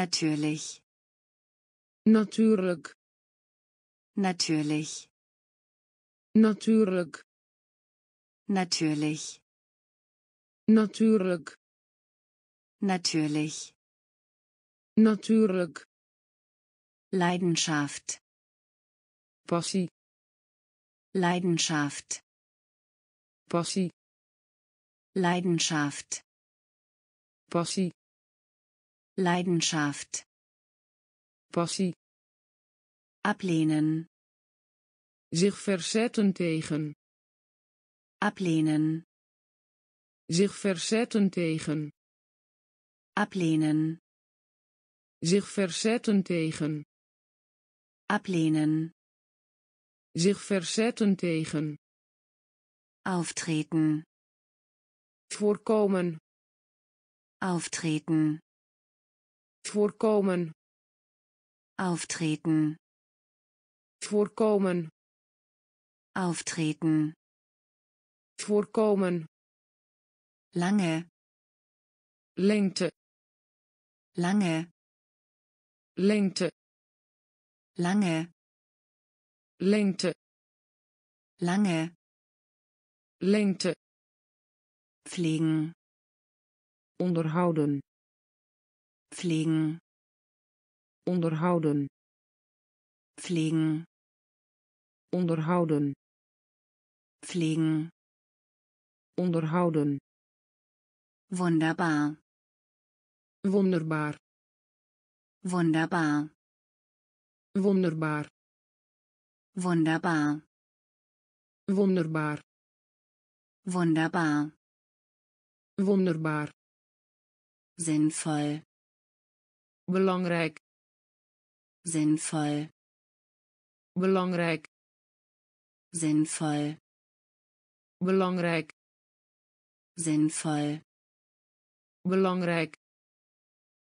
Natürlich. Natuurlijk. Natürlich. Natuurlijk. Natürlich. Natuurlijk. Natürlich. Natuurlijk. Leidenschaft. Passie. Leidenschaft. Passie. Leidenschaft. Passie. Leidenschaft. Passie. Ablehnen. Zich verzetten tegen. Ablehnen. Zich verzetten tegen. Ablehnen. Zich verzetten tegen. Ablehnen. Zich verzetten tegen. Auftreten. Voorkomen. Auftreten. Voorkomen. Auftreten. Voorkomen. Auftreten. Voorkomen. Lange. Lengte. Lange. Lengte. Lange. Lengte. Lange. Lengte. Pflegen. Onderhouden. Pflegen. Onderhouden. Pflegen. Onderhouden. Pflegen. Onderhouden. Wunderbar. Wonderbaar. Wunderbar. Wonderbaar. Wunderbar. Wonderbaar. Wunderbar. Wonderbaar. Sinnvoll. Belangrijk. Sinnvoll. Belangrijk. Sinnvoll. Belangrijk. Sinnvoll. Belangrijk.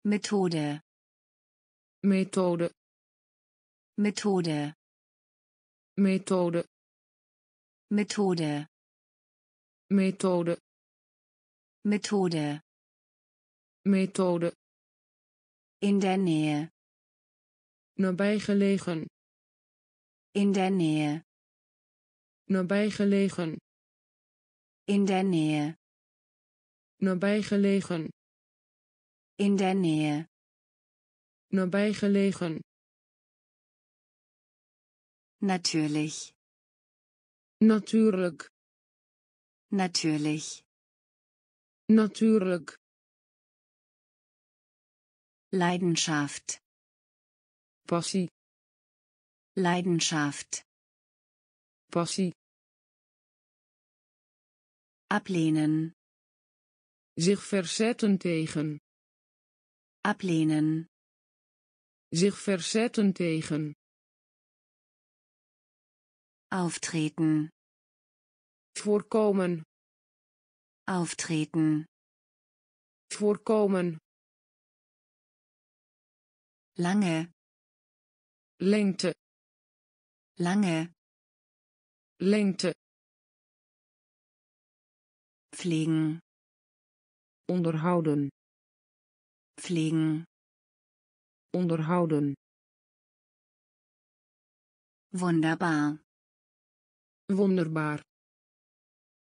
Methode. Methode. Methode. Methode. Methode. Methode. Methode. Methode. In der Nähe. Nabijgelegen. In der Nähe. Nabijgelegen. In der Nähe. Nabijgelegen. In der Nähe. Nabijgelegen. Natürlich. Natuurlijk. Natürlich. Natuurlijk. Leidenschaft. Passie. Leidenschaft. Passie. Ablehnen. Zich verzetten tegen. Ablehnen. Zich verzetten tegen. Auftreten. Voorkomen. Auftreten. Voorkomen. Lange. Lengte. Lange. Lengte. Pflegen. Onderhouden. Pflegen. Onderhouden. Wunderbar. Wonderbaar.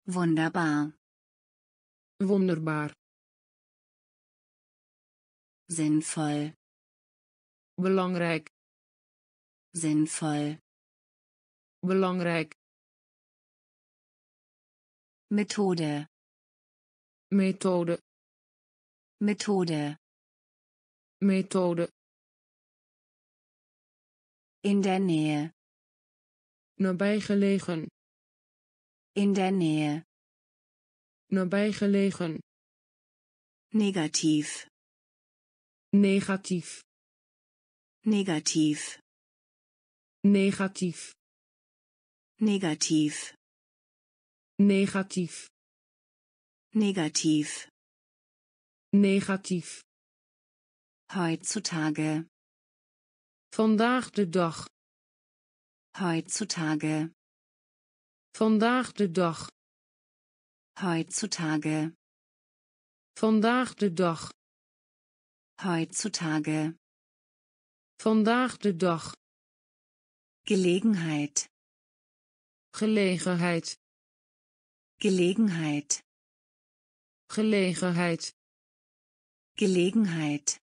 Wunderbar. Wonderbaar. Sinnvoll. Belangrijk. Sinnvoll. Belangrijk. Methode. Methode. Methode. Methode. In der Nähe. Nabijgelegen. In der Nähe. Nabijgelegen. Negativ. Negatief. Negativ. Negatief. Negativ. Negatief. Negativ. Negatief. Heutzutage. Vandaag de dag. Heutzutage. Vandaag de dag. Heutzutage. Vandaag de dag. Heutzutage. Vandaag de dag. Gelegenheit. Gelegenheid. Gelegenheit. Gelegenheid. Gelegenheit.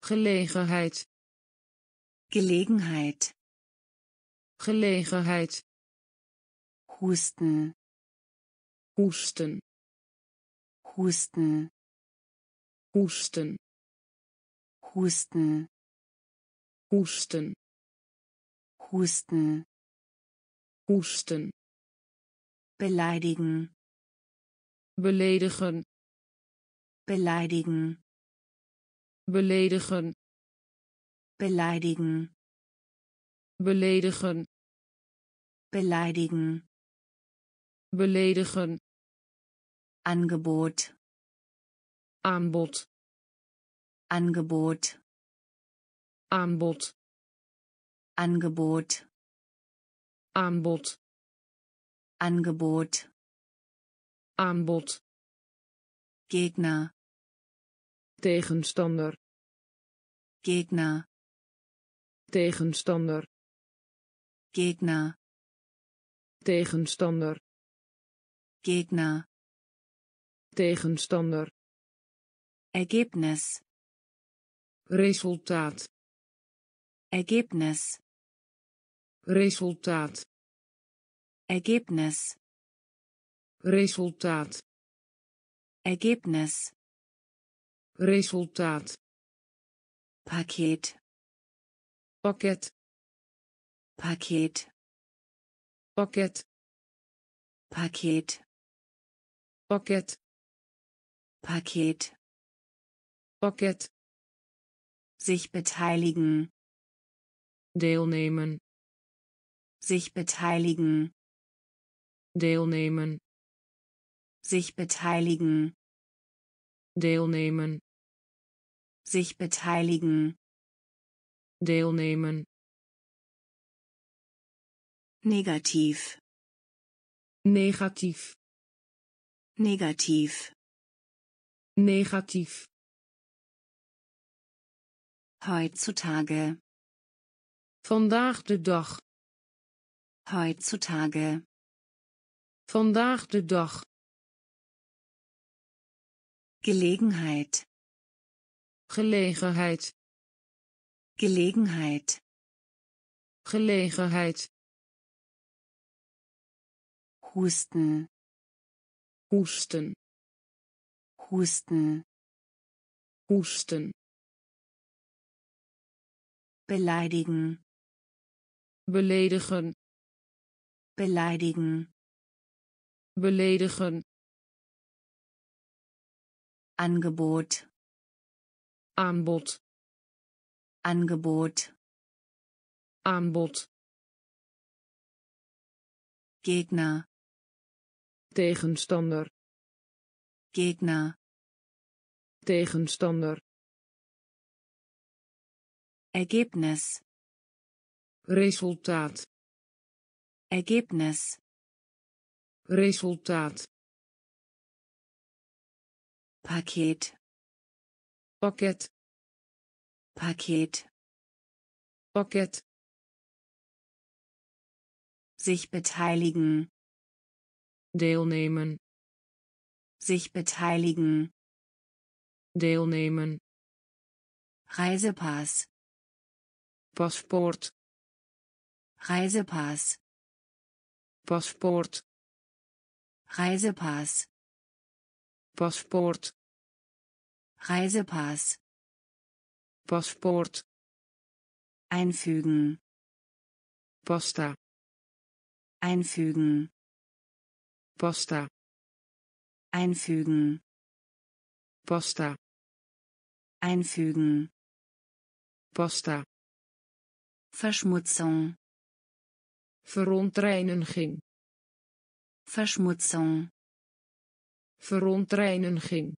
Gelegenheid. Gelegenheit. Gelegenheid. Husten. Hoesten. Husten. Hoesten. Husten. Hoesten. Husten. Hoesten. Beleidigen. Beledigen. Beleidigen. Beledigen. Beleidigen. Beledigen. Beleidigen. Beledigen. Angebot. Aanbod. Angebot. Aanbod. Aanbod. Angebot. Aanbod. Gegner. Tegenstander. Gegner. Tegenstander. Gegner. Tegenstander. Gegner. Tegenstander. Ergebnis. Resultaat. Ergebnis. Resultaat. Ergebnis. Resultaat. Ergebnis. Resultaat. Paket. Pakket. Paket. Pakket. Paket. Pakket. Paket. Pakket. Sich beteiligen. Deelnemen. Sich beteiligen. Deelnemen. Sich beteiligen. Deelnemen. Sich beteiligen. Deelnemen. Negativ. Negatief. Negativ. Negatief. Heutzutage. Vandaag de dag. Heutzutage. Vandaag de dag. Gelegenheit. Gelegenheid. Gelegenheit. Gelegenheid. Husten. Hoesten. Husten. Hoesten. Beleidigen. Beledigen. Beleidigen. Beledigen. Angebot. Aanbod. Angebot. Aanbod. Gegner. Tegenstander. Gegner. Tegenstander. Ergebnis. Resultaat. Ergebnis. Resultaat. Paket. Pakket. Paket. Pakket. Sich beteiligen. Deelnemen. Sich beteiligen. Deelnemen. Reisepass. Paspoort. Reisepass. Passport. Reisepass. Passport. Reisepass. Passport. Einfügen. Posta. Einfügen. Posta. Einfügen. Posta. Einfügen. Posta. Verschmutzung. Verontreiniging. Verschmutzung. Verontreiniging.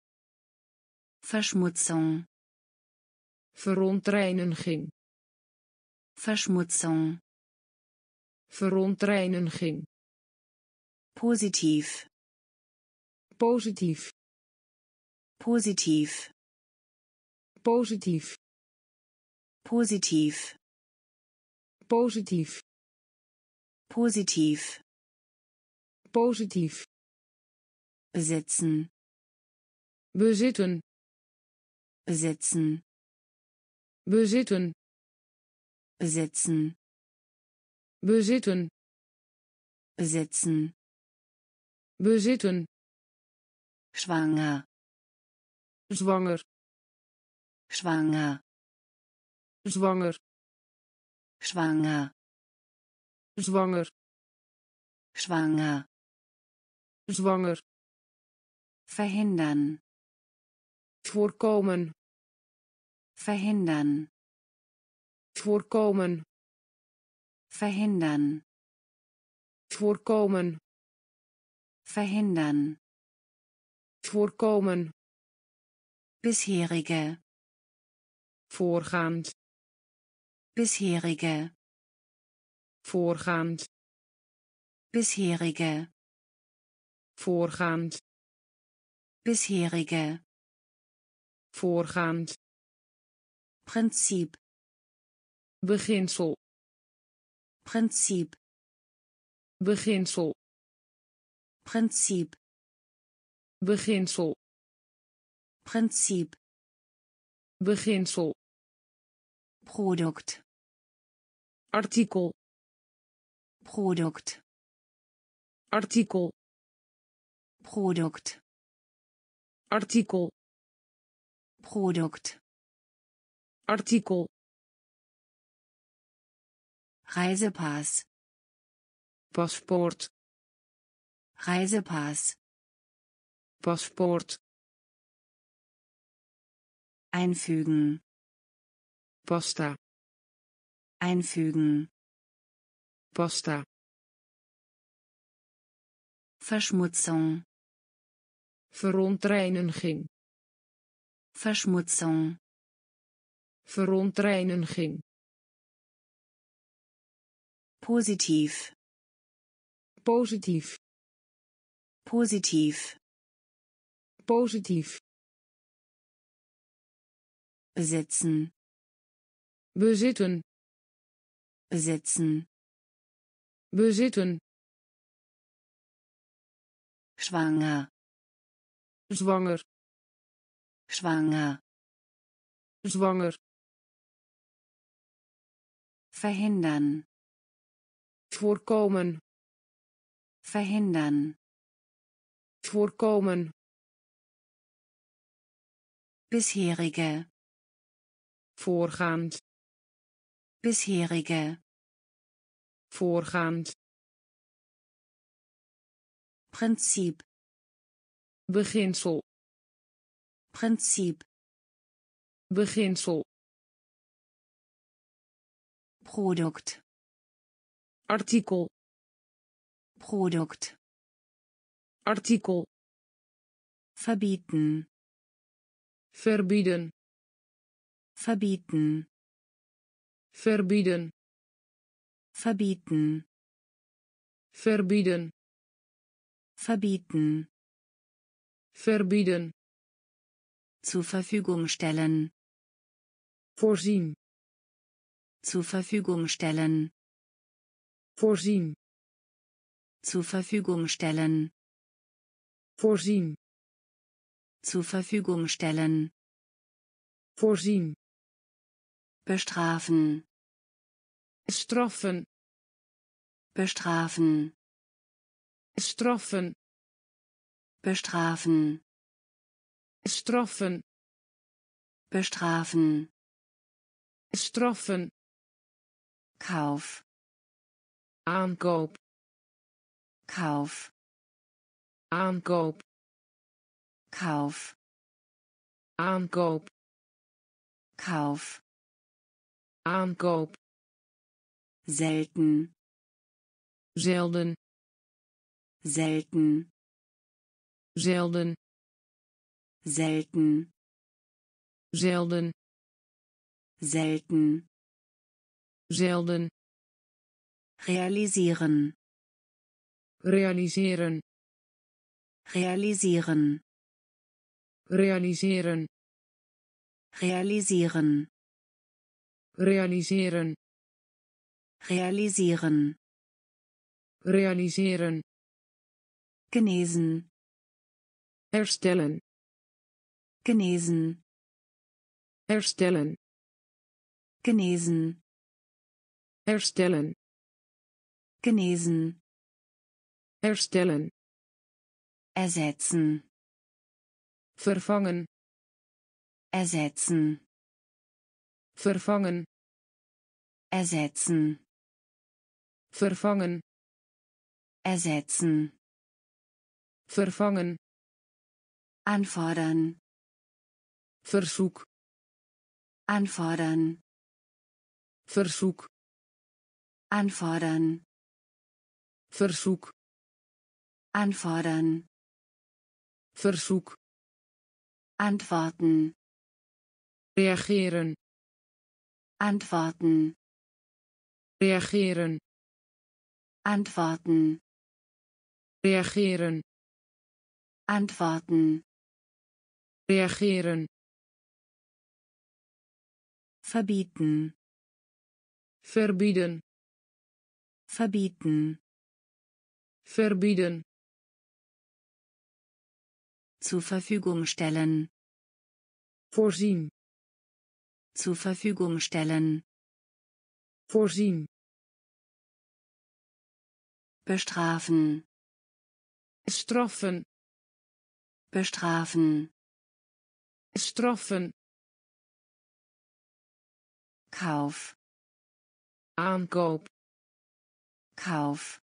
Verschmutzung. Verontreiniging. Verschmutzung. Verontreiniging. Positiv. Positief. Positiv. positief positiv positief positiv. Positief. Besitzen. Bezitten. Besitzen. Bezitten. Besitzen. Bezitten. Besitzen. Bezitten. Schwanger. Zwanger. Schwanger. Zwanger. Schwanger zwanger. Schwanger zwanger. Verhindern. Voorkomen. Verhindern. Voorkomen. Verhindern. Voorkomen. Verhindern. Voorkomen. Bisherige voorgaand. Bisherige voorgaand. Bisherige voorgaand. Bisherige voorgaand. Prinzip beginsel. Prinzip beginsel. Prinzip beginsel. Prinzip beginsel. Produkt artikel Produkt. Artikel. Produkt. Artikel. Produkt. Artikel. Reisepass. Paspoort Reisepass. Paspoort einfügen. Pasta einfügen pasta Verschmutzung verontreiniging Verschmutzung verontreiniging positiv positief. Positiv positief. Besitzen. Bezitten. Besitzen bezitten schwanger zwanger. Schwanger zwanger. Verhindern. Voorkomen. Verhindern. Voorkomen. Bisherige. Voorgaand. Bisherige voorgaand. Prinzip beginsel. Prinzip beginsel. Produkt artikel. Produkt artikel. Verbieten. Verbieden. Verbieten. Verbieden verbieten. Verbieden. Verbieten. Verbieden. Zur Verfügung stellen. Voorzien. Zur Verfügung stellen. Voorzien. Zur Verfügung stellen. Voorzien. Zur Verfügung stellen. Voorzien. Bestrafen straffen. Bestrafen. Straffen. Bestrafen. Straffen. Bestrafen. Straffen. Kauf. Aankoop. Kauf. Aankoop. Kauf. Aankoop. Kauf. Aankoop selten. Zelden. Selten. Zelden. Selten. Zelden. Selten. Zelden. Realisieren. Realiseren. Realisieren. Realiseren. Realisieren. Realiseren realisieren. Realiseren. Genesen. Herstellen. Genesen. Herstellen. Genesen. Herstellen. Genesen. Herstellen. Ersetzen. Vervangen ersetzen. Vervangen ersetzen verfangen ersetzen. Verfangen anfordern. Versuch anfordern. Versuch anfordern. Versuch anfordern. Versuch antworten. Reagieren antworten. Reagieren antworten. Reageren. Antworten. Reageren. Verbieten. Verbieden. Verbieten. Verbieden. Zur Verfügung stellen. Voorzien. Zur Verfügung stellen. Voorzien bestrafen. Straffen bestrafen. Straffen Kauf. Aankoop. Kauf.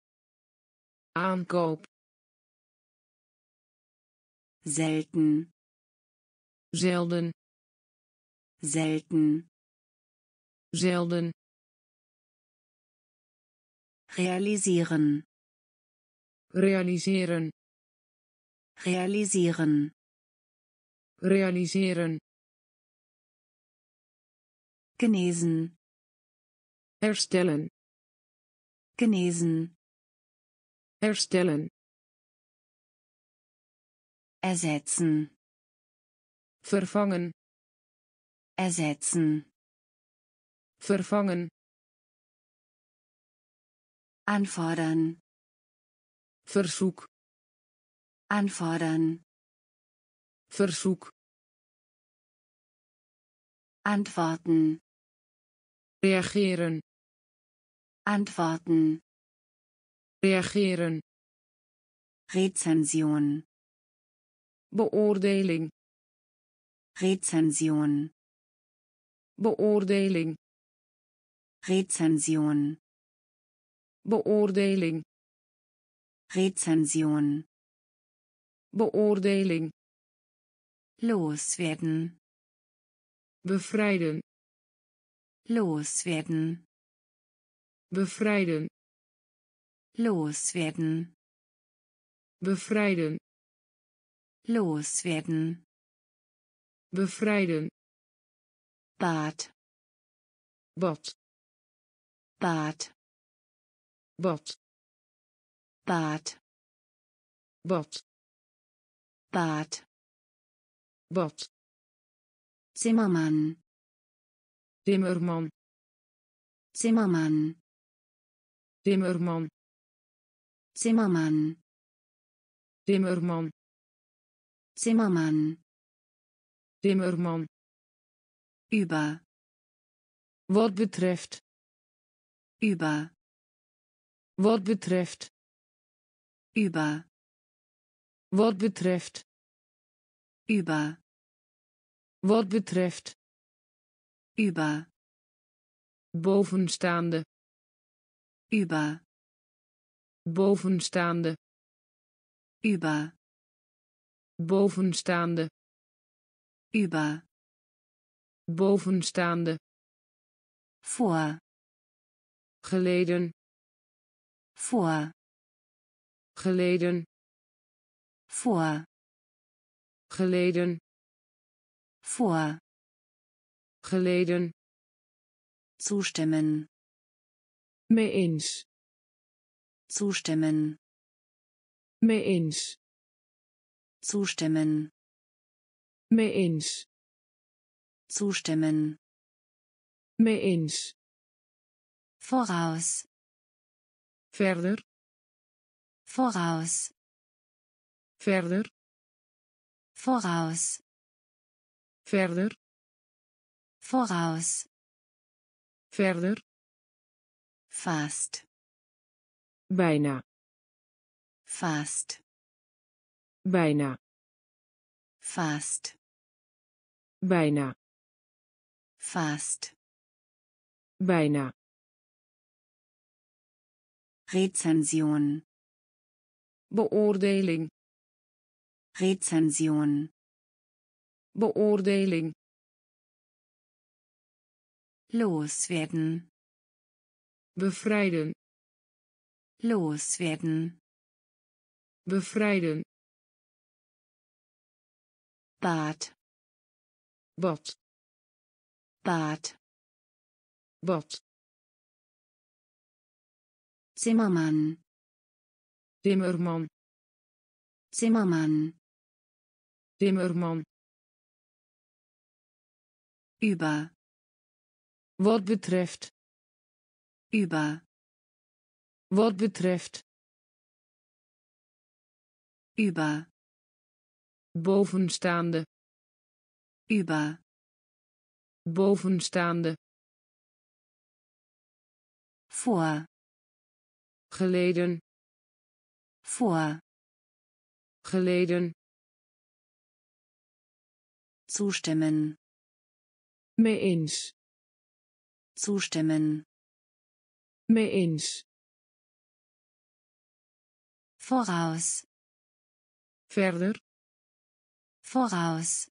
Aankoop. Selten zelden. Selten zelden. Realisieren realisieren realisieren realisieren genesen. Erstellen. Genesen. Erstellen. Ersetzen. Vervangen ersetzen. Vervangen anfordern. Verzoek. Anfordern verzoek. Antworten reageren. Antworten reageren. Rezension beoordeling. Rezension beoordeling. Rezension beoordeling Rezension beoordeling loswerden bevrijden loswerden bevrijden loswerden bevrijden loswerden bevrijden Bad bad Bad bad Bad bad Bad bad Zimmermann timmerman. Zimmermann timmerman. Zimmermann timmerman. Zimmermann timmerman. Über. Wat betreft. Über. Wat betreft über. Wat betreft. Über. Wat betreft. Über. Bovenstaande. Über. Bovenstaande. Über. Bovenstaande. Über. Bovenstaande. Vor. Geleden. Vor geleden. Vor geleden. Vor geleden. Zustimmen. Mee eens. Zustimmen. Mee eens. Zustimmen. Mee eens. Zustimmen. Mee eens. Voraus. Verder voraus. Verder. Voraus. Verder. Voraus. Verder. Fast. Bijna. Fast. Bijna. Fast. Bijna. Fast. Bijna. Rezension beoordeling. Rezension beoordeling. Loswerden. Bevrijden. Loswerden. Bevrijden. Bad bad. Bad bad. Zimmermann timmerman. Zimmermann timmerman. Über wat betreft. Über wat betreft. Über bovenstaande. Über bovenstaande. Vor geleden vor. Geleden. Zustimmen mee eens. Zustimmen mee eens. Voraus. Verder. Voraus.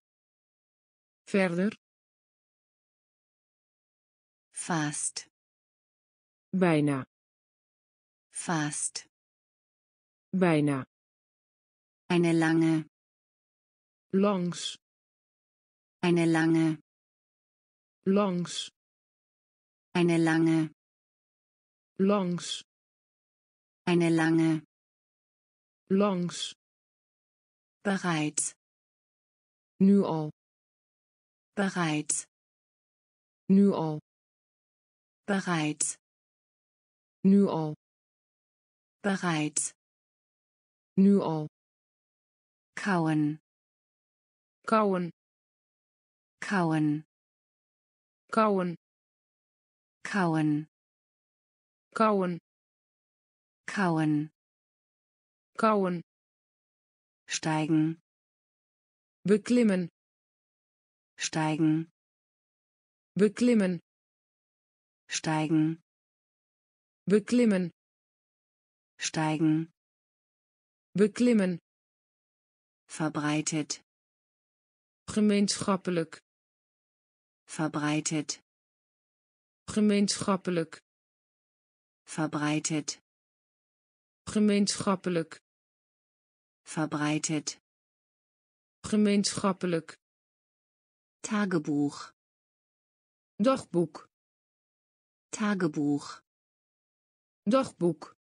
Verder. Fast. Bijna. Fast bijna eine lange. Langs eine lange. Langs eine lange. Langs eine lange. Langs bereits. Nu al bereits. Nu al bereits. Nu al bereits nu al. Kauen. Kauwen kauen. Kauwen kauen. Kauwen kauen. Kauwen steigen. Beklimmen. Steigen. Beklimmen. Steigen. Beklimmen. Steigen beklimmen verbreitet gemeenschappelijk verbreitet gemeenschappelijk verbreitet gemeenschappelijk verbreitet gemeenschappelijk. Tagebuch dagboek Tagebuch dagboek.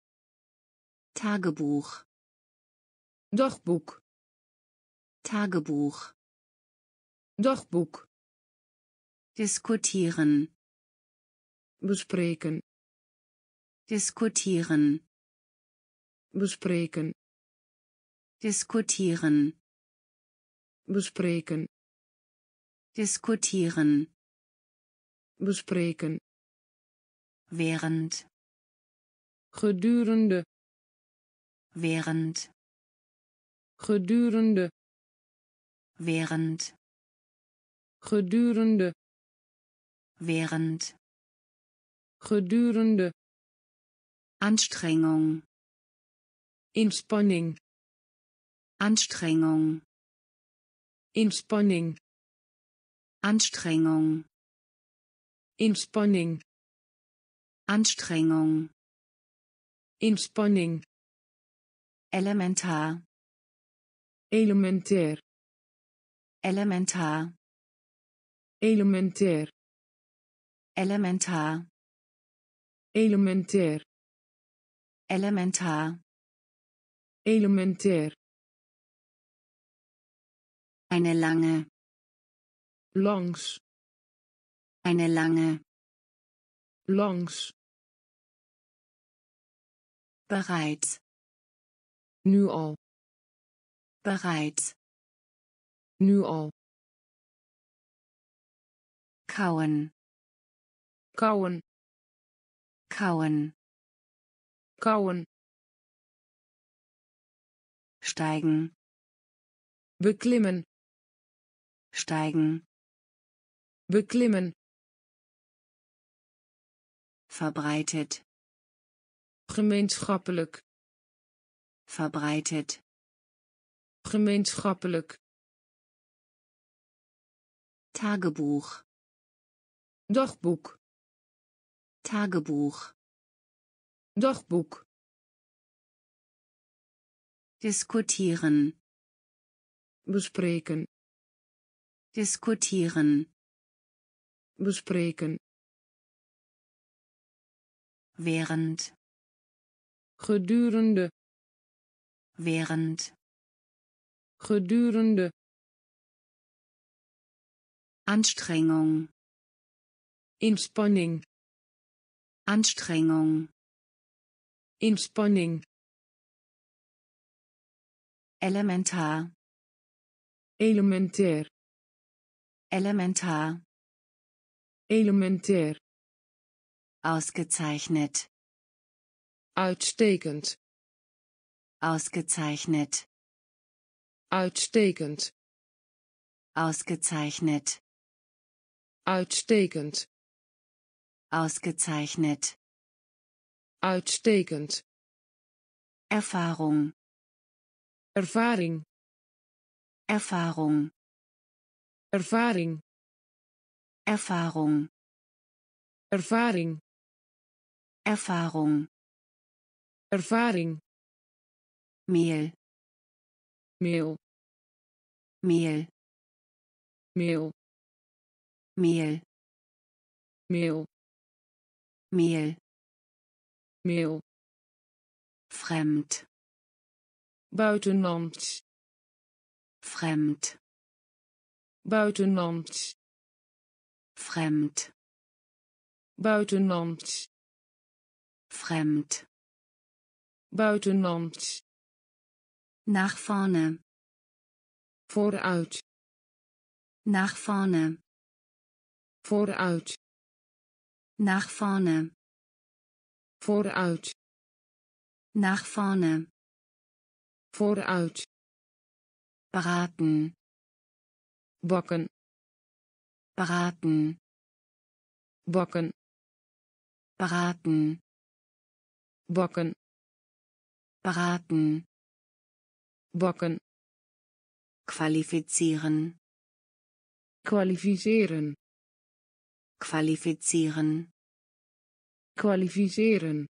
Tagebuch dagboek. Tagebuch. Dagboek. Diskutieren. Bespreken. Diskutieren. Bespreken. Diskutieren. Bespreken. Diskutieren. Bespreken. Während gedurende. Während gedurende. Während gedurende. Während gedurende. Anstrengung. Inspanning. Anstrengung. Inspanning. Anstrengung. Inspanning. Anstrengung. Inspanning. Elementar elementair elementar. Elementair elementar. Elementair elementar. Elementair eine lange. Langs. Eine lange. langs. Bereits. nu al Bereits. nu al Kauen. kauwen Kauen. kauwen Steigen. beklimmen Steigen. beklimmen Verbreitet. gemeenschappelijk Verbreitet. Gemeenschappelijk Tagebuch. dagboek Tagebuch. dagboek Diskutieren. bespreken Diskutieren. bespreken Während. gedurende Während. Gedurende Anstrengung. inspanning Anstrengung. inspanning Elementar. elementair Elementar. elementair Ausgezeichnet. uitstekend Ausgezeichnet. Uitstekend Ausgezeichnet. uitstekend Ausgezeichnet. uitstekend Erfahrung. ervaring Erfahrung. ervaring Erfahrung. ervaring Erfahrung. ervaring Mehl. Meel Mehl. meel Mehl. meel Mehl. meel Fremd. buitenland Fremd. buitenland Fremd. buitenland Fremd. buitenland Nach vorne. vooruit Nach vorne. vooruit Nach vorne. vooruit Nach vorne. vooruit Beraten. bakken Beraten. bakken Beraten. bakken Beraten. Bakken Qualifizieren. kwalificeren Qualifizieren. kwalificeren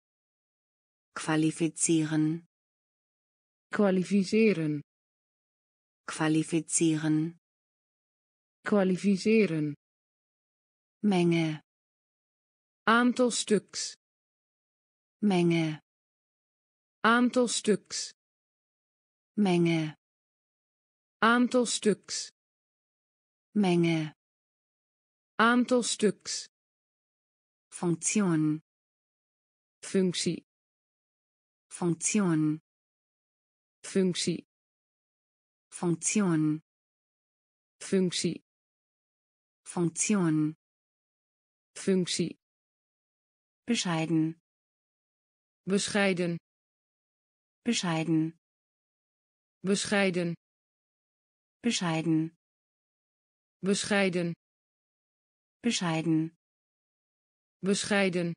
Qualifizieren. kwalificeren Qualifizieren. kwalificeren Menge. aantal stuks Menge. aantal stuks Menge. aantal stuks Menge. aantal stuks Funktion. functie Funktion. functie Funktion. functie Funktion. functie Bescheiden. bescheiden Bescheiden. Bescheiden Bescheiden. bescheiden Bescheiden. bescheiden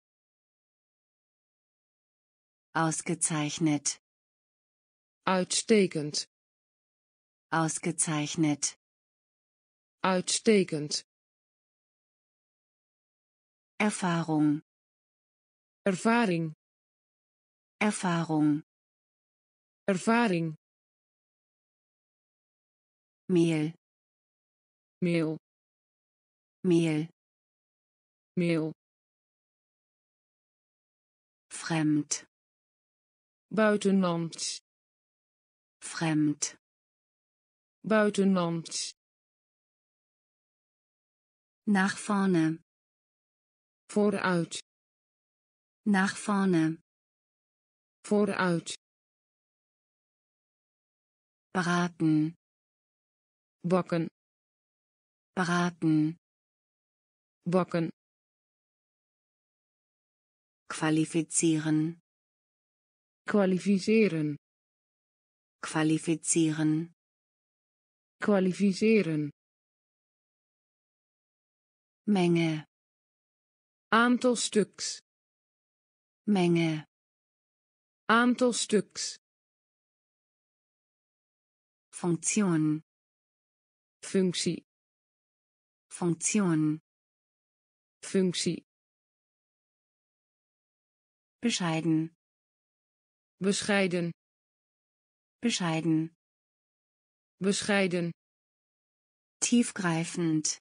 Ausgezeichnet. uitstekend Ausgezeichnet. uitstekend Erfahrung. ervaring Erfahrung. ervaring Mehl. meel Mehl. meel Fremd. buitenland Fremd. buitenland Nach vorne. vooruit Nach vorne. vooruit Beraten. Bakken Beraten. bakken Qualifizieren. kwalificeren Qualifizieren. kwalificeren Menge. aantal stuks Menge. aantal stuks Funktion. Functie Funktion. functie Bescheiden. bescheiden Bescheiden. bescheiden Tiefgreifend.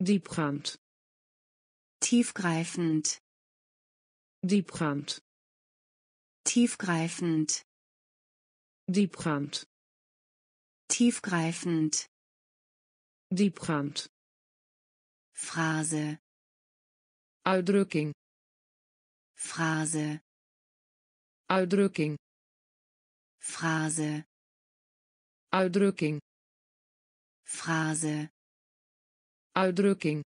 diepgaand Tiefgreifend. diepgaand Tiefgreifend. diepgaand Tiefgreifend. Diepgaand Phrase. uitdrukking Phrase. uitdrukking Phrase. uitdrukking Phrase. uitdrukking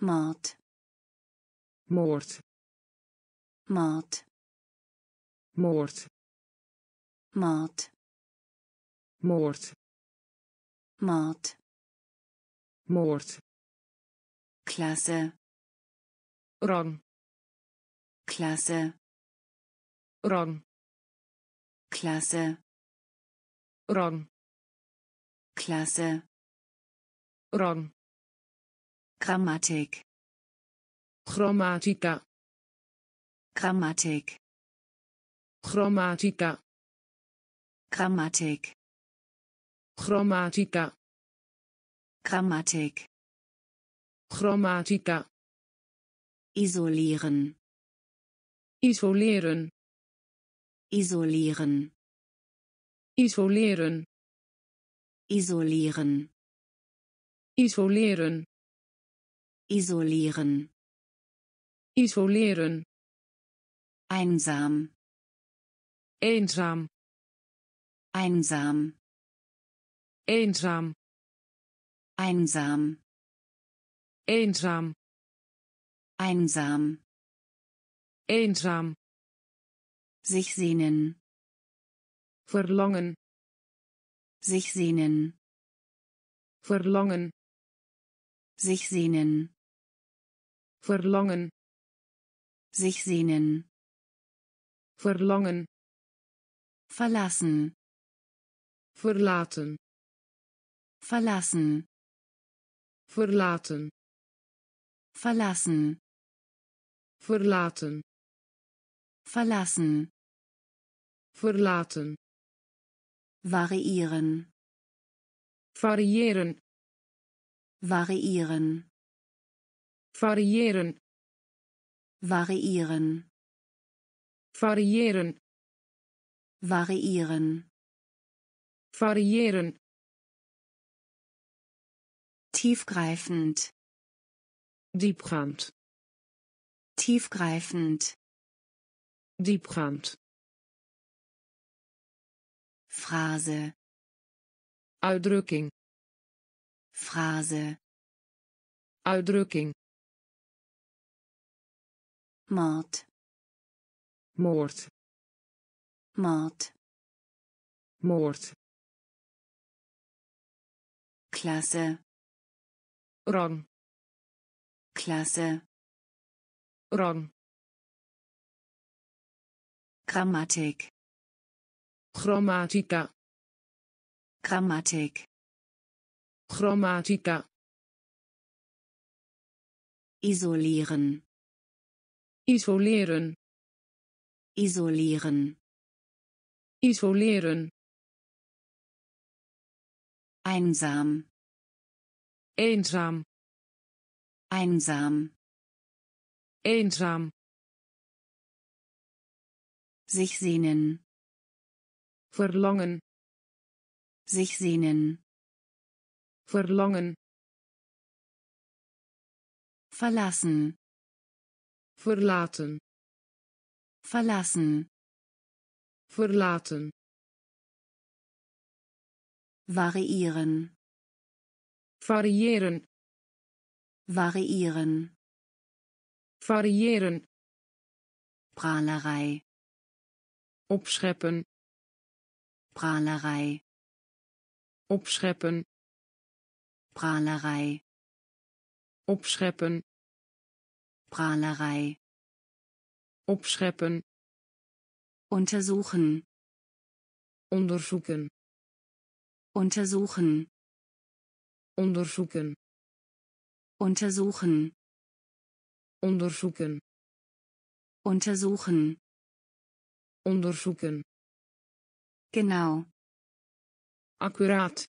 Mord. moord Mord. moord Mord. moord Mord. Moord Klasse. rang Klasse. rang Klasse. rang Klasse. rang Grammatik. grammatica Grammatik. grammatica Grammatik. grammatica Grammatik. grammatica Isolieren. isoleren Isolieren. isoleren Isolieren. isoleren Isolieren. isoleren Einsam. eenzaam Einsam. eenzaam Einsam. eenzaam Einsam. eenzaam Sich sehnen. verlangen Sich sehnen. verlangen Sich sehnen. verlangen Sich sehnen. verlangen Verlassen. verlaten Verlassen. Verlaten Verlassen. verlaten Verlassen. verlaten Variieren. variëren Variieren. variëren Variieren. variëren Variieren. variëren Tiefgreifend. diepgaand Tiefgreifend. diepgaand Phrase. uitdrukking Phrase. uitdrukking Mord. moord Mord. moord Klasse. Rang Klasse. rang Grammatik. grammatica Grammatik. grammatica Isolieren. isoleren Isolieren. isoleren Einsam. Eenzaam. Einsam. eenzaam. Sich sehnen. verlangen. Sich sehnen. verlangen. Verlassen. Verlaten. Verlassen. Verlaten. Variieren variëren. Variieren variëren. Pralerij. Opscheppen. Pralerij. Opscheppen. Pralerij. Opscheppen. Pralerij. Opscheppen. Untersuchen onderzoeken. Untersuchen Untersuchen. Untersuchen. Untersuchen. Untersuchen. Untersuchen. Genau. Akkurat.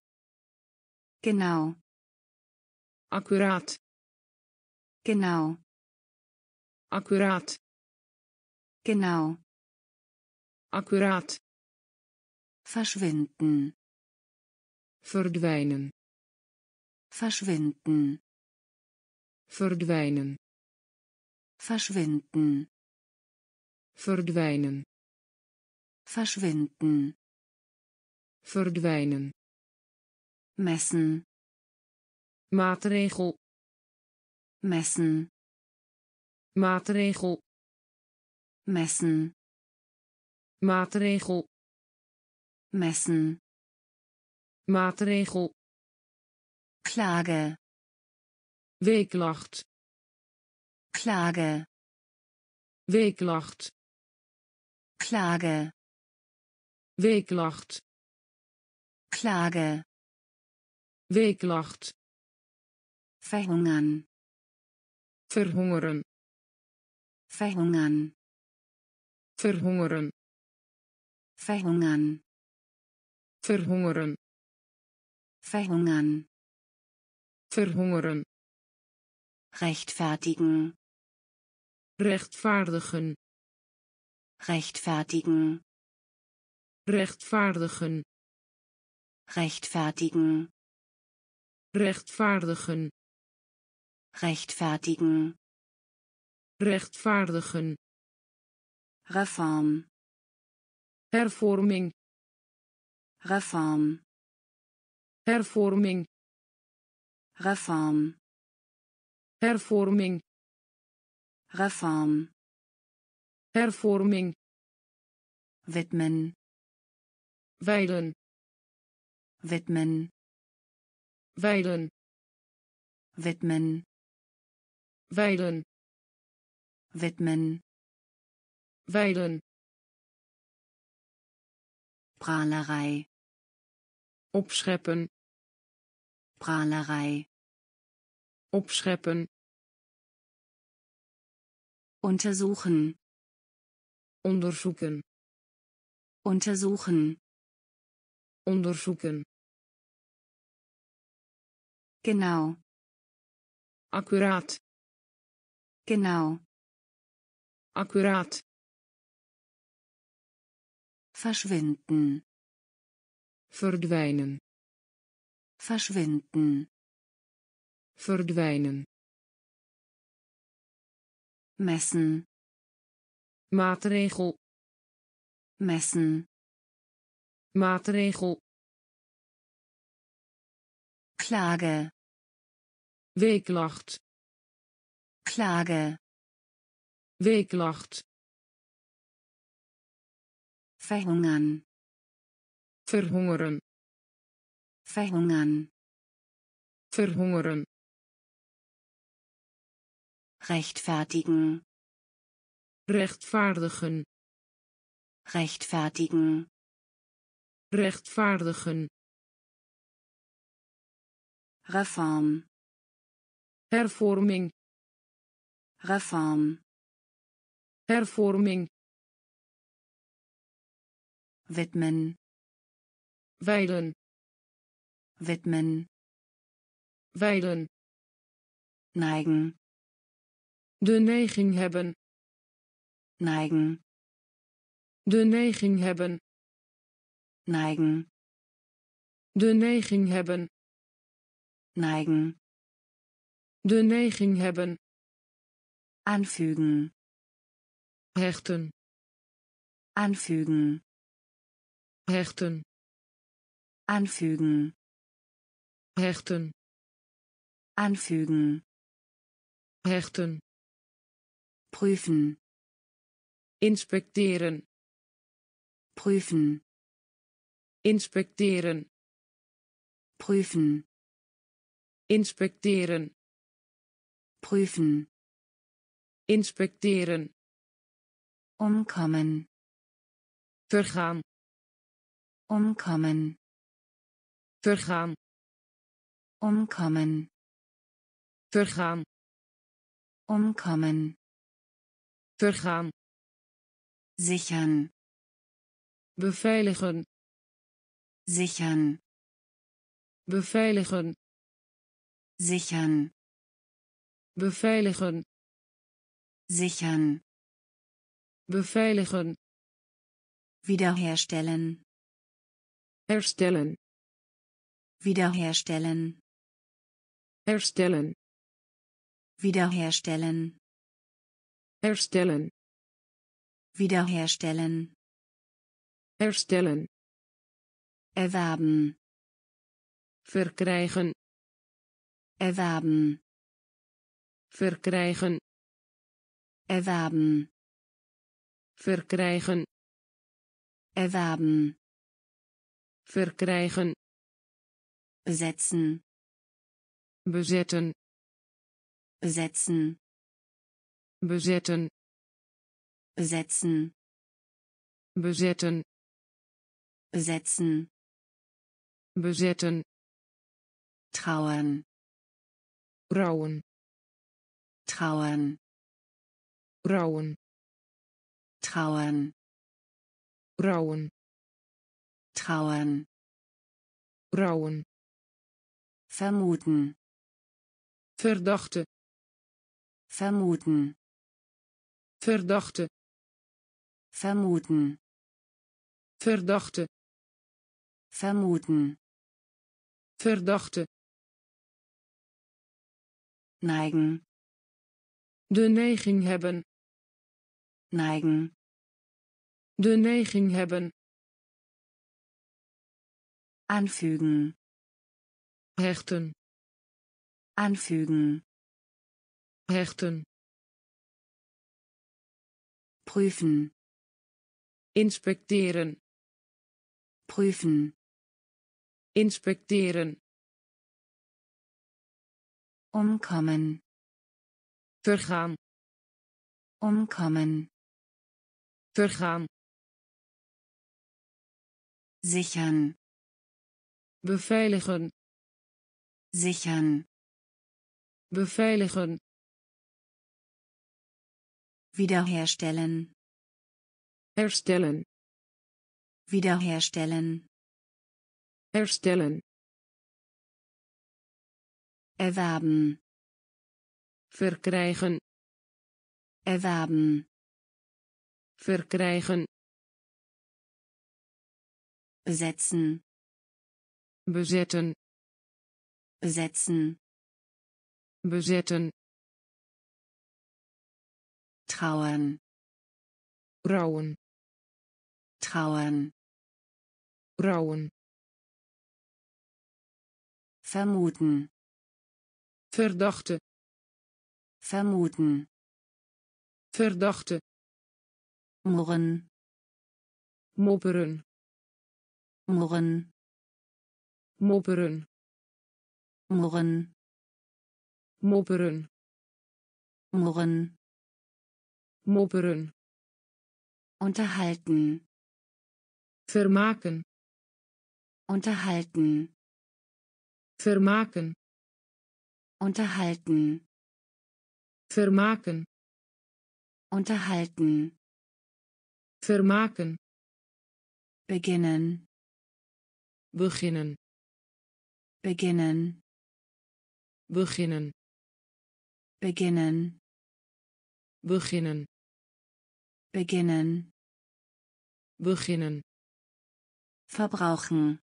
Genau. Akkurat. Genau. Akkurat. Genau. Akkurat. Verschwinden. Verdwijnen. Verschwinden. Verdwijnen. Verschwinden. Verdwijnen. Verschwinden. Verdwijnen. Messen. Maatregel. Messen. Maatregel. Messen. Maatregel. Messen. Maatregel Klage. Weeklacht. Klage. Weeklacht. Klage. Weeklacht. Klage. Weeklacht. Verhungern. Verhongeren verhungern. Verhongeren verhungern. Verhongeren verhungern verhongeren. Rechtfertigen rechtvaardigen. Rechtfertigen rechtvaardigen. Rechtfertigen rechtvaardigen. Rechtfertigen rechtvaardigen. Reform. Hervorming. Reform. Hervorming Reform. Hervorming. Reform. Hervorming. Widmen wijlen widmen wijlen widmen wijlen widmen wijlen pralerij. Opscheppen. Pralerij opscheppen untersuchen onderzoeken untersuchen onderzoeken genau accuraat genau accuraat verschwinden verdwijnen verschwinden verdwijnen. Messen. Maatregel. Messen. Maatregel. Klage. Weeklacht. Klage. Weeklacht. Verhungern. Verhongeren. Verhungern. Verhongeren rechtfertigen rechtvaardigen. Rechtfertigen rechtvaardigen. Reform. Hervorming. Reform. Hervorming. Widmen. Wijlen widmen. Wijlen neigen de neiging hebben. Neigen. De neiging hebben. Neigen. De neiging hebben. Neigen. De neiging hebben. Anfügen hechten. Anfügen hechten. Anfügen hechten. Anfügen hechten prüfen. Inspecteren. Prüfen. Inspecteren. Prüfen. Inspecteren. Prüfen. Inspecteren. Umkommen. Vergaan. Umkommen. Vergaan. Umkommen. Vergaan. Umkommen vergaan. Sichern. Beveiligen. Sichern. Beveiligen. Sichern. Beveiligen. Sichern. Beveiligen. Wiederherstellen. Herstellen. Wiederherstellen. Herstellen. Wiederherstellen herstellen. Wiederherstellen. Herstellen. Erwerben. Verkrijgen. Erwerben. Verkrijgen. Erwerben. Verkrijgen. Erwerben. Verkrijgen. Besetzen. Bezetten. Besetzen besetzen besetzen besetzen besetzen besetzen trauern. Rauen trauern. Rauen trauern. Rauen trauern. Rauen vermuten. Verdachte. Vermuten. Verdachte. Vermuten verdachte. Vermuten verdachte. Neigen. De neiging hebben. Neigen. De neiging hebben. Anfügen hechten. Anfügen hechten prüfen. Inspecteren. Prüfen. Inspecteren. Umkommen. Vergaan. Umkommen. Vergaan. Sichern. Beveiligen. Sichern. Beveiligen wiederherstellen. Herstellen. Wiederherstellen. Herstellen. Erwerben. Verkrijgen. Erwerben. Verkrijgen. Besetzen. Bezetten. Besetzen. Bezetten trauern rouwen. Trauern rouwen. Vermuten verdachte. Vermuten verdachte. Murren mopperen. Murren mopperen. Murren mopperen. Murren mopperen. Unterhalten. Vermaken. Unterhalten. Vermaken. Unterhalten. Vermaken. Unterhalten. Vermaken. Beginnen. Beginnen. Beginnen. Beginnen. Beginnen. Beginnen beginnen. Beginnen. Verbrauchen.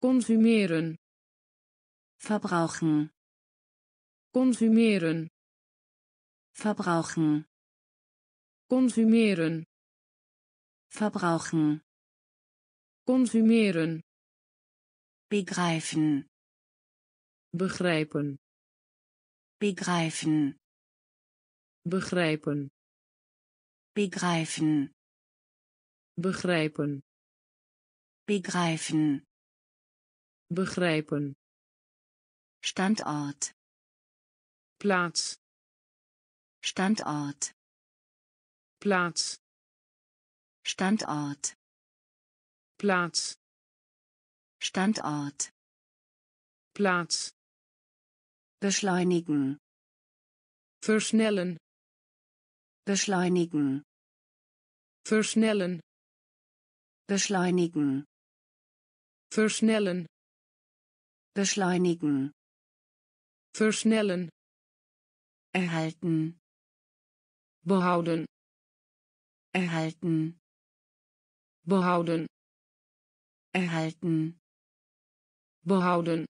Consumeren. Verbrauchen. Consumeren. Verbrauchen. Consumeren. Verbrauchen. Consumeren. Begreifen. Begrijpen. Begreifen. Begrijpen begreifen. Begrijpen. Begreifen. Begrijpen. Standort. Plaats. Standort. Plaats. Standort. Plaats. Standort. Plaats. Beschleunigen. Versnellen beschleunigen. Versnellen. Beschleunigen. Versnellen. Beschleunigen. Versnellen. Erhalten. Behouden. Erhalten. Behouden. Erhalten. Behouden.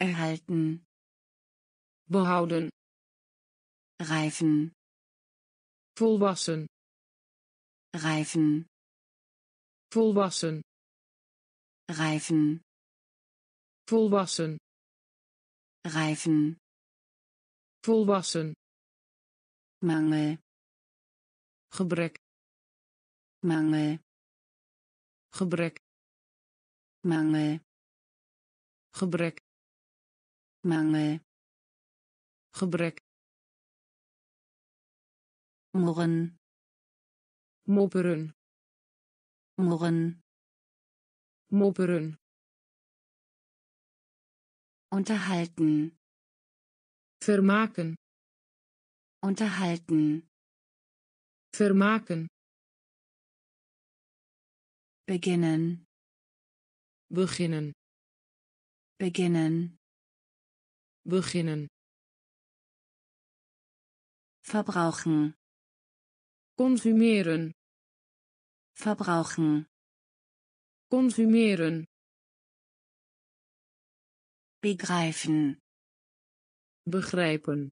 Erhalten. Behouden. Reifen volwassen. Reifen. Volwassen. Reifen. Volwassen. Reifen. Volwassen. Mangel. Gebrek. Mangel. Gebrek. Mangel. Gebrek. Mangel. Gebrek murren mopperen. Murren mopperen. Unterhalten. Vermaken. Unterhalten. Vermaken. Beginnen. Beginnen. Beginnen. Beginnen. Verbrauchen consumeren verbrauchen. Consumeren begreifen. Begrijpen.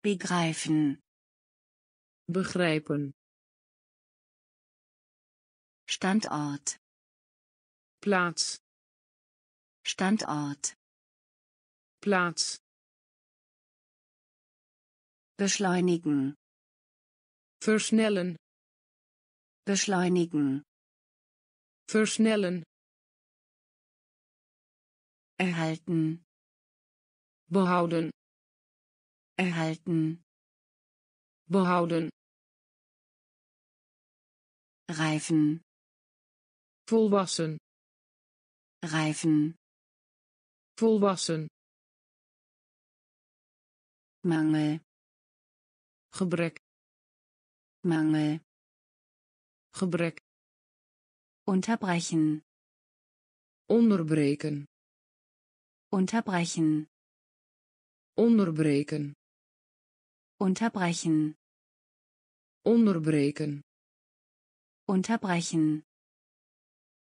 Begreifen. Begrijpen. Standort. Plaats. Standort. Plaats. Beschleunigen versnellen beschleunigen. versnellen erhalten. behouden erhalten. behouden reifen. volwassen reifen. volwassen mangel. gebrek mangel. Gebrek. Unterbrechen onderbreken. Unterbrechen onderbreken. Unterbrechen onderbreken. Unterbrechen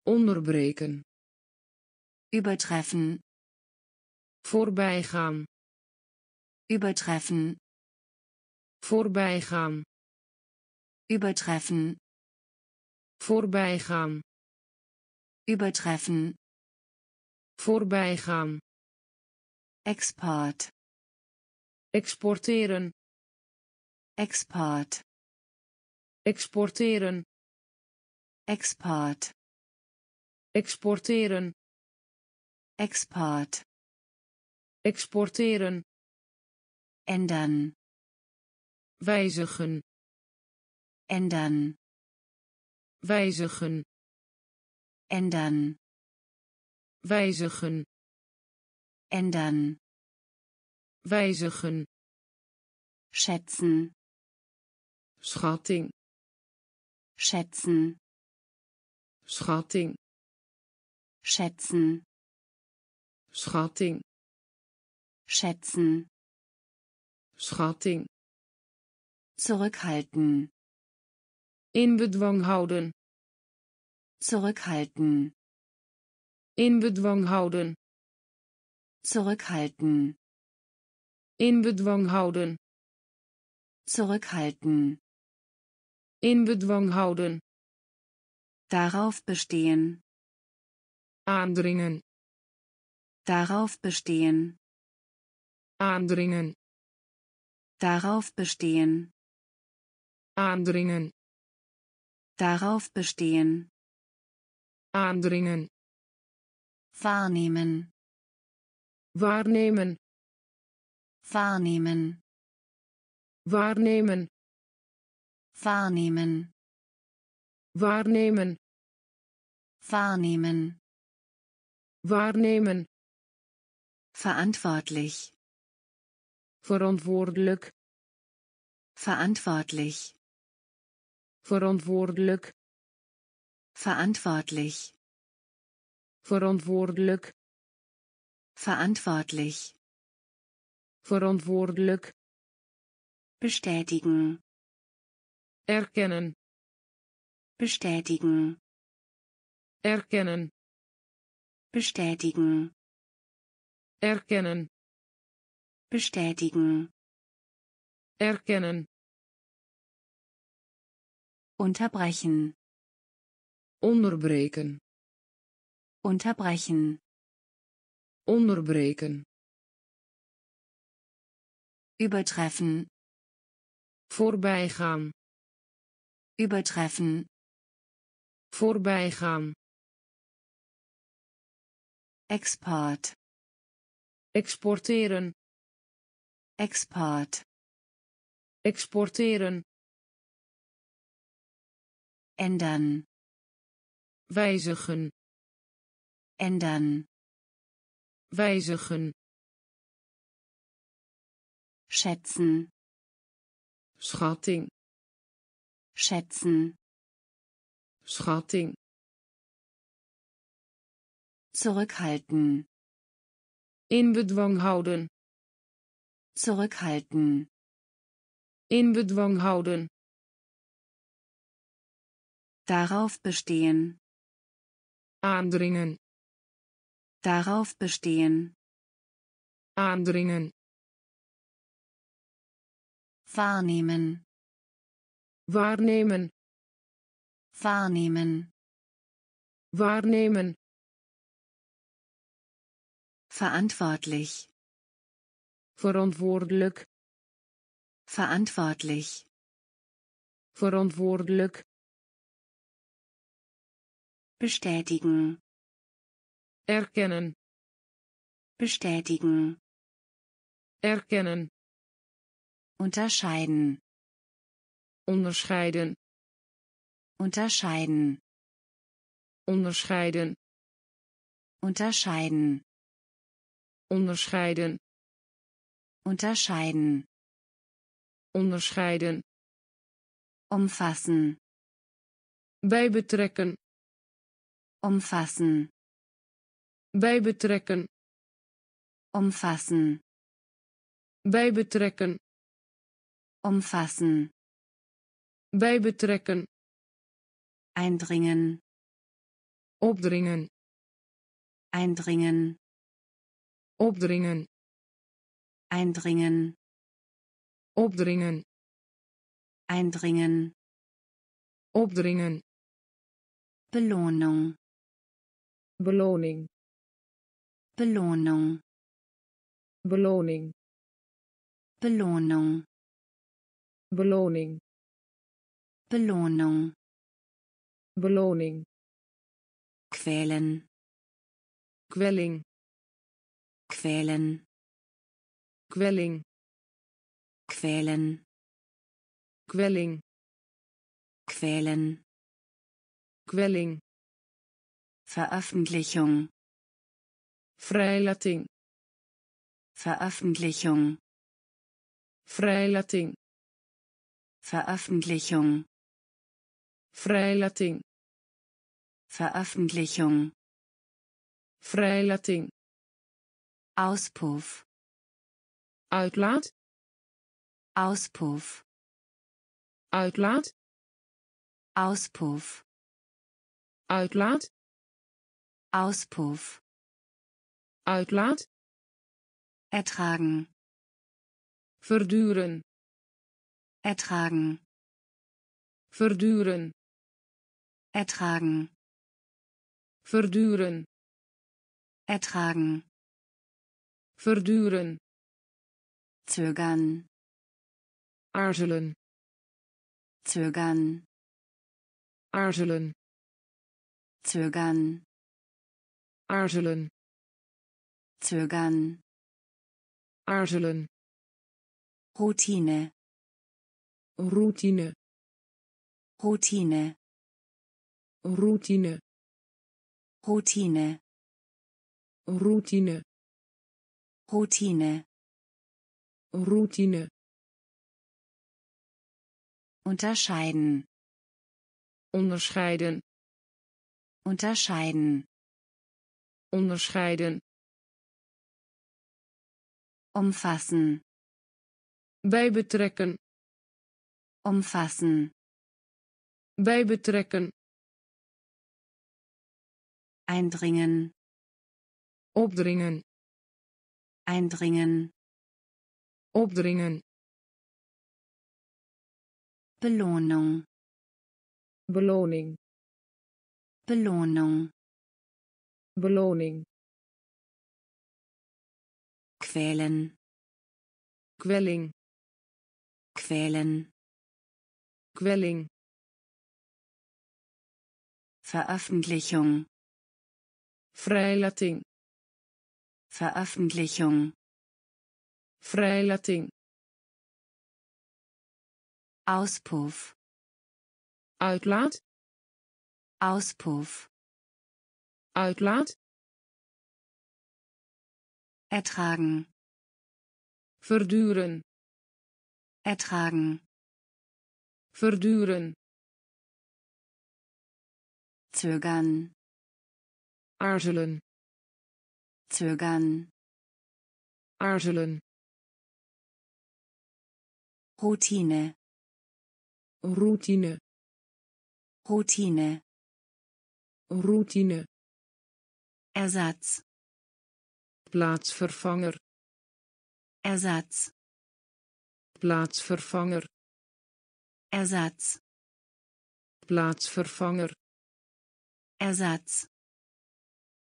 onderbreken. Übertreffen. Voorbijgaan. Übertreffen. Voorbijgaan übertreffen. Voorbijgaan. Übertreffen. Voorbijgaan. Export. Exporteren. Export. Exporteren. Export. Exporteren. Export. Exporteren. Ändern. Wijzigen ändern wijzigen. Ändern wijzigen. Ändern wijzigen. Schätzen schatting. Schätzen schatting. Schätzen schatting. Schätzen schatting. Zurückhalten in bedwang houden zurückhalten in bedwang houden zurückhalten in bedwang houden Zurückhalten. In bedwang houden. Darauf bestehen. Aandringen. Darauf bestehen. Aandringen. Darauf bestehen. Aandringen. Darauf bestehen. Aandringen. Wahrnehmen. Waarnemen. Wahrnehmen. Waarnemen. Wahrnehmen. Waarnemen. Wahrnehmen. Waarnemen. Verantwortlich. Verantwoordelijk. Verantwortlich. Verantwoordelijk. Verantwortlich. Verantwoordelijk. Verantwortlich. Verantwoordelijk. Bestätigen. Erkennen. Bestätigen. Erkennen. Bestätigen. Erkennen. Bestätigen. Erkennen. Unterbrechen. Onderbreken. Unterbrechen. Onderbreken. Übertreffen. Voorbijgaan. Übertreffen. Voorbijgaan. Export. Exporteren. Export. Exporteren. Ändern. Wijzigen. Ändern. Wijzigen. Schätzen. Schatting. Schätzen. Schatting. Zurückhalten. In bedwang houden. Zurückhalten. In bedwang houden. Darauf bestehen. Aandringen. Darauf bestehen. Aandringen. Wahrnehmen. Waarnemen. Wahrnehmen. Waarnemen. Verantwortlich. Verantwoordelijk. Verantwortlich. Verantwoordelijk. Bestätigen. Erkennen. Bestätigen. Erkennen. Unterscheiden. Onderscheiden. Unterscheiden. Onderscheiden. Unterscheiden. Onderscheiden. Unterscheiden. Onderscheiden. Umfassen. Bij betrekken. Umfassen. Bij betrekken. Umfassen. Bij betrekken. Umfassen. Bij betrekken. Eindringen. Opdringen. Eindringen. Opdringen. Eindringen. Opdringen. Eindringen. Opdringen. Belohnung. beloning beloning Belohnung. beloning Belohnung. beloning Quälen. Quelling. Quälen. Quelling. Quälen. Quelling. Quälen. Quelling. kwelling Veröffentlichung. Vrijlating. Veröffentlichung. Vrijlating. Veröffentlichung. Vrijlating. Veröffentlichung. Vrijlating. Auspuff. Uitlaat. Auspuff. Uitlaat. Auspuff. Uitlaat. Auspuff. Uitlaat. Ertragen. Verduren. ertragen. Verduren. Ertragen. Verduren. Ertragen. Verduren. Zögern. Aarzelen. Zögern. Aarzelen. Zögern aarzelen zögern. Aarzelen Routine. Routine Routine. Routine Routine. Routine Routine. Routine unterscheiden. Onderscheiden unterscheiden onderscheiden. Umfassen bij betrekken. Umfassen bij betrekken. Eindringen. Opdringen. Eindringen. Opdringen. Belohnung beloning. Belohnung beloning quälen. Quelling. Quälen. Quelling. Veröffentlichung. Freilating Veröffentlichung. Freilating Auspuff. Outlaat Auspuff uitlaat. Ertragen. Verduren. Ertragen. Verduren. Zögern. Aarzelen. Zögern. Aarzelen. Routine. Routine. Routine. Routine Ersatz. Plaatsvervanger. Ersatz. Plaatsvervanger. Ersatz. Plaatsvervanger. Ersatz.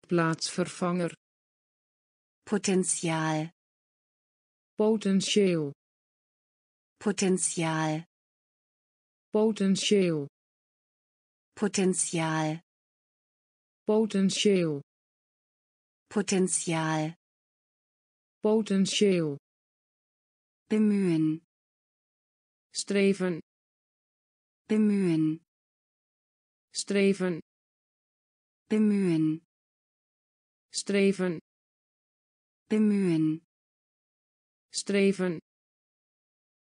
Plaatsvervanger. Potenzial. Potentieel. Potenzial. Potentieel. Potenzial. Potentieel Potenzial. Potentieel. Bemühen. Streven. Bemühen. Streven. Bemühen. Streven. Bemühen. Streven.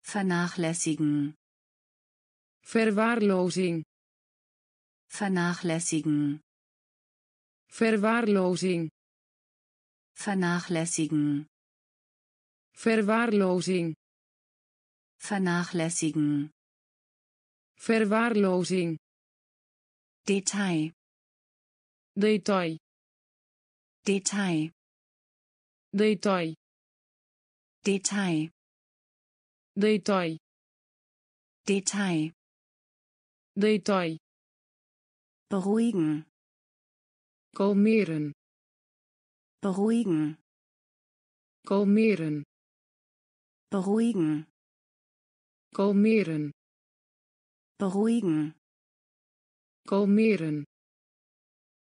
Vernachlässigen. Verwaarlozing. Vernachlässigen. Verwaarlozing vernachlässigen. Verwaarlozing. Vernachlässigen. Verwaarlozing. Detail. Detail. Detail. Detail. Detail. Detail. Detail. Detail. Beruhigen. Kalmeren beruhigen. Kalmeren. Beruhigen. Kalmeren. Beruhigen. Kalmeren.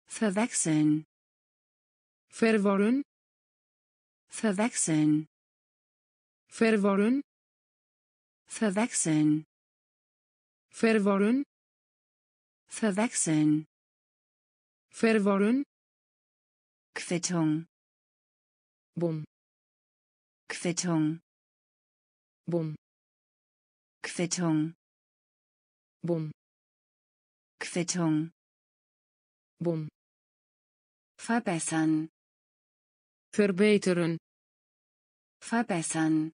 Verwechseln verwarren. Verwechseln verwarren. Verwechseln verwarren. Verwechseln verwarren Quittung. Bon Quittung. Bon Quittung. Bon Quittung. Bon verbessern. Verbeteren. Verbessern.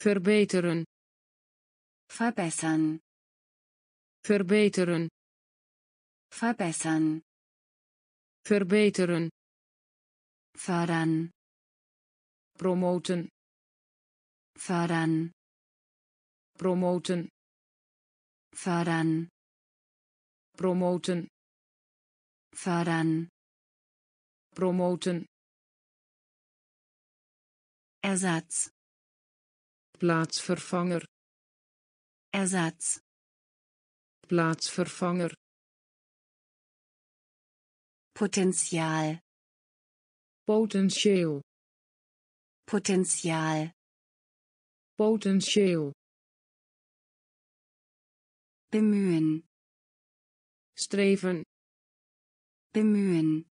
Verbeteren. Verbessern. Verbeteren. Verbessern verbeteren. Fördern promoten. Fördern promoten. Fördern promoten. Fördern promoten. Ersatz. Plaatsvervanger. Ersatz. Plaatsvervanger Potenzial. Potentieel Potenzial. Potentieel bemühen. Streven. Bemühen.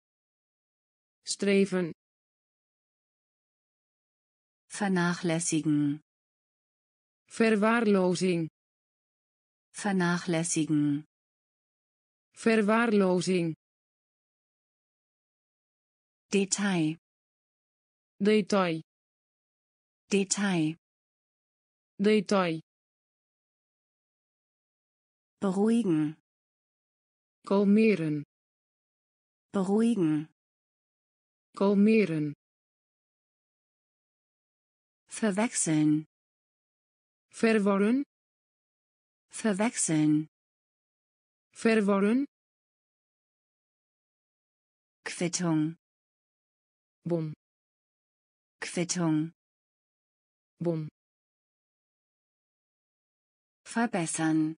Streven. Vernachlässigen. Verwaarlozing. Vernachlässigen. Verwaarlozing Detail. Detail. Detail. Detail. Beruhigen kalmeren. Beruhigen kalmeren. Verwechseln verwarren. Verwechseln verwarren. Quittung bom. Quittung bom. Verbessern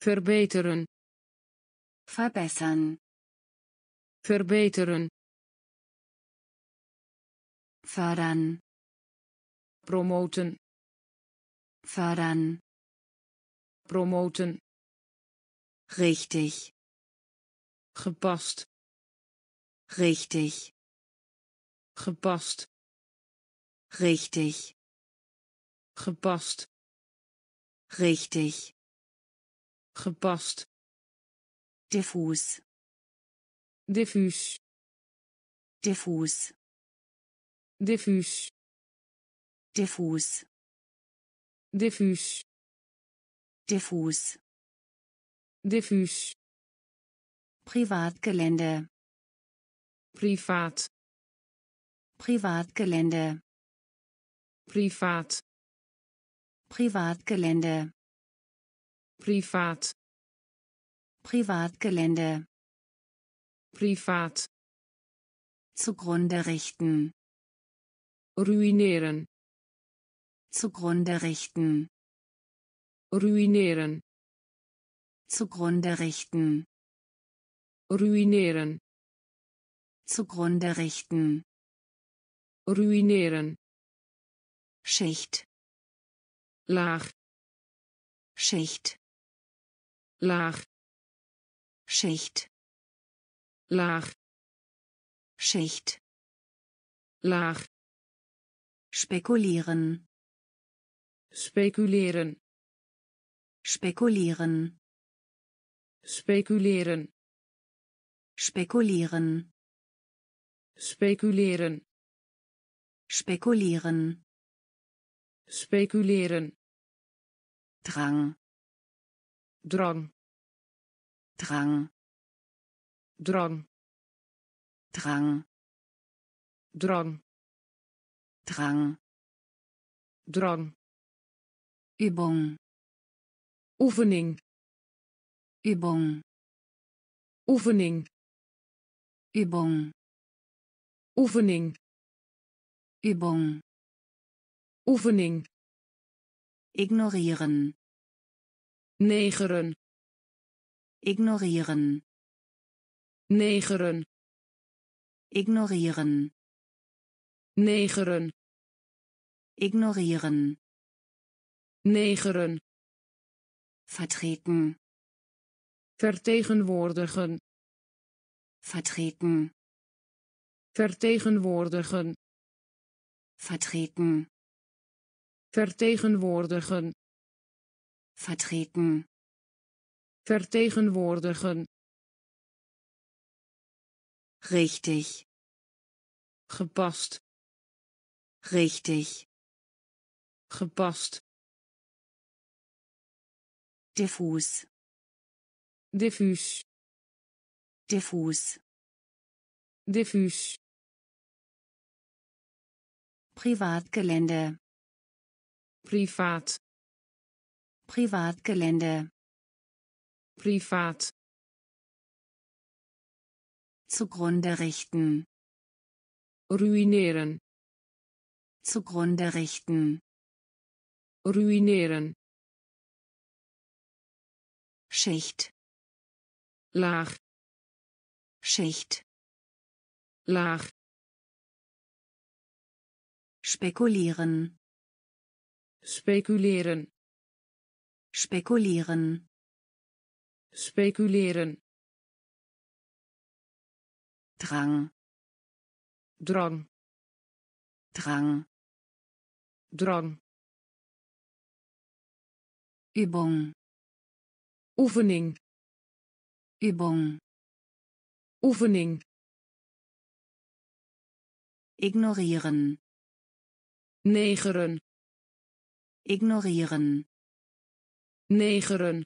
verbeteren. Verbessern verbeteren. Fördern promoten. Fördern promoten. Richtig. Gepast. Richtig gepast. Richtig. Gepast. Richtig. Gepast. Diffus. Diffuus diffus. Diffuus diffus. Diffuus diffus. Diffuus Privatgelände. Privaat Privatgelände. Privaat Privatgelände. Privaat Privatgelände. Privaat zugrunde richten. Ruïneren zugrunde richten. Ruïneren zugrunde richten. Ruïneren zugrunde richten ruïneren. Schicht. Laag. Schicht. Laag. Schicht. Laag. Schicht. Laag. Spekulieren speculeren spekulieren speculeren spekulieren speculeren spekulieren. Speculeren. Drang. Drang. Drang. Drang. Drang. Drang. Drang. Drang. Übung. Oefening. Übung. Oefening. Übung. Oefening Übung. Oefening. Ignorieren. Negeren. Ignorieren. Negeren. Ignorieren. Negeren. Ignorieren. Negeren. Vertreten. Vertegenwoordigen. Vertreten. Vertegenwoordigen vertreten. Vertegenwoordigen. Vertreten. Vertegenwoordigen. Richtig. Gepast. Richtig. Gepast. Diffus. Diffuus diffus. Diffuus Privatgelände privaat Privatgelände. privaat Zugrunde richten. ruïneren Zugrunde richten. ruïneren Schicht. laag Schicht. laag Spekulieren. speculeren Spekulieren. speculeren Drang. drang Drang. drang Übung. oefening Übung. oefening Ignorieren. Negeren Ignorieren. negeren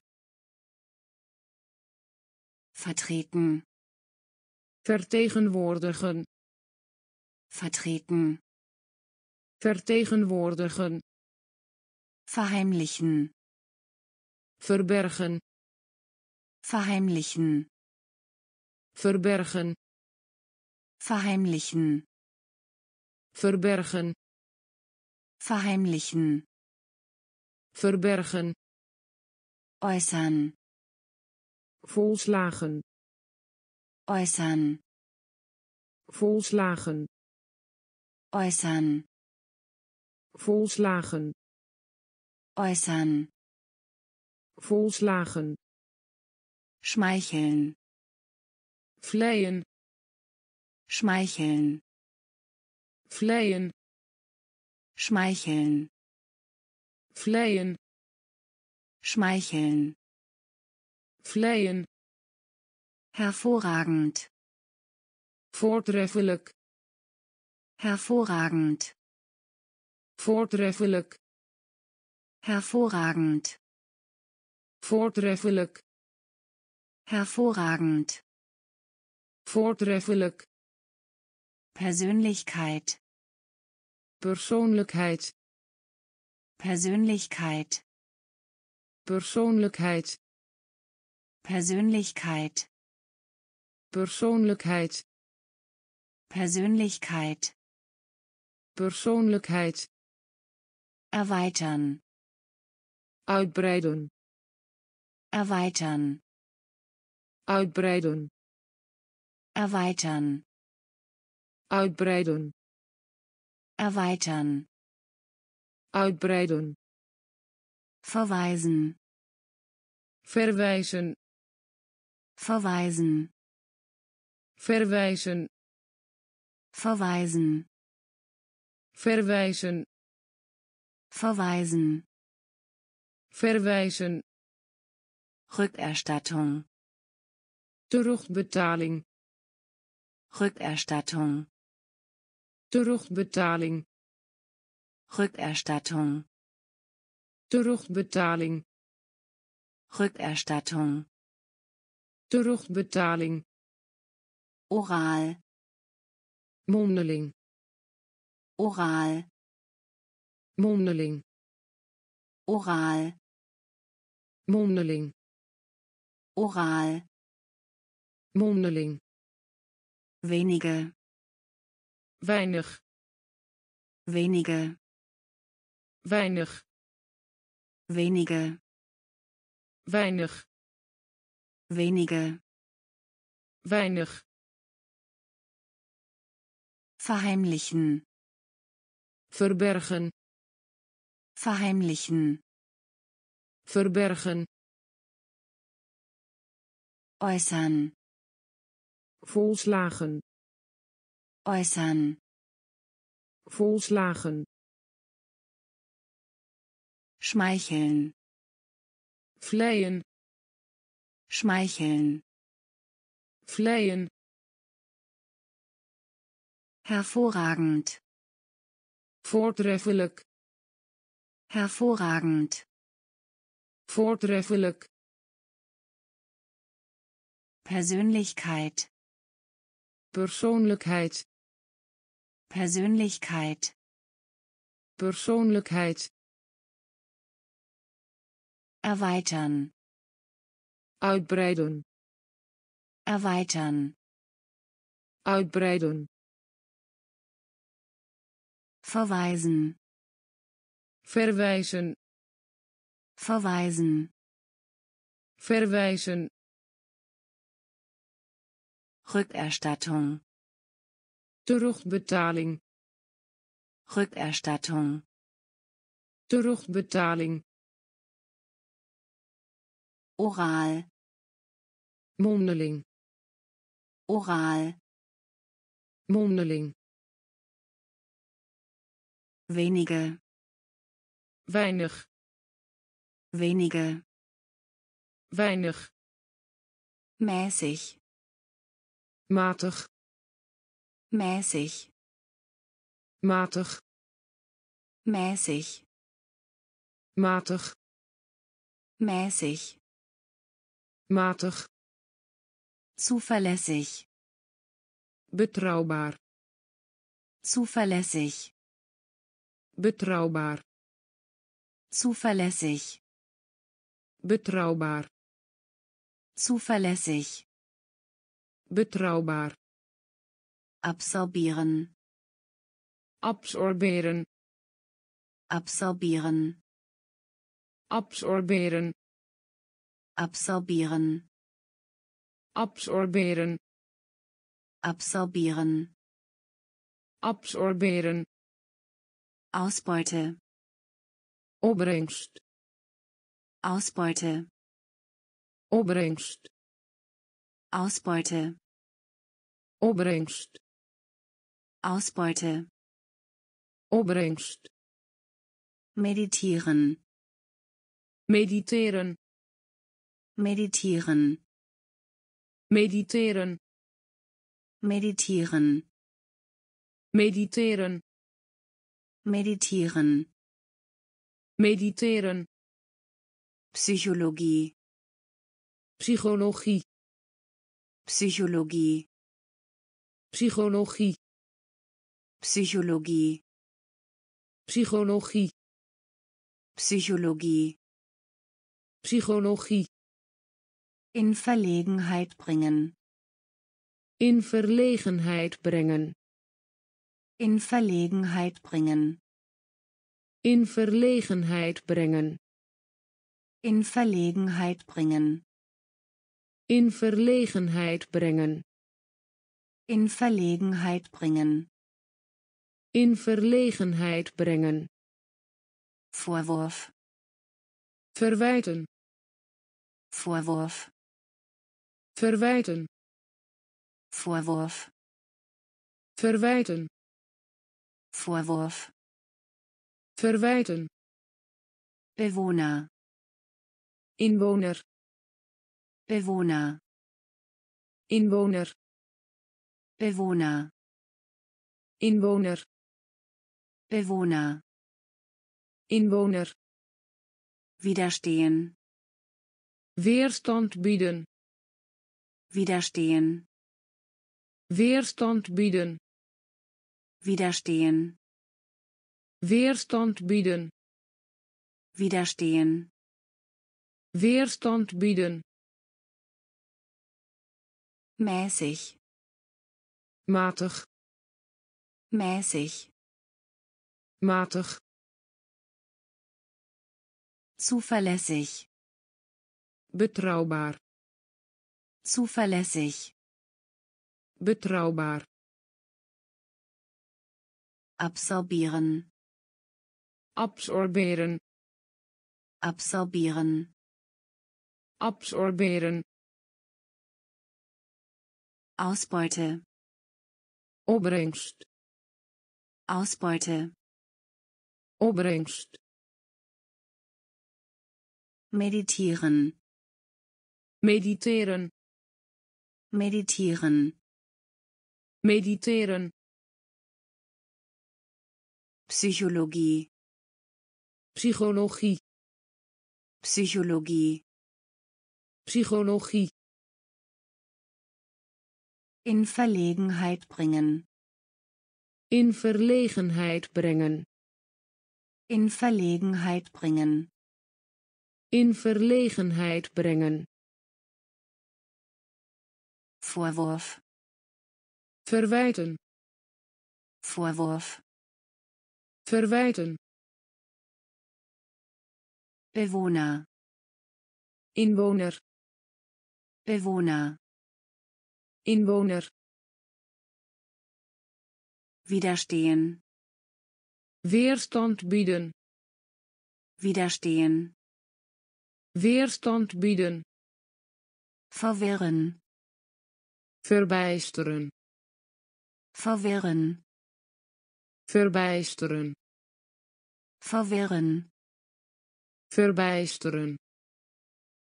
Vertreten. vertegenwoordigen Vertreten. vertegenwoordigen Verheimlichen. verbergen Verheimlichen. verbergen Verheimlichen. verbergen Verheimlichen. verbergen Äußern. volslagen Äußern. volslagen Äußern. volslagen Äußern. volslagen Schmeicheln. vleien Schmeicheln. vleien Schmeicheln. vleien Schmeicheln. vleien Hervorragend. voortreffelijk Hervorragend. voortreffelijk Hervorragend. voortreffelijk Hervorragend. voortreffelijk Persönlichkeit. Persoonlijkheid Persönlichkeit. persoonlijkheid Persönlichkeit. persoonlijkheid Persönlichkeit. persoonlijkheid Erweitern. uitbreiden Erweitern. uitbreiden Erweitern. uitbreiden Erweitern. uitbreiden Verweisen. verwijzen Verweisen. verwijzen Verweisen. verwijzen Verweisen. verwijzen Rückerstattung. terugbetaling Rückerstattung. Terugbetaling Rückerstattung. terugbetaling Rückerstattung. terugbetaling Oral. mondeling Oral. mondeling Oral. mondeling Oral. mondeling Wenige. Weinig Wenige. weinig Wenige. weinig Wenige. weinig Verheimlichen. verbergen Verheimlichen. verbergen Äußern. volslagen Äußern. volslagen Schmeicheln. vleien Schmeicheln. vleien Hervorragend. voortreffelijk Hervorragend. voortreffelijk Persönlichkeit. Persoonlijkheid Persönlichkeit. persoonlijkheid Erweitern. Uitbreiden. Erweitern. Uitbreiden. Verweisen. Verwijzen. Verweisen. Verwijzen. Rückerstattung. Terugbetaling. Rückerstattung. Terugbetaling. Oral. Mondeling. Oral. Mondeling. Wenige. Weinig. Wenige. Weinig. Mäßig. Matig. Mäßig. Matig. Mäßig. Matig. Mäßig. Matig. Zuverlässig. Betrouwbaar. Zuverlässig. Betrouwbaar. Zuverlässig. Betrouwbaar. Zuverlässig. Betrouwbaar. Absorbieren. Absorberen. Absorbieren. Absorberen. Absorbieren. Absorberen. Absorbieren. Absorberen. Ausbeute. Opbrengst. Ausbeute. Opbrengst. Ausbeute. Obrengst. Ausbeute. Obrengst. Meditieren. Meditieren. Meditieren. Meditieren. Meditieren. Meditieren. Meditieren. Meditieren. Psychologie. Psychologie. Psychologie. Psychologie. Psychologie. Psychologie. Psychologie. Psychologie. In Verlegenheit bringen. In verlegenheid brengen. In Verlegenheit bringen. In verlegenheid brengen. In Verlegenheit bringen. In verlegenheid brengen. In Verlegenheit bringen. In verlegenheid brengen. Vorwurf. Verwijten. Vorwurf. Verwijten. Vorwurf. Verwijten. Vorwurf. Verwijten. Bewohner. Inwoner. Bewohner. Inwoner. Bewohner. Inwoner. Bewohner. Inwoner. Widerstehen. Weerstand bieden. Widerstehen. Weerstand bieden. Widerstehen. Weerstand bieden. Widerstehen. Weerstand bieden. Mäßig. Matig. Mäßig. Matig. Zuverlässig. Betrouwbaar. Zuverlässig. Betrouwbaar. Absorbieren. Absorberen. Absorbieren. Absorberen. Ausbeute. Opbrengst. Ausbeute. Opbrengst. Meditieren. Mediteren. Meditieren. Mediteren. Psychologie. Psychologie. Psychologie. Psychologie. In Verlegenheit bringen. In verlegenheid brengen. In Verlegenheit bringen. In verlegenheid brengen. Vorwurf. Verwijten. Vorwurf. Verwijten. Bewohner. Inwoner. Bewohner. Inwoner. Widerstehen. Weerstand bieden. Widerstehen. Weerstand bieden. Verwirren. Verbijsteren. Verwirren. Verbijsteren. Verwirren. Verbijsteren.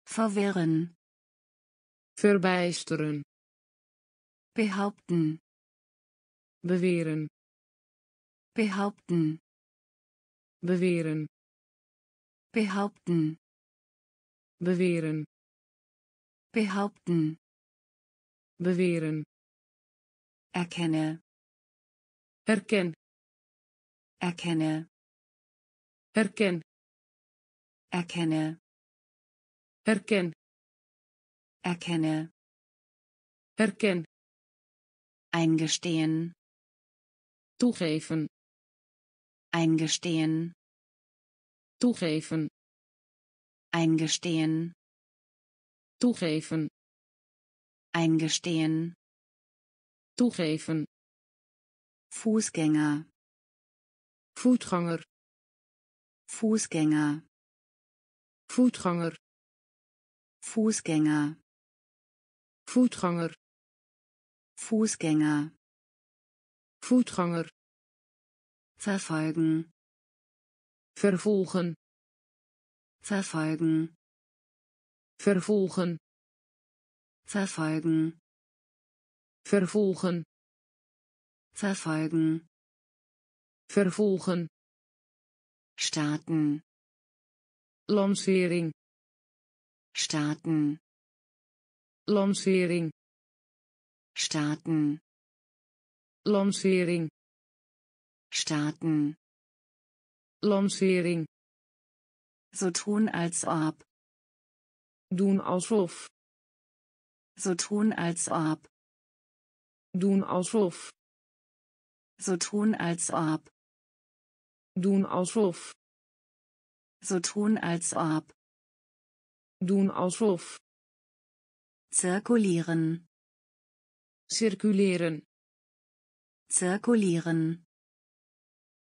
Verwirren. Verbijsteren. Behaupten. Beweren. Behaupten. Beweren. Behaupten. Beweren. Behaupten. Beweren. Erkenne. Herken. Erkenne. Herken. Erkenne. Herken. Erkenne. Herken. Eingestehen. Toegeven. Eingestehen. Toegeven. Eingestehen. Toegeven. Eingestehen. Toegeven. Fußgänger. Voetganger. Fußgänger. Voetganger. Fußgänger. Voetganger. Fußgänger. Voetganger. Verfolgen. Vervolgen. Verfolgen. Vervolgen. Verfolgen. Vervolgen. Verfolgen. Vervolgen. Starten. Lancering. Starten. Lancering. Starten. Lancering. Starten. Lancering. So tun als ob. Doen alsof. So tun als ob. Doen alsof. So tun als ob. Doen alsof. So tun als ob. Doen alsof. Zirkulieren. Circuleren. Zirkulieren.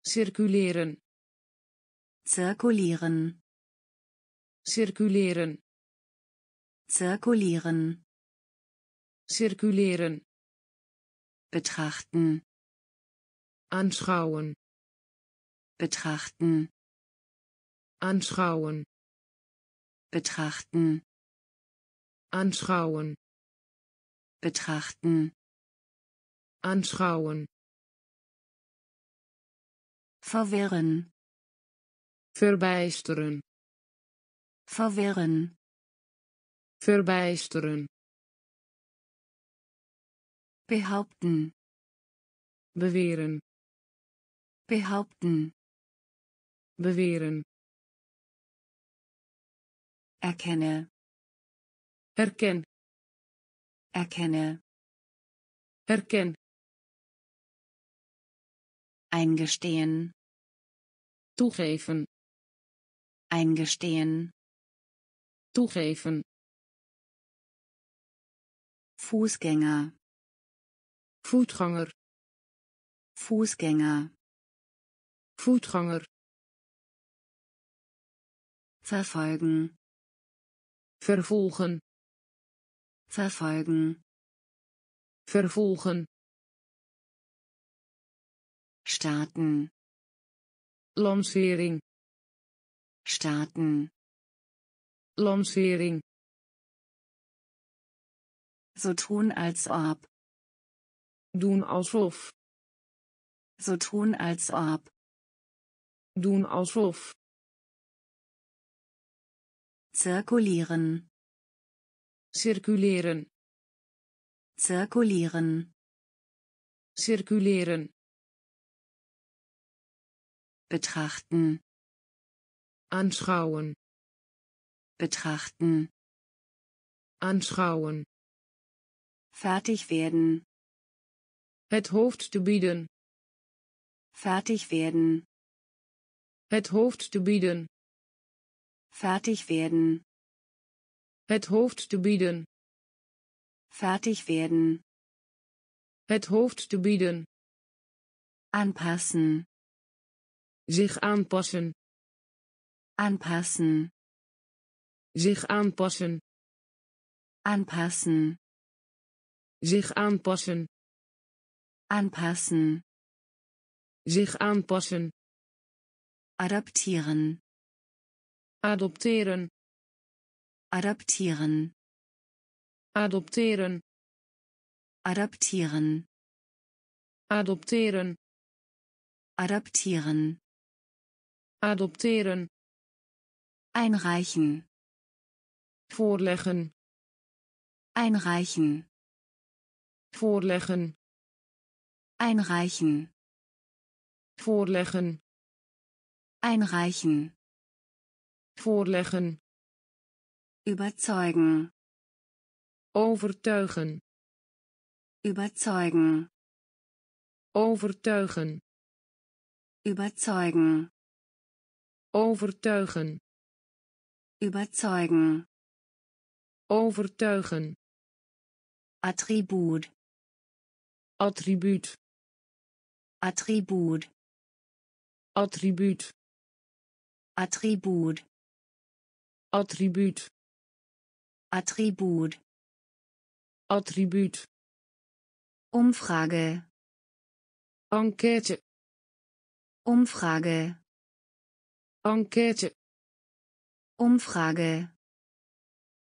Circuleren. Zirkulieren. Circuleren. Zirkulieren. Circuleren. Betrachten. Aanschouwen. Betrachten. Aanschouwen. Betrachten. Aanschouwen. Betrachten. Aanschouwen. Verwirren. Verbijsteren. Verwirren. Verbijsteren. Behaupten. Beweren. Behaupten. Beweren. Erkenne. Herken. Erkenne. Herken. Eingestehen. Toegeven. Eingestehen. Toegeven. Fußgänger. Voetganger. Fußgänger. Voetganger. Verfolgen. Vervolgen. Verfolgen. Vervolgen. Starten. Lancering. Starten. Lancering. So tun als ob. Doen alsof. So tun als ob. Doen alsof. Zirkulieren. Circuleren. Zirkulieren. Circuleren. Betrachten. Aanschouwen. betrachten aanschouwen fertig werden het hoofd te bieden fertig werden het hoofd te bieden fertig werden het hoofd te bieden. Fertig werden. Het hoofd te bieden. Anpassen zich aanpassen. Anpassen zich aanpassen. Anpassen zich aanpassen. Anpassen zich aanpassen. Adaptieren adopteren adaptieren adopteren. Adaptieren adopteren. Adaptieren adopteren. Einreichen. Voorleggen. Einreichen. Voorleggen. Einreichen. Voorleggen. Einreichen. Voorleggen überzeugen. Overtuigen. Überzeugen. Overtuigen. Überzeugen. Overtuigen. Überzeugen. Overtuigen. Attribuut attribuut attribuut attribuut attribuut attribuut attribuut attribuut umfrage enquête. Umfrage enquête. Umfrage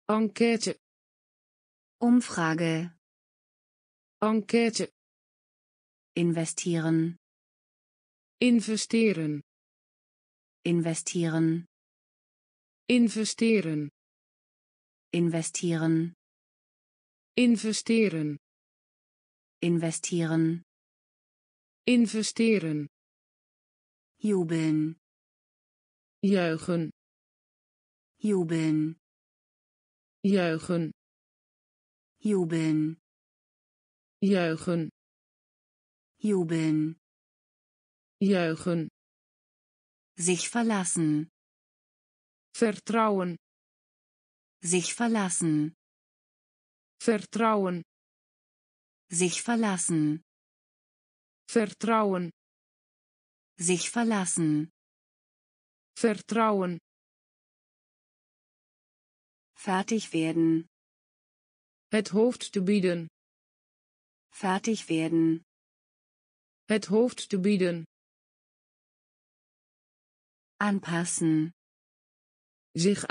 enquête. Umfrage enquête. Investieren. Investeren. Investieren. Investeren investieren investeren. Investieren investeren. Jubeln. Juichen. Jubeln. Juichen. Jubeln. Juichen. Jubeln. Juichen. Sich verlassen. Vertrouwen sich verlassen. Vertrouwen. Sich verlassen. Vertrouwen. Sich verlassen. Vertrouwen. Fertig werden. Het hoofd te bieden. Fertig werden. Het hoofd te bieden. Anpassen zich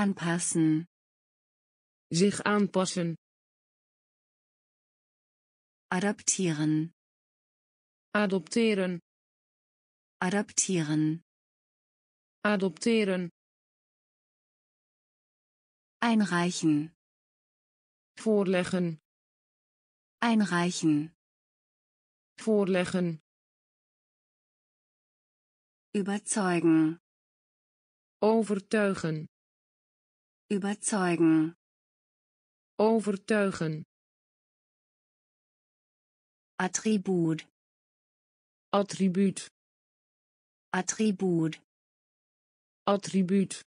aanpassen. Anpassen zich aanpassen. Adaptieren adopteren. Adaptieren adopteren. Einreichen. Voorleggen. Einreichen. Voorleggen. Überzeugen. Overtuigen überzeugen. Overtuigen. Attribuut attribuut attribuut attribuut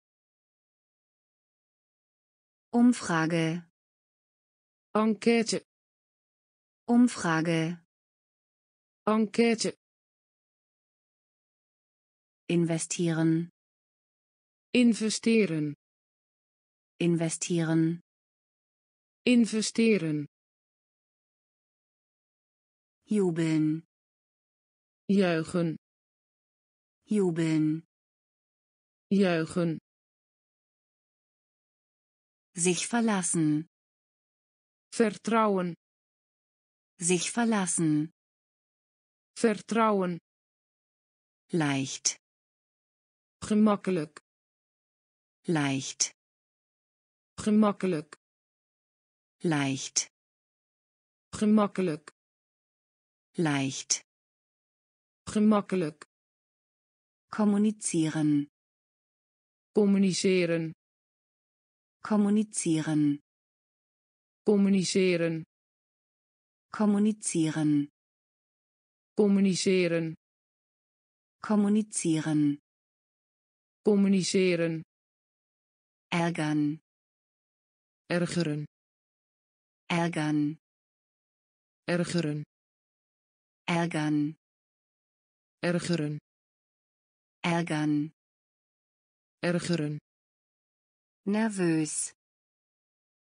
umfrage. Enquête. Umfrage. Enquête. Investieren. Investeren investieren. Investeren. Jubeln. Juichen. Jubeln. Juichen. Sich verlassen. Vertrouwen sich verlassen. Vertrouwen leicht. Gemakkelijk. Leicht gemakkelijk. Leicht. Gemakkelijk. Leicht. Gemakkelijk. Communiceren. Kommunizieren. Communiceren. Kommunizieren. Communiceren. Kommunizieren. Communiceren. Ärgern ergeren. Ärgern ergeren. Ärgern ergeren. Ärgern ergeren. Nervös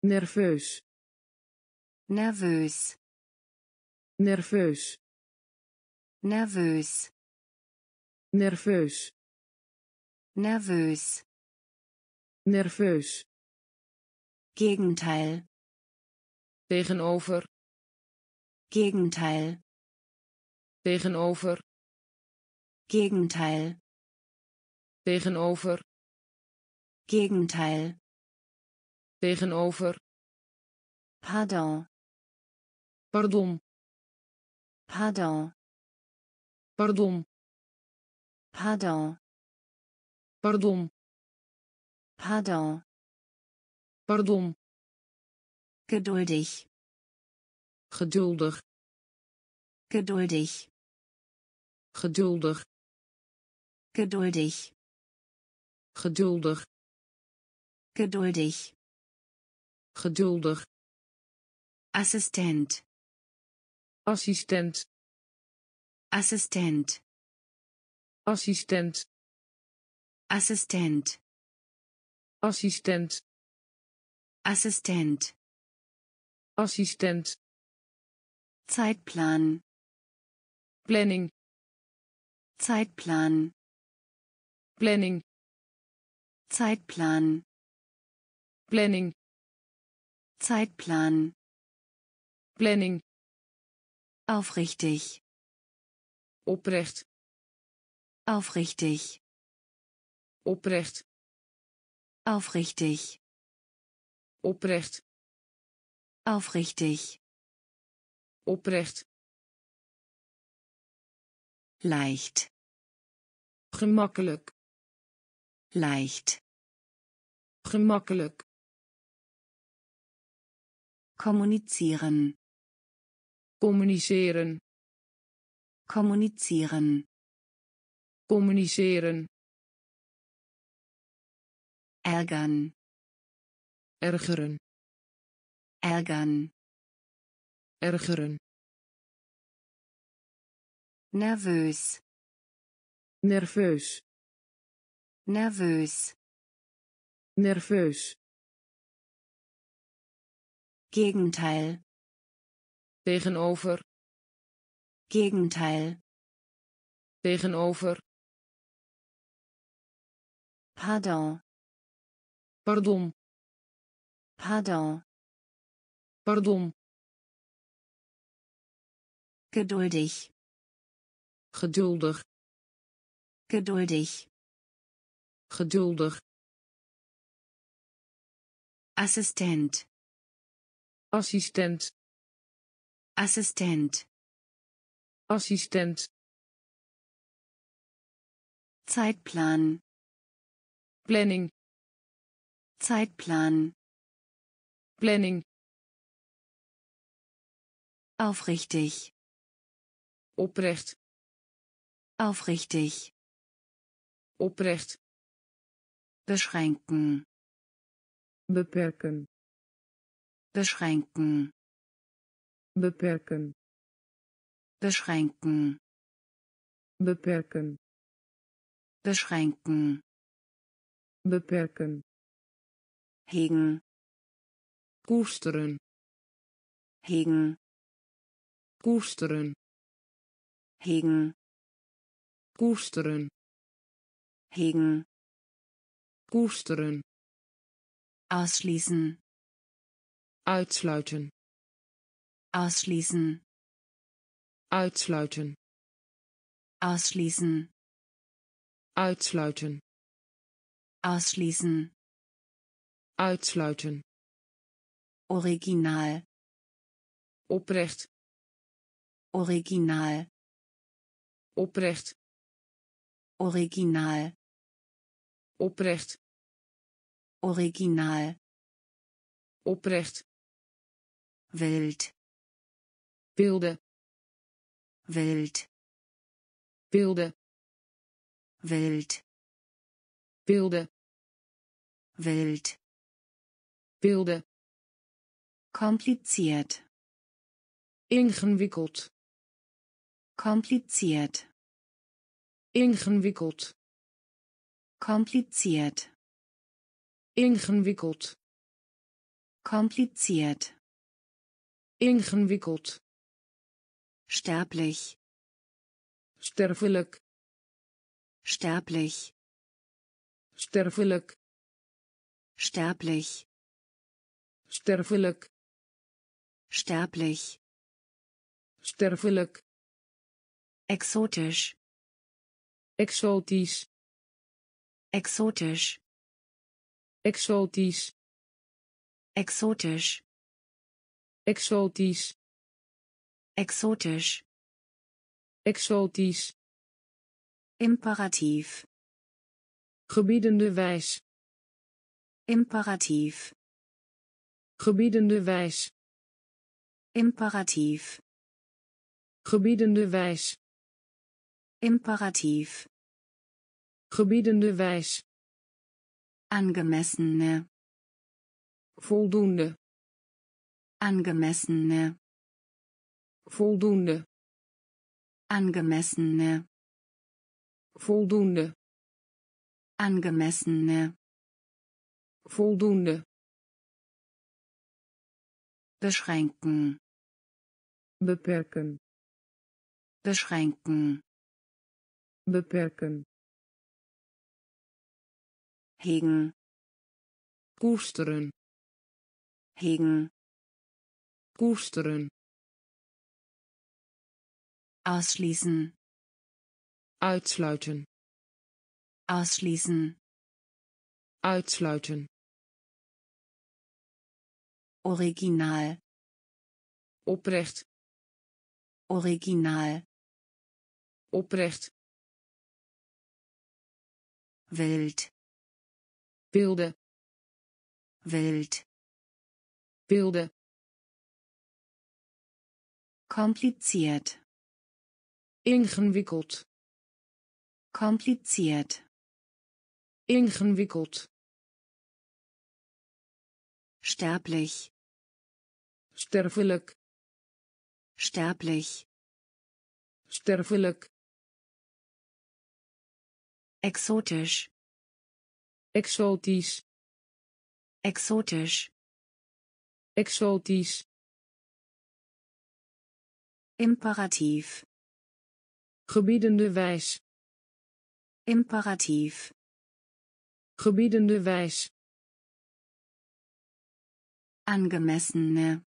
nerveus. Nervös nerveus. Nervös nerveus. Nervös nerveus Gegenteil. Tegenover. Gegenteil. Tegenover. Gegenteil. Tegenover. Gegenteil. Tegenover. Pardon. Pardon. Pardon. Pardon. Pardon. Pardon. Pardon pardon. Geduldig. Geduldig. Geduldig. Geduldig. Geduldig. Geduldig. Geduldig. Geduldig. Assistent. Assistent. Assistent. Assistent. Assistent. Assistent Assistent. Assistent. Zeitplan. Planning. Zeitplan. Planning. Zeitplan. Planning. Zeitplan. Planning. Aufrichtig. Oprecht. Aufrichtig. Oprecht. Aufrichtig oprecht. Aufrichtig. Oprecht. Leicht. Gemakkelijk. Leicht. Gemakkelijk. Kommunizieren. Communiceren. Kommunizieren. Communiceren. Ärgern ergeren. Ärgern ergeren. Nervös nerveus. Nervös nerveus. Gegenteil. Tegenover. Gegenteil. Tegenover. Pardon. Pardon Pardon. Pardon. Geduldig. Geduldig. Geduldig. Geduldig. Assistent. Assistent. Assistent. Assistent. Zeitplan. Planning. Zeitplan planning. Aufrichtig. Oprecht. Aufrichtig. Oprecht. Beschränken. Beperken. Beschränken. Beperken. Beschränken. Beperken. Beschränken. Beperken. Hegen koesteren. Hegen. Koesteren. Hegen. Koesteren. Hegen. Koesteren. Ausschließen uitsluiten. Ausschließen uitsluiten. Ausschließen uitsluiten. Ausschließen uitsluiten original oprecht original oprecht original oprecht Original. oprecht Wild. wilde Wild. wilde Wild. wilde Wild. wilde Kompliziert. ingewikkeld Kompliziert. ingewikkeld Kompliziert. ingewikkeld Kompliziert. ingewikkeld Sterblich. sterfelijk Sterblich. sterfelijk Sterblich. sterfelijk Sterblich. sterfelijk Exotisch. exotisch Exotisch. exotisch Exotisch. exotisch Exotisch. exotisch Imperativ. gebiedende wijs Imperativ. gebiedende wijs Imperativ. gebiedende wijs Imperativ. gebiedende wijs Angemessene. voldoende Angemessene. voldoende Angemessene. voldoende Angemessene. voldoende Beschränken. Beperken Beschränken. beperken Hegen. koesteren Hegen. koesteren Ausschließen. uitsluiten Ausschließen. uitsluiten Original. oprecht Original. oprecht Wild. wilde Wild. wilde Kompliziert. ingewikkeld Kompliziert. ingewikkeld Sterblich. sterfelijk Sterblich. sterfelijk Exotisch. exotisch Exotisch. exotisch Imperativ. gebiedende wijs Imperativ. gebiedende wijs Angemessene.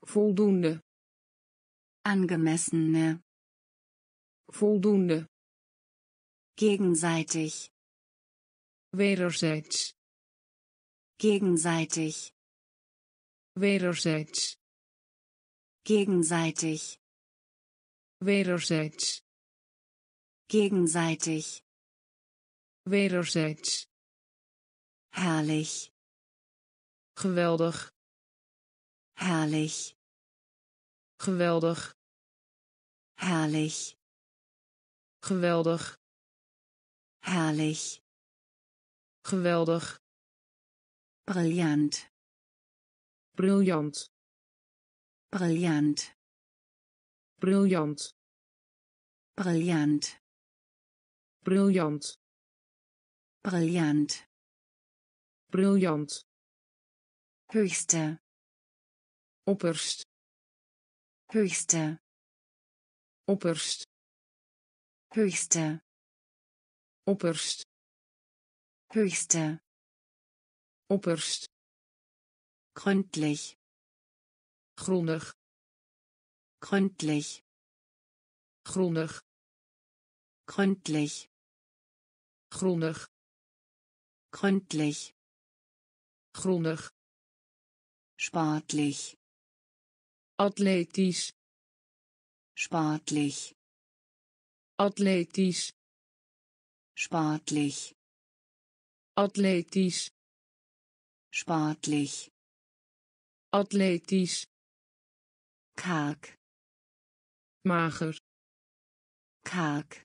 voldoende Angemessene. voldoende Gegenseitig. wederzijds Gegenseitig. wederzijds Gegenseitig. wederzijds Gegenseitig. wederzijds Herrlich. geweldig Herrlich. geweldig Herrlich. geweldig Herrlich. geweldig Brillant. briljant Brillant. briljant Brillant. briljant Brillant. briljant Höchste. opperst Höchste. Opperst Höchste. opperst Höchste. opperst Gründlich. grondig Gründlich. grondig Gründlich. grondig Gründlich. grondig Sportlich. atletisch Sportlich. atletisch Sportlich. atletisch sportlich. Atletisch karg. Mager karg.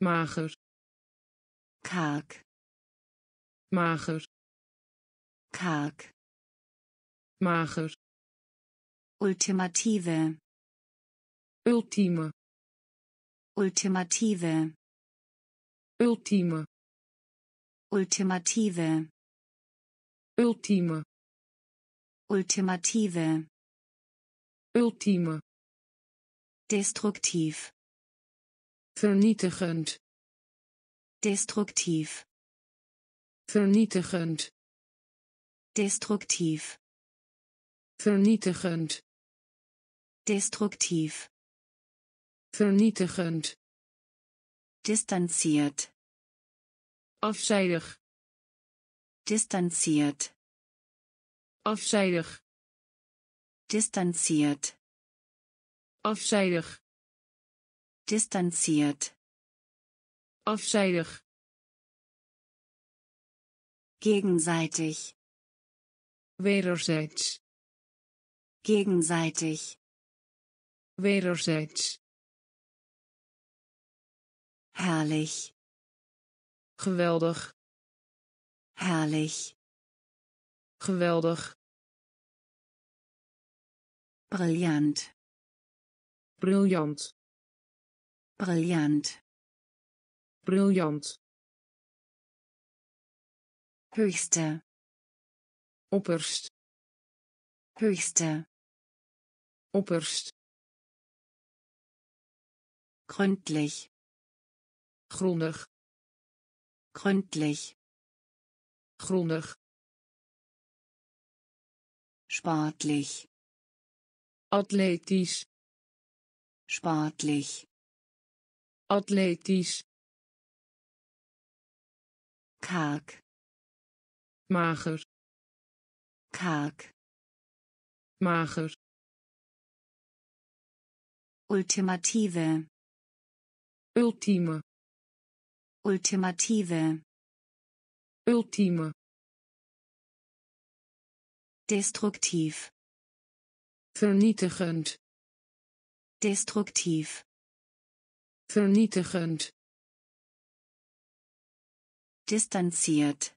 Mager karg. Mager karg. Mager ultimative ultieme ultimative. Ultieme ultimative. Ultieme ultimative. Ultieme destruktiv. Vernietigend. Destruktiv. Vernietigend. Destruktiv. Vernietigend. Destruktiv vernietigend. Distanziert afzijdig. Distanziert afzijdig. Distanziert afzijdig. Distanziert afzijdig. Gegenseitig. Wederzijds. Gegenseitig. Wederzijds herrlich. Geweldig. Herrlich. Geweldig. Brillant briljant. Brillant briljant. Höchste. Opperst. Höchste. Opperst. Gründlich grondig. Gründlich. Grondig. Sportlich. Atletisch. Sportlich. Atletisch. Karg. Mager. Karg. Mager. Ultimative. Ultieme ultimative. Ultieme destruktiv. Vernietigend. Destruktiv. Vernietigend. Distanziert.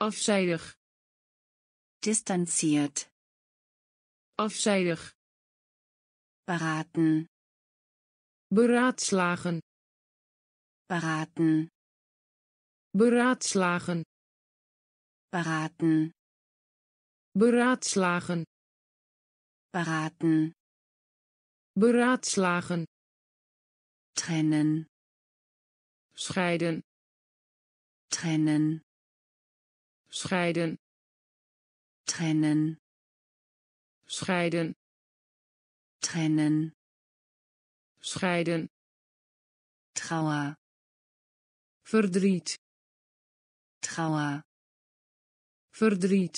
Afzijdig. Distanziert. Afzijdig. Beraten. Beraadslagen beraten. Beraadslagen. Beraten. Beraadslagen. Beraten. Beraadslagen. Trennen. Scheiden. Trennen. Scheiden. Trennen. Scheiden. Trennen. Scheiden. Trauer verdriet. Trauer verdriet.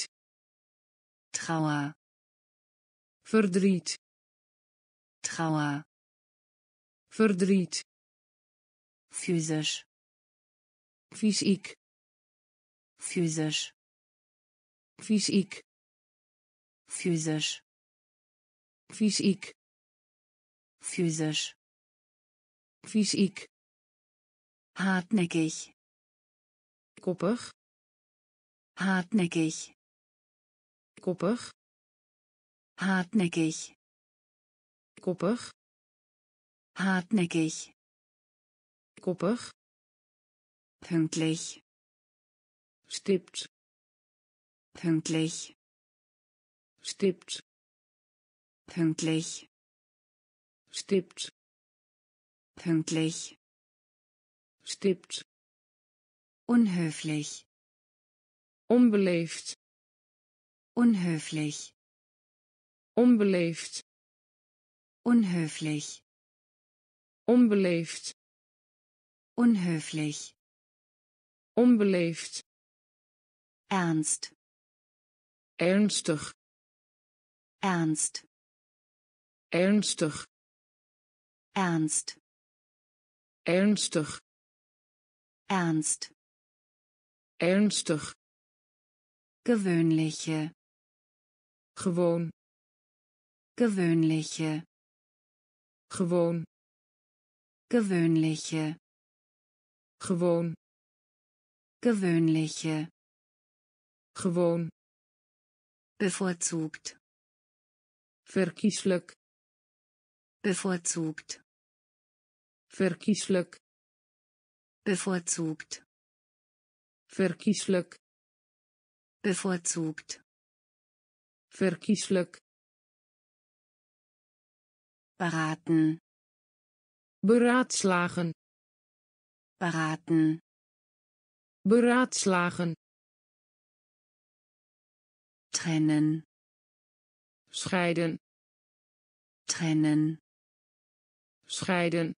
Trauer verdriet. Trauer verdriet. Physisch fysiek physisch fysiek physisch fysiek physisch fysiek hartnäckig. Koppig hartnäckig. Koppig hartnäckig. Koppig hartnäckig. Koppig pünktlich. Stipt pünktlich. Stipt pünktlich. Stipt pünktlich stipt unhöflich. onbeleefd unhöflich. onbeleefd unhöflich. onbeleefd unhöflich. onbeleefd ernst. ernstig ernst. ernstig ernst. ernstig ernst. Ernstig. Gewöhnliche. Gewoon. Gewöhnliche. Gewoon. Gewöhnliche. Gewoon. Gewöhnliche. Gewoon. Bevorzugt. Verkieslijk. Bevorzugt. Verkieslijk bevorzugt. Verkieslijk bevorzugt. Verkieslijk beraten. Beraadslagen. Beraten. Beraadslagen. Trennen. Scheiden. Trennen. Scheiden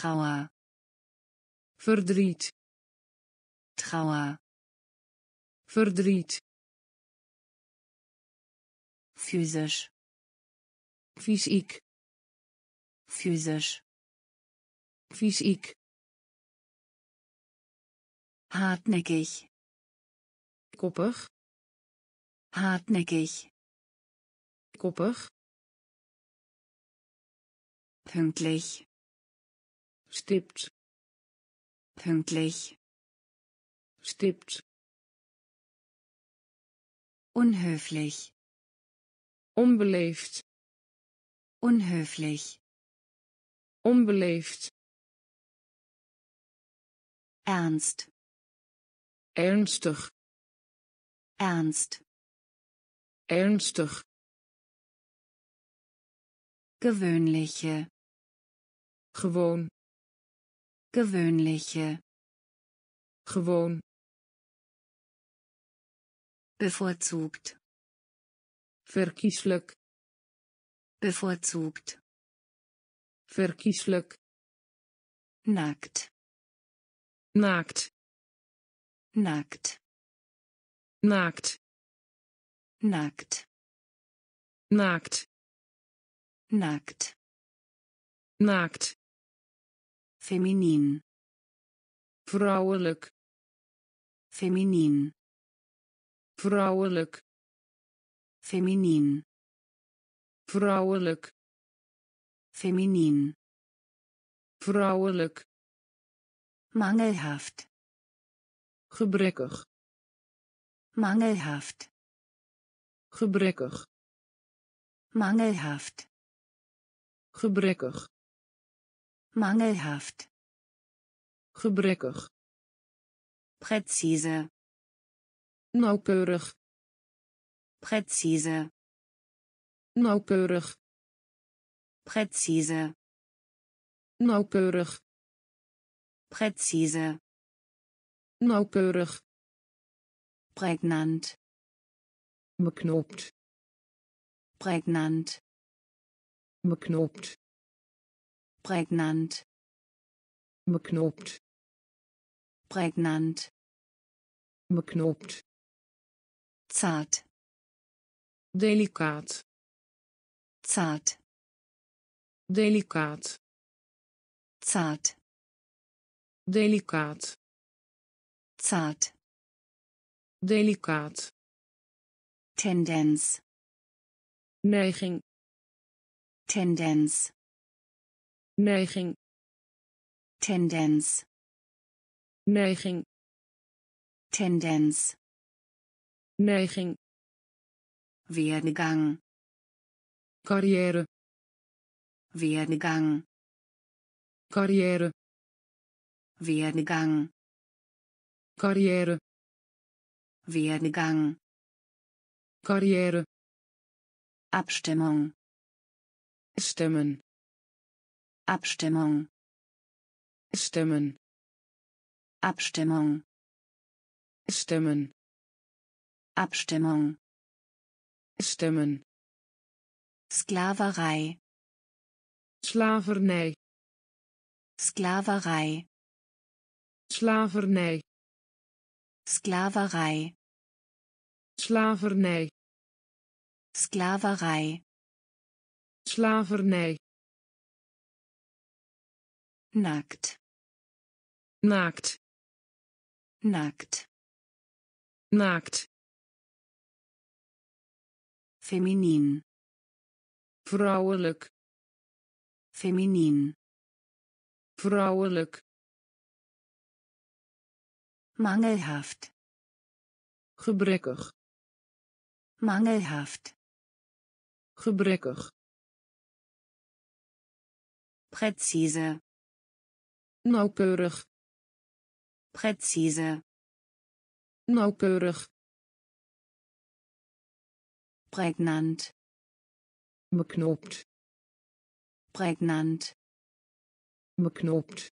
Trauer verdriet. Trauer verdriet. Physisch fysiek. Physisch fysiek. Hartnäckig. Koppig. Hartnäckig. Koppig. Pünktlich stipt. Pünktlich. Stipt. Unhöflich. Onbeleefd unhöflich. Onbeleefd ernst. Ernstig. Ernst. Ernstig. Gewöhnliche. Gewoon gewöhnliche. Gewoon. Bevorzugt. Verkieslijk. Bevorzugt. Verkieslijk. Nackt naakt. Nackt naakt. Nackt naakt. Nackt naakt feminin. Vrouwelijk. Feminin. Vrouwelijk. Feminin. Vrouwelijk. Feminin. Vrouwelijk. Mangelhaft. Gebrekkig. Mangelhaft. Gebrekkig. Mangelhaft. Gebrekkig mangelhaft. Gebrekkig. Präzise. Nauwkeurig. Präzise. Nauwkeurig. Präzise. Nauwkeurig. Präzise. Nauwkeurig. Prägnant. Beknopt prägnant. Beknopt prägnant. Beknopt. Prägnant. Beknopt. Zart. Delicaat. Zart. Delicaat. Zart. Delicaat. Zart. Delicaat. Tendenz neiging. Tendenz neiging. Tendenz neiging. Tendenz neiging. Werdegang carrière Werdegang carrière Werdegang carrière Werdegang carrière Abstimmung. Stemmen Abstimmung. Stemmen Abstimmung. Stemmen Abstimmung. Stemmen Sklaverei. Slavernij. Sklaverei. Slavernij. Sklaverei. Slavernij. Sklaverei. Slavernij nackt naakt. Nackt naakt. Feminin vrouwelijk. Feminin vrouwelijk. Mangelhaft. Gebrekkig. Mangelhaft. Gebrekkig. Präzise nauwkeurig. Präzise nauwkeurig. Prägnant beknopt prägnant beknopt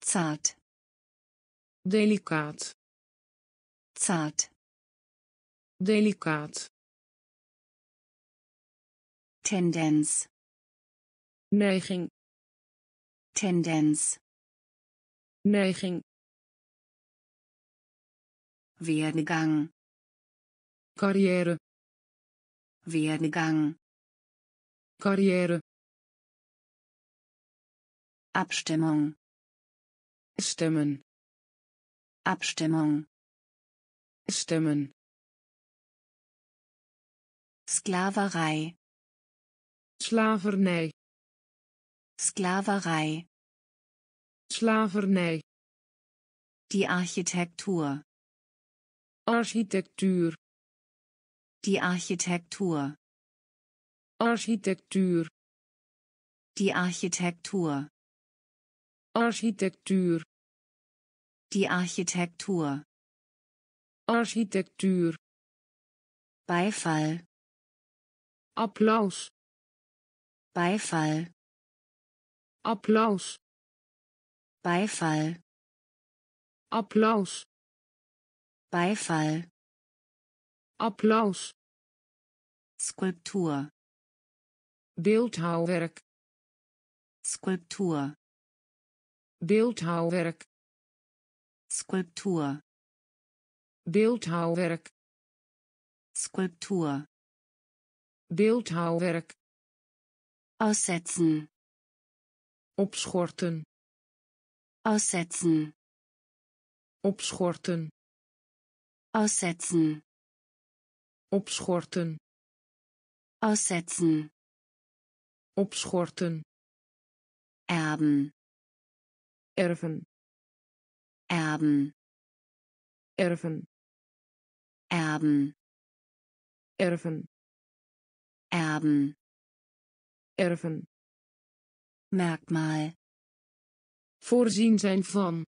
zart. Delicaat. Zart. Delicaat. Tendenz neiging Tendenz neiging. Werdegang carrière. Werdegang carrière. Abstimmung stemmen. Abstimmung stemmen. Sklaverei slavernij Sklaverei slavernij. Die Architektur architectuur. Die Architektur architectuur. Die Architektur architectuur. Die Architektur architectuur. Beifall. Applaus. Beifall applaus. Beifall. Applaus. Beifall. Applaus. Skulptur. Beeldhouwwerk Skulptur. Beeldhouwwerk Skulptur. Beeldhouwwerk Skulptur. Beeldhouwwerk Aussetzen opschorten. Aussetzen opschorten. Aussetzen opschorten. Aussetzen opschorten. Erben. Erven. Erben. Erven. Erben. Erven. Erben. Erven Merkmal. Voorzien zijn van.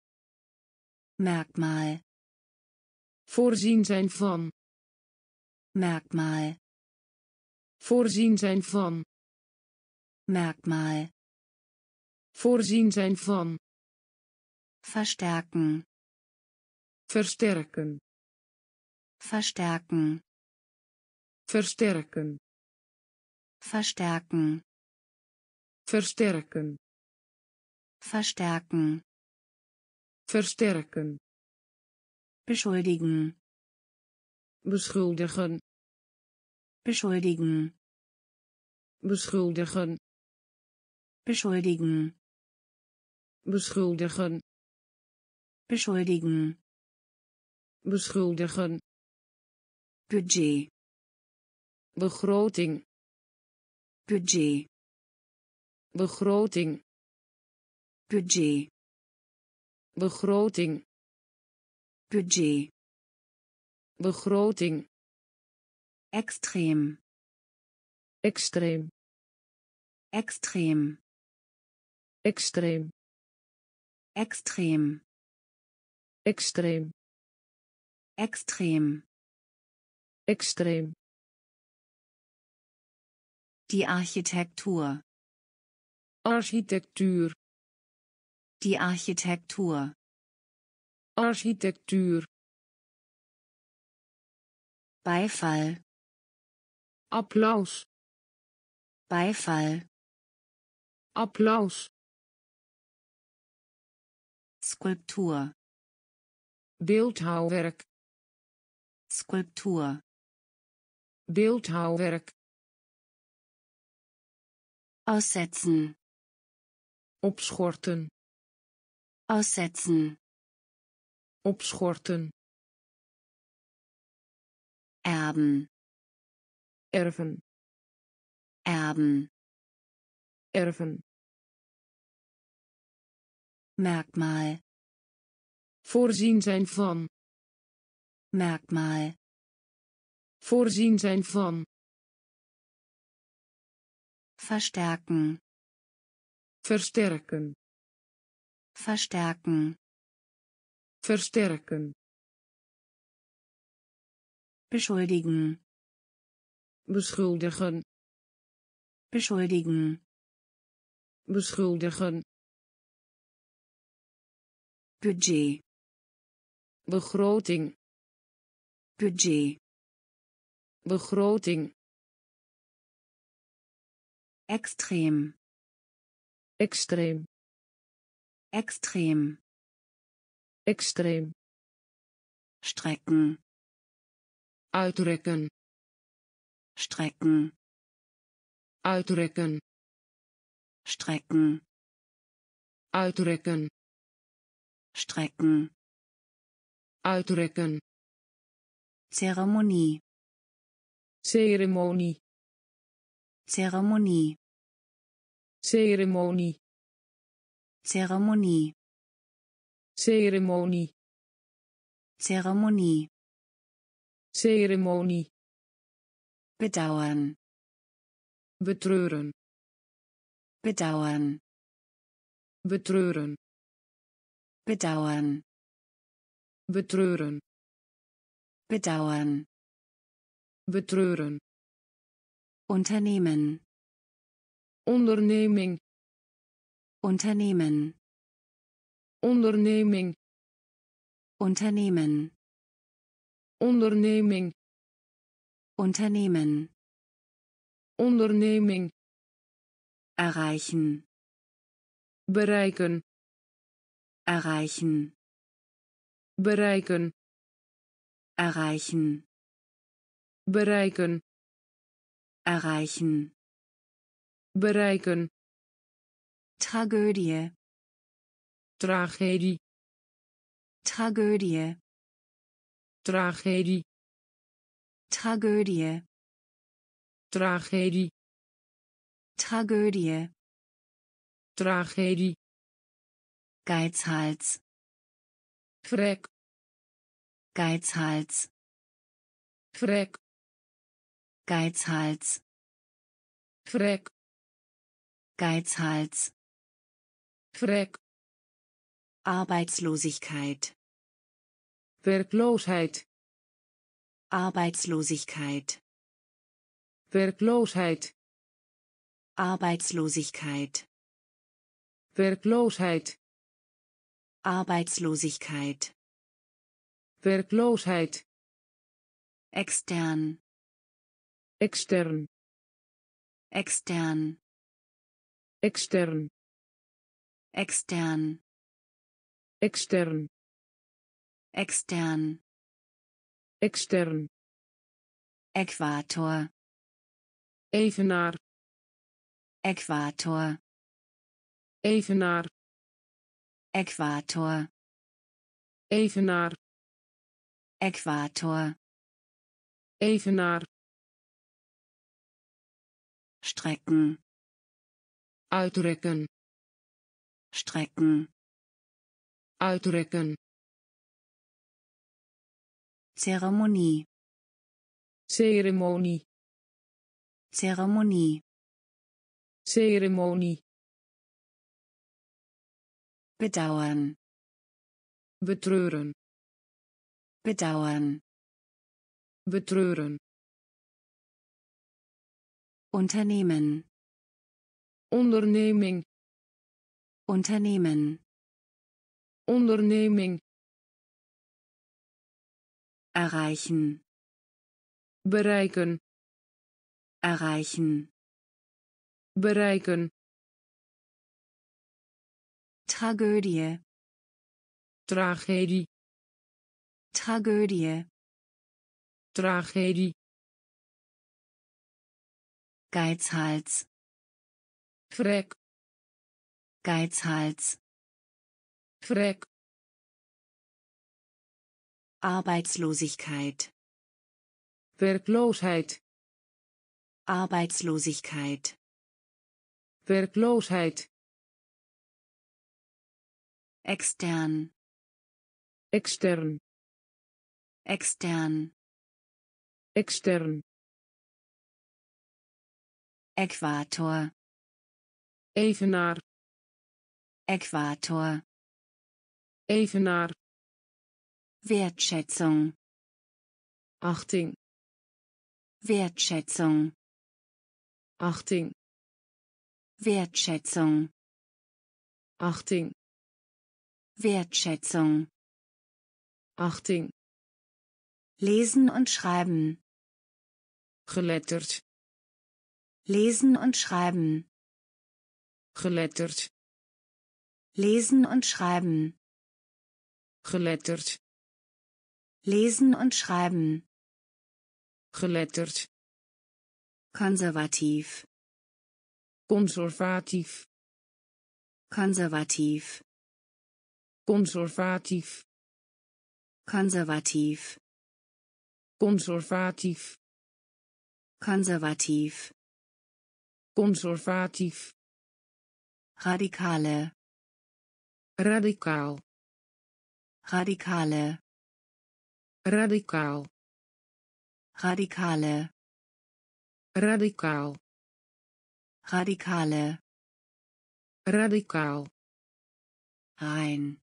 Merkmal. Voorzien zijn van. Merkmal. Voorzien zijn van. Merkmal. Voorzien zijn van. Verstärken versterken. Verstärken versterken. Verstärken versterken. Verstärken versterken. Beschuldigen. Beschuldigen. Beschuldigen. Beschuldigen. Beschuldigen. Beschuldigen. Beschuldigen. Beschuldigen. Budget. Begroting. Budget begroting. Budget. Begroting. Budget. Begroting. Extrem extreem. Extrem extreem. Extrem extreem. Extrem extreem. Die Architektur architectuur Die Architektur. Architectuur Beifall. Applaus. Beifall. Applaus. Skulptur. Beeldhouwwerk Skulptur. Beeldhouwwerk Aussetzen opschorten. Aussetzen opschorten. Erben. Erven. Erben. Erven. Merkmal. Voorzien zijn van. Merkmal. Voorzien zijn van. Verstärken versterken. Verstärken versterken. Beschuldigen. Beschuldigen. Beschuldigen. Beschuldigen. Budget. Begroting. Budget. Begroting. Extreem extreem extreem extreem strecken. Uitrekken. Strecken. Uitrekken. Strecken. Uitrekken. Strecken. Uitrekken. Zeremonie. Ceremonie Zeremonie ceremonie. Zeremonie ceremonie. Zeremonie ceremonie. Bedauern. Betreuren. Bedauern. Betreuren. Bedauern. Betreuren. Bedauern. Betreuren. Unternehmen onderneming. Unternehmen onderneming. Unternehmen onderneming. Unternehmen onderneming. Erreichen. Bereiken. Erreichen. Bereiken. Erreichen. Bereiken. Erreichen bereiken. Tragödie. Tragedie. Tragödie. Tragedie. Tragödie. Tragedie. Tragödie. Tragedie. Geizhals. Vrek Geizhals. Vrek Geizhals. Vrek Geizhals. Vrek. Arbeitslosigkeit. Werkloosheid. Arbeitslosigkeit. Werkloosheid. Arbeitslosigkeit. Werkloosheid. Arbeitslosigkeit. Werkloosheid. Extern. Extern. Extern extern. Extern. Extern. Extern. Extern. Äquator evenaar. Äquator evenaar. Äquator evenaar. Äquator evenaar. Strecken uitrekken strecken uitrekken Zeremonie ceremonie. Zeremonie ceremonie. Bedauern. Betreuren. Bedauern. Betreuren. Unternehmen onderneming. Unternehmen onderneming. Erreichen. Bereiken. Erreichen. Bereiken. Tragödie. Tragedie. Tragödie. Tragedie. Geizhals vrek Geizhals vrek Arbeitslosigkeit. werkloosheid Arbeitslosigkeit. werkloosheid Extern. extern Extern. extern Äquator. Evenaar Äquator. evenaar Wertschätzung. achting Wertschätzung. achting Wertschätzung. achting Wertschätzung. achting Lesen und schreiben. geletterd Lesen und schreiben. Geletterd Lesen und schreiben. geletterd Lesen und schreiben. geletterd Konservativ. conservatief Konservativ. conservatief Konservativ. conservatief Konservativ. conservatief Radikale. radicaal Radikale. radicaal Radikale. radicaal Radikale. radicaal Rein.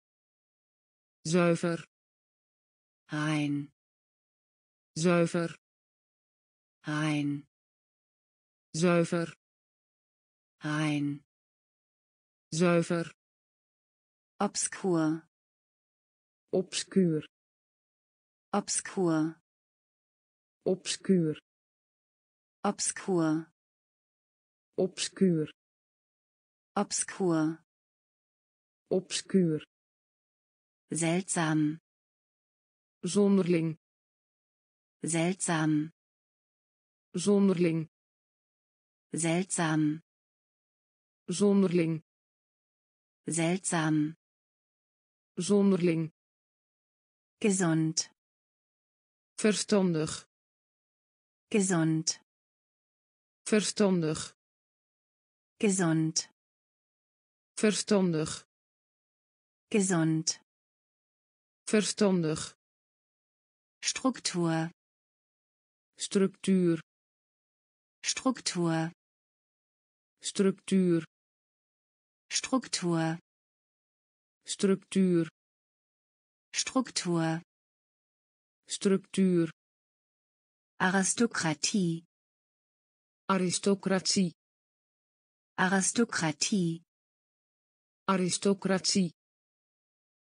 zuiver Rein. zuiver Rein. zuiver Rein. Zuiver Obskur. obscuur Obskur. obscuur Obskur. obscuur Obskur. obscuur Seltsam. zonderling Seltsam. zonderling Seltsam. zonderling Seltsam. zonderling Gesund. verstandig Gesund. verstandig Gesund. verstandig Gesund. verstandig Struktur. structuur Struktur. structuur Struktur. structuur Struktur. structuur Aristokratie. aristocratie Aristokratie. aristocratie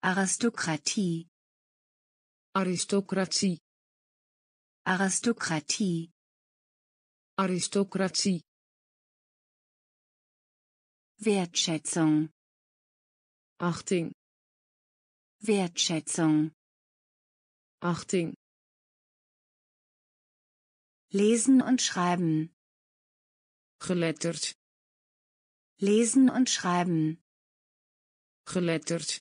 Aristokratie. aristocratie Aristokratie. aristocratie Wertschätzung. achting Wertschätzung. achting Lesen und schreiben. geletterd Lesen und schreiben. geletterd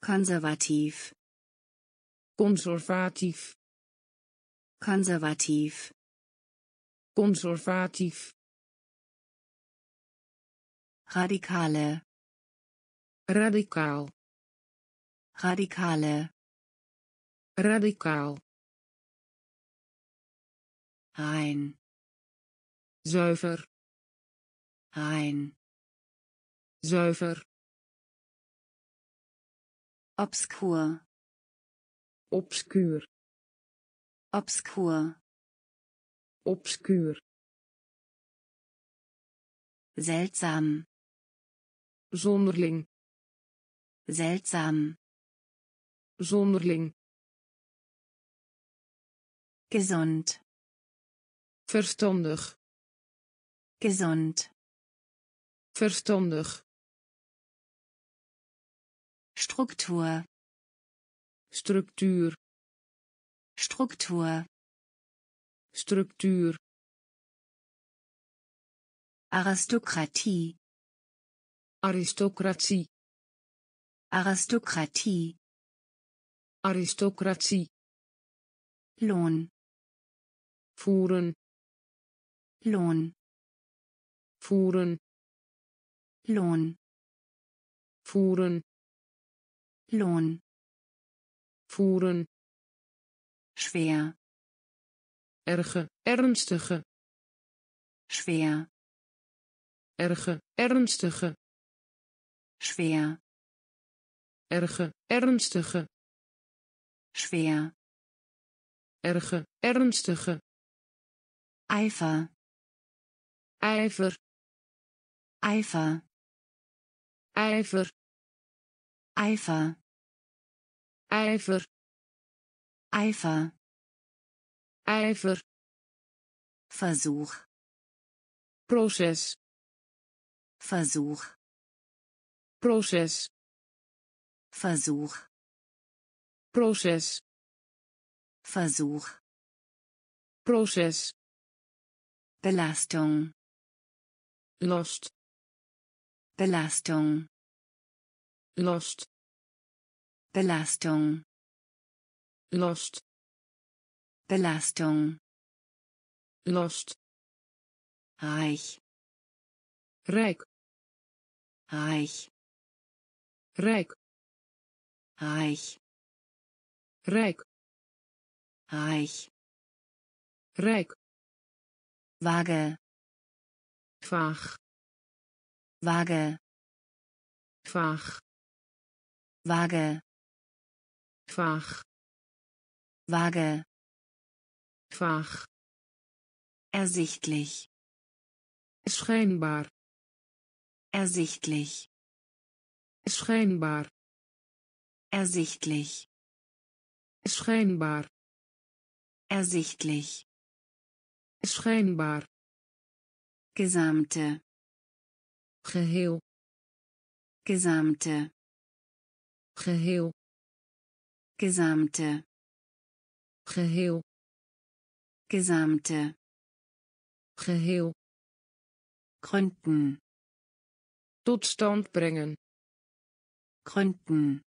Konservativ. conservatief Konservativ. conservatief Radikale. radicaal Radikale. radicaal Rein. zuiver Rein. zuiver Obskur. obscuur Obskur. obscuur Seltsam. Zonderling Seltsam. zonderling Gesund. verstandig Gesund. verstandig Struktur. structuur Struktur. structuur Aristokratie. Aristocratie. Aristokratie. aristocratie. Lohn, voeren. Lohn, voeren. Lohn, voeren. Lohn, voeren. Schwer, erge ernstige. Schwer, erge ernstige schwer, erge ernstige. Schwer, erge ernstige. Eifer, ijver. Eifer, ijver. Eifer, ijver. Eifer, ijver. Versuch, proces. Versuch, proces Versuch, proces Versuch, proces Belastung, last Belastung, last Belastung, last Belastung, last reich, rijk reich, Rijk. Reich. Rijk. Reich. Rijk. Waage. Fach. Waage. Fach. Waage. Fach. Waage. Fach. Ersichtlich. Scheinbar. Ersichtlich schijnbaar. Ersichtlich, schijnbaar. Ersichtlich, schijnbaar. Gesamte, geheel. Gesamte, geheel. Gesamte, geheel. Gesamte, geheel. Gründen, tot stand brengen gründen,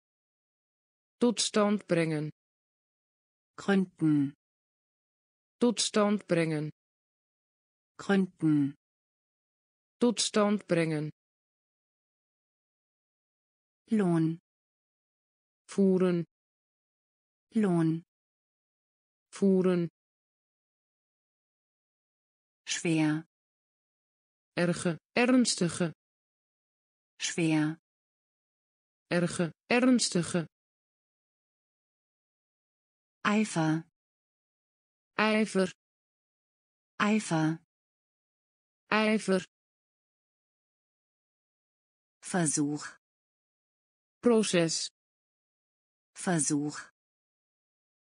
tot stand brengen. Gründen, tot stand brengen. Gründen, tot stand brengen. Lohn, voeren. Lohn, voeren. Schwer, erge ernstige. Schwer, erge ernstige. Eifer, ijver. Eifer, ijver. Versuch, proces. Versuch,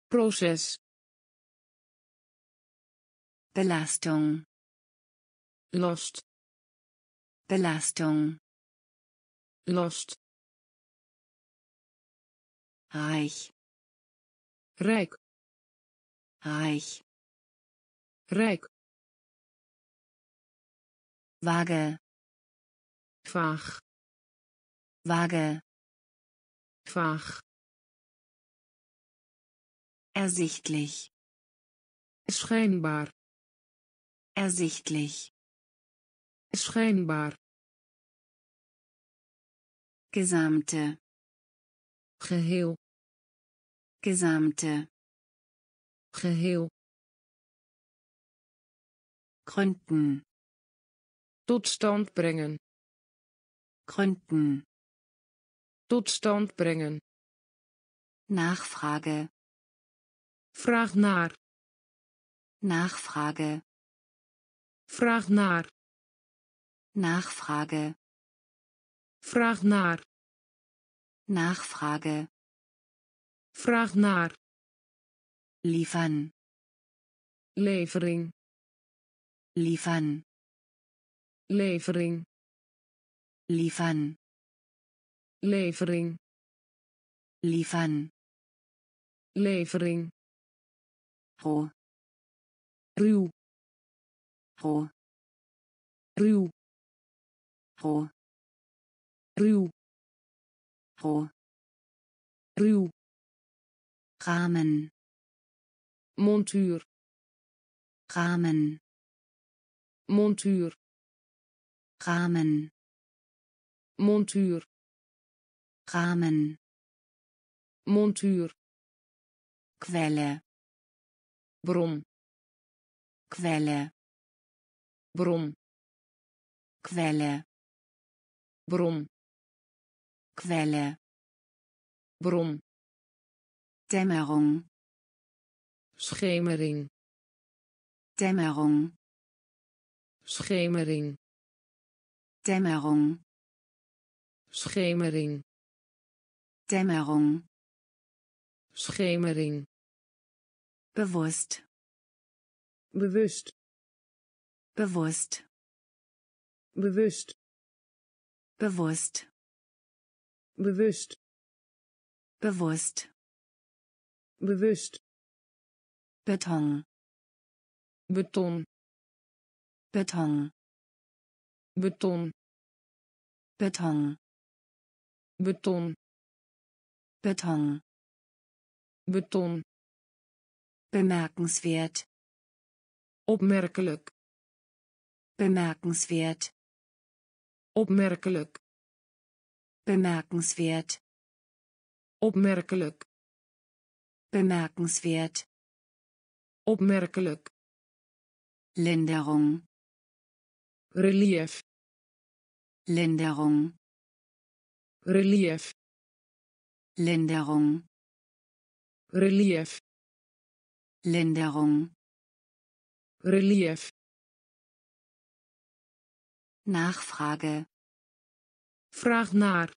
proces. Belastung, last. Belastung, last Reich. Reich. Reich. Reich. Waage. Fach. Waage. Fach. Ersichtlich. Scheinbar. Ersichtlich. Scheinbar. Gesamte geheel. Gesamte, geheel. Gründen, tot stand brengen. Gründen, tot stand brengen. Nachfrage, vraag naar. Nachfrage, vraag naar. Nachfrage, vraag naar Nachfrage, vraag naar. Liefern, levering. Liefern, levering. Liefern, levering. Liefern, levering. Roh, ruw. Roh, ruw. Roh, ruw roh, ruw Rahmen. montuur Rahmen. montuur Rahmen. montuur Rahmen. montuur Quelle. bron Quelle. bron Quelle. bron Quelle. bron Dämmerung. schemering Dämmerung. schemering Dämmerung. schemering Dämmerung. schemering Bewusst. bewust Bewusst. bewust Bewusst. Bewust Bewusst. bewust Beton. beton Beton. beton Beton. beton Beton. beton Bemerkenswert. opmerkelijk Bemerkenswert. opmerkelijk Bemerkenswert. opmerkelijk Bemerkenswert. opmerkelijk Linderung. relief Linderung. relief Linderung. relief Linderung. relief Nachfrage. Vraag naar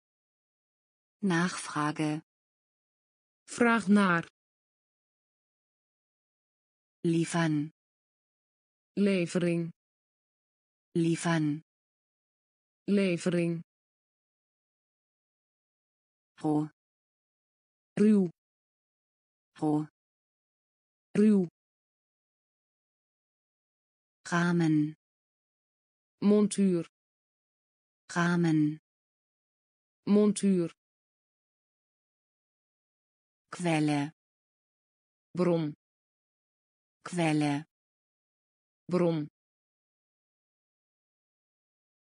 Nachfrage. vraag naar Liefern. levering Liefern. levering Roh. ruw Roh. ruw Rahmen. montuur Rahmen. Montuur Quelle. bron Quelle. bron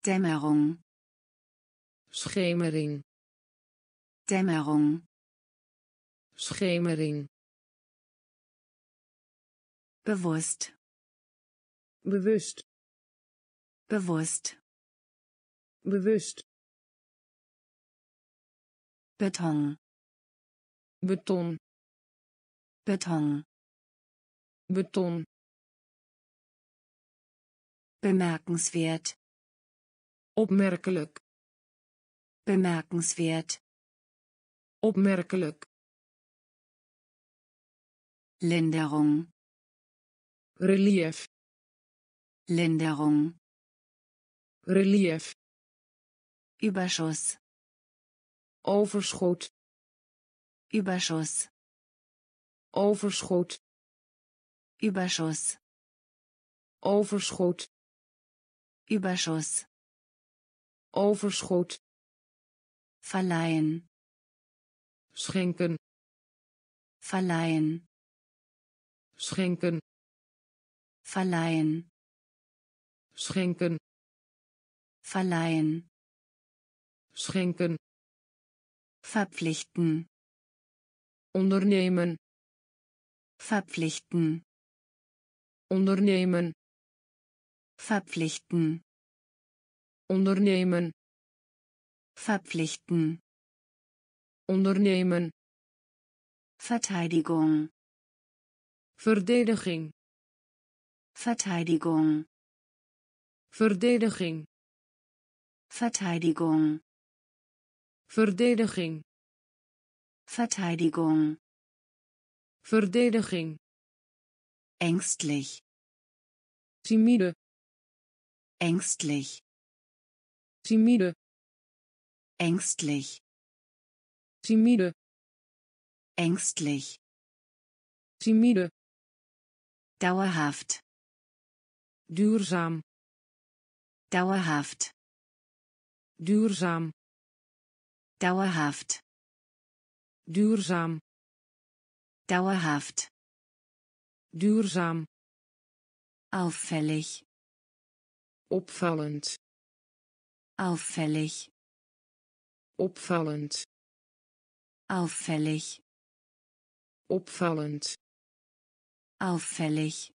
Dämmerung. schemering Dämmerung. schemering Bewusst. bewust Bewusst. bewust Beton. beton Beton. beton Bemerkenswert. opmerkelijk Bemerkenswert. opmerkelijk Linderung. relief Linderung. relief Überschuss. Overschot Überschuss. overschot Überschuss. overschot Überschuss. overschot Verleihen. schenken Verleihen. schenken Verleihen. schenken Verleihen. schenken Verpflichten. ondernemen Verpflichten. ondernemen Verpflichten. ondernemen Verpflichten. ondernemen Verteidigung. verdediging Verteidigung. verdediging Verteidigung. Verdediging Verteidigung. verdediging Ängstlich. timide Ängstlich. timide Ängstlich. timide Ängstlich. timide Dauerhaft. duurzaam Dauerhaft. duurzaam Dauerhaft. duurzaam. Dauerhaft, duurzaam, auffällig, opvallend, auffällig, opvallend, auffällig, opvallend, auffällig,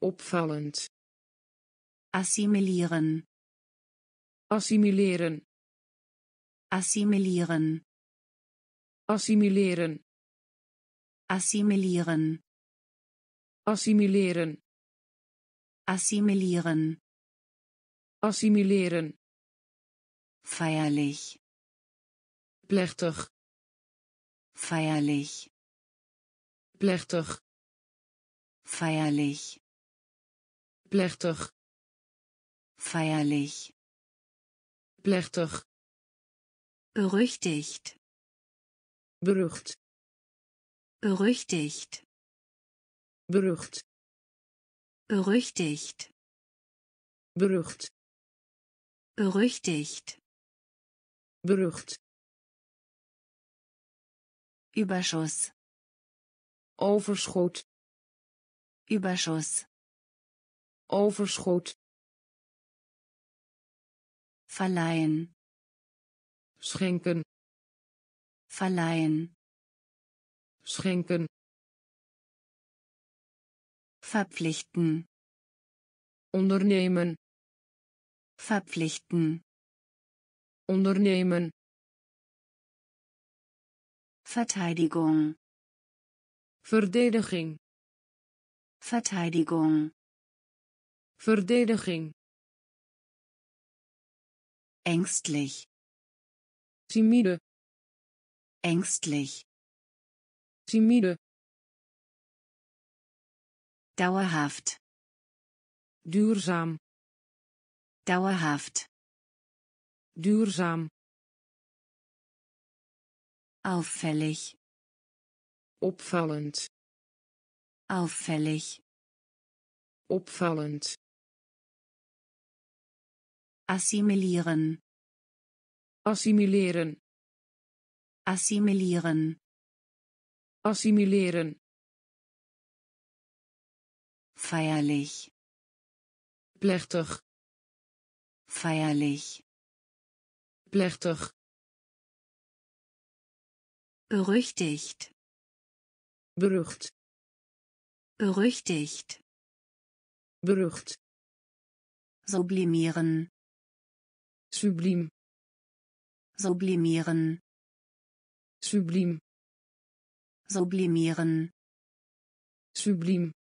opvallend, assimilieren, assimileren, assimilieren, assimileren, assimilieren, assimileren, assimilieren, assimileren, feierlich, plechtig, feierlich, plechtig, feierlich, plechtig, feierlich, plechtig, berüchtigt, berucht, berüchtigt, berucht, berüchtigt, berucht, berüchtigt, berucht, Überschuss, overschot, Überschuss, overschot, verleihen, schenken, verleihen, schenken, verpflichten, ondernemen, verpflichten, ondernemen, Verteidigung, verdediging, Verteidigung, verdediging, ängstlich, timide, ängstlich, timide, dauerhaft, duurzaam, dauerhaft, duurzaam, auffällig, opvallend, auffällig, opvallend, assimilieren, assimileren, assimilieren, assimileren, feierlich, plechtig, feierlich, plechtig, berüchtigt, berucht, berüchtigt, berucht, sublimieren, subliem, sublimieren. Sublim. Sublimieren. Sublim.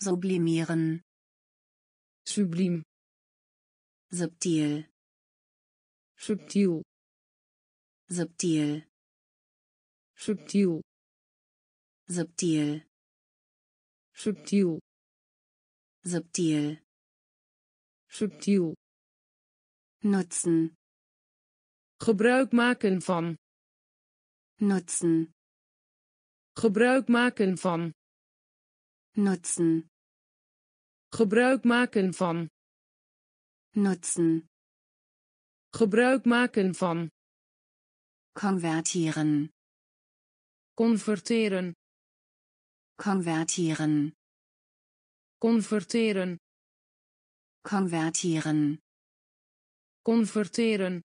Sublimieren. Sublim. Subtil. Subtil. Subtil. Subtil. Subtil. Subtil. Subtil. Subtil. Nutzen. Gebruik maken van, nutzen, gebruik maken van, nutzen, gebruik maken van, nutzen, gebruik maken van, konvertieren, converteren, konvertieren, converteren, konvertieren, converteren,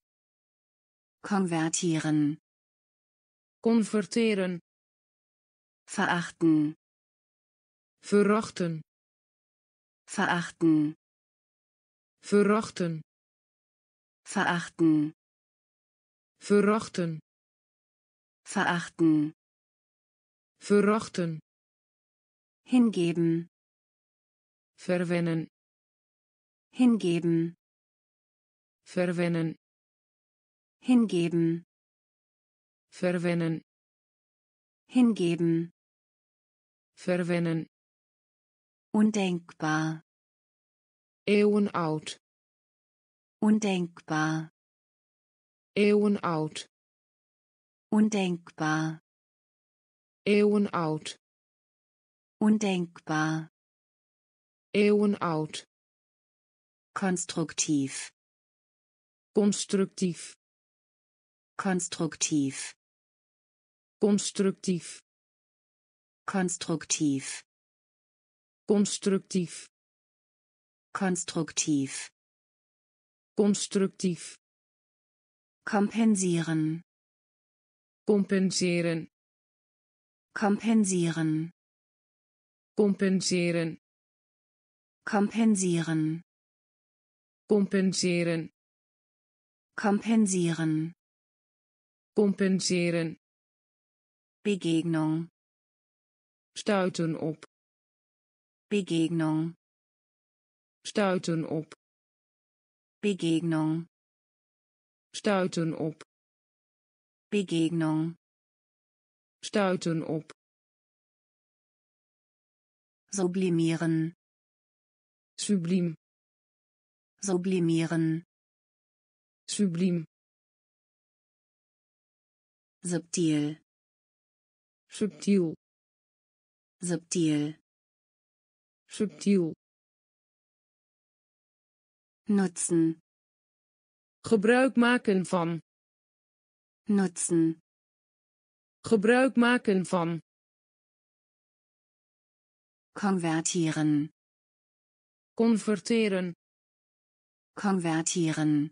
konvertieren, converteren, verachten, verachten, verachten, verachten, verachten, verachten, verachten, verachten, hingeben, verwennen, hingeben, verwennen, hingeben, verwennen, hingeben, verwennen, undenkbar, eeuwenoud, undenkbar, eeuwenoud, undenkbar, eeuwenoud, undenkbar, eeuwenoud, konstruktiv, constructief, constructief, constructief, constructief, constructief, constructief, Konstruktiv. compenseren, compenseren, compenseren, compenseren, compenseren. Kompensieren compenseren. Begegnung. Stuiten op. Begegnung. Stuiten op. Begegnung. Stuiten op. Begegnung. Stuiten op. Sublimieren. Subliem. Sublimieren. Subliem subtil subtiel. Subtil subtiel. Nutzen. Gebruik maken van. Nutzen. Gebruik maken van. Konvertieren. Converteren. Konvertieren.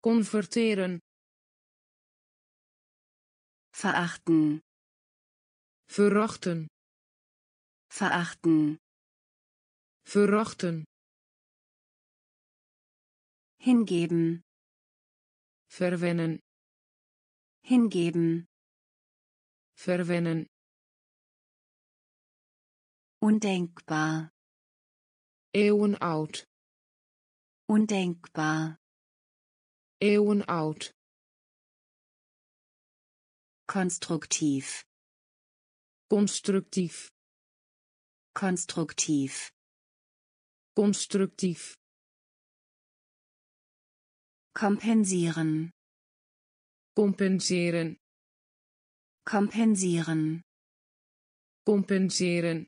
Converteren verachten verachten. verachten verachten. hingeben verwennen. hingeben verwennen. undenkbar eeuwenoud undenkbar eeuwenoud konstruktiv. Constructief konstruktiv. Constructief kompensieren. Compenseren kompensieren. Compenseren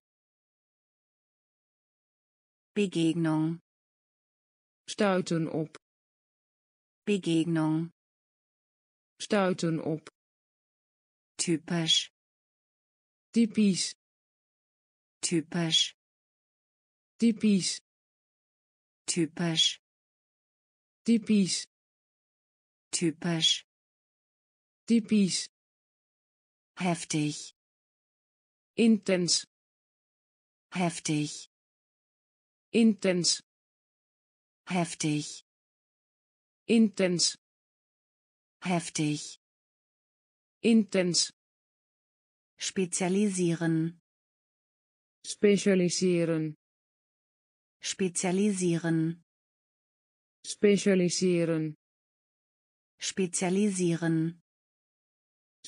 Begegnung. Stuiten op. Begegnung. Stuiten op typisch. Typisch. Typisch. Typisch. Typisch. Typisch. Typisch. Typisch. Heftig. Intens. Heftig. Intens. Heftig. Intens. Heftig intens. Spezialisieren. Specialiseren. Spezialisieren. Specialiseren. Spezialisieren.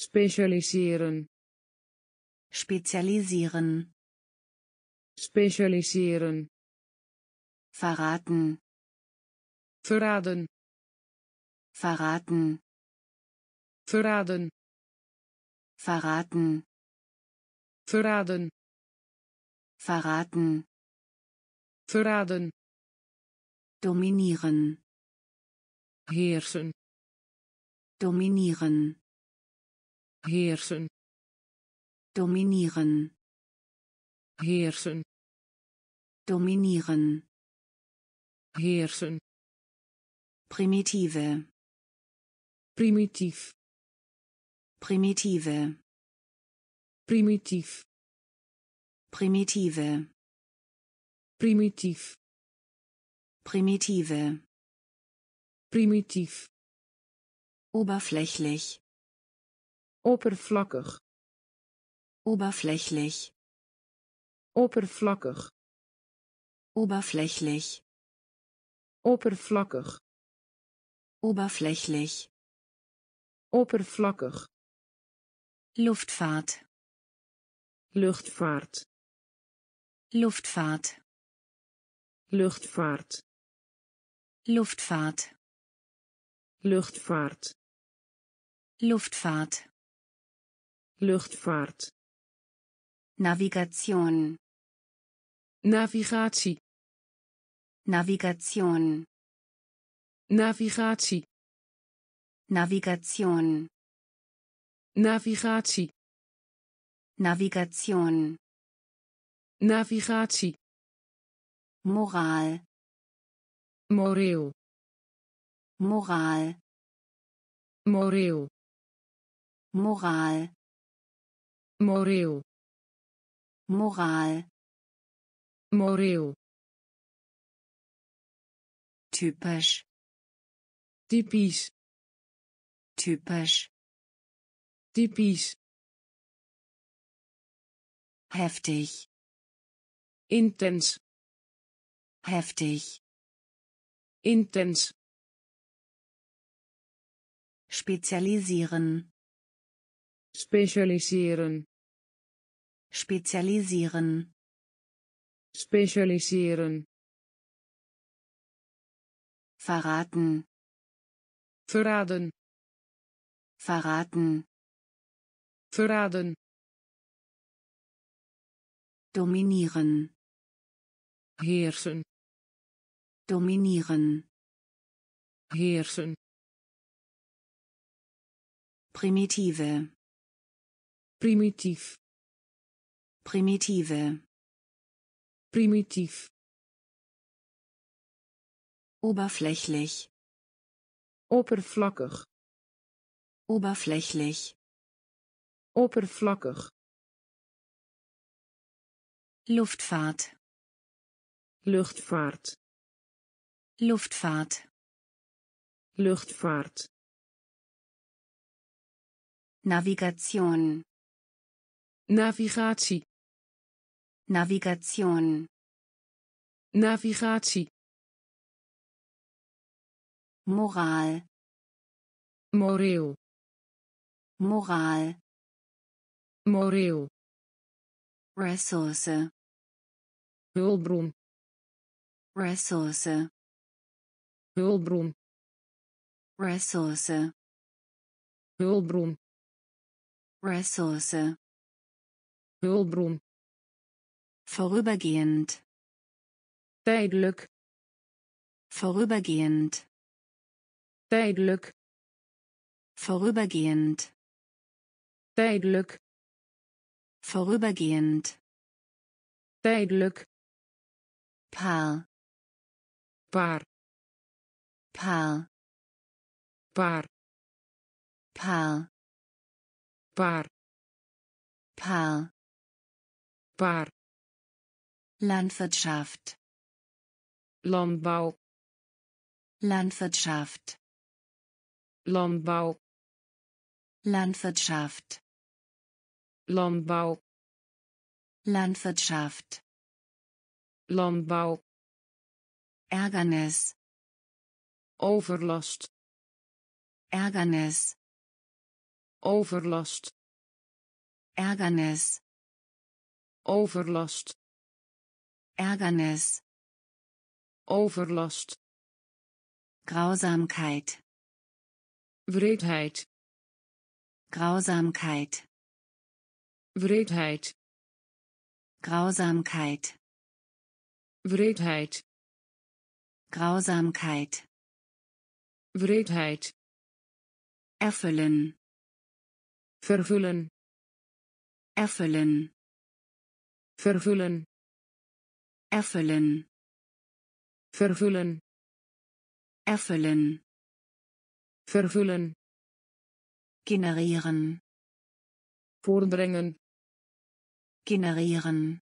Specialiseren. Spezialisieren. Specialiseren. Verraten. Verraden. Verraten. Verraden verraten. Verraden. Verraten. Verraden. Dominieren heersen. Dominieren heersen. Dominieren heersen. Dominieren heersen. Primitive primitief primitive. Primitief primitive. Primitief primitive. Primitief oberflächlich. Oppervlakkig. Oberflächlich. Oppervlakkig. Oberflächlich. Oppervlakkig. Oberflächlich. Oppervlakkig Luftfahrt. Luchtvaart Luftfahrt. Luchtvaart Luftfahrt. Luchtvaart Luftfahrt. Luchtvaart Navigation. Navigatie. Navigation. Navigatie. Navigation navigatie. Navigation, navigatie, Moral, moreel, Moral, moreel, Moral, moreel, Moral, moreel, typisch, typisch, typisch, typisch, heftig, intens, heftig, intens, spezialisieren, specialiseren, spezialisieren, specialiseren, verraten, verraden, verraten, verraden, dominieren, heersen, dominieren, heersen, primitive, primitief, primitive, primitief, oberflächlich, oppervlakkig, oberflächlich, oppervlakkig, Luftfahrt, luchtvaart, Luftfahrt, luchtvaart, Navigation, navigatie, Navigation, navigatie, Moral, moreel, Moral, moreel, Ressource, hulpbron, Ressource, hulpbron, Ressource, hulpbron, Ressource, hulpbron, vorübergehend, tijdelijk, vorübergehend, tijdelijk, vorübergehend, tijdelijk, vorübergehend, tijdelijk, Paar, paar, Paar, paar, Paar, paar, Paar, paar, Landwirtschaft, landbouw, Landwirtschaft, landbouw, Landwirtschaft, landbouw, Landwirtschaft, landbouw, Ärgernis, overlast, Ärgernis, overlast, Ärgernis, overlast, Ärgernis, overlast, Grausamkeit, wreedheid, Grausamkeit, wreedheid, Grausamkeit, wreedheid, Grausamkeit, wreedheid, erfüllen, vervullen, erfüllen, vervullen, erfüllen, vervullen, erfüllen, vervullen, generieren, voortbrengen, generieren,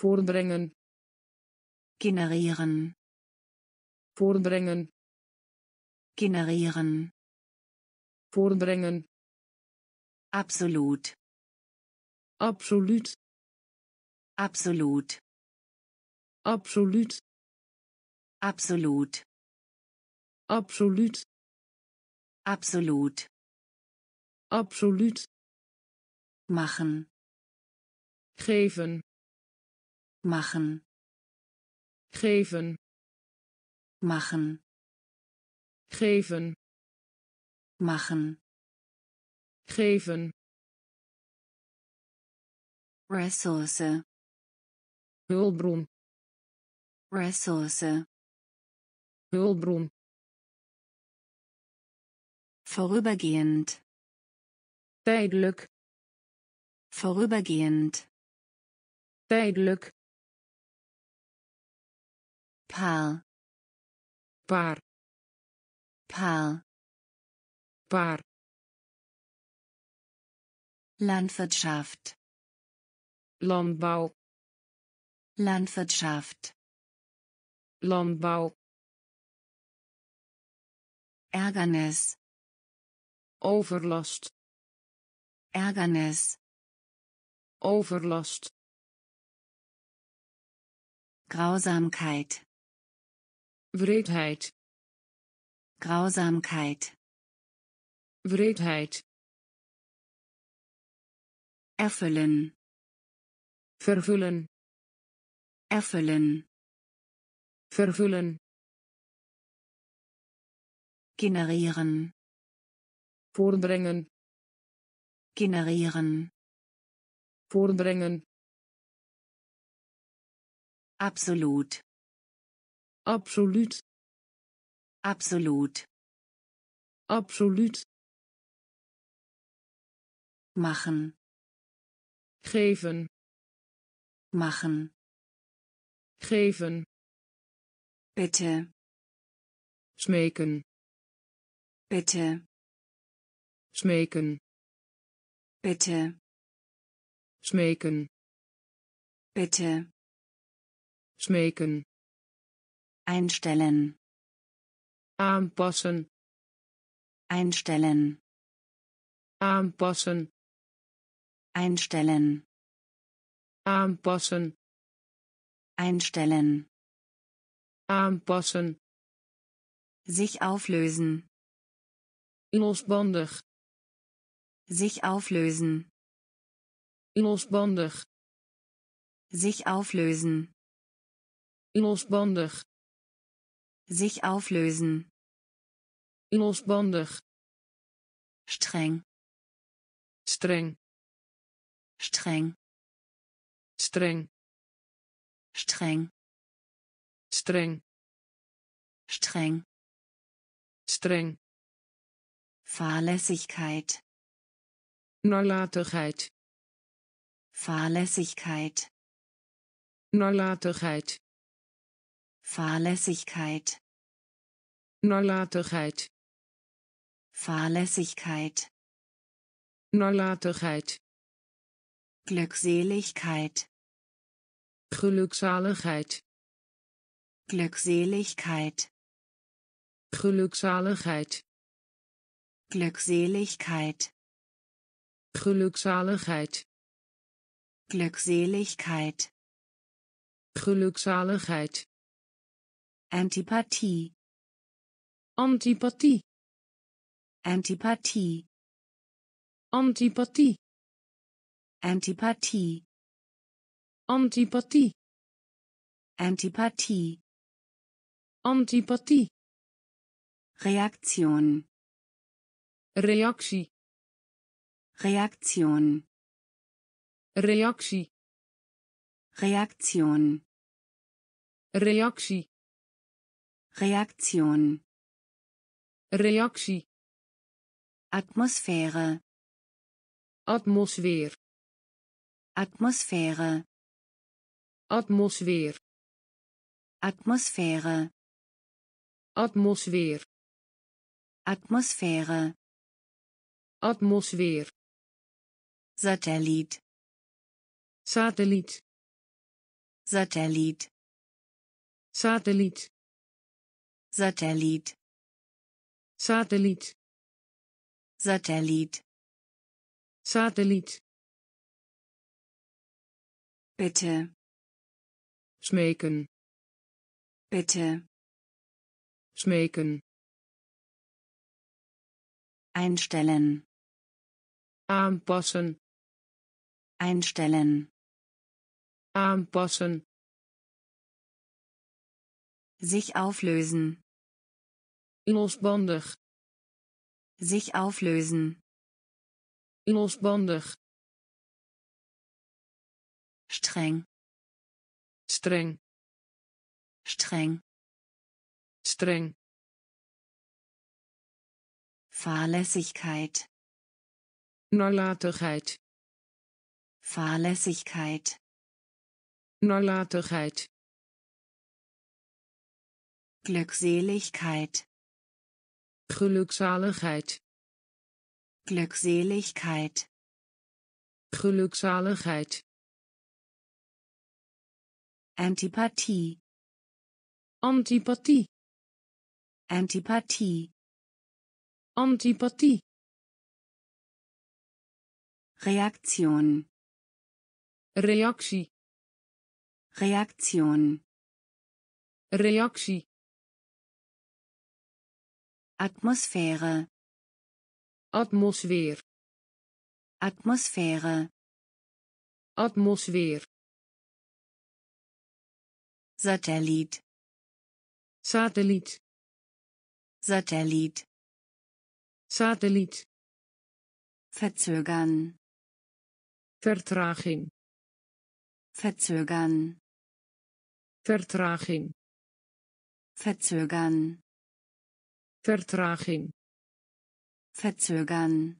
voortbrengen, generieren, voortbrengen, generieren, voortbrengen, absolut, absoluut, absolut, absoluut, absolut, absoluut, absolut, absoluut, machen, geven, machen, geven, machen, geven, machen, geven, Ressource, hulpbron, Ressource, hulpbron, vorübergehend, tijdelijk, Vorübergehend. Tijdelijk Paar. paar Paar. paar Landwirtschaft. landbouw Landwirtschaft. landbouw Ärgernis. overlast Ärgernis. overlast Grausamkeit. Wredheit. Grausamkeit. Wredheit. Erfüllen. Verfüllen. Erfüllen. Verfüllen. Generieren. Vorbringen. Generieren. Vorbringen. Absolut. absoluut Absolut. absoluut Machen. geven Machen. geven Bitte. smeken Bitte. smeken Bitte. smeken Bitte. Smeken Einstellen. aanpassen Einstellen. aanpassen Einstellen. aanpassen Einstellen. aanpassen Sich auflösen. losbandig Sich auflösen. losbandig Sich auflösen. Losbandig Sich auflösen. losbandig Streng. streng Streng. streng Streng. streng Streng. streng Fahrlässigkeit. nalatigheid Fahrlässigkeit. nalatigheid Fahrlässigkeit. nalatigheid Fahrlässigkeit. nalatigheid Glückseligkeit. gelukzaligheid Glückseligkeit. gelukzaligheid Glückseligkeit. gelukzaligheid Glückseligkeit. gelukzaligheid Antipathie. antipathie Antipathie. antipathie Antipathie. antipathie Antipathie. antipathie Reaktion. reactie Reaktion. reactie Reaktion. reactie Reaktion. reactie Atmosphäre. atmosfeer Atmosphäre. atmosfeer Atmosphäre. atmosfeer Atmosphäre. atmosfeer Satellit. satelliet Satellit. satelliet Satellit. satelliet Satellit. satelliet Bitte. smeken Bitte. smeken Einstellen. aanpassen Einstellen. aanpassen Sich auflösen. Losbandig Sich auflösen. losbandig Streng. streng Streng. streng Fahrlässigkeit. nalatigheid Fahrlässigkeit, nalatigheid, Glückseligkeit, gelukzaligheid, Glückseligkeit, gelukzaligheid, Antipathie, antipathie, Antipathie, antipathie, Reaktion, reactie, Reaktion, reactie, Atmosphäre, atmosfeer, Atmosphäre, atmosfeer, Satellit, satelliet, Satellit, satelliet, verzögern, vertraging, verzögern, vertraging, verzögern, vertraging, verzögern,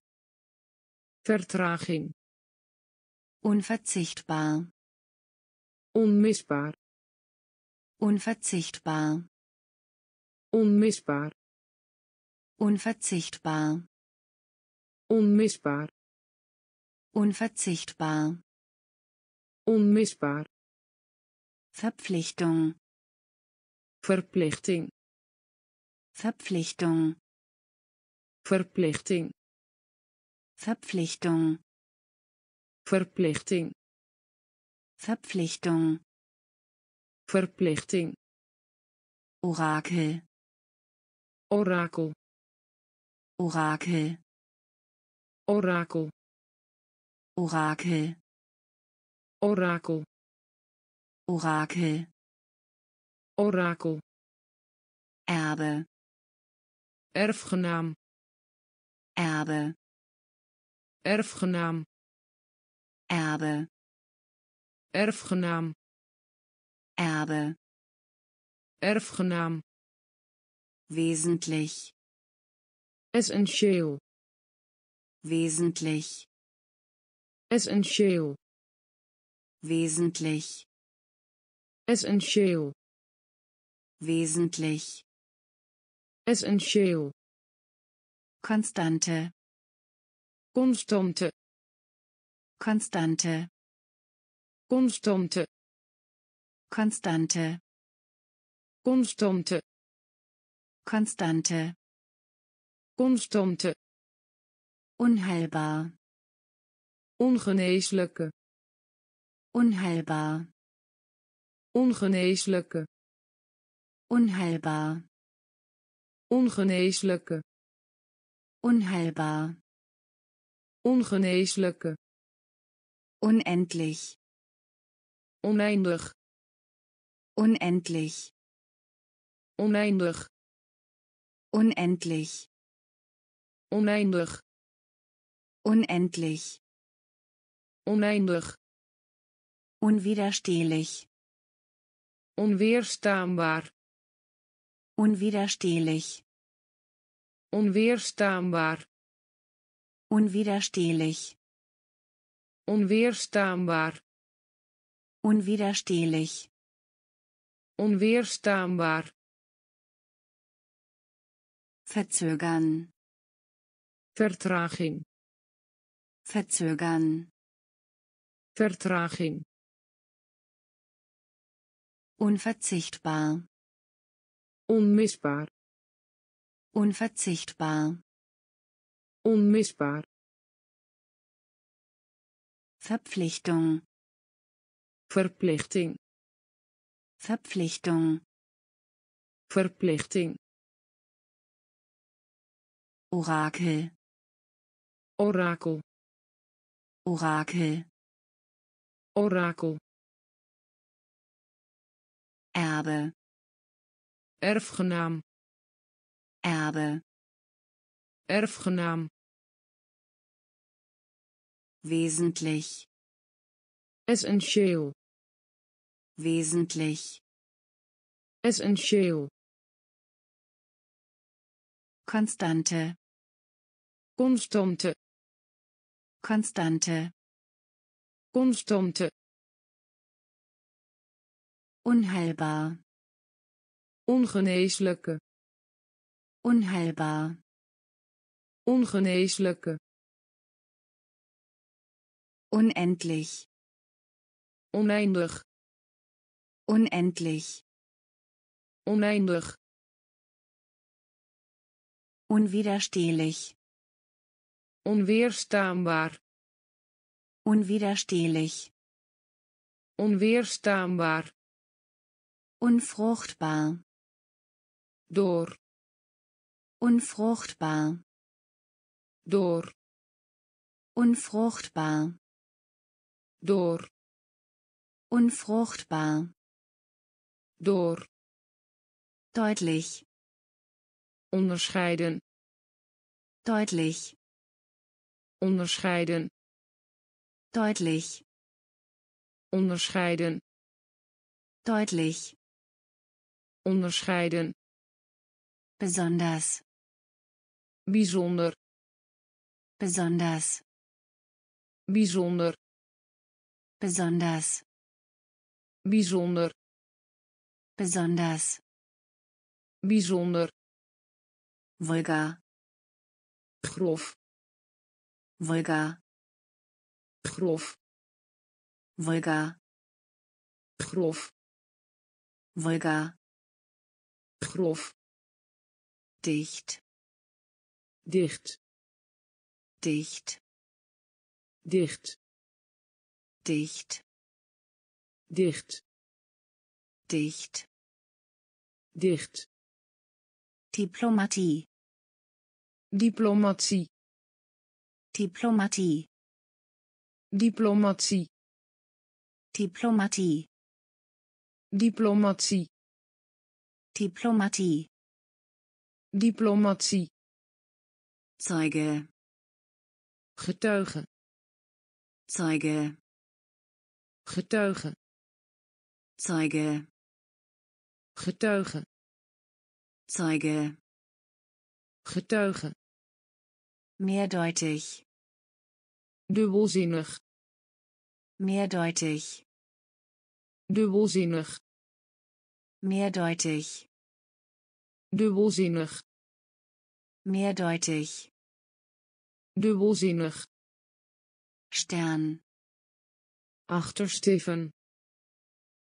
vertraging, unverzichtbar, onmisbaar, unverzichtbar, onmisbaar, unverzichtbar, onmisbaar, unverzichtbar, onmisbaar, Verpflichtung, verplichting, Verpflichtung, verplichting, Verpflichtung, verplichting, Verpflichtung, verplichting, Orakel, orakel, Orakel, orakel, Orakel, orakel, Orakel, orakel, Erbe, erfgenaam, Erbe, erfgenaam, Erbe, erfgenaam, Erbe, erfgenaam, wesentlich, essentieel, wesentlich, essentieel, wesentlich, essentieel, wesentlich, essentieel, Konstante, constante, Konstante, constante, Konstante, constante, Konstante, constante, unheilbar, ongeneeslijke, unheilbar, ongeneeslijke, unheilbar, ongeneeslijke, unheilbar, ongeneeslijke, unendlich, oneindig, unendlich, oneindig, unendlich, oneindig, unendlich, oneindig, unwiderstehlich, onweerstaanbaar, unwiderstehlich, onweerstaanbaar, unwiderstehlich, onweerstaanbaar, unwiderstehlich, onweerstaanbaar, verzögern, vertraging, verzögern, vertraging, unverzichtbar, onmisbaar, unverzichtbar, onmisbaar, Verpflichtung, verplichting, Verpflichtung, verplichting, Orakel, orakel, Orakel, orakel, Erbe, erfgenaam, Erbe, erfgenaam, wesentlich, essentieel, wesentlich, essentieel, Konstante, constante, Konstante, constante unheilbar ongeneeslijke. Unheilbar ongeneeslijke. Unendlich oneindig. Unendlich oneindig. Unwiderstehlich onweerstaanbaar. Unwiderstehlich onweerstaanbaar. Unfruchtbar door. Unfruchtbar door. Unfruchtbar door. Unfruchtbar door. Deutlich onderscheiden. Deutlich onderscheiden. Deutlich onderscheiden. Deutlich onderscheiden besonders. Bijzonder. Besonders. Bijzonder. Besonders. Bijzonder. Besonders. Bijzonder. Vulgar grof. Vulgar grof. Vulgar grof. Vulgar grof dicht. Dicht. Dicht. Dicht. Dicht. Dicht. Dicht. Dicht. Diplomatie. Diplomatie. Diplomatie. Diplomatie. Diplomatie. Diplomatie. Diplomatie diplomatie. Zeuge getuige Zeuge getuige Zeuge getuige Zeuge getuige mehrdeutig dubbelzinnig. Mehrdeutig dubbelzinnig. Mehrdeutig dubbelzinnig. Mehrdeutig dubbelzinnig. Stern. Achtersteven.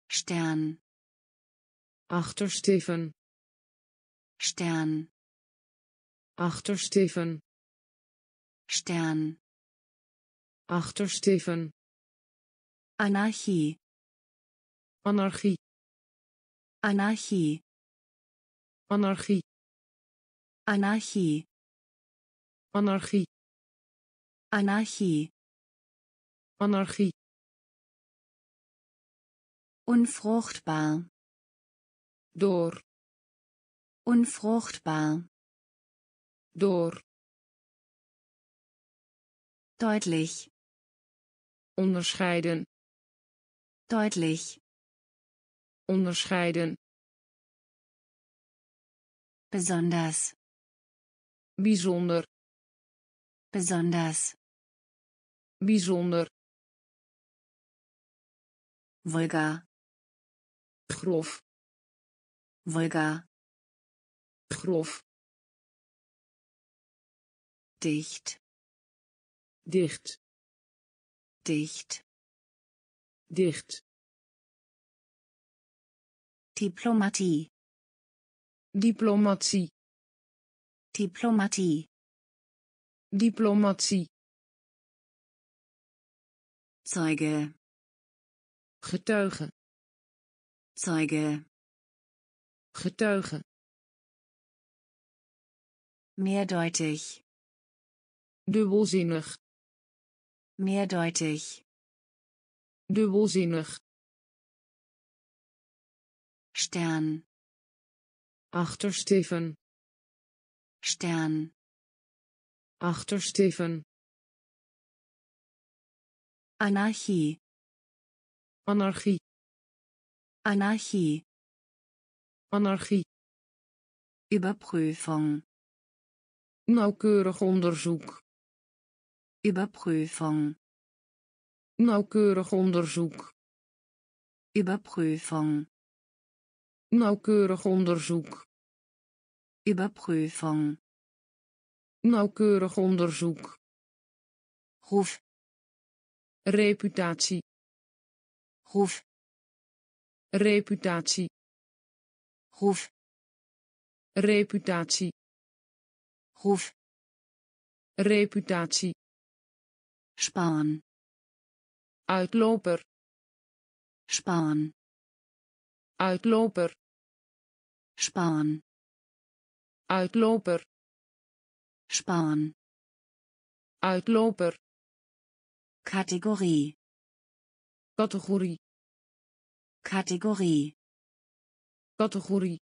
Stern. Achtersteven. Stern. Achtersteven. Stern. Achtersteven. Anarchie. Anarchie. Anarchie anarchie. Anarchie. Anarchie. Anarchie. Anarchie. Unfruchtbar door. Unfruchtbar door. Deutlich onderscheiden. Deutlich onderscheiden besonders. Bijzonder. Besonders. Bijzonder. Vulgar. Grof. Vulgar. Grof. Dicht. Dicht. Dicht. Dicht. Diplomatie diplomatie. Diplomatie. Diplomatie. Zeuge. Getuige. Zeuge. Getuige. Mehrdeutig dubbelzinnig. Mehrdeutig dubbelzinnig. Stern achtersteven Stern. Achtersteven Anarchie. Anarchie. Anarchie. Anarchie. Überprüfung. Nauwkeurig onderzoek. Überprüfung. Nauwkeurig onderzoek. Überprüfung. Nauwkeurig onderzoek Überprüfung. nauwkeurig onderzoek Ruf. reputatie Ruf. reputatie Ruf. reputatie Ruf. reputatie Sparen. uitloper Sparen. uitloper Sparen. uitloper Sparen. uitloper Kategorie. categorie Kategorie. categorie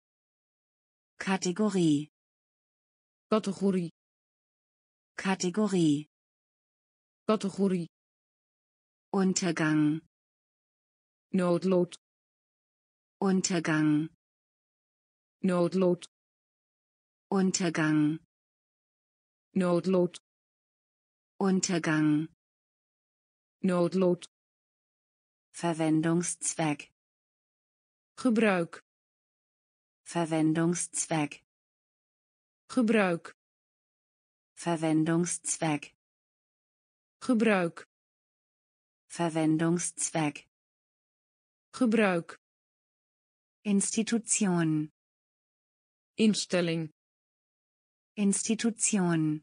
Kategorie. categorie Kategorie. categorie Untergang. noodlot Untergang. Noodlot Untergang. noodlot Untergang. noodlot Verwendungszweck. gebruik Verwendungszweck. gebruik Verwendungszweck. gebruik Verwendungszweck. gebruik Institution. Instelling Institution.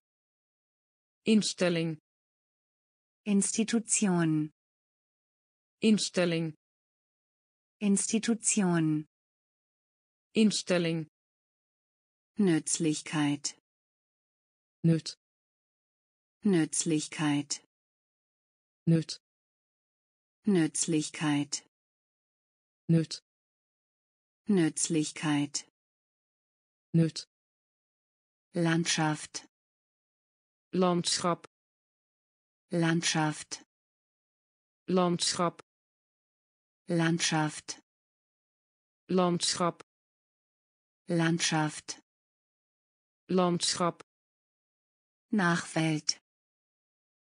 instelling Institution. instelling Institution. instelling Nützlichkeit. nut Nützlichkeit. nut Nützlichkeit. nut Nützlichkeit. Nut Landschaft. landschap Landschaft. landschap Landschaft. landschap Landschaft. landschap Nachwelt.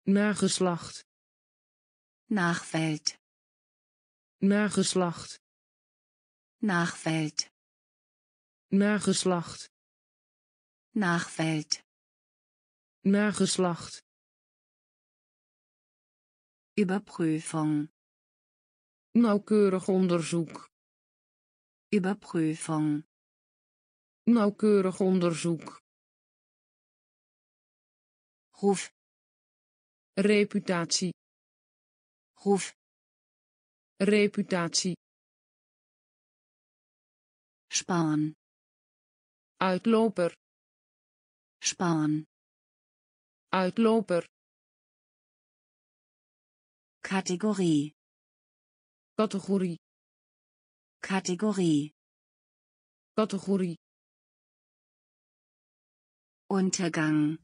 nageslacht Nachwelt. nageslacht Nachwelt. Nageslacht Nachwelt. nageslacht Überprüfung. nauwkeurig onderzoek Überprüfung. nauwkeurig onderzoek Ruf. reputatie Ruf. reputatie Sparen. Uitloper Sparen. uitloper Kategorie. categorie Kategorie. categorie Untergang.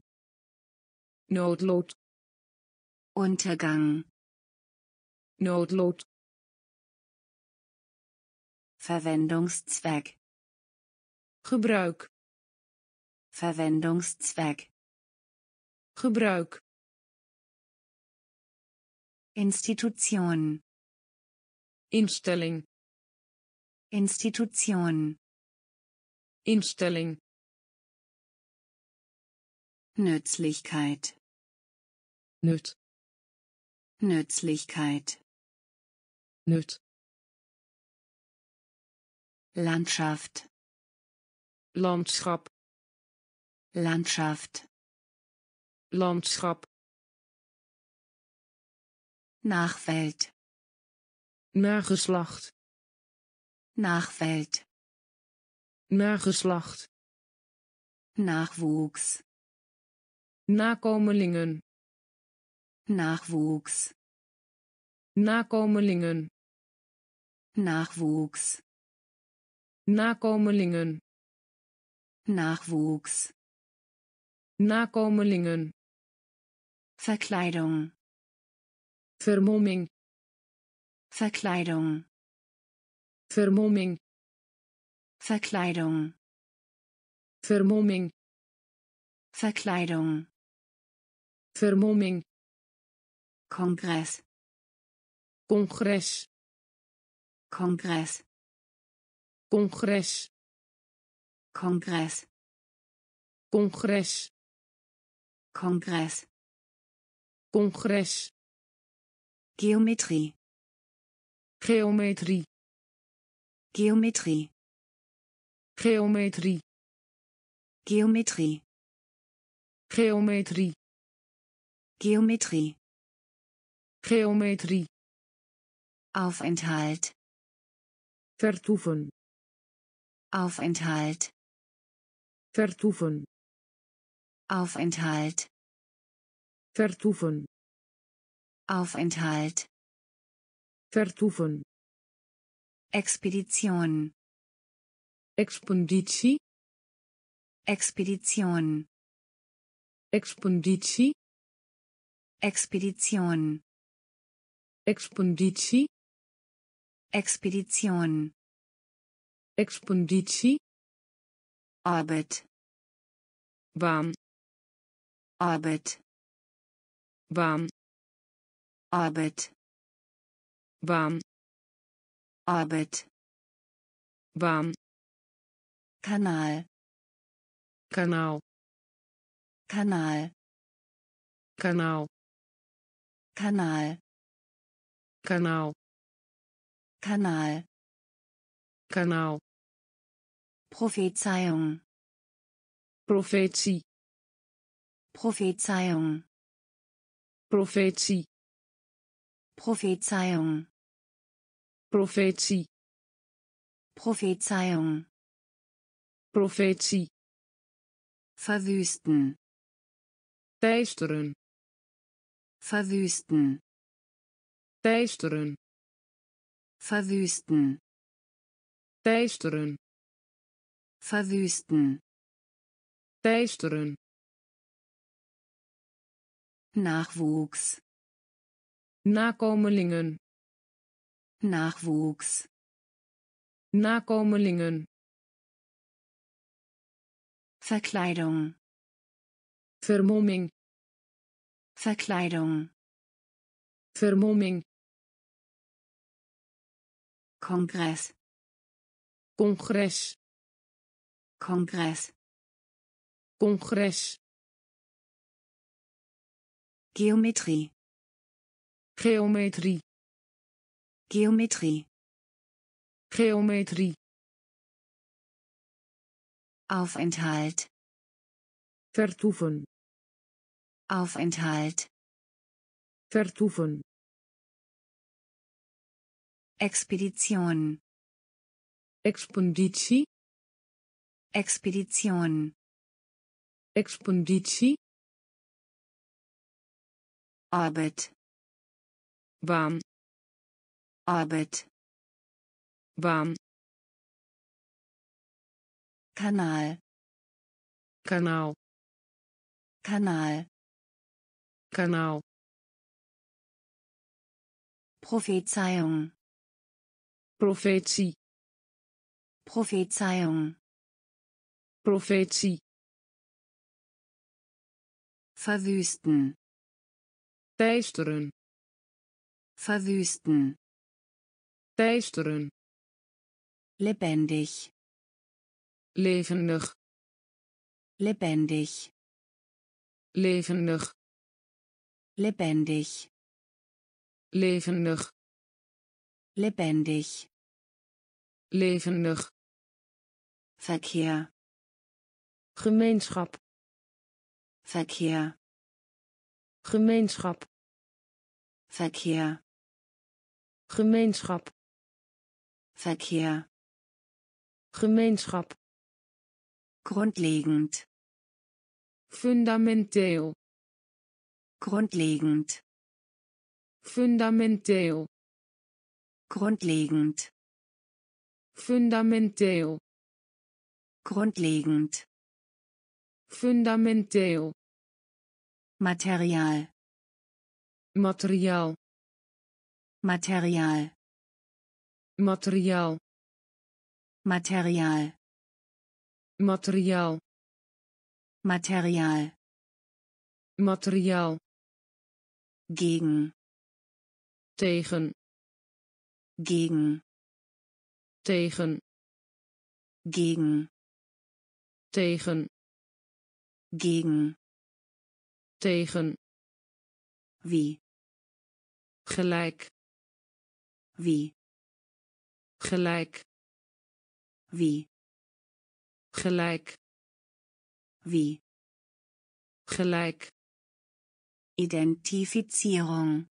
noodlot Untergang. noodlot Verwendungszweck. Gebruik Verwendungszweck. gebruik Institution. instelling Institution. instelling Nützlichkeit. nut Nützlichkeit. nut Landschaft. Landschap Landschaft. landschap Nachwelt. nageslacht Nachwelt. nageslacht Nachwuchs. nakomelingen Nachwuchs. nakomelingen Nachwuchs. nakomelingen Nachwuchs. Nakomelingen. Verkleidung. Vermomming. Verkleidung. Vermomming. Verkleidung. Vermomming. Verkleidung. Vermumming. Kongress. Kongress. Kongress. Kongress. Kongress congres. Kongress congres. Geometrie. Geometrie. Geometrie. Geometrie. Geometrie. Geometrie. Geometrie. Geometrie. Aufenthalt. Vertoeven. Aufenthalt Vertufen. Aufenthalt. Vertufen. Aufenthalt. Vertufen. Expedition. Expundici. Expedition. Expundici. Expedition. Expundici. Expedition. Expundici. Arbeit. Warm. Arbeit. Warm. Arbeit. Warm. Arbeit. Warm. Kanal. Kanal. Kanal. Kanal. Kanal. Kanal. Kanal. Kanal. Prophezeiung. Profetie Prophezeiung. Profetie Prophezeiung. Profetie Prophezeiung. Profetie Verwüsten. Teisteren. Verwüsten. Teisteren. Verwüsten. Teisteren Verwüsten. Teisteren. Nachwuchs. Nakomelingen. Nachwuchs. Nakomelingen. Verkleidung. Vermomming. Verkleidung. Vermomming. Kongress. Congres Kongress congres. Geometrie. Geometrie. Geometrie. Geometrie. Aufenthalt. Vertoeven. Aufenthalt. Vertoeven. Expedition. Expeditie Expedition. Expeditie. Arbeit. Warm. Arbeit. Warm. Kanal. Kanal. Kanal. Kanal. Prophezeiung. Prophetie. Prophezeiung profetie. Verwüsten. Teisteren. Verwüsten. Teisteren. Lebendig. Levendig. Lebendig. Levendig. Lebendig. Levendig. Lebendig. Levendig. Verkehr gemeenschap. Verkehr gemeenschap. Verkehr gemeenschap. Verkehr gemeenschap. Grundlegend. Fundamenteel. Grundlegend. Fundamenteel. Grundlegend. Fundamenteel. Grundlegend fundamenteel. Material materiaal. Material materiaal. Material materiaal. Material materiaal. Gegen. Tegen. Gegen. Tegen. Gegen. Tegen gegen. Tegen. Wie? Gelijk. Wie? Gelijk. Wie? Gelijk. Wie? Gelijk. Identifizierung.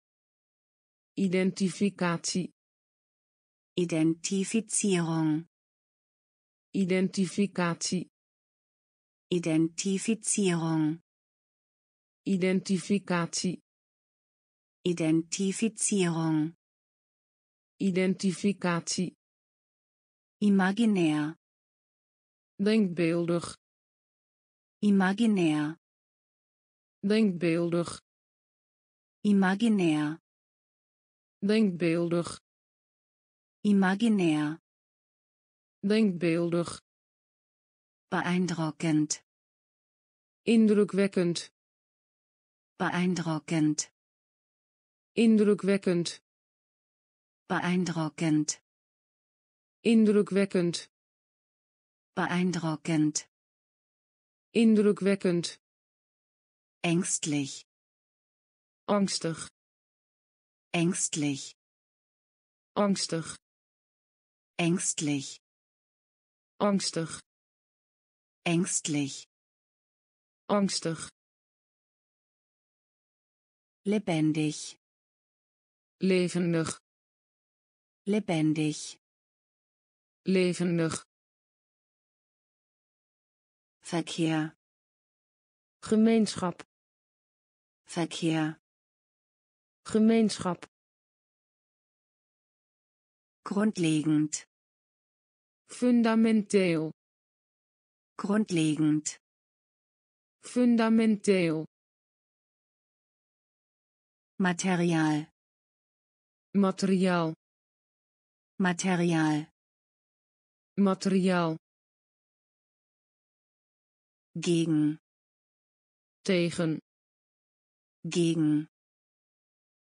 Identificatie. Identifizierung. Identificatie Identifizierung. Identificatie Identifizierung. Identificatie imaginär. Denkbeeldig. Imaginär. Denkbeeldig. Imaginär. Denkbeeldig. Imaginär. Denkbeeldig beeindruckend. Indrukwekkend. Beeindruckend. Indrukwekkend. Beeindruckend. Indrukwekkend. Beeindruckend. Indrukwekkend. Ängstlich. Angstig. Ängstlich. Angstig. Ängstlich. Angstig ängstlich. Angstig. Lebendig. Levendig. Lebendig. Levendig. Verkehr gemeenschap. Verkehr gemeenschap. Grundlegend. Fundamenteel grundlegend. Fundamenteel. Material materiaal. Material materiaal. Gegen. Tegen. Gegen.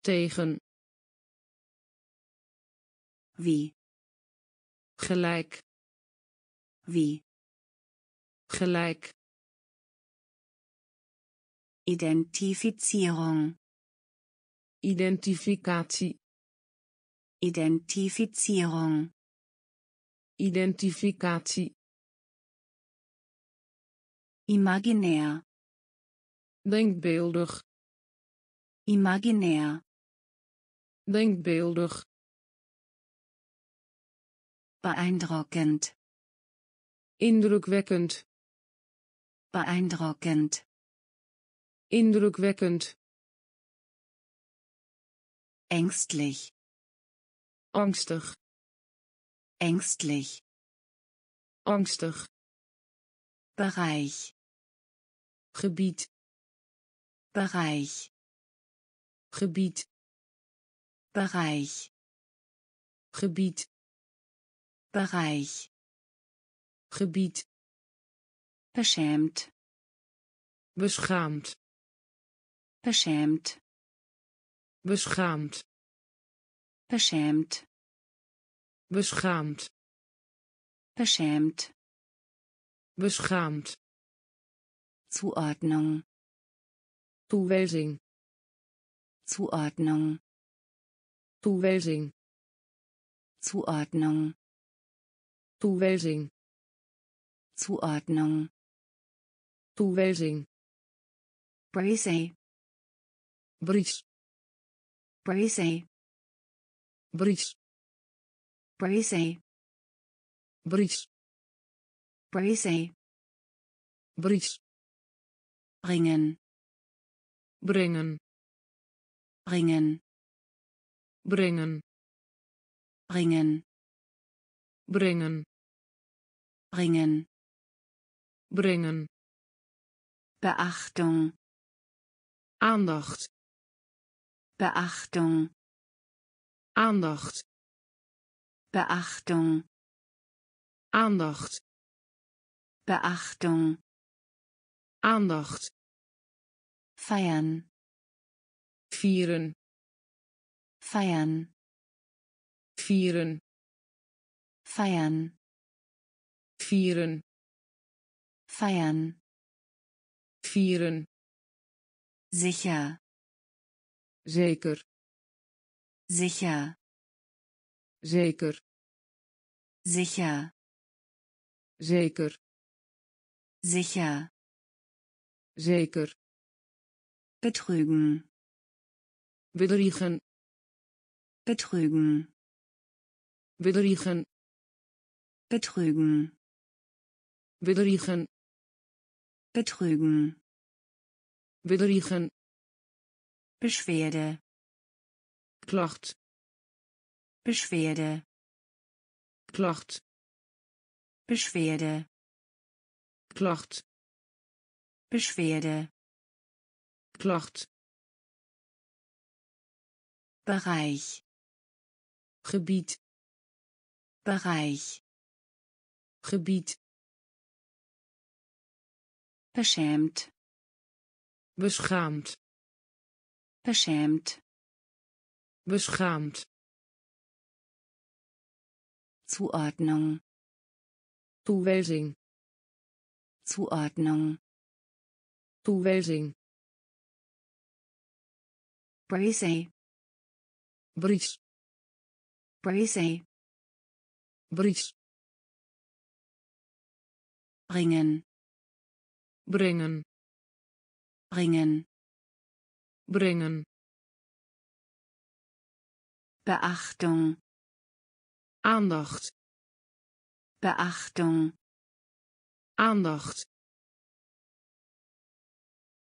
Tegen. Wie? Gelijk. Wie gelijk. Identifizierung identificatie. Identifizierung identificatie. Imaginär denkbeeldig. Imaginär denkbeeldig. Beeindruckend indrukwekkend beeindruckend. Indrukwekkend. Ängstlich. Angstig. Ängstlich. Angstig. Bereich. Gebied. Bereich. Gebied. Bereich. Gebied. Bereich. Gebied beschämt. Beschaamd beschämt. Beschaamd beschämt. Beschaamd beschämt. Beschaamd Zuordnung. Toewijzing Zuordnung. Toewijzing Zuordnung. Toewijzing Zuordnung toewijzing. Brace bries Brace bries Brace bries Brace bries bringen brengen. Bringen brengen. Bringen brengen. Bringen brengen Beachtung. Aandacht. Beachtung. Aandacht. Beachtung. Aandacht. Beachtung. Aandacht. Feiern. Vieren. Feiern. Vieren. Feiern. Vieren. Feiern vieren. Sicher zeker. Sicher zeker. Sicher zeker. Sicher zeker. Betrügen. Bedriegen. Betrügen. Bedriegen. Betrügen. Bedriegen betrügen. Bedriegen. Beschwerde. Klacht. Beschwerde. Klacht. Beschwerde. Klacht. Beschwerde. Klacht. Bereich. Gebied. Bereich. Gebied beschämt. Beschaamd beschämt. Beschaamd Zuordnung. Toewijzing Zuordnung. Toewijzing Brise. Bries Brise. Bries bringen brengen. Bringen brengen. Beachtung aandacht. Beachtung aandacht.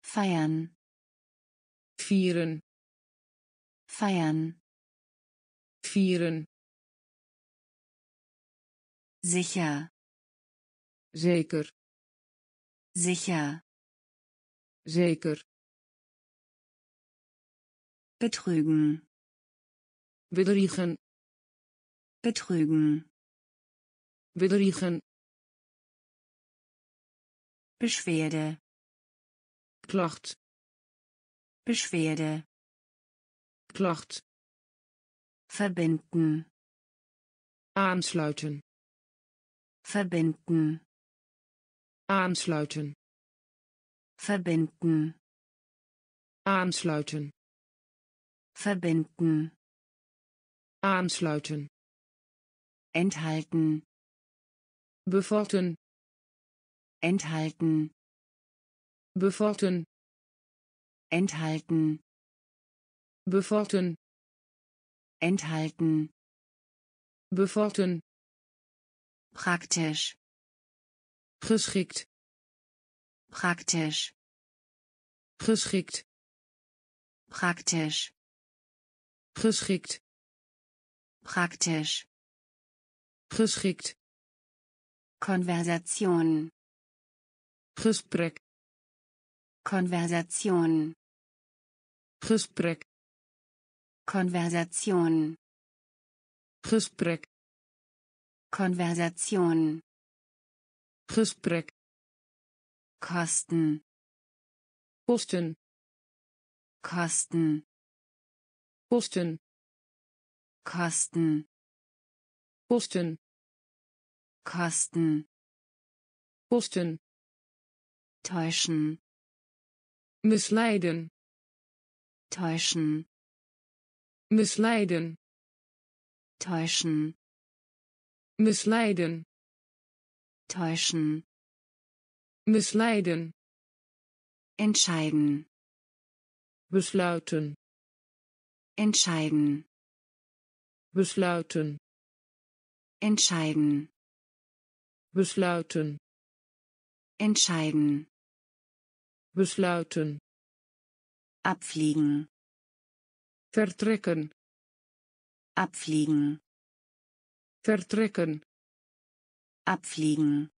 Feiern. Vieren. Feiern. Vieren. Sicher. Zeker sicher. Zeker. Betrügen. Bedriegen. Betrügen. Bedriegen. Beschwerde. Klacht. Beschwerde. Klacht. Verbinden. Aansluiten. Verbinden aansluiten. Verbinden. Aansluiten. Verbinden. Aansluiten. Enthalten. Bevatten. Enthalten. Bevatten. Enthalten. Bevatten. Enthalten. Bevatten. Praktisch geschikt praktisch. Geschikt praktisch. Geschikt praktisch. Geschikt Konversation. Gesprek Konversation. Gesprek Konversation. Gesprek Konversation gesprek kasten kosten. Kasten kosten. Kasten kosten. Kasten kosten. Täuschen. Misleiden. täuschen. Misleiden. täuschen. Misleiden täuschen misleiden entscheiden besluiten entscheiden besluiten entscheiden besluiten entscheiden besluiten abfliegen vertrekken abfliegen vertrekken abfliegen.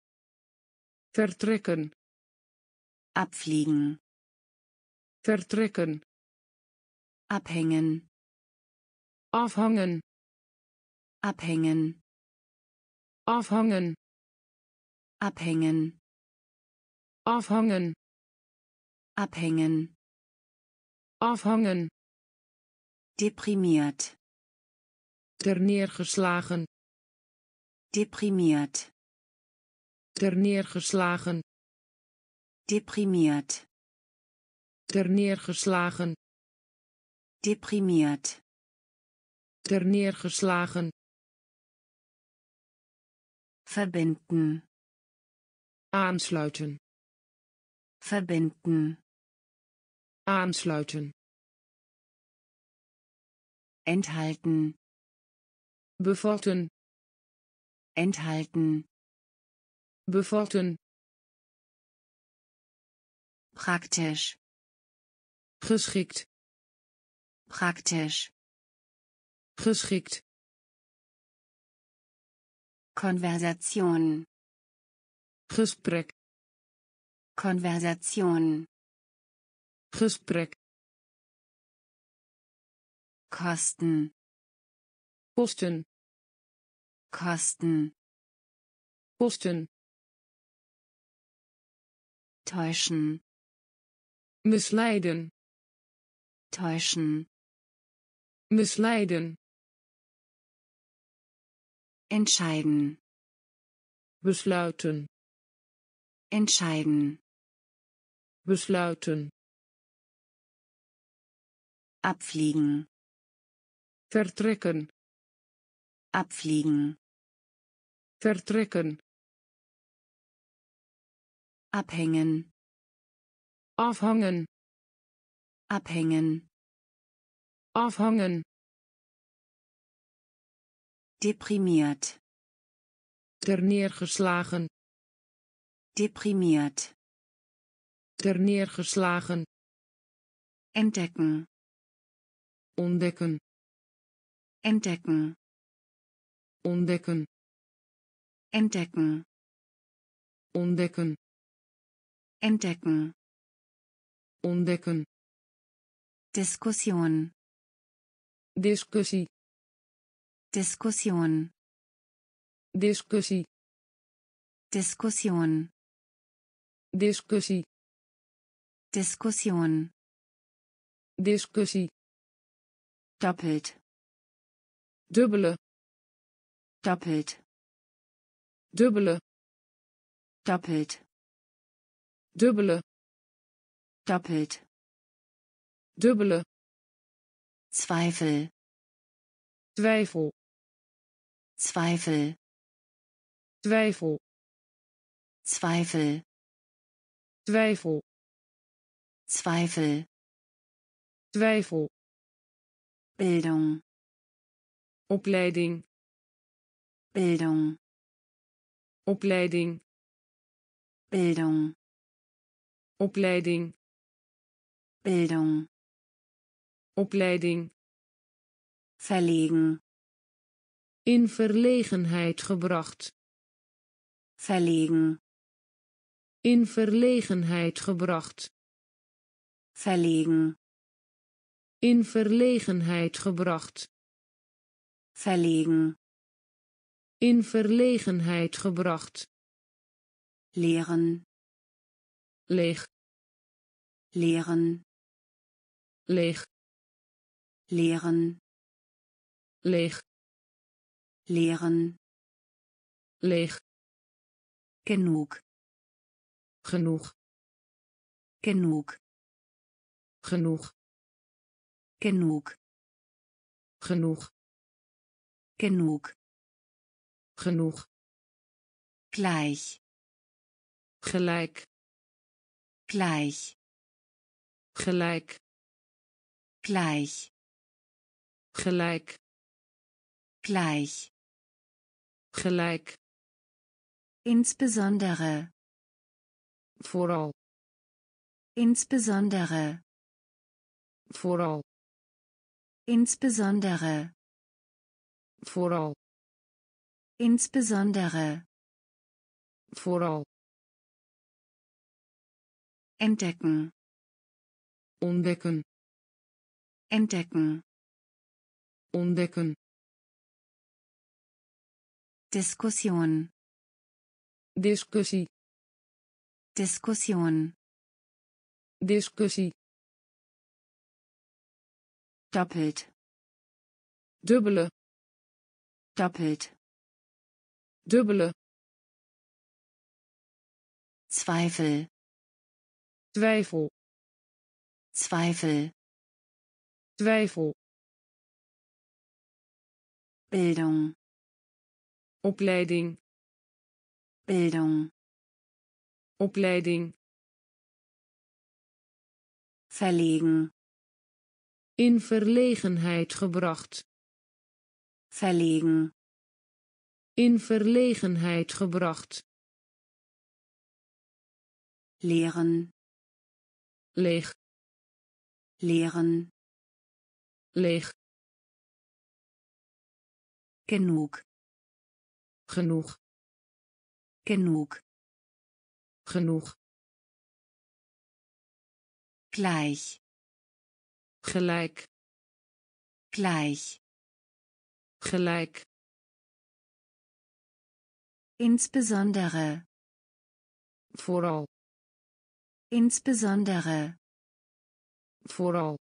Vertrekken. Abfliegen. Vertrekken. Abhängen. Afhangen. Abhängen. Afhangen. Abhängen. Afhangen. Abhängen. Afhangen. Deprimiert. Terneergeslagen deprimiert terneergeslagen deprimiert terneergeslagen deprimiert terneergeslagen verbinden. Aansluiten. Verbinden. Aansluiten. Enthalten. Bevatten. Enthalten bevatten praktisch. Geschikt. Praktisch. Geschikt. Konversation. Gesprek. Konversation. Gesprek. Kosten. Kosten. Kosten. Kosten täuschen. Misleiden. Täuschen. Misleiden. Entscheiden. Besluiten entscheiden. Besluiten abfliegen. Vertrekken. Abfliegen. Vertrekken abhängen afhangen. Abhängen afhangen. Deprimiert terneergeslagen deprimiert terneergeslagen entdecken. Ontdekken. Entdecken. Ontdekken. Entdecken. Ontdekken entdecken. Ontdekken. Diskussion. Discussie. Diskussion. Discussie. Diskussion. Discussie. Diskussion. Discussie. Doppelt. Dubbele. Doppelt. Dubbele. Doppelt dubbele. Doppelt. Dubbele. Zweifel. Twijfel. Zweifel. Twijfel. Zweifel. Twijfel. Zweifel. Twijfel. Bildung. Opleiding. Bildung. Opleiding. Bildung opleiding. Bildung. Opleiding. Verlegen. In verlegenheid gebracht. Verlegen. In verlegenheid gebracht. Verlegen. In verlegenheid gebracht. Verlegen. In verlegenheid gebracht. Lehren leeg. Lehren leeg. Lehren leeg. Lehren leeg. Genoeg. Genug genoeg. Genug genoeg. Genug genoeg. Gleich. Gelijk gleich. Gelijk. Gleich. Gelijk. Gleich. Gelijk. Insbesondere. Vooral. Insbesondere. Vooral. Insbesondere. Vooral. Insbesondere. Vooral entdecken. Ontdekken. Entdecken. Ontdekken. Diskussion. Discussie. Diskussion. Discussie. Doppelt. Dubbele. Doppelt. Dubbele. Zweifel twijfel. Zweifel twijfel. Bildung opleiding. Bildung opleiding. Verlegen. In verlegenheid gebracht. Verlegen. In verlegenheid gebracht. Leeren leeg. Leeren leeg. Genug genoeg. Genug genoeg. Gleich. Gelijk. Gleich. Gelijk. Insbesondere. Vooral insbesondere. Vooral.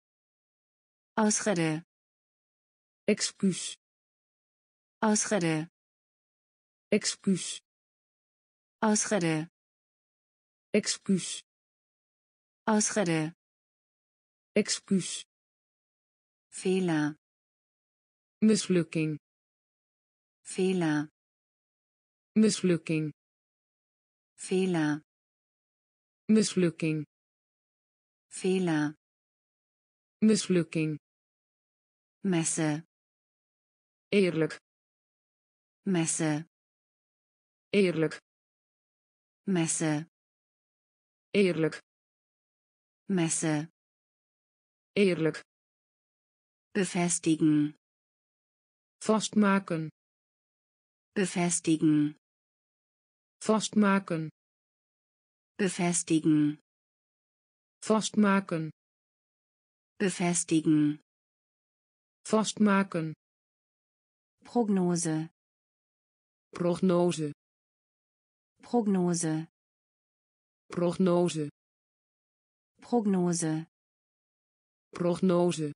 Ausrede. Excuus. Ausrede. Excuus. Ausrede. Excuus. Ausrede. Excuus. Fehler. Mislukking. Fehler. Mislukking. Fehler mislukking Fehler mislukking Messe. eerlijk Messe. eerlijk Messe. eerlijk Messe. eerlijk befestigen vastmaken befestigen vastmaken befestigen. Vastmaken befestigen. Vastmaken Prognose. Prognose. Prognose. Prognose. Prognose. Prognose.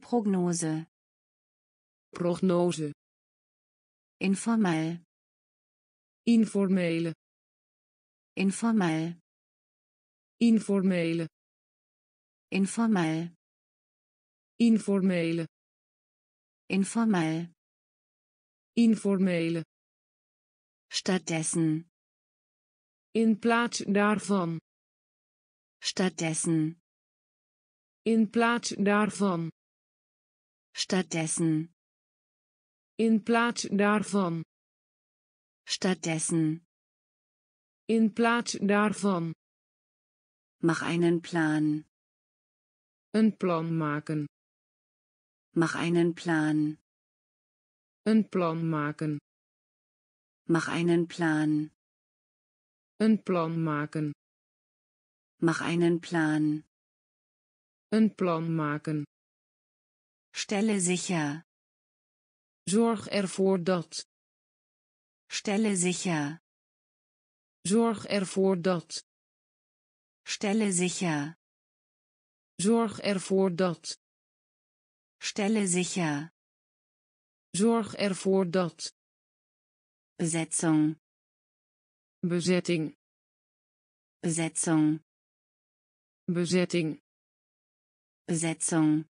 Prognose. Prognose. Informell. Informele informell informele. Informell informele. Informell informele. Stattdessen. In plaats daarvan. Stattdessen. In plaats daarvan. Stattdessen. In plaats daarvan. Stattdessen in plaats daarvan. Mach einen Plan. Een plan maken. Mach einen Plan. Een plan maken. Mach einen Plan. Een plan maken. Mach einen Plan. Een plan maken. Stelle sicher. Zorg ervoor dat. Stelle sicher zorg ervoor dat. Stelle sicher. Zorg ervoor dat. Stelle sicher. Zorg ervoor dat. Besetzung. Bezetting. Besetzung. Bezetting. Besetzung.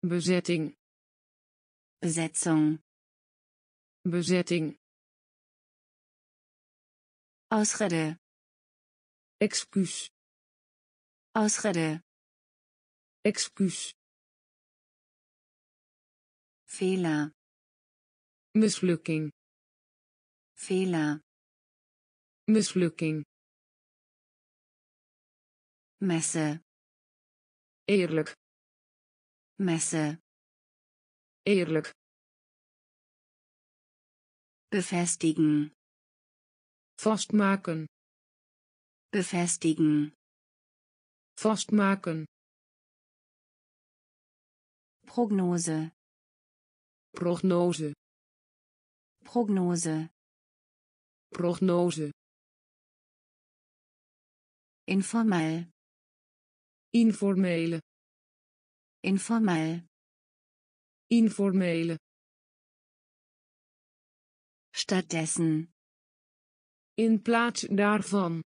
Bezetting. Besetzung. Bezetting Ausrede. Excuus Ausrede. Excuus Fehler. Mislukking Fehler. Mislukking Messe. Eerlijk. Messe. Eerlijk. Befestigen vastmaken befestigen. Vastmaken Prognose. Prognose. Prognose. Prognose. Informell. Informele informell. Informele Stattdessen. In plaats daarvan.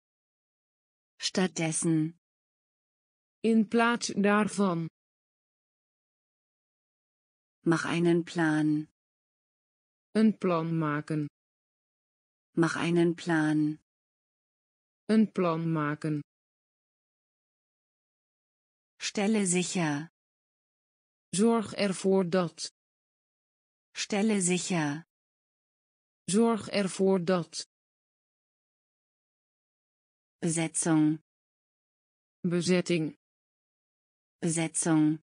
Stattdessen. In plaats daarvan. Mach einen Plan. Een plan maken. Mach einen Plan. Een plan maken. Stelle sicher. Zorg ervoor dat. Stelle sicher. Zorg ervoor dat. Besetzung. Besättigen. Besetzung.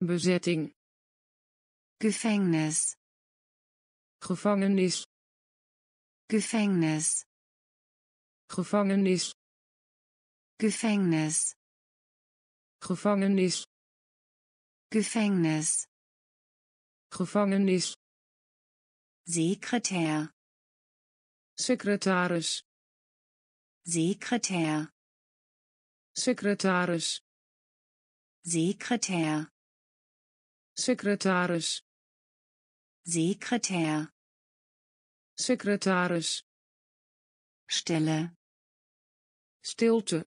Besättigen. Gefängnis. Gefängnis. Gefängnis. Gefängnis. Gefängnis. Gefängnis. Gefängnis. Gefängnis. Sekretär. Sekretarisch. Sekretär. Secretaris. Sekretär. Secretaris. Sekretär. Secretaris. Stelle. Stilte.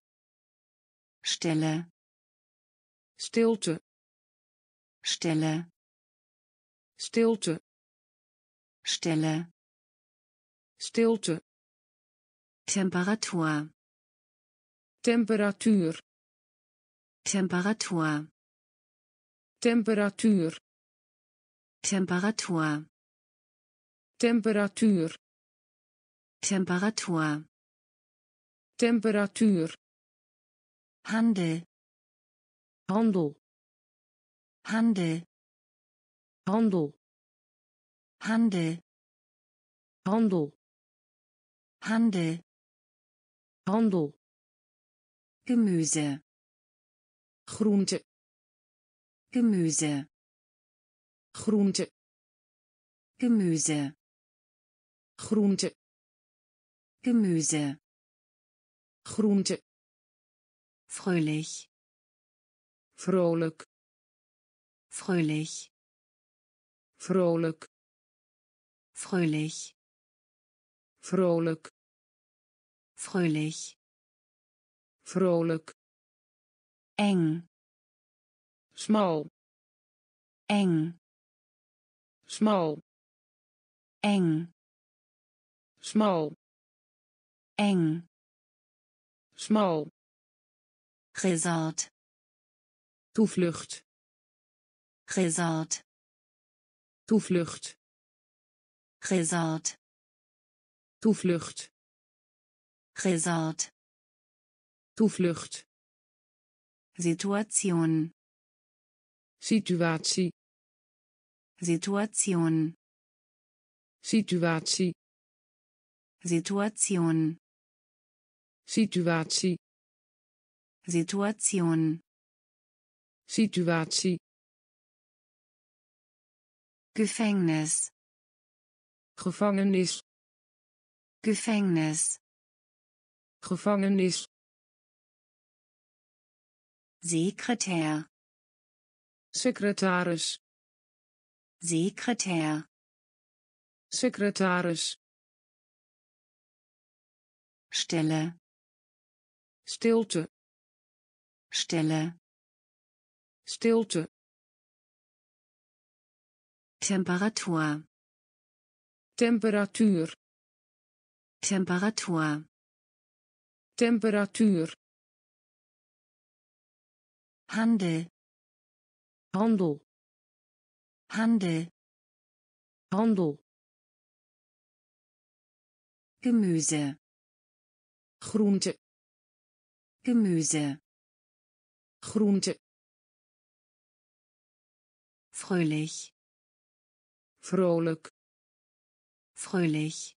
Stelle. Stilte. Stelle. Stilte. Stelle. Stilte. Temperatur. Temperatuur. Temperatur. Temperatuur. Temperatur. Temperatuur. Temperatur. Temperatuur. Handel. Handel. Handel. Handel. Handel. Handel. Handel. Handel. Gemüse. Groente. Gemüse. Groente. Gemüse. Groente. Gemüse. Groente. Fröhlich. Vrolijk. Fröhlich. Vrolijk. Fröhlich. Vrolijk. Fröhlich. Vrolijk. Eng. Smal. Eng. Smal. Eng. Smal. Eng. Smal. Resort. Toevlucht. Resort. Toevlucht. Resort. Toevlucht. Resort. Toevlucht. Situation. Situatie. Situation. Situatie. Situation. Situatie. Situation. Situatie. Gefängnis. Gevangenis. Gefängnis. gevangenis. Secretair secretaris. Secretair secretaris. Stille. Stilte. Stille. Stilte. Temperatuur, Temperatur. temperatuur. Temperatuur. Handel. Handel. Handel. Handel. Gemüse. Groente. Gemüse. Groente. Fröhlich. Vrolijk. Fröhlich.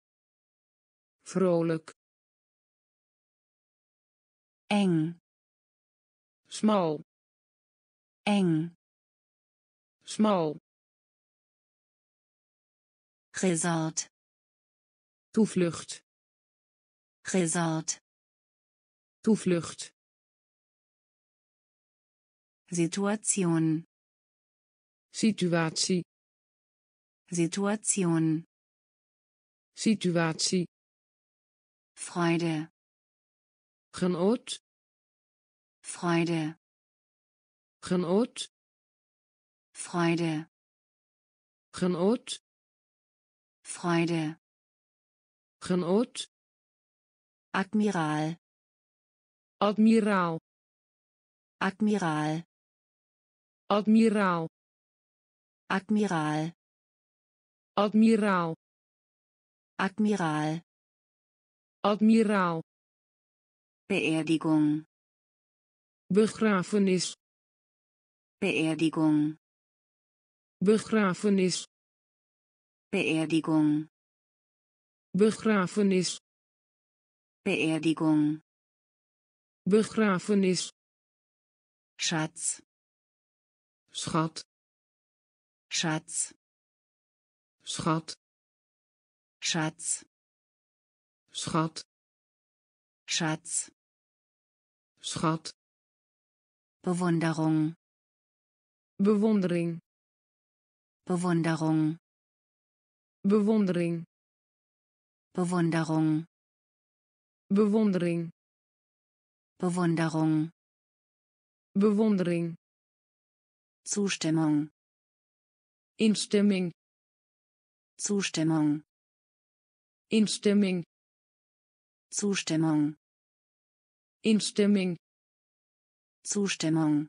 Vrolijk. Eng. Smal. Eng. Smal. Resort. Toevlucht. Resort. Toevlucht. Situation. Situatie. Situation. situatie Freude, genoot. Freude, genoot. Freude, genoot. Freude, genoot. Admiral, admiraal. Admiral, admiraal. Admiral, admiraal. Admiral, admiraal Beerdigung, begrafenis. Beerdigung, begrafenis. Beerdigung, begrafenis. Beerdigung, begrafenis. Schatz, schat. Schatz, schat. Schatz, schat. Schatz, Schat. Bewunderung. Bewundering. Bewunderung. Bewundering. Bewunderung. Bewundering. Bewunderung. Bewundering. Zustimmung. Instimming. Zustimmung. Instimming. Zustimmung. Instimming. Zustimmung.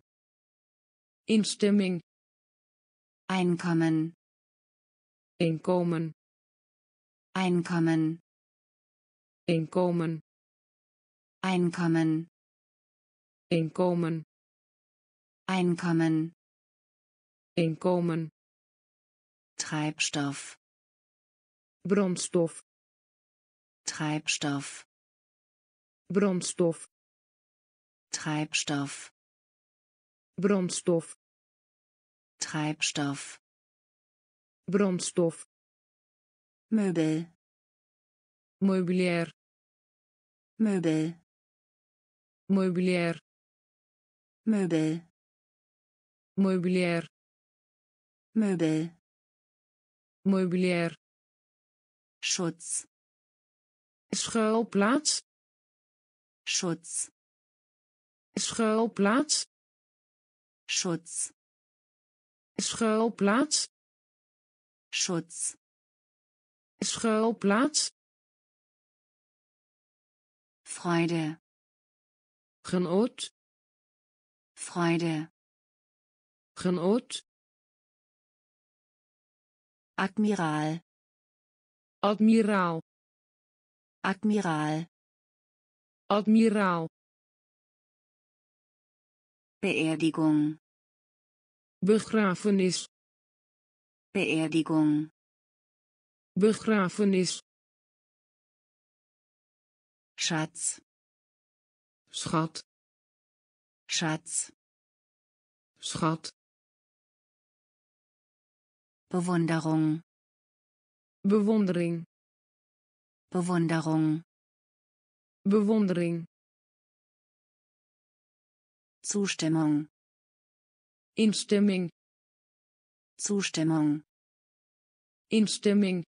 Instimming. Einkommen. Einkommen. Einkommen. Einkommen. Einkommen. Einkommen. Einkommen. Einkommen. Treibstoff. Bromstoff. Treibstoff. Bromstoff. Treibstoff, brandstof. Treibstoff, brandstof. Möbel, meubilair Möbel, meubilair Möbel, meubilair Möbel, meubilair Schutz, schuilplaats. Schutz, schuilplaats. Schutz, schuilplaats. Schutz, schuilplaats. Freude, genoot. Freude, genoot. Admiral, admiraal. Admiral, admiraal Beerdigung, begrafenis. Beerdigung, begrafenis. Schatz, schat. Schatz, schat. Bewunderung, bewondering. Bewunderung, bewondering Zustimmung. Instimming. Zustimmung. Instimming.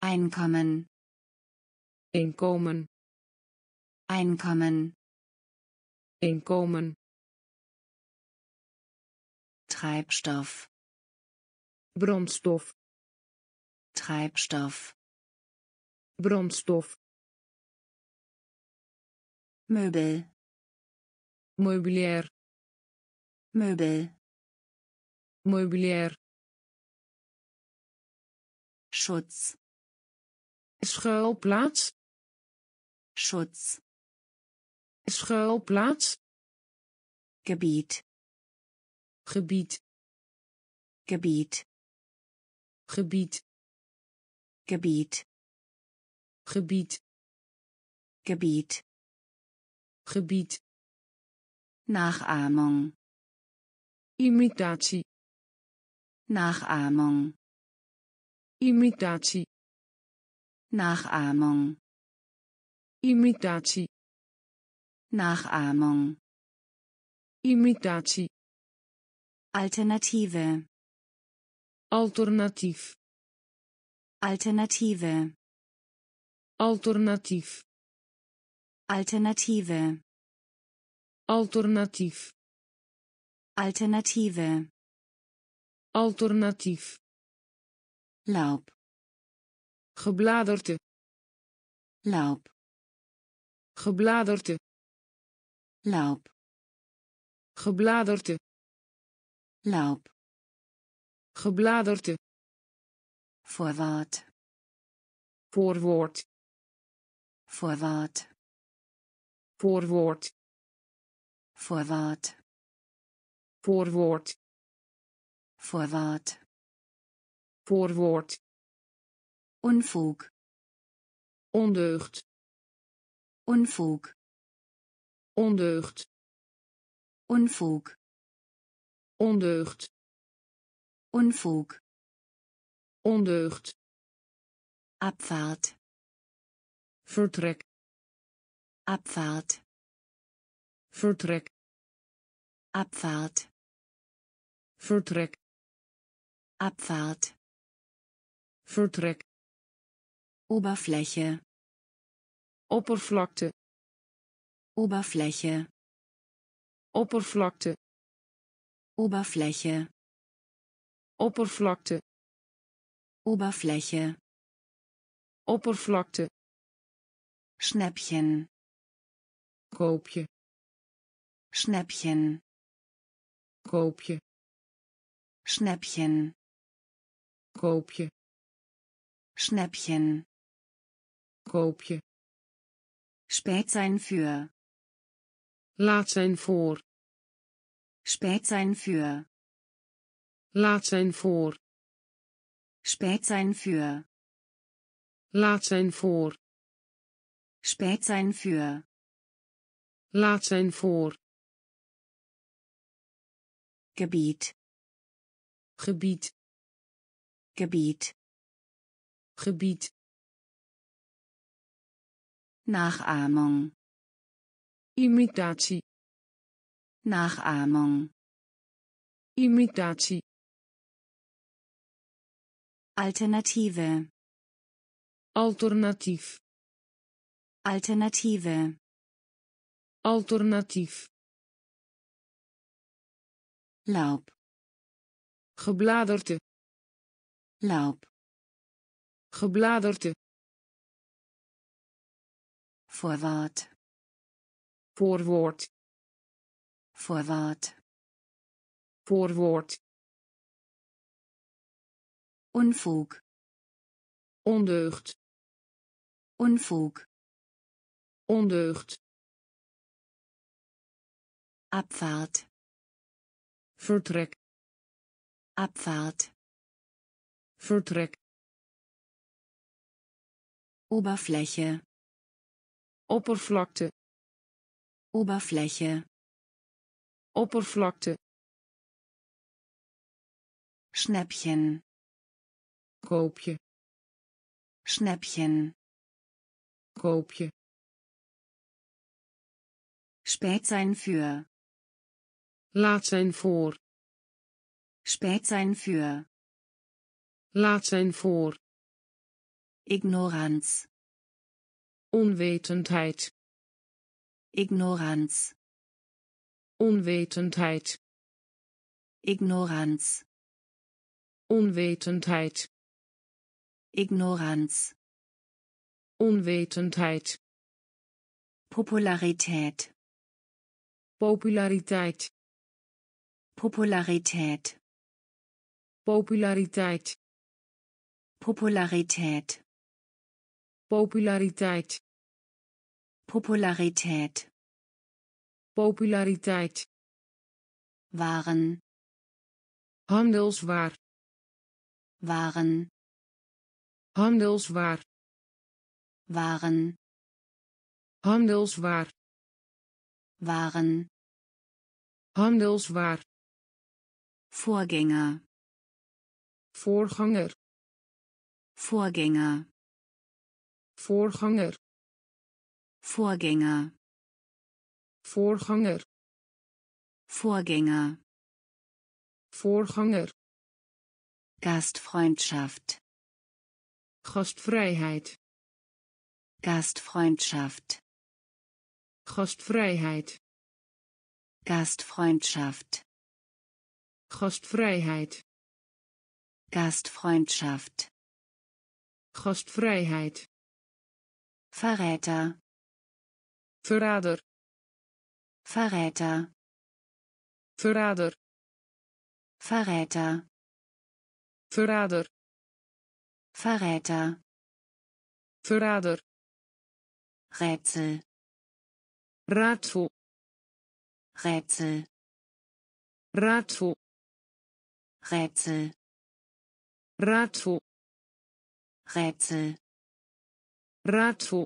Einkommen. Inkommen. Einkommen. Inkommen. Treibstoff. Bromstoff. Treibstoff. Bromstoff. Möbel, meubilair Möbel, meubilair Schutz, schuilplaats. Schutz, schuilplaats. Gebiet, gebied. Gebiet, gebied. Gebiet, gebied. Gebiet, gebied. Nachahmung, imitatie. Nachahmung, imitatie. Nachahmung, imitatie. Nachahmung, imitatie. Alternative, alternatief. Alternative. alternatief Alternative. alternatief Alternative. alternatief Laub. gebladerte Laub. gebladerte Laub. gebladerte Laub. gebladerte Vorwort. voorwoord Vorwort. Voorwoord Vorwort. voorwoord Vorwort. voorwoord Unfug. ondeugd Unfug. ondeugd Unfug. ondeugd Unfug. ondeugd Abfahrt. vertrek Abfahrt. vertrek Abfahrt. vertrek Abfahrt. vertrek Oberfläche. oppervlakte Oberfläche. oppervlakte Oberfläche. oppervlakte Oberfläche. oppervlakte Schnäppchen. Koopje Schnäppchen. koopje Schnäppchen. koopje Schnäppchen. koopje Spät sein für. laat zijn voor Spät sein für. laat zijn voor Spät sein für. laat zijn voor Spät sein für. Laat zijn voor Gebiet. gebied Gebiet. gebied Nachahmung. imitatie Nachahmung. imitatie Alternative. alternatief Alternative. Alternatief Laub. gebladerte Laub. gebladerte Vorwort. voorwoord Vorwort. voorwoord Unfug. ondeugd Unfug. ondeugd Abfahrt. vertrek Abfahrt. vertrek Oberfläche. oppervlakte Oberfläche. oppervlakte Schnäppchen. koopje Schnäppchen. koopje Spät sein für. Laat zijn voor Spät sein für. laat zijn voor Ignoranz. onwetendheid Ignoranz. onwetendheid Ignoranz. onwetendheid Ignoranz. onwetendheid Popularität. populariteit Popularität. populariteit Popularität. populariteit Popularität. populariteit Waren. handelswaar Waren. handelswaar Waren. handelswaar Waren. handelswaar Vorgänger. voorganger Vorgänger. voorganger Vorgänger. voorganger Vorgänger. voorganger Gastfreundschaft. gastvrijheid Gastfreundschaft gastvrijheid Gastfreundschaft gastvrijheid. Gastfreundschaft. Gastvrijheid. Verräter. Verrader. Verräter. Verrader. Verräter. Verrader. Verräter. Verrader. Rätsel. Raadsel. Rätsel. Raadsel Rätsel. Ratwo. Rätsel. Ratwo.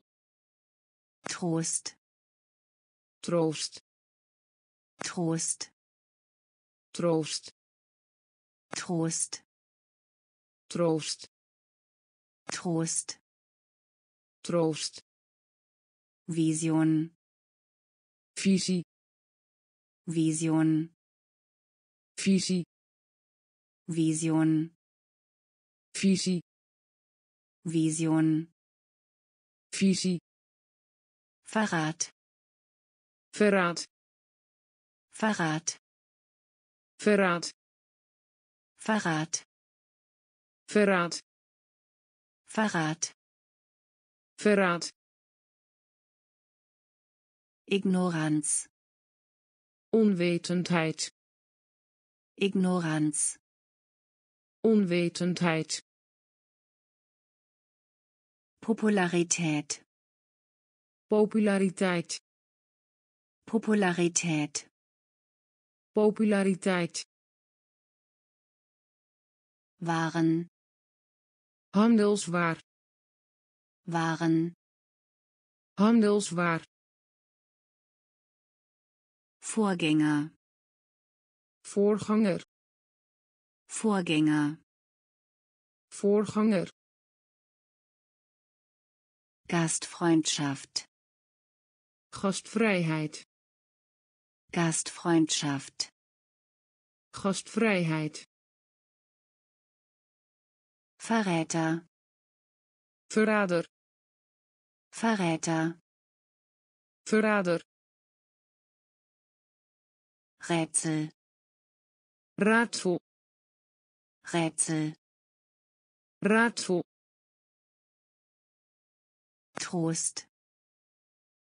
Trost. Trost. Trost. Trost. Trost. Trost. Trost. Trost. Vision. Fisi. Vision. Fisi. Vision. Fisi. Vision. Fisi. Verrat. Verrat. Verrat. Verrat. Verrat. Verrat. Verrat. Verrat. Ignoranz. Unwetendheid. Ignoranz. Onwetendheid. Popularität populariteit. Popularität populariteit. Waren. Handelswaar. Waren. Handelswaar. Vorgänger voorganger Vorgänger. Vorgänger. Gastfreundschaft. Gastfreiheit. Gastfreundschaft. Gastfreiheit. Verräter. Verrader. Verräter. Verrader. Rätsel. Rato Rätsel. Ratwo. Trost.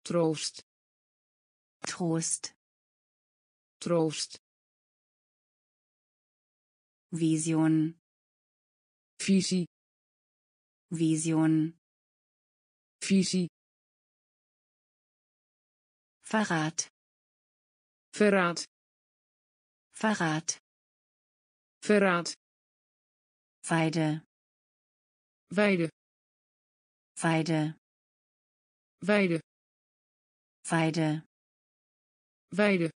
Trost. Trost. Trost. Vision. Fisi. Vision. Fisi. Verrat. Verrat. Verrat. Verrat. Weide. Weide. Weide. Weide. Weide. Weide.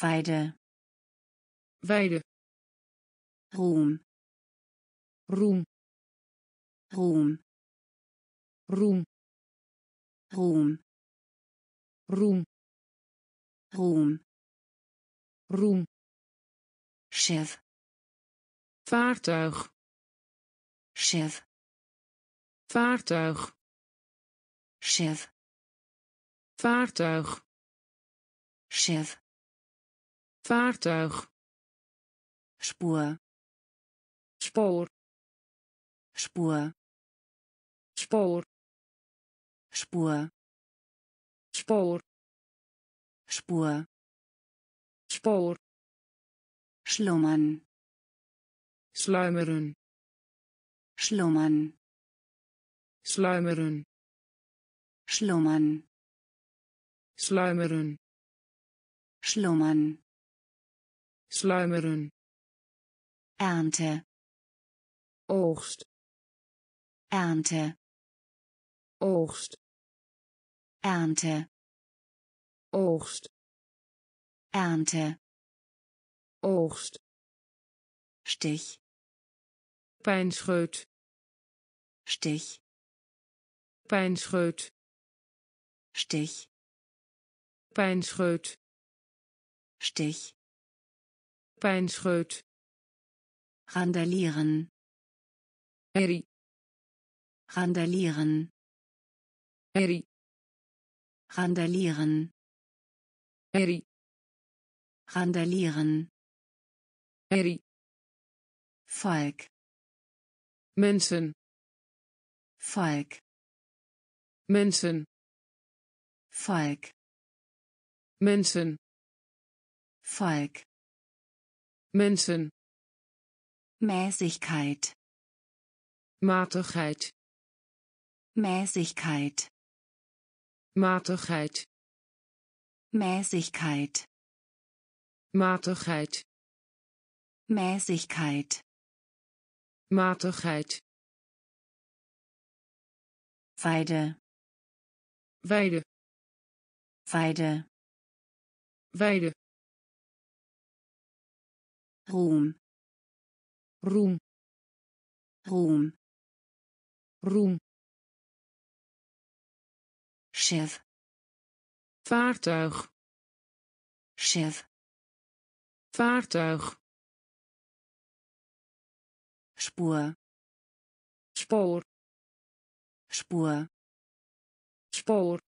Weide. Weide. Ruhm roem. Ruhm roem. Ruhm roem. Ruhm roem. Schiff vaartuig. Schiff vaartuig. Schiff vaartuig. Schiff vaartuig. Spoor. Spur spoor. Spur spoor. Spur spoor. Schlummern sluimeren Schlummern. Sluimeren Schlummern. Sluimeren Schlummern. Sluimeren Ernte. Oogst Ernte. Oogst Ernte. Oogst Ernte. Oogst Stich Beinschröt. Stich. Beinschröt. Stich. Beinschröt. Stich. Beinschröt. Randalieren. Eri. Randalieren. Eri. Randalieren. Eri. Randalieren. Eri. Volk. Menschen. Volk. Menschen. Volk. Menschen. Volk. Menschen. Mäßigkeit. Matigkeit. Mäßigkeit. Matigkeit. Mäßigkeit. Matigkeit. Mäßigkeit. Matigheid. Weide. Weide. Weide. Weide. Ruhm roem. Ruhm roem. Schiff vaartuig. Schiff vaartuig Spur. Spoor Spur. Spoor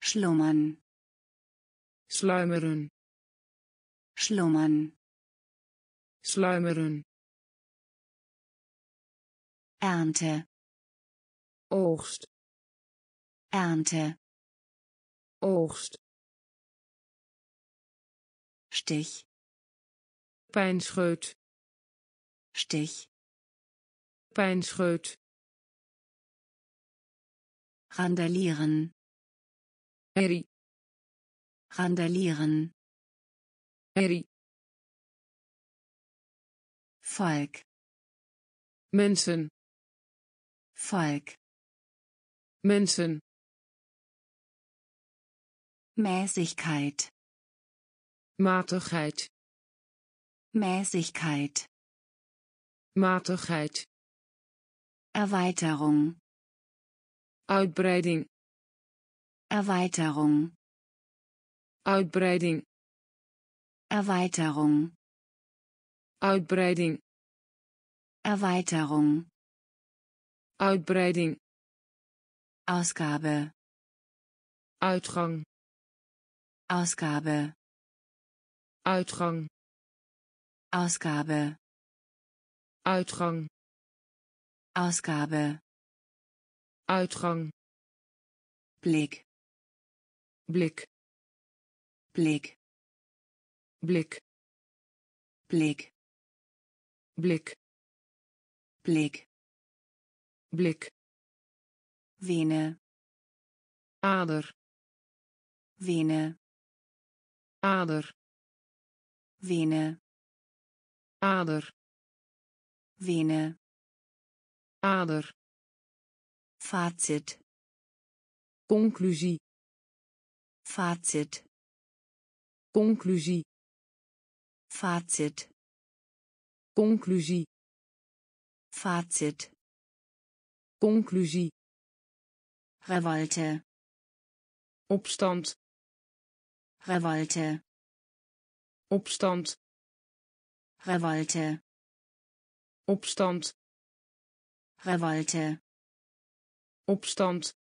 schlummern. Sluimeren. Schlummern. Sluimeren. Ernte. Oogst. Ernte. Oogst. Stich pijnscheut. Stich. Pijnscheut. Randalieren. Herrie. Randalieren. Herrie. Volk. Mensen. Volk. Mensen. Mäßigkeit. Matigheid Mäßigkeit. Matigheid. Erweiterung. Uitbreiding. Erweiterung. Uitbreiding. Erweiterung. Uitbreiding. Erweiterung. Uitbreiding. Ausgabe. Uitgang. Ausgabe. Uitgang Ausgabe uitgang. Ausgabe uitgang. Blick blik. Blick blik. Blick blik. Blick blik. Vene ader. Vene ader. Vene ader. Vene ader. Conclusie. Fazit. Conclusie. Fazit. Conclusie. Fazit. Conclusie. Revolte. Opstand. Revolte. Opstand Revolte. Opstand. Revolte. Opstand.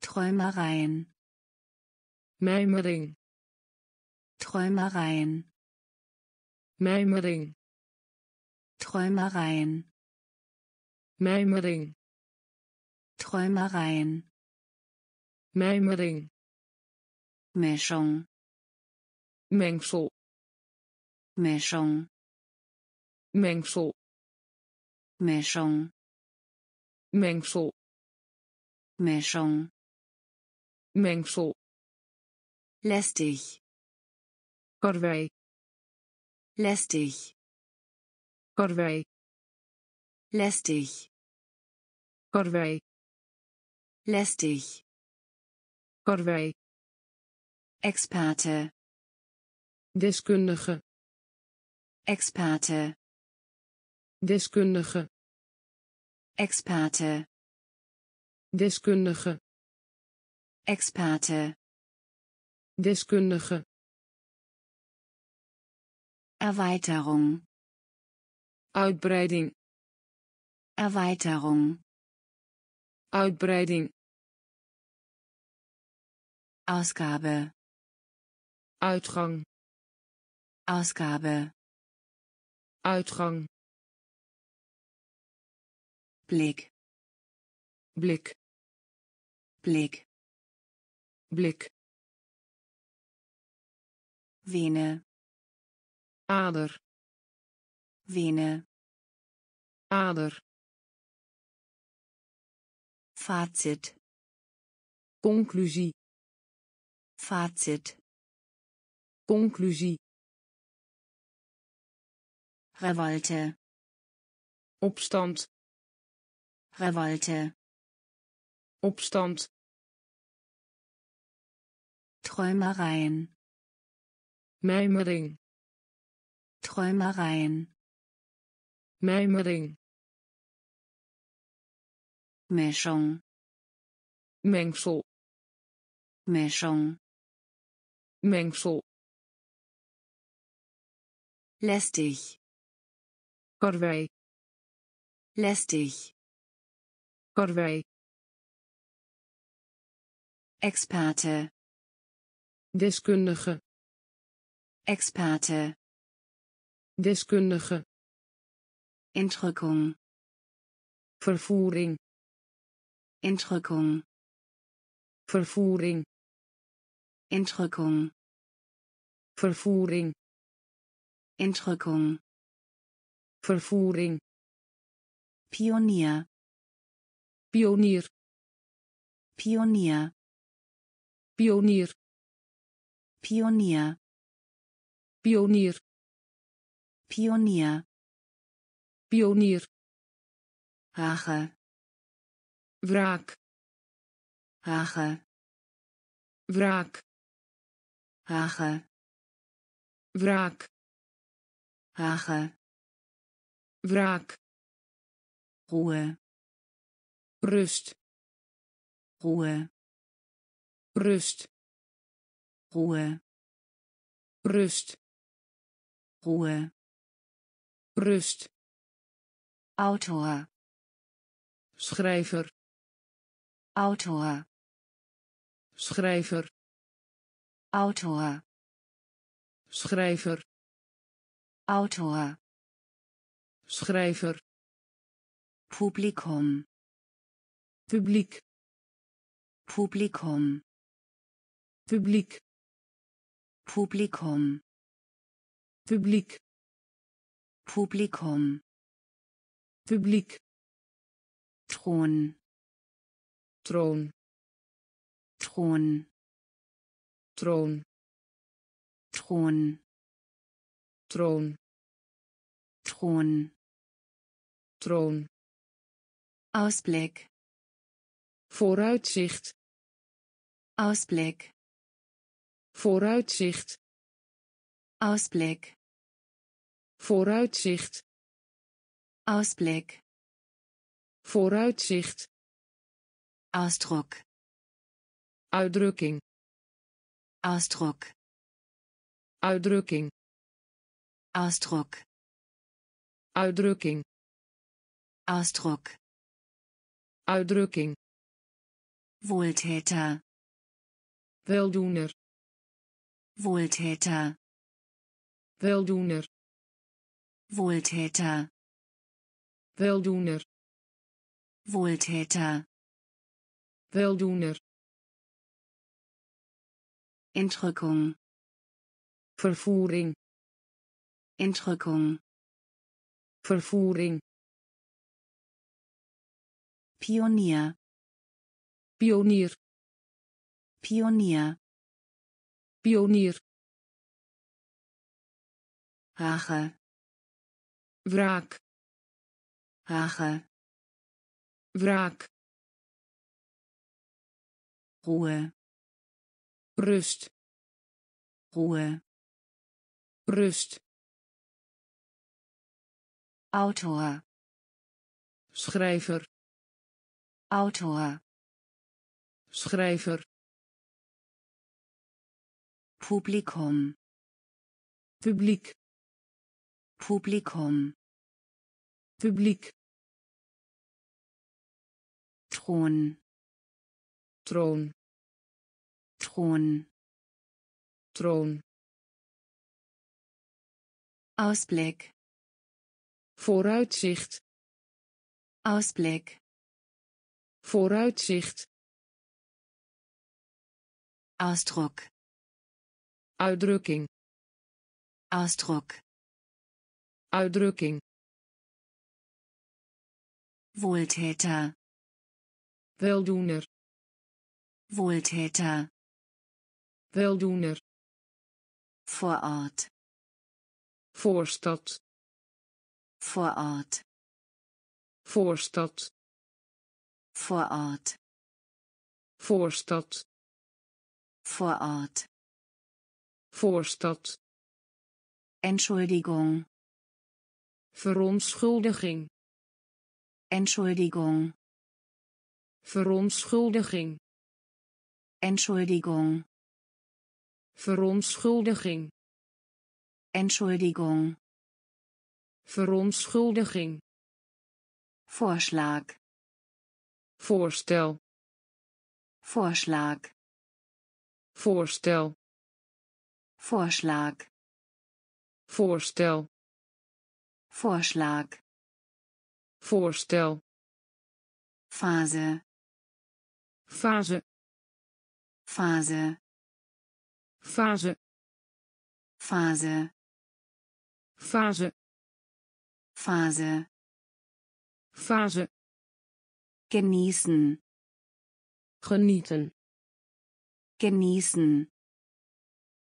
Träumereien. Mijmering. Träumereien. Mijmering. Träumereien. Mijmering. Träumereien. Mijmering. Mischung. Mengsel Mischung mengsel. Mischung mengsel. Mischung mengsel. Lästig. Karwei. Lästig. Karwei. Lästig. Karwei. Lästig. Experte. Deskundige Experte. Deskundige. Experte. Deskundige. Experte. Deskundige. Erweiterung. Uitbreiding. Erweiterung. Uitbreiding. Ausgabe. Uitgang. Ausgabe uitgang. Blick blik. Blick blik. Vene ader. Vene ader. Fazit. Conclusie. Fazit. Conclusie Revolte. Opstand. Revolte. Opstand. Träumereien. Mijmering. Träumereien. Mijmering. Mischung. Mengsel. Mischung. Mengsel. Lästig karwei lästig karwei Experte deskundige. Experte deskundige. Entrückung vervoering. Entrückung vervoering. Entrückung vervoering. Entrückung vervoering. Pionier. Pionier. Pionier. Pionier. Pionier. Pionier. Pionier. Pionier. Rache. Wraak. Rache. Wraak. Rache. Wraak wraak Ruhe rust Ruhe rust Ruhe rust Ruhe rust. Autor schrijver Autor. schrijver. Autor schrijver. Autor schrijver Publikum publiek Publikum publiek Publikum publiek Publikum publiek Thron troon Thron troon Thron troon Thron troon. Ausblick vooruitzicht. Ausblick vooruitzicht. Ausblick vooruitzicht. Ausblick vooruitzicht. Ausdruck uitdrukking. Ausdruck uitdrukking. Ausdruck uitdrukking Ausdruck. Uitdrukking. Wohltäter. Weldoener. Wohltäter. Weldoener. Wohltäter. Weldoener. Wohltäter. Weldoener. Entrückung. Vervoering. Entrückung. Vervoering Pionier. Pionier. Pionier. Pionier. Rache wraak. Rache wraak. Ruhe rust. Ruhe rust. Autor. Schrijver Autor. Schrijver. Publikum. Publiek. Publikum. Publiek. Thron, troon. Thron. troon. Ausblick, vooruitzicht. Ausblick, vooruitzicht. Ausdruck, uitdrukking. Ausdruck, uitdrukking. Wohltäter, weldoener. Wohltäter, weldoener. Vorort, voorstad. Vorort, voorstad Vorort, voorstad. Vorort. voorstad. Entschuldigung, verontschuldiging. Entschuldigung, verontschuldiging. Entschuldigung, verontschuldiging. Entschuldigung, verontschuldiging. Vorschlag, voorstel. Vorschlag, voorstel. Vorschlag, voorstel. Vorschlag, voorstel. Phase, fase. Phase, fase. Phase, fase. Phase, fase genießen, genieten. Genießen,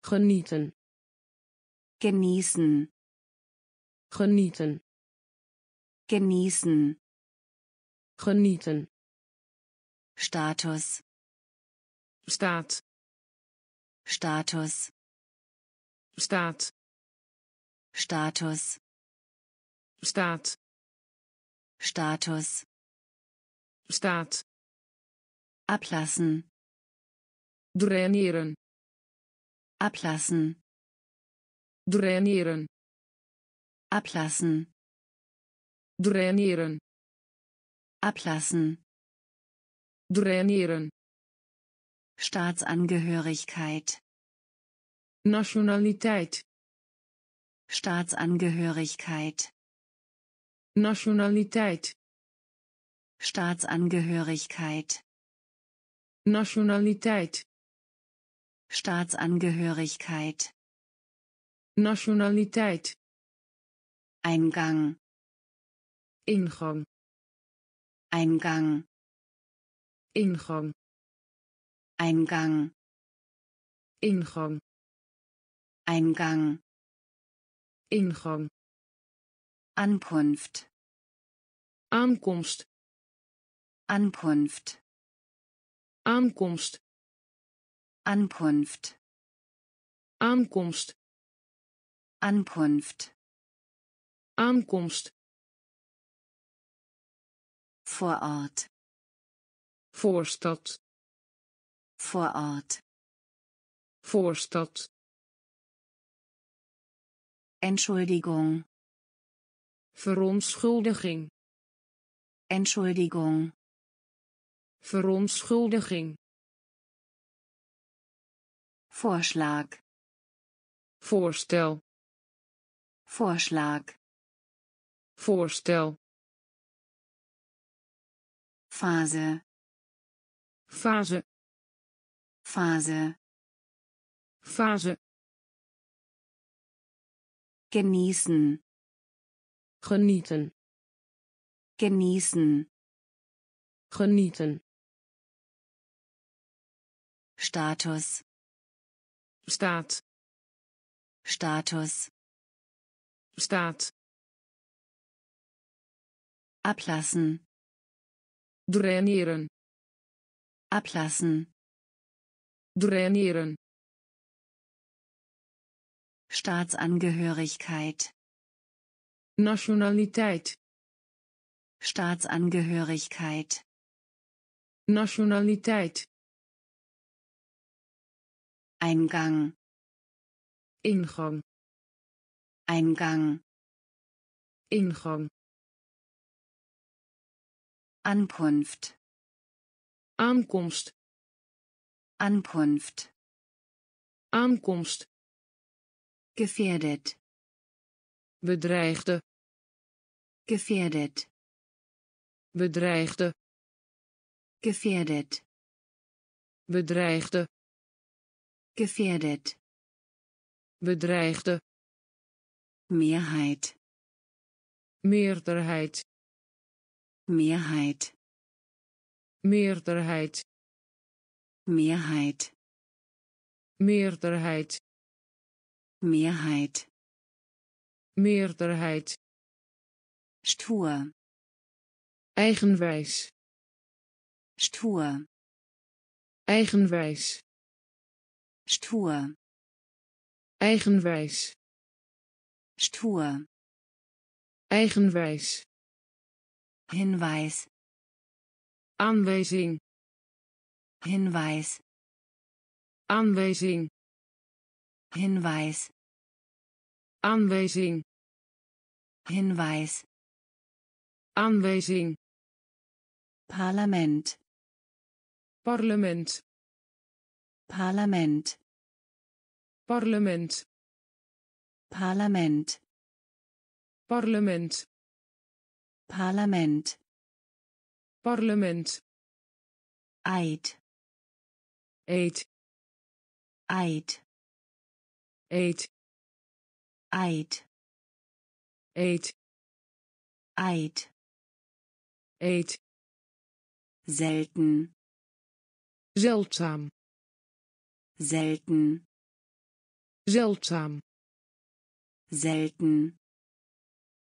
genieten. Genießen, genieten. Genießen, genieten. Status, staat. Status, staat. Status, staat. Status, staat. Ablassen. Drainieren ablassen. Drainieren ablassen. Drainieren ablassen. Drainieren Staatsangehörigkeit. Nationalität Staatsangehörigkeit. Nationalität Staatsangehörigkeit, nationaliteit Staatsangehörigkeit, nationaliteit Eingang, ingang. Eingang, ingang. Eingang, ingang. Eingang, ingang. Ankunft, aankomst Ankunft, aankomst. Ankunft, aankomst. Ankunft, aankomst. Vorort, voorstad. Vorort, voorstad. Entschuldigung, verontschuldiging. Entschuldigung, verontschuldiging. Vorschlag, voorstel. Vorschlag, voorstel. Phase, fase. Phase, fase. Genießen, genieten. Genießen, genieten Status, staat. Status, staat. Ablassen, draineren ablassen, draineren Staatsangehörigkeit, nationaliteit. Staatsangehörigkeit, nationaliteit Eingang, ingang. Eingang, ingang. Ankunft, aankomst. Ankunft. aankomst. Gefährdet. bedreigde. Gefährdet. bedreigde. Gefährdet. bedreigde Gefährdet. bedreigde Mehrheit. meerderheid Mehrheit. meerderheid Mehrheit. meerderheid Mehrheit. meerderheid Stur. eigenwijs Stur. eigenwijs stoer. Eigenwijs stoer. Eigenwijs hinwijs aanwijzing. Hinwijs aanwijzing. Hinwijs aanwijzing. Hinwijs aanwijzing. Parlement parlement. Parlement parlement Parlament. parlement Parlament. parlement Eid. eet Eid. eet Eid. eet Eid. eet Selten. zeldzaam Selten. Zeldzaam Selten.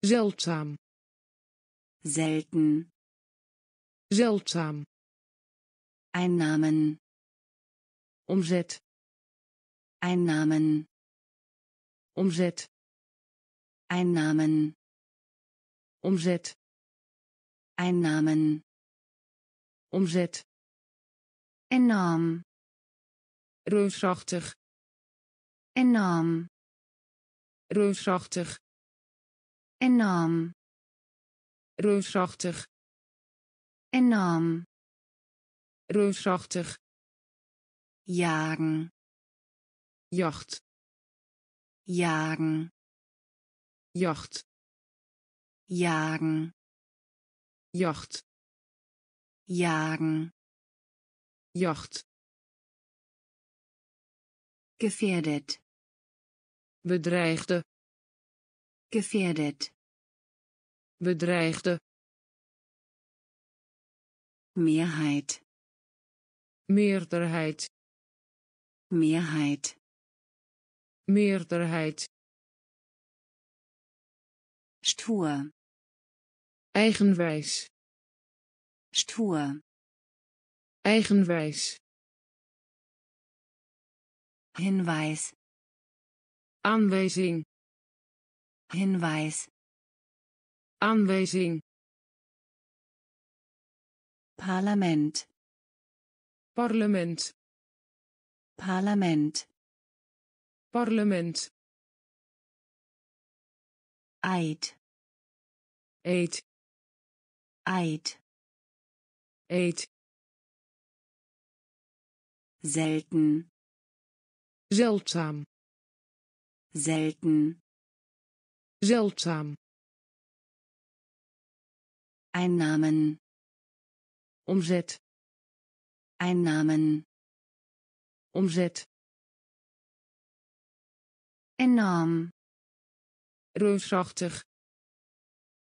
zeldzaam Selten. zeldzaam Einnahmen. omzet Einnahmen. omzet Einnahmen. omzet Einnahmen. omzet Enorm. reusachtig Enorm. reusachtig Enorm. reusachtig Enorm. reusachtig Jagen. jacht Jagen. jacht Jagen. jacht Jagen. jacht Gefährdet. Bedreigde Gefährdet. bedreigde Mehrheit. meerderheid Mehrheit. meerderheid Stur. eigenwijs Stur. eigenwijs Hinweis. Aanwijzing Hinweis. aanwijzing Parlament. parlement Parlament. parlement Eid. eet Eid. eet Selten. zeldzaam Selten. zeldzaam Einnahmen. omzet Einnahmen. omzet Enorm. reusachtig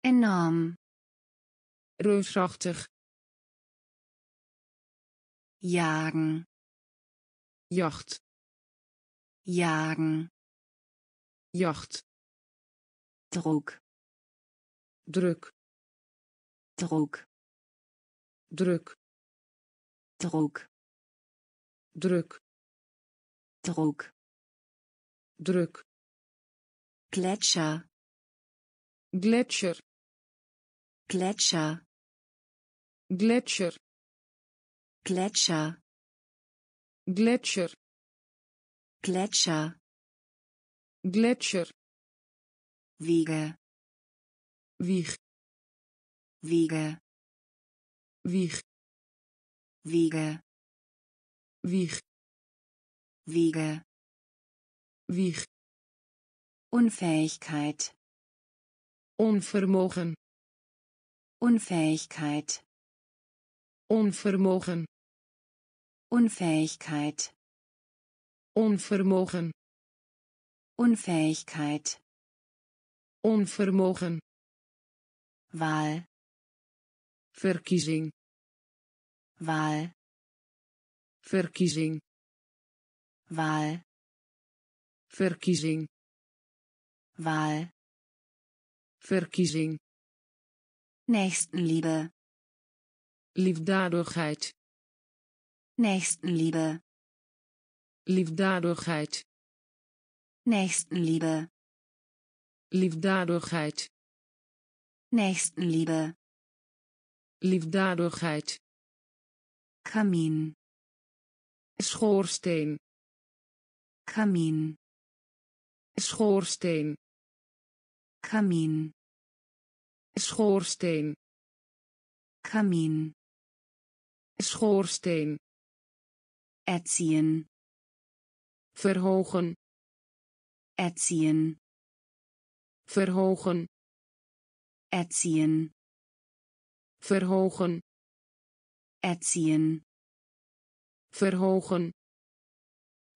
Enorm. reusachtig Jagen. jacht Jagen. Jacht Druck. druk Druck. druk Druck. druk Druck. druk Gletscher. gletsjer Gletscher. gletsjer Gletscher. gletsjer Gletscher. Gletscher. Wiege. Wich. Wiege. Wich. Wiege. Wich. Wiege. Wich. Unfähigkeit. Unvermogen. Unfähigkeit. Unvermogen. Unfähigkeit. Unvermogen. Unfähigkeit, onvermogen, Wahl, verkiezing, Wahl, verkiezing, Wahl, verkiezing, Wahl, verkiezing, Nächstenliebe, liefdadigheid, Nächstenliebe, liefdadigheid, Nächstenliebe, liefdadigheid, Nächstenliebe, liefdadigheid, Kamin, schoorsteen, Kamin, schoorsteen, Kamin, schoorsteen, Kamin, schoorsteen, erziehen, verhogen, erziehen, verhogen, erziehen, verhogen, erziehen, verhogen,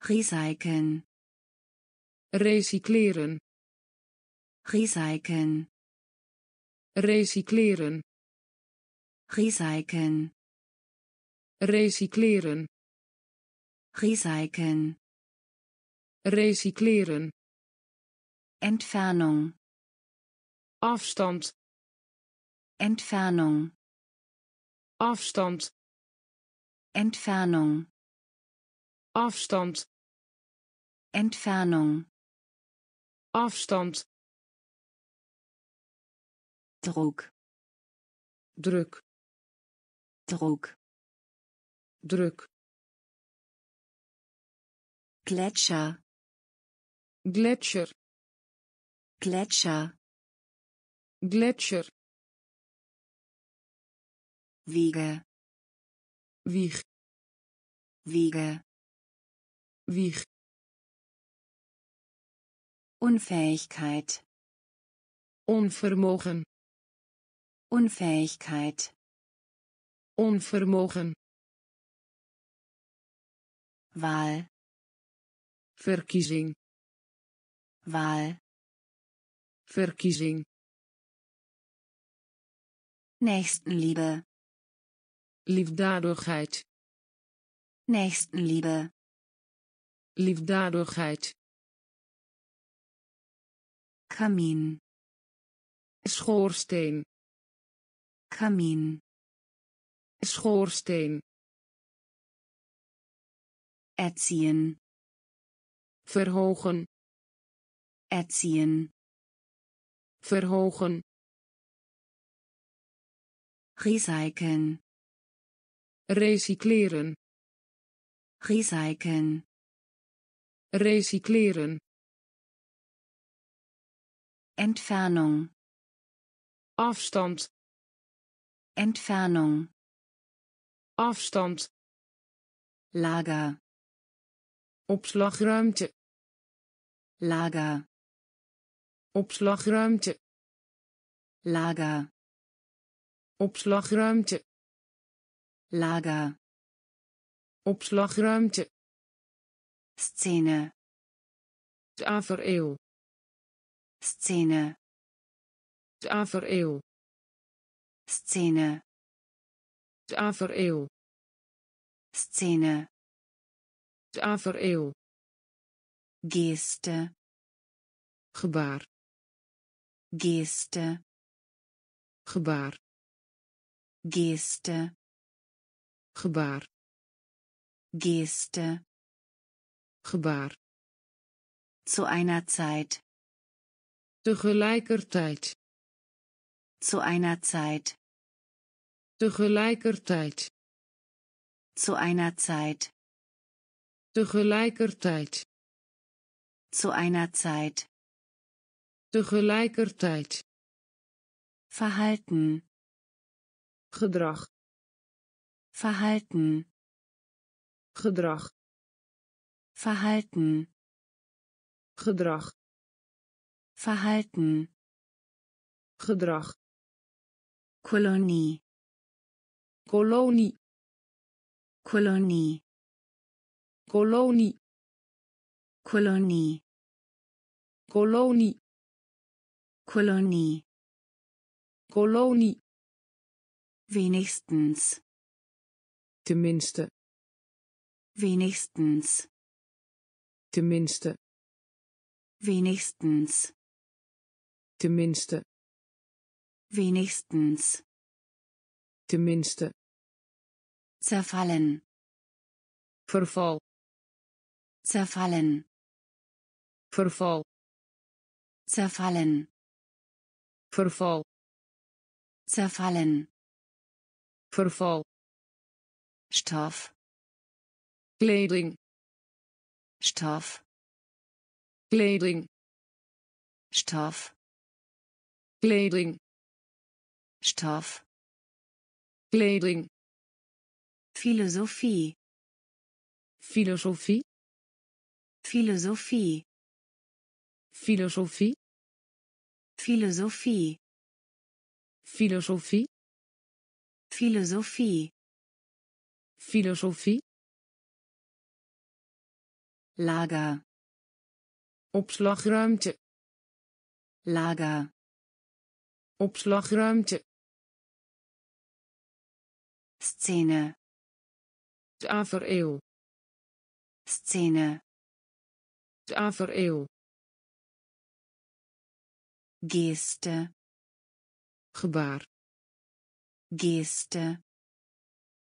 recyceln, recycleren, recyceln, recycleren, recyceln, recycleren, recyceln, recycleren, Entfernung, afstand, Entfernung, afstand, Entfernung, afstand, Entfernung, afstand, Druck, druk, Druck, druk, Gletscher, gletsjer, Gletscher. Gletscher. Wiege. Wich. Wege. Wich. Unfähigkeit. Unvermogen. Unfähigkeit. Unvermogen. Wahl. Verkiezing. Wahl. Verkiezing, Nächstenliebe, liefdadigheid, Nächstenliebe, liefdadigheid, Kamin, schoorsteen, Kamin, schoorsteen, erziehen, verhogen, erziehen, verhogen, recyceln, recycleren, recyceln, recycleren, Entfernung, afstand, Entfernung, afstand, Lager, opslagruimte, Lager, opslagruimte, Lager, opslagruimte, Lager, opslagruimte, Szene, tafereel, Szene, tafereel, Szene, tafereel, Szene, tafereel, Geste, gebaar, Geste, gebaar, Geste, gebaar, Geste, gebaar, zu einer Zeit, tegelijkertijd, zu einer Zeit, tegelijkertijd, zu einer Zeit, tegelijkertijd, zu einer Zeit, Verhalten. gedrag Verhalten. gedrag Verhalten. gedrag Kolonie. kolonie Kolonie. kolonie Kolonie. kolonie Kolonie. kolonie Wenigstens. tenminste Wenigstens. tenminste Wenigstens. tenminste Wenigstens. tenminste Zerfallen. verval Zerfallen. verval Zerfallen. Verval Zerfallen. verval Stoff. kleding Stoff. kleding Stoff. kleding Stoff. kleding Philosophie. filosofie Philosophie. filosofie Philosophie. Filosofie Philosophie. filosofie Lager. opslagruimte Lager. opslagruimte Szene. tafereel Szene. tafereel Geste. gebaar Geste.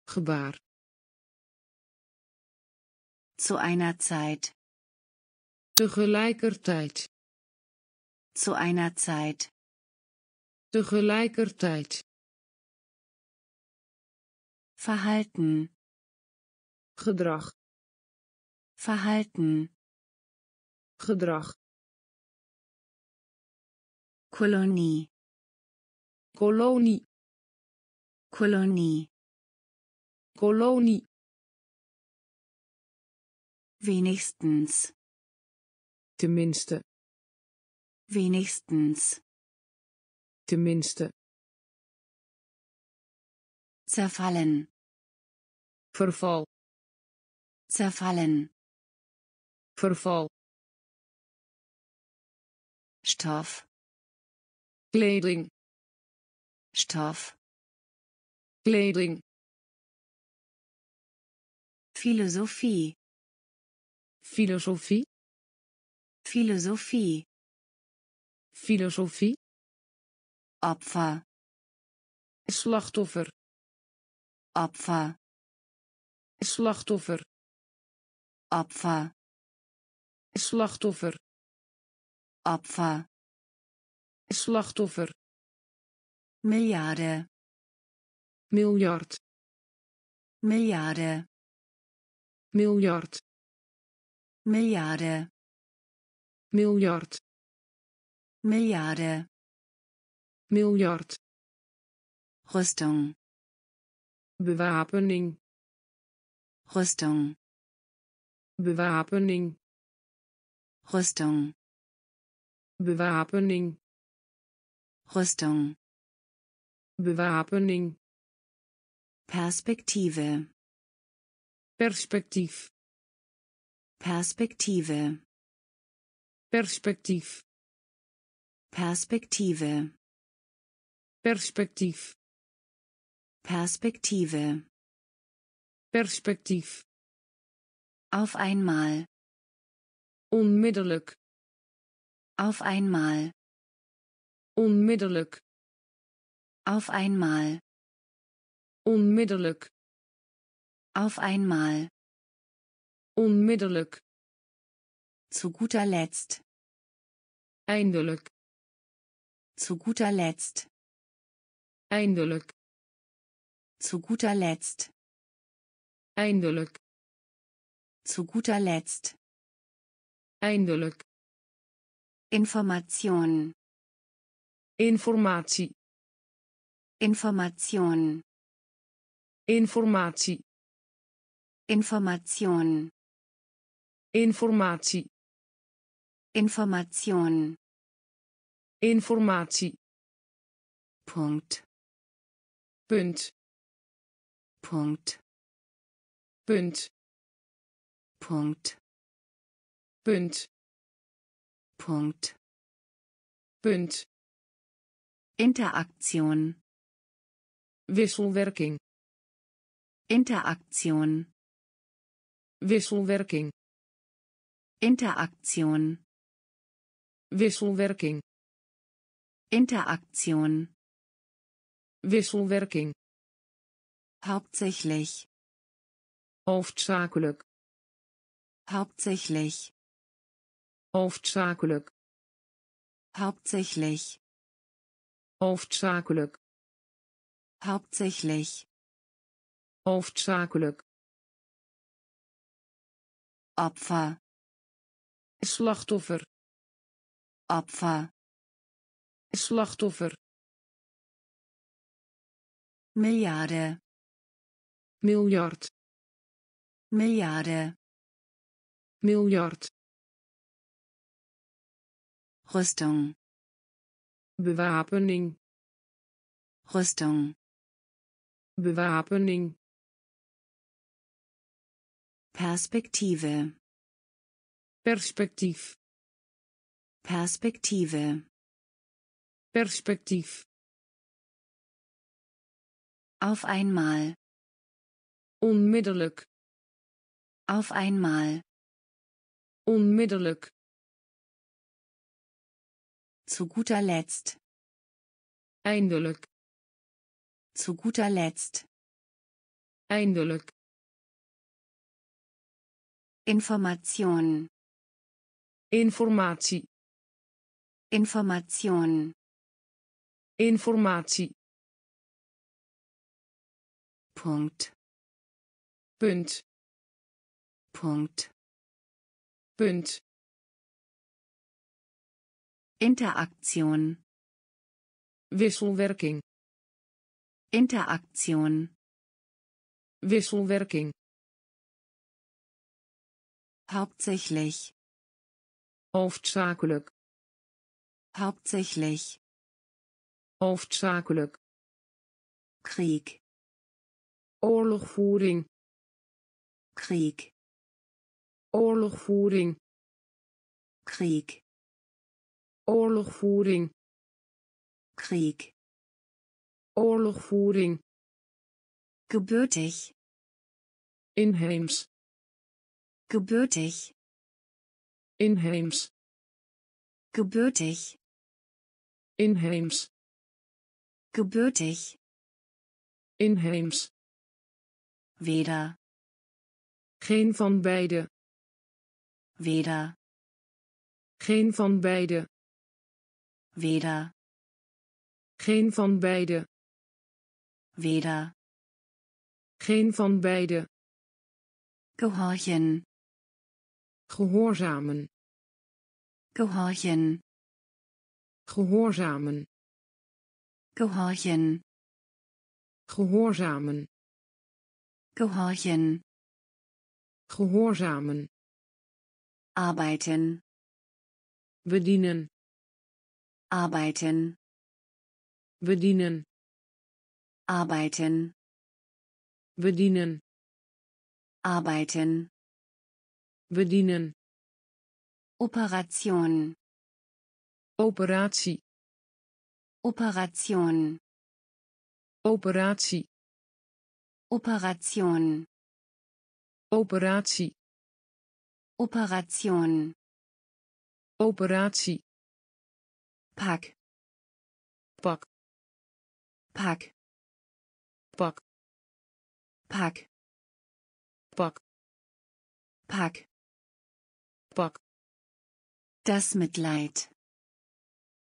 gebaar Zu einer Zeit. tegelijkertijd Zu einer Zeit. tegelijkertijd Verhalten. gedrag Verhalten. gedrag Kolonie. kolonie Kolonie. kolonie Wenigstens. tenminste Wenigstens. tenminste Zerfallen. verval Zerfallen. verval Stoff. Kleding Stoff. kleding Philosophie. filosofie Philosophie. filosofie Opfer. slachtoffer Opfer. slachtoffer Opfer. slachtoffer Opfer. Slachtoffer Milliarde. miljard Milliarde. miljard Milliarde. miljard Milliarde. miljard Rüstung. bewapening Rüstung. bewapening Rüstung. bewapening Rüstung. bewapening Perspektive. perspectief Perspektive. perspectief Perspektive. perspectief Perspektive. perspectief Auf einmal. onmiddellijk Auf einmal. Onmiddellijk Auf einmal. onmiddellijk Auf einmal. onmiddellijk Zu guter Letzt. eindelijk Zu guter Letzt. eindelijk Zu guter Letzt. eindelijk Zu guter Letzt. eindelijk Information. Informatie. Information. informatie. Information. Informatie. Information. Informatie. Punkt. Punt. Punkt. Punt. Punkt. Punt. Punkt. Punt Interaktion. Wisselwerking. Interaktion. Wisselwerking. Interaktion. Wisselwerking. Interaktion. Wisselwerking. Hauptsächlich. Hoofdzakelijk. Hauptsächlich. Hoofdzakelijk. Hauptsächlich hoofdzakelijk. Hauptsächlich. Hoofdzakelijk. Opfer. Slachtoffer. Opfer. Slachtoffer. Milliarde miljard. Milliarde miljard. Rüstung bewapening Rüstung. Bewapening Perspektive. Perspectief Perspektive. Perspectief auf einmal. Onmiddellijk. Auf einmal. Onmiddellijk zu guter Letzt. Eindelijk. Zu guter Letzt. Eindelijk. Information. Informatie. Information. Informatie. Punkt. Punt. Punkt. Punt Interaktion. Wisselwerking. Interaktion. Wisselwerking. Hauptsächlich. Hoofdzakelijk. Hauptsächlich. Hoofdzakelijk. Krieg. Oorlogvoering. Krieg. Oorlogvoering. Krieg oorlogvoering. Krieg. Oorlogvoering. Gebürtig. Inheems. Gebürtig. Inheems. Gebürtig. Inheems. Gebürtig. Inheems. Weder. Geen van beide. Weder. Geen van beide weder geen van beide. Weder geen van beide. Gehorchen gehoorzamen. Gehorchen gehoorzamen. Gehorchen gehoorzamen. Gehorchen gehoorzamen. Arbeiten. Bedienen arbeiten. Bedienen. Arbeiten. Bedienen. Arbeiten. Bedienen. Operation. Operatie. Operation. Operatie. Operation. Operatie. Operation. Operatie Pack. Pak Pack. Pak Pack. Pak Pack. Pak Das Mitleid.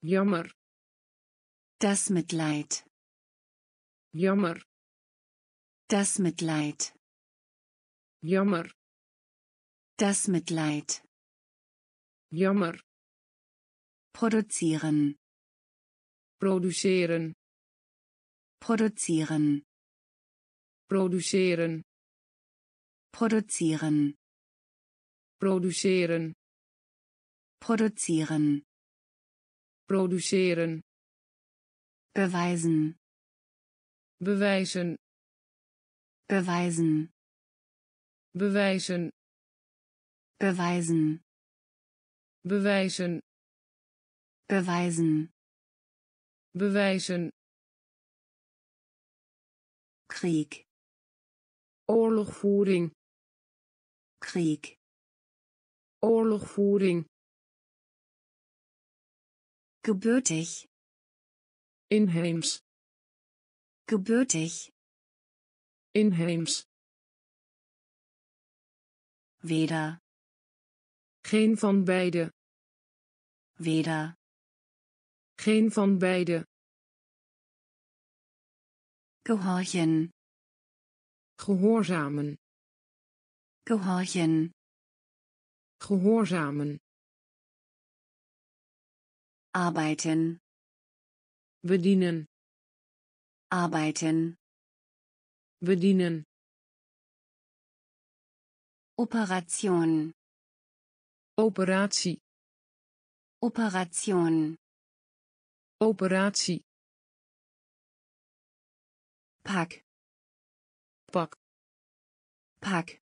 Jammer. Das Mitleid. Jammer. Das Mitleid. Jammer. Das Mitleid. Jammer produzieren. Produceren. Produzieren. Produceren. Produzieren. Produceren. Produzieren. Produceren. Beweisen. Bewijzen. Beweisen. Bewijzen. Beweisen. Bewijzen beweisen bewijzen. Krieg. Oorlogvoering. Krieg. Oorlogvoering. Gebürtig. Inheems gebürtig. Inheems weder. Geen van beide. Weder geen van beide. Gehorchen gehoorzamen. Gehorchen gehoorzamen. Arbeiten. Bedienen. Arbeiten. Bedienen. Operation. Operatie. Operation operatie. Pack pak. Pack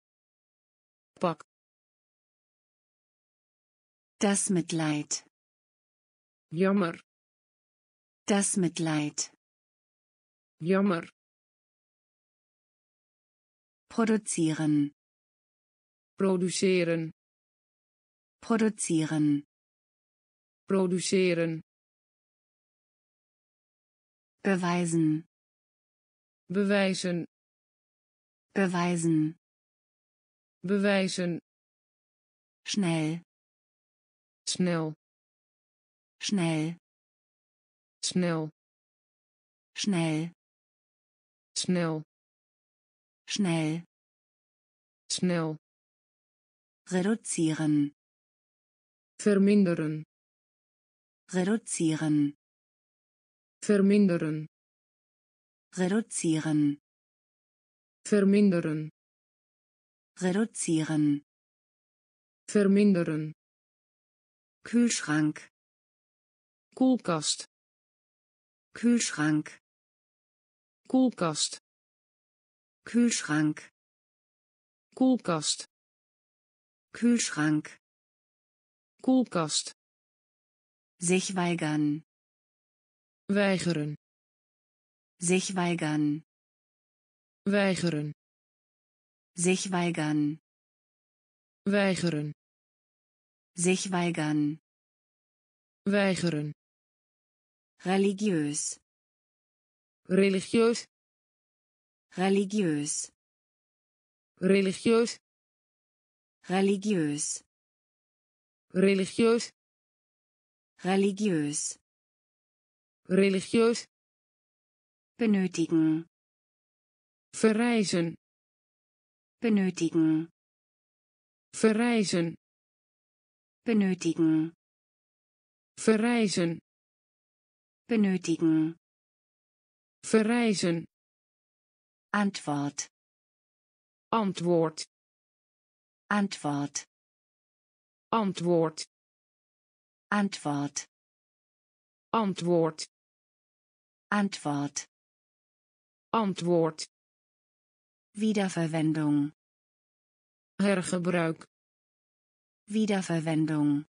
pak. Das Mitleid jammer. Das Mitleid jammer. Produzieren. Produceren. Produzieren. Produceren beweisen. Bewijzen. Beweisen. Bewijzen. Schnell. Snel. Schnell. Snel. Schnell. Snel. Schnell. Snel. Reduzieren. Verminderen. Reduzieren verminderen. Reduzieren. Verminderen. Reduzieren. Verminderen. Kühlschrank. Koelkast. Kühlschrank. Koelkast. Kühlschrank. Koelkast. Kühlschrank. Koelkast. Sich weigern weigeren. Sich weigern weigeren. Sich weigern weigeren. Sich weigern weigeren. Religiös religieus. Religiös religieus. Religiös religieus. Religiös religieus benötigen. verrijzen benötigen. verrijzen benötigen. verrijzen benötigen. verrijzen. Antwort antwoord. Antwort antwoord. Antwort antwoord Antwort antwoord. Wiederverwendung. Hergebruik. Wiederverwendung.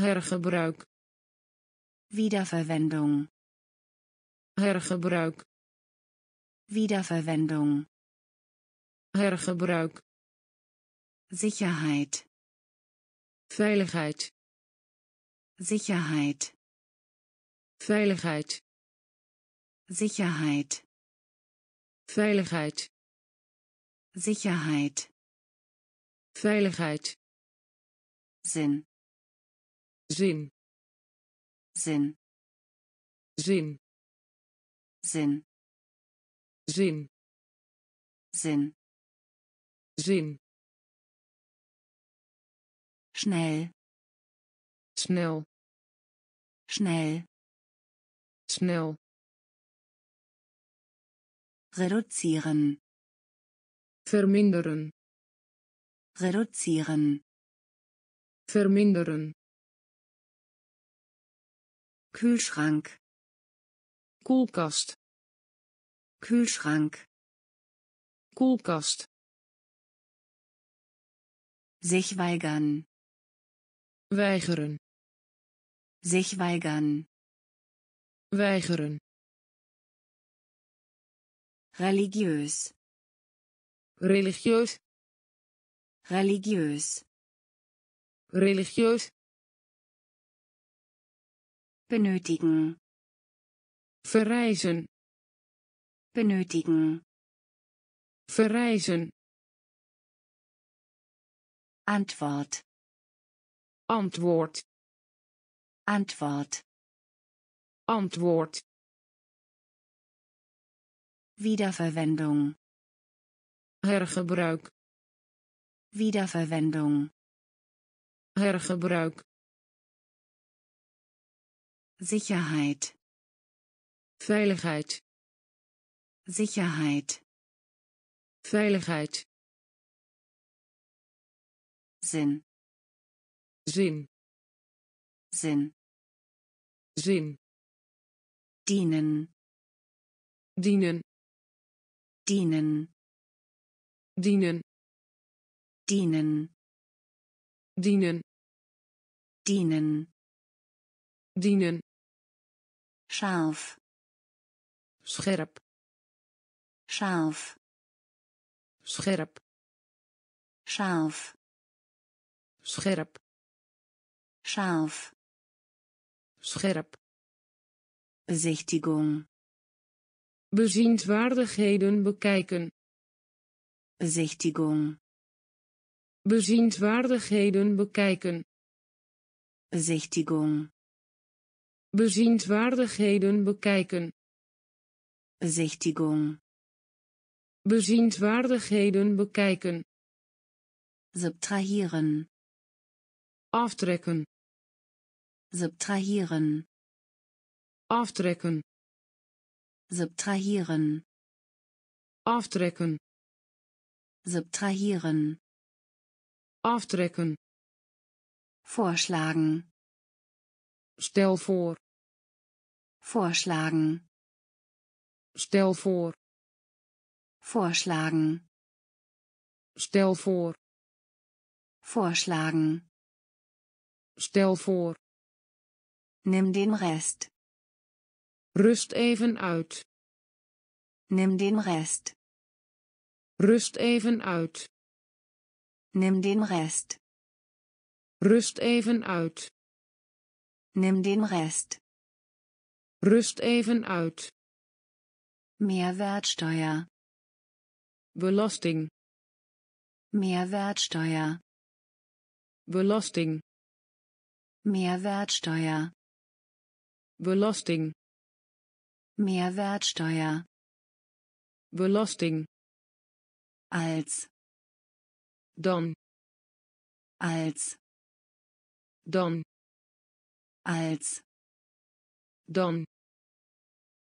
Hergebruik. Wiederverwendung. Hergebruik. Wiederverwendung. Hergebruik. Sicherheit. Veiligheid. Sicherheit. Veiligheid Sicherheit. Veiligheid. Sicherheit. Veiligheid. Sinn zin. Sinn zin. Sinn zin. Sinn zin. Schnell. Snel. Schnell. Snel reduzieren verminderen. Reduzieren verminderen. Kühlschrank. Koelkast. Kühlschrank. Koelkast. Sich weigern. Weigeren. Sich weigern. Weigeren religiös religieus. Religiös religieus. Benötigen. Verreizen benötigen. Verreizen Antwort. Antwoord. Antwort. Antwoord Wiederverwendung. Hergebruik. Wiederverwendung. Hergebruik. Sicherheit. Veiligheid. Sicherheit. Veiligheid. Sinn zin. Sinn zin. Dienen. Dienen dienen. Dienen. Dienen. Dienen. Dienen. Dienen. Scharf scherp. Scharf scherp. Scharf scherp. Scharf scherp. Besichtigung bezienswaardigheden bekijken. Besichtigung bezienswaardigheden bekijken. Besichtigung bezienswaardigheden bekijken. Besichtigung bezienswaardigheden bekijken. Subtrahieren. Aftrekken. Subtrahieren. Aftrekken subtrahieren. Aftrekken. Subtrahieren. Aftrekken. Vorschlagen. Stel voor. Vorschlagen. Stel voor. Vorschlagen. Stel voor. Vorschlagen. Stel voor. Nimm den rest rust even uit. Nimm den rest. Rust even uit. Nimm den rest. Rust even uit. Nimm den rest. Rust even uit. Mehrwertsteuer belasting. Mehrwertsteuer belasting. Mehrwertsteuer belasting Mehrwertsteuer. Belasting. Als. Dan als. Dan als. Dan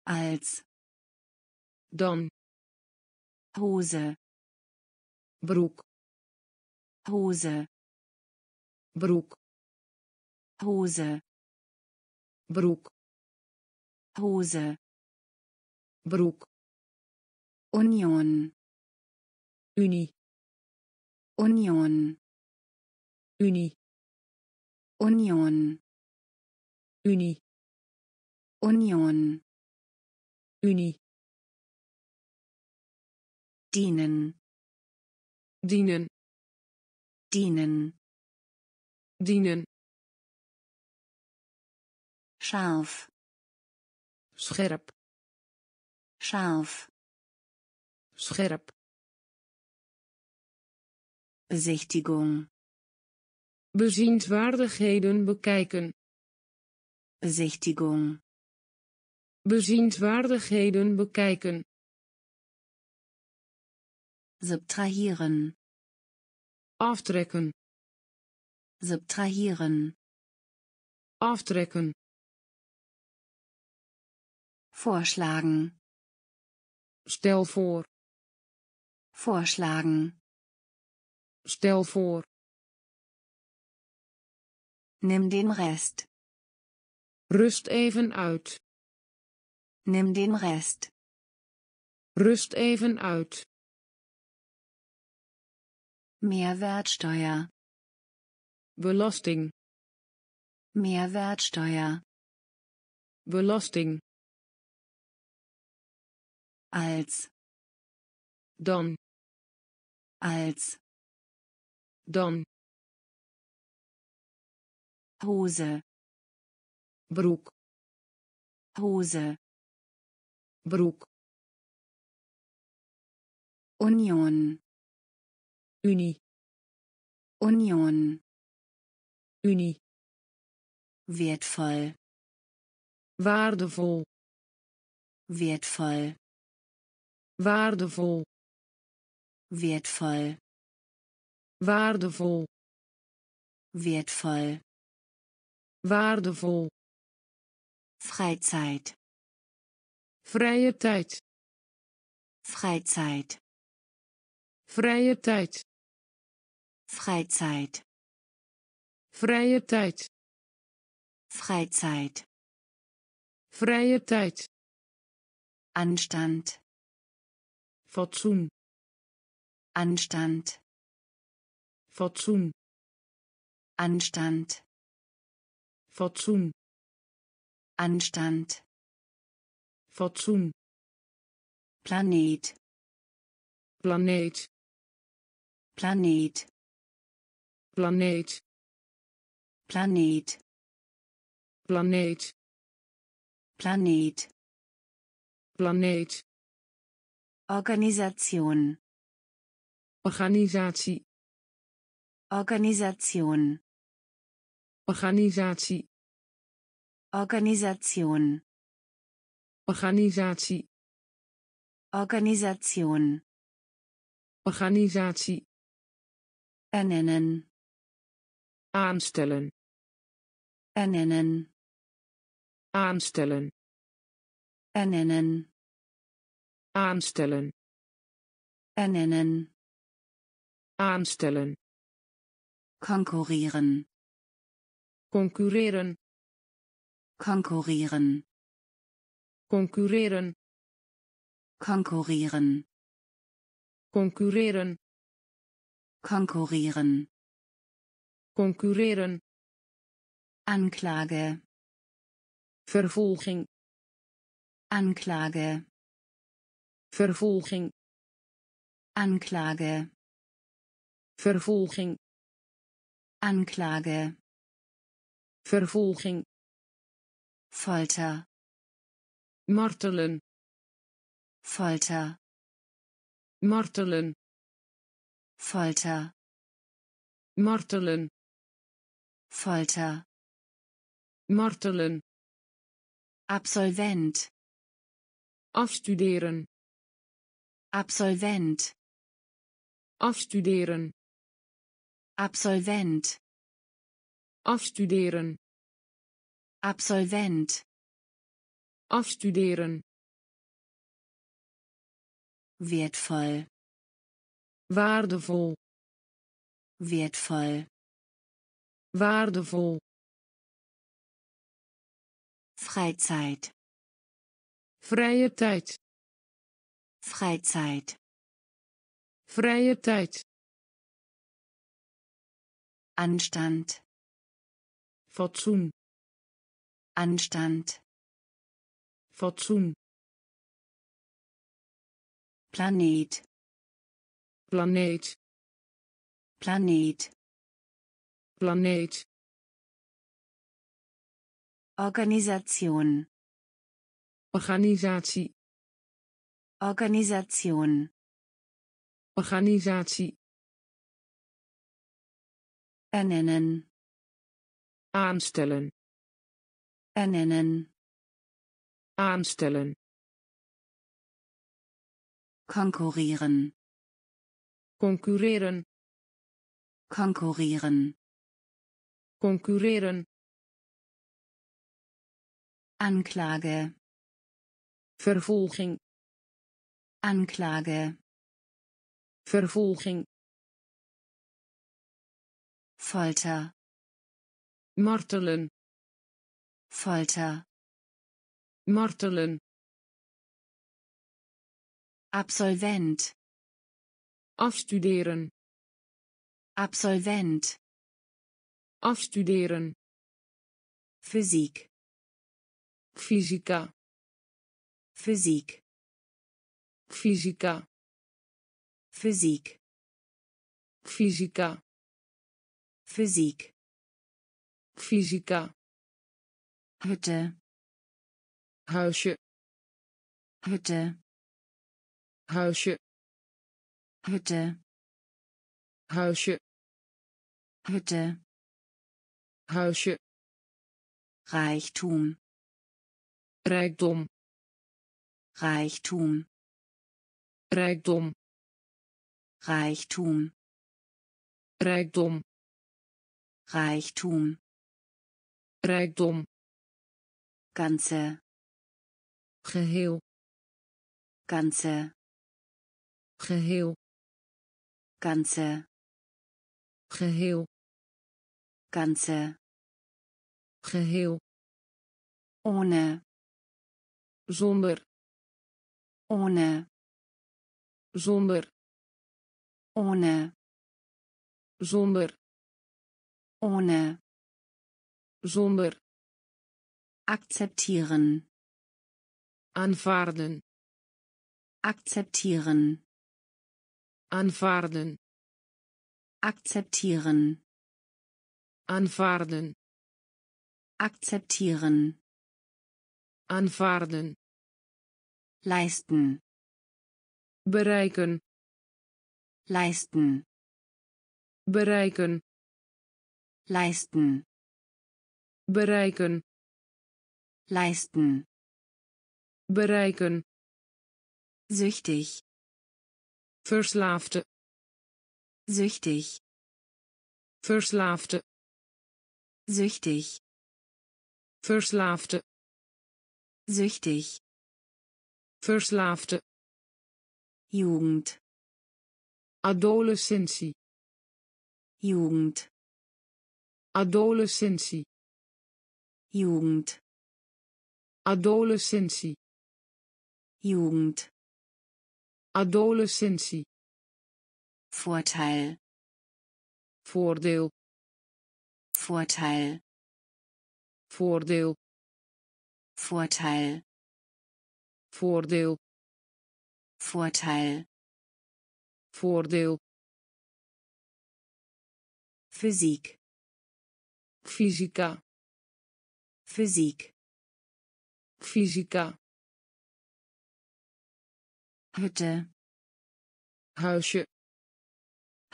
als. Dan Hose. Broek. Hose. Broek. Hose. Broek. Hose broek. Union. Unie. Union. Unie. Union. Unie. Union. Unie. Dienen. Dienen. Dienen. Dienen. Scharf scherp scharf scherp. Besichtigung bezienswaardigheden bekijken. Besichtigung bezienswaardigheden bekijken. Subtrahieren. Aftrekken. Subtrahieren. Aftrekken. Vorschlagen Stel voor. Vorschlagen. Stel voor. Nimm den Rest. Rust even uit. Nimm den Rest. Rust even uit. Mehrwertsteuer. Belasting. Mehrwertsteuer. Belasting. Als. Dan. Als. Dan. Hose. Broek. Hose. Broek. Union. Unie. Union. Unie. Wertvoll. Waardevol. Wertvoll. Waardevol. Wertvoll. Waardevol. Wertvoll. Waardevol. Freizeit. Vrije tijd. Freizeit. Vrije tijd. Freizeit. Vrije tijd. Freizeit. Vrije tijd. Anstand. Fortun. Anstand. Fortun. Anstand. Fortun. Anstand. Fortun. Planet. Planet. Planet. Planet. Planet. Planet. Planet. Planet. Organisation. Organisatie. Organisation. Organisatie. Organisation. Organisatie. Organisation. Organisatie. Ernennen. Aanstellen. Ernennen. Aanstellen. Ernennen. Aanstellen. Ernennen. Aanstellen. Konkurrieren. Concurreren. Konkurrieren. Concurreren. Konkurrieren. Concurreren. Konkurrieren. Concurreren. Anklage. Vervolging. Anklage. Vervolging. Anklage. Vervolging. Anklage. Vervolging. Folter. Martelen. Folter. Martelen. Folter. Martelen. Folter. Martelen. Absolvent. Afstuderen. Absolvent. Afstuderen. Absolvent. Afstuderen. Absolvent. Afstuderen. Wertvoll. Waardevol. Wertvoll. Waardevol. Freizeit. Vrije tijd. Freizeit. Vrije tijd. Anstand. Fatsoen. Anstand. Fatsoen. Planet. Planeet. Planet. Planeet. Organisation. Organisatie. Organisation. Organisatie. Ernennen. Aanstellen. Ernennen. Aanstellen. Konkurrieren. Concurreren. Konkurrieren. Concurreren. Anklage. Vervolging. Anklage. vervolging Folter. martelen Folter. martelen Absolvent. afstuderen Absolvent. afstuderen Physik. fysica Physik. Fysica Physik. fysica Physik. fysica Hütte. huisje Hütte. huisje Hütte. huisje Hütte. huisje Reichtum. rijkdom Reichtum. Rijkdom Reichtum. rijkdom Reichtum. rijkdom Ganze. geheel Ganze. geheel Ganze. geheel Ganze. geheel Ohne. zonder Ohne. Zonder Ohne. zonder Ohne. zonder Akzeptieren. aanvaarden Akzeptieren. aanvaarden Akzeptieren. aanvaarden Akzeptieren. aanvaarden Leisten. Bereiken Leisten. bereiken Leisten. bereiken Leisten. bereiken Süchtig. verslaafde Süchtig. verslaafde Süchtig. verslaafde Süchtig. verslaafde Jugend. adolescentie Jugend. adolescentie Jugend. adolescentie Jugend. adolescentie Vorteil. voordeel Vorteil. voordeel Vorteil. voordeel Vorteil. voordeel Physik. fysica Physik. fysica Hütte. huisje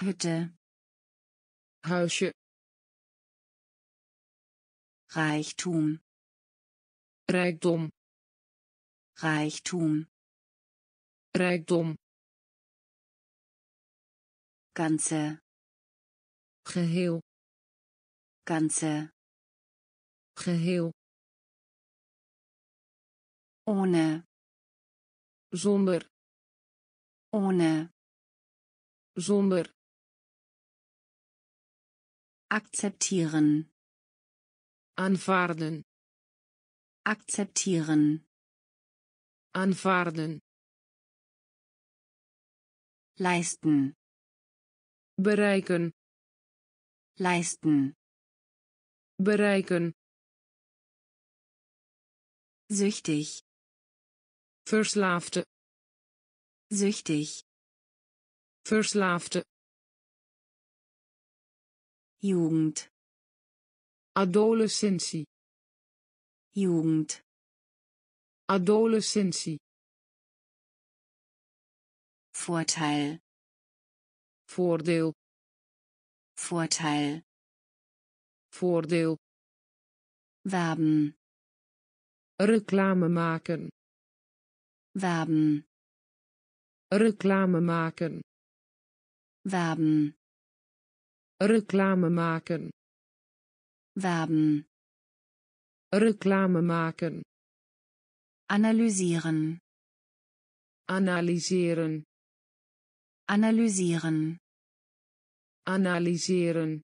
Hütte. huisje Reichtum. rijkdom Reichtum. Rijkdom Ganze. geheel Ganze. geheel Ohne. zonder Ohne. zonder Akzeptieren. aanvaarden Akzeptieren. aanvaarden Leisten. bereiken Leisten. bereiken Süchtig. verslaafde Süchtig. verslaafde Jugend. adolescentie Jugend. adolescentie Vorteil. voordeel Vorteil. voordeel Werben. reclame maken Werben. reclame maken Werben. reclame maken Werben. reclame maken Analysieren. analyseren analysieren. Analyseren.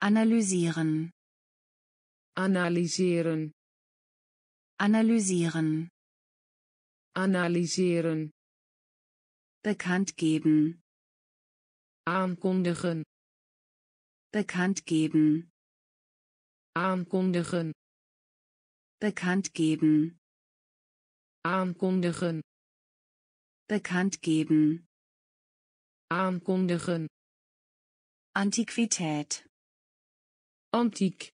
Analysieren. Analyseren. Analysieren. Analyseren. Bekannt geben aankondigen. Bekannt geben aankondigen. Bekannt geben aankondigen. Bekannt geben aankondigen. Antiquität antiek.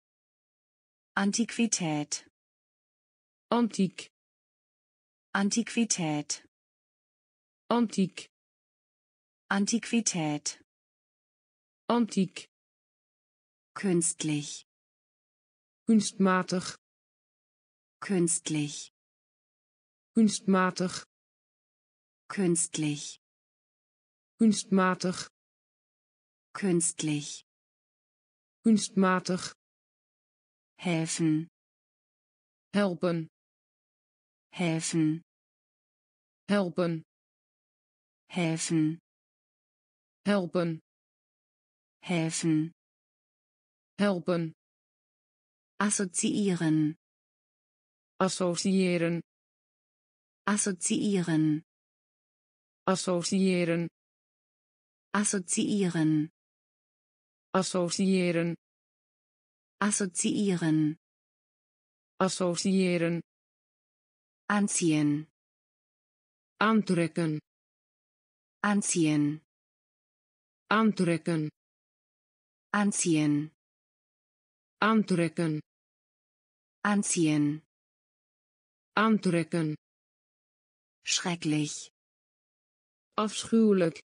Antiquität antiek. Antiquität antiek. Antiquität antiek. Künstlich. Kunstmatig. Künstlich. Kunstmatig. Künstlich kunstmatig künstlich. kunstmatig helfen. helpen helfen. helpen helfen. helpen helfen. helpen assoziieren. associëren assoziieren. associëren assoziieren associëren assoziieren associëren anziehen aantrekken anziehen aantrekken anziehen aantrekken anziehen. aantrekken schrecklich. Afschuwelijk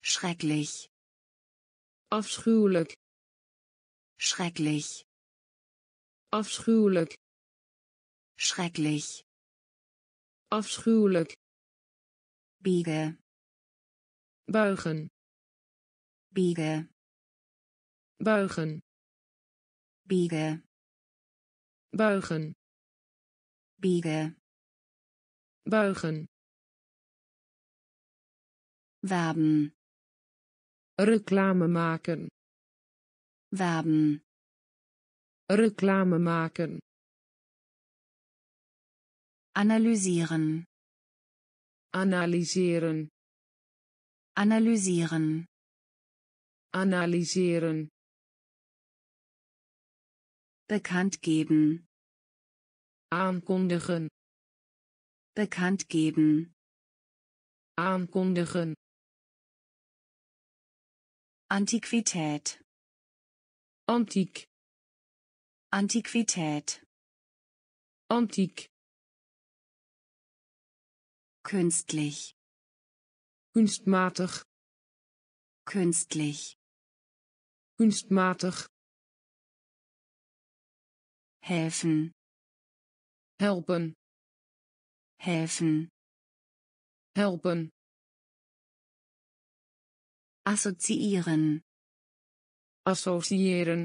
schrecklich. Afschuwelijk. Schrecklich. Afschuwelijk. Schrecklich. Afschuwelijk. Biegen buigen. Biegen buigen. Biegen buigen. Biegen buigen. Werben reclame maken. Werben. Reclame maken. Analysieren analyseren. Analysieren analyseren. Bekannt geben. Aankondigen. Bekannt geben. Aankondigen Antiquität. Antiek Antiquität. Antiek künstlich. Kunstmatig. Künstlich. Kunstmatig. Helfen. Helpen. Helfen. Helpen assoziieren associëren.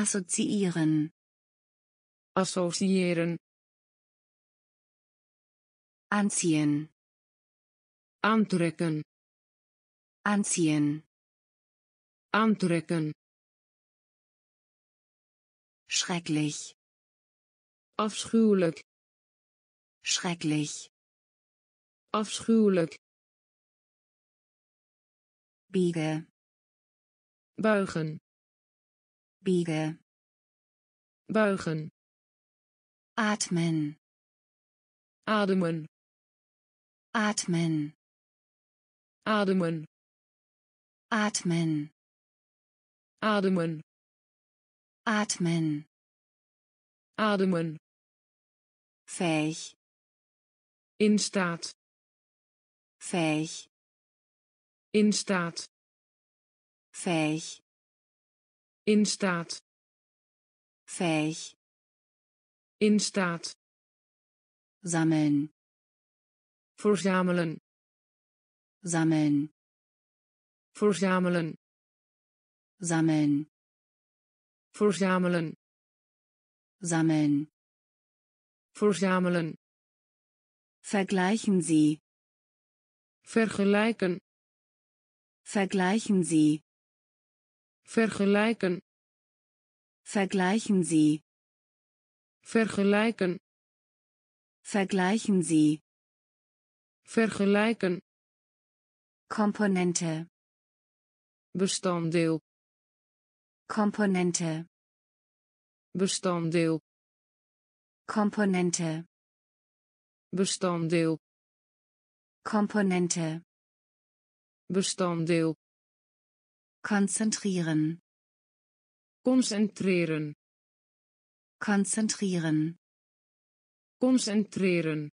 Assoziieren associëren. Anziehen aantrekken. Anziehen aantrekken. Schrecklich. Afschuwelijk. Schrecklich. Afschuwelijk biegen buigen. Biegen buigen. Atmen ademen. Atmen ademen. Atmen ademen. Atmen ademen. Fähig in staat. Fähig in staat. Fähig in staat. Fähig in staat. Sammeln. Verzamelen. Sammeln. Verzamelen. Sammeln. Verzamelen. Sammeln. Verzamelen. Vergleichen Sie. vergelijken Vergleichen Sie. vergelijken Vergleichen Sie. vergelijken Vergleichen Sie. vergelijken Komponente. bestanddeel Komponente. bestanddeel Komponente. bestanddeel Komponente. Bestanddeel Konzentrieren. concentreren Konzentrieren. concentreren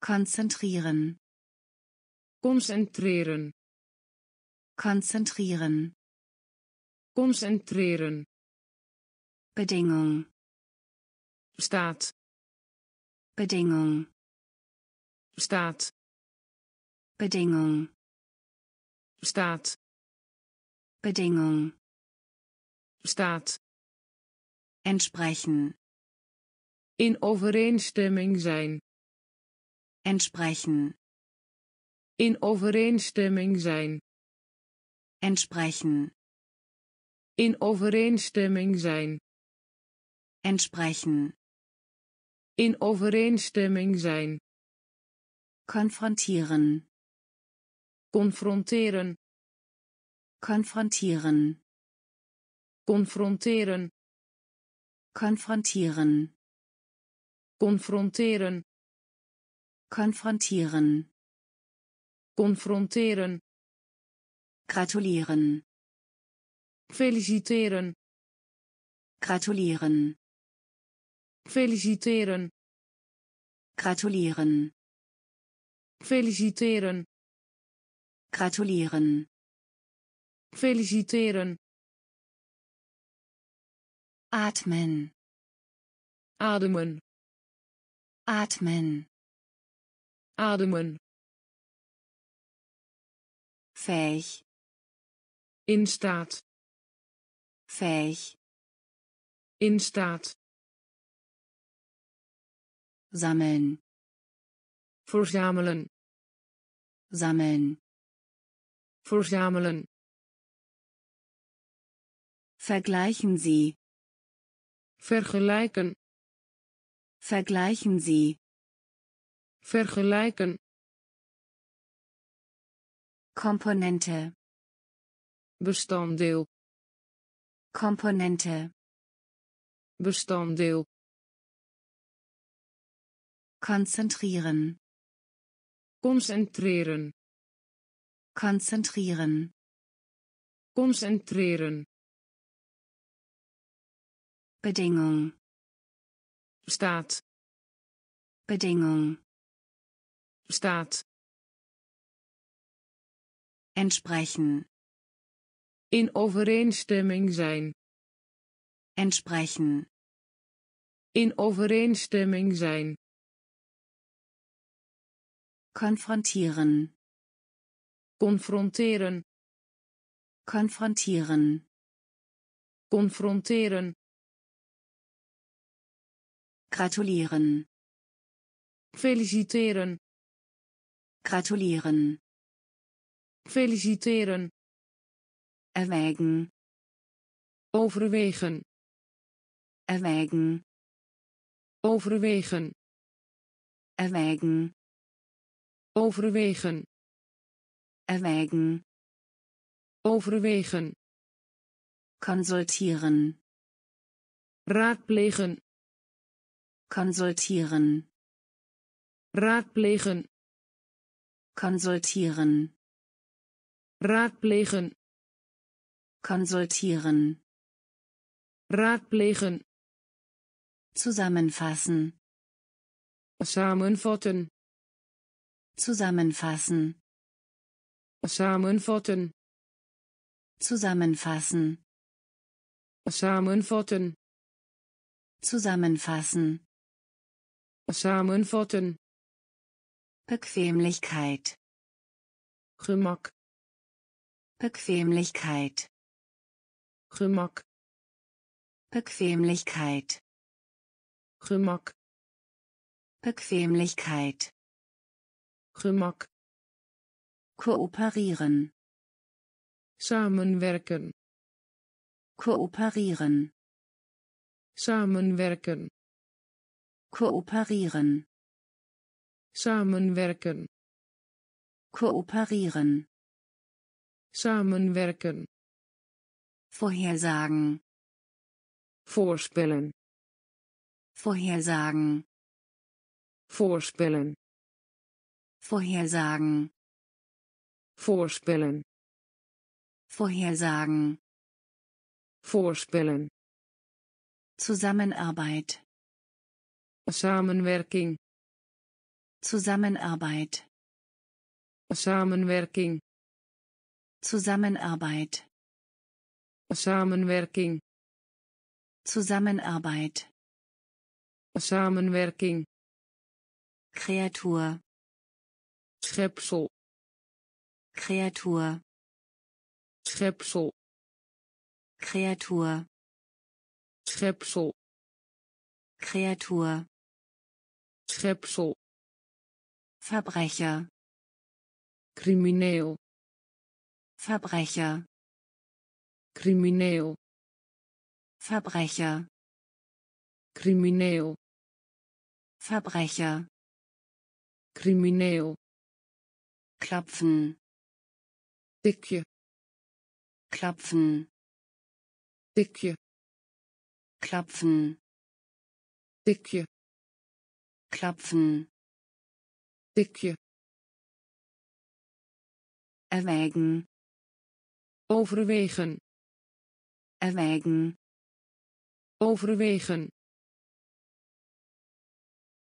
Konzentrieren. concentreren Konzentrieren. concentreren Bedingung. staat Bedingung. staat Bedingung. Staat Bedingung. staat Entsprechen. in overeenstemming zijn Entsprechen. in overeenstemming zijn Entsprechen. in overeenstemming zijn Entsprechen. in overeenstemming zijn Konfrontieren. Confronteren Konfrontieren. confronteren Konfrontieren. confronteren Konfrontieren. confronteren Gratulieren. feliciteren Gratulieren. feliciteren Gratulieren. feliciteren Gratulieren. feliciteren Atmen. ademen Atmen. ademen Fähig. in staat Fähig. in staat Sammeln. verzamelen Sammeln. Verzamelen Vergleichen Sie. vergelijken Vergleichen Sie. vergelijken Komponente. bestanddeel Komponente. bestanddeel Konzentrieren. concentreren Konzentrieren. concentreren Bedingung. staat Bedingung. staat Entsprechen. in overeenstemming zijn Entsprechen. in overeenstemming zijn Konfrontieren. Confronteren Konfrontieren. confronteren Gratulieren. feliciteren Gratulieren. feliciteren Erwägen. overwegen Erwägen. overwegen Erwägen. overwegen Erwägen. overwegen Konsultieren. raadplegen Konsultieren. raadplegen Konsultieren. raadplegen Konsultieren. raadplegen Zusammenfassen. samenvatten Zusammenfassen. Samenvatten Zusammenfassen. samenvatten Zusammenfassen. samenvatten Bequemlichkeit. gemak Bequemlichkeit. gemak Bequemlichkeit. gemak Bequemlichkeit. gemak Kooperieren. samenwerken Kooperieren. samenwerken Kooperieren. samenwerken Kooperieren. samenwerken Vorhersagen. voorspellen Vorhersagen. voorspellen Vorhersagen. Voorspellen Vorhersagen. voorspellen Zusammenarbeit. samenwerking Zusammenarbeit. samenwerking Zusammenarbeit. samenwerking Zusammenarbeit. samenwerking Kreatur. schepsel Kreatur. Krebsel. Kreatur. Schepsel. Kreatur. Schepsel. Verbrecher. Kriminell. Verbrecher. Kriminell. Verbrecher. Kriminell. Verbrecher. Krimineel. Klopfen. Tikje Klopfen. tikje Klopfen. tikje Klopfen. tikje Erwägen. overwegen Erwägen. overwegen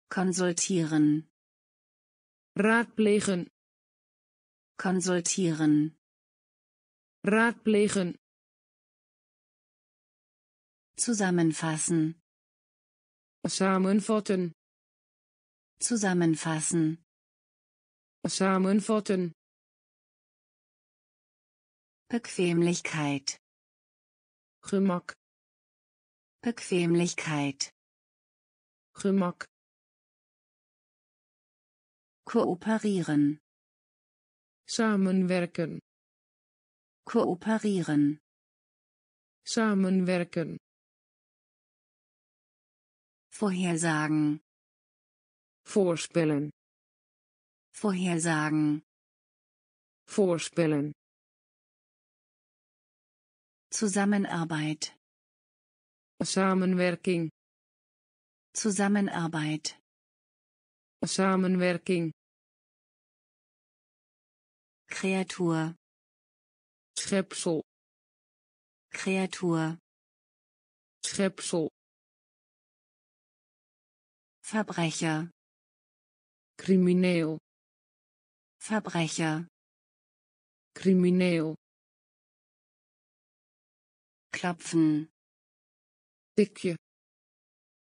Konsultieren. raadplegen Konsultieren. Raadplegen Zusammenfassen. samenvatten Zusammenfassen. samenvatten Bequemlichkeit. gemak Bequemlichkeit. gemak Kooperieren. samenwerken Kooperieren. samenwerken Vorhersagen. voorspellen Vorhersagen. voorspellen Zusammenarbeit. samenwerking Zusammenarbeit. samenwerking Kreatur. Schepsel Kreatur. schepsel Verbrecher. crimineel Verbrecher. crimineel Klopfen. tikje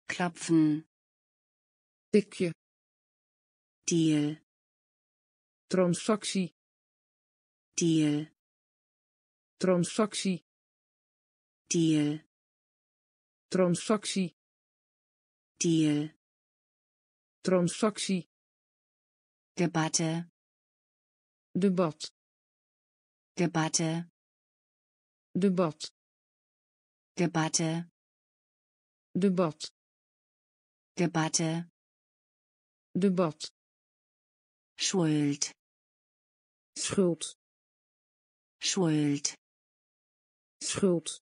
Klopfen. tikje Deal. transactie Deal. Transactie Deal. transactie Deal. transactie Debatte. debat Debatte. debat Debatte. debat Debatte. debat Schuld. schuld Schuld. Schuld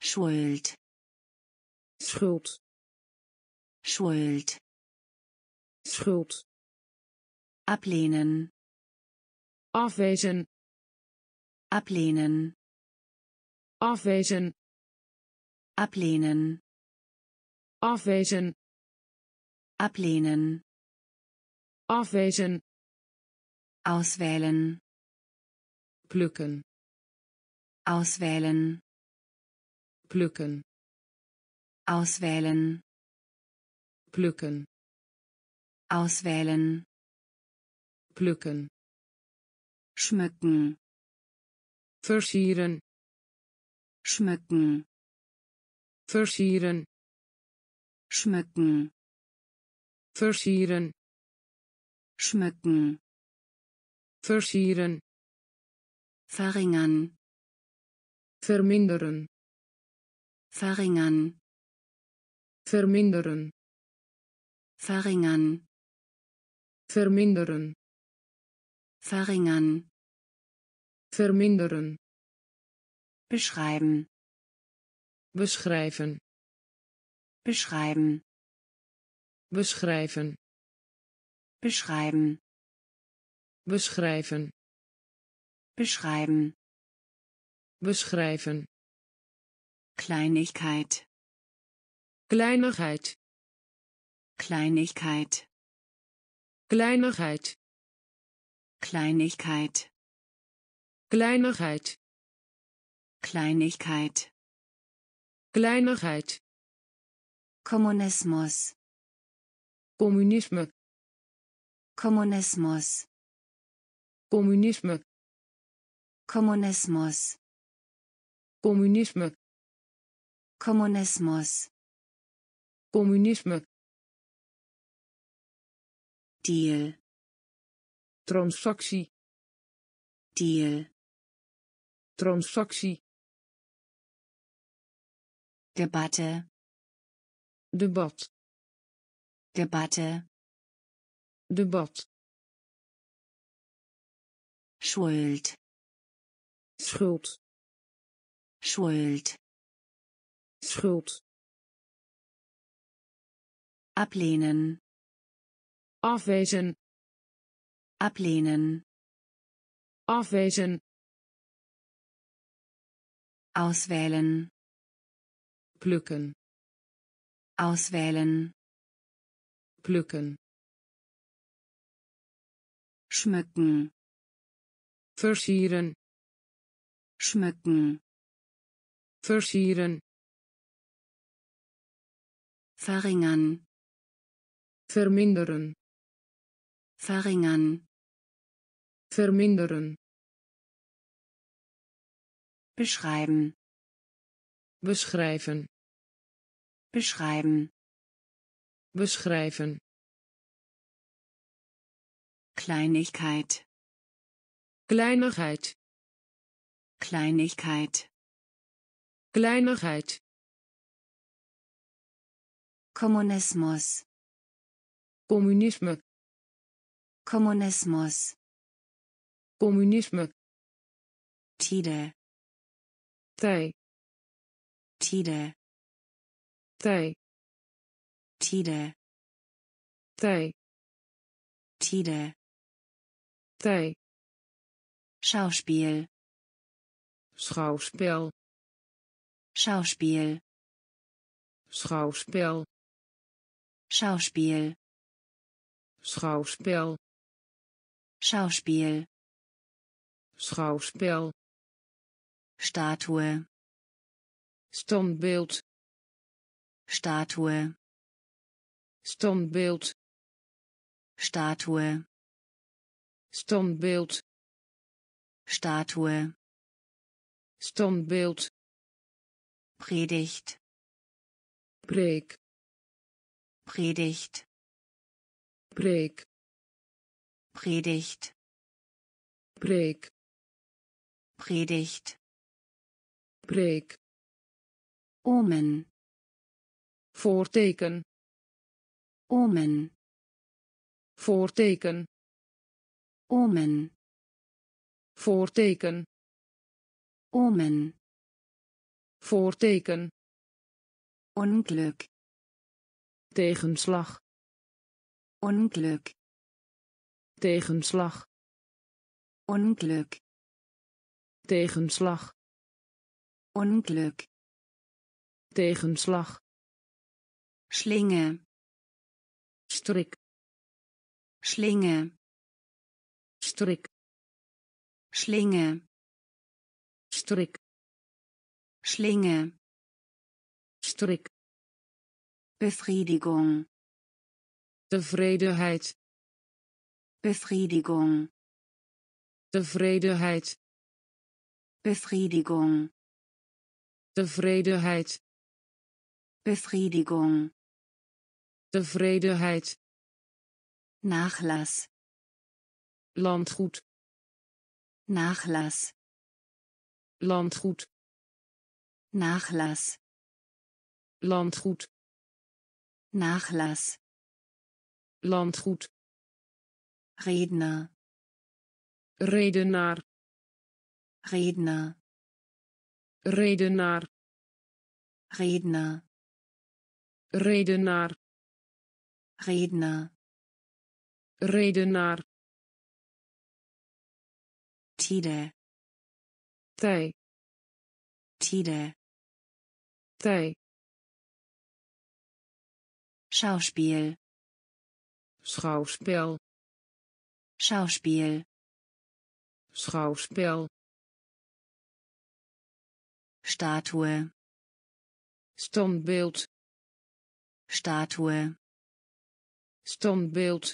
Schuld. schuld Schuld. schuld Ablehnen. afwezen Ablehnen. afwezen Ablehnen. afwezen Ablehnen. afwezen Auswählen. plukken Auswählen. plukken Auswählen. plukken Auswählen. plukken Schmücken. versieren Schmücken. versieren Schmücken. versieren schmücken versieren verringern verminderen. Verringern verminderen. Verringern verminderen. Verringern verminderen. Beschreiben beschrijven. Beschreiben beschrijven. Beschreiben beschrijven beschreiben Kleinigkeit. Kleinigkeit Kleinigkeit. Kleinigkeit Kleinigkeit. Kleinigkeit Kleinigkeit. Kleinigkeit Kommunismus. Kommunisme. Kommunismus. Kommunisme. Kommunismus. Communisme. Kommunismus. Communisme. Deal. Transactie. Deal. Transactie. Debatte. Debat. Debatte. Debat. Schuld. Schuld Schuld. Schuld. Ablehnen. Afwezen ablehnen. Afwezen auswählen. Plukken auswählen. Plukken schmücken. Versieren schmücken versieren. Verringern verminderen. Verringern verminderen. Beschreiben beschrijven. Beschreiben beschrijven. Kleinigkeit. Kleinigheid. Kleinigkeit kleinigheid. Kommunismus. Communisme. Kommunismus. Communisme. Tide. Tij. Tide. Tij. Tide. Tij. Tide. Tij. Schauspiel schouwspel Schauspiel. Schouwspel Schauspiel. Schouwspel Schauspiel. Schouwspel Statue. Standbeeld. Statue. Standbeeld. Statue. Standbeeld. Statue. Standbeeld Predigt. Preek. Predigt. Preek. Predigt. Preek. Predigt. Preek. Omen. Voorteken. Omen. Voorteken. Omen. Voorteken. Omen voorteken. Unglück tegenslag. Unglück tegenslag. Unglück tegenslag. Unglück tegenslag. Schlinge strik. Schlinge strik. Schlinge strik Schlinge strik. Befriedigung. Tevredenheid. Befriedigung. Tevredenheid. Befriedigung. Tevredenheid. Befriedigung. Tevredenheid. Nachlass. landgoed. Nachlass. landgoed Nachlass. landgoed Nachlass. landgoed Redner. redenaar Redner. redenaar Redner. redenaar Redner. redenaar Tide. tij Tide. Tij Schauspiel. schouwspel Schauspiel. schouwspel Statue. standbeeld Statue. standbeeld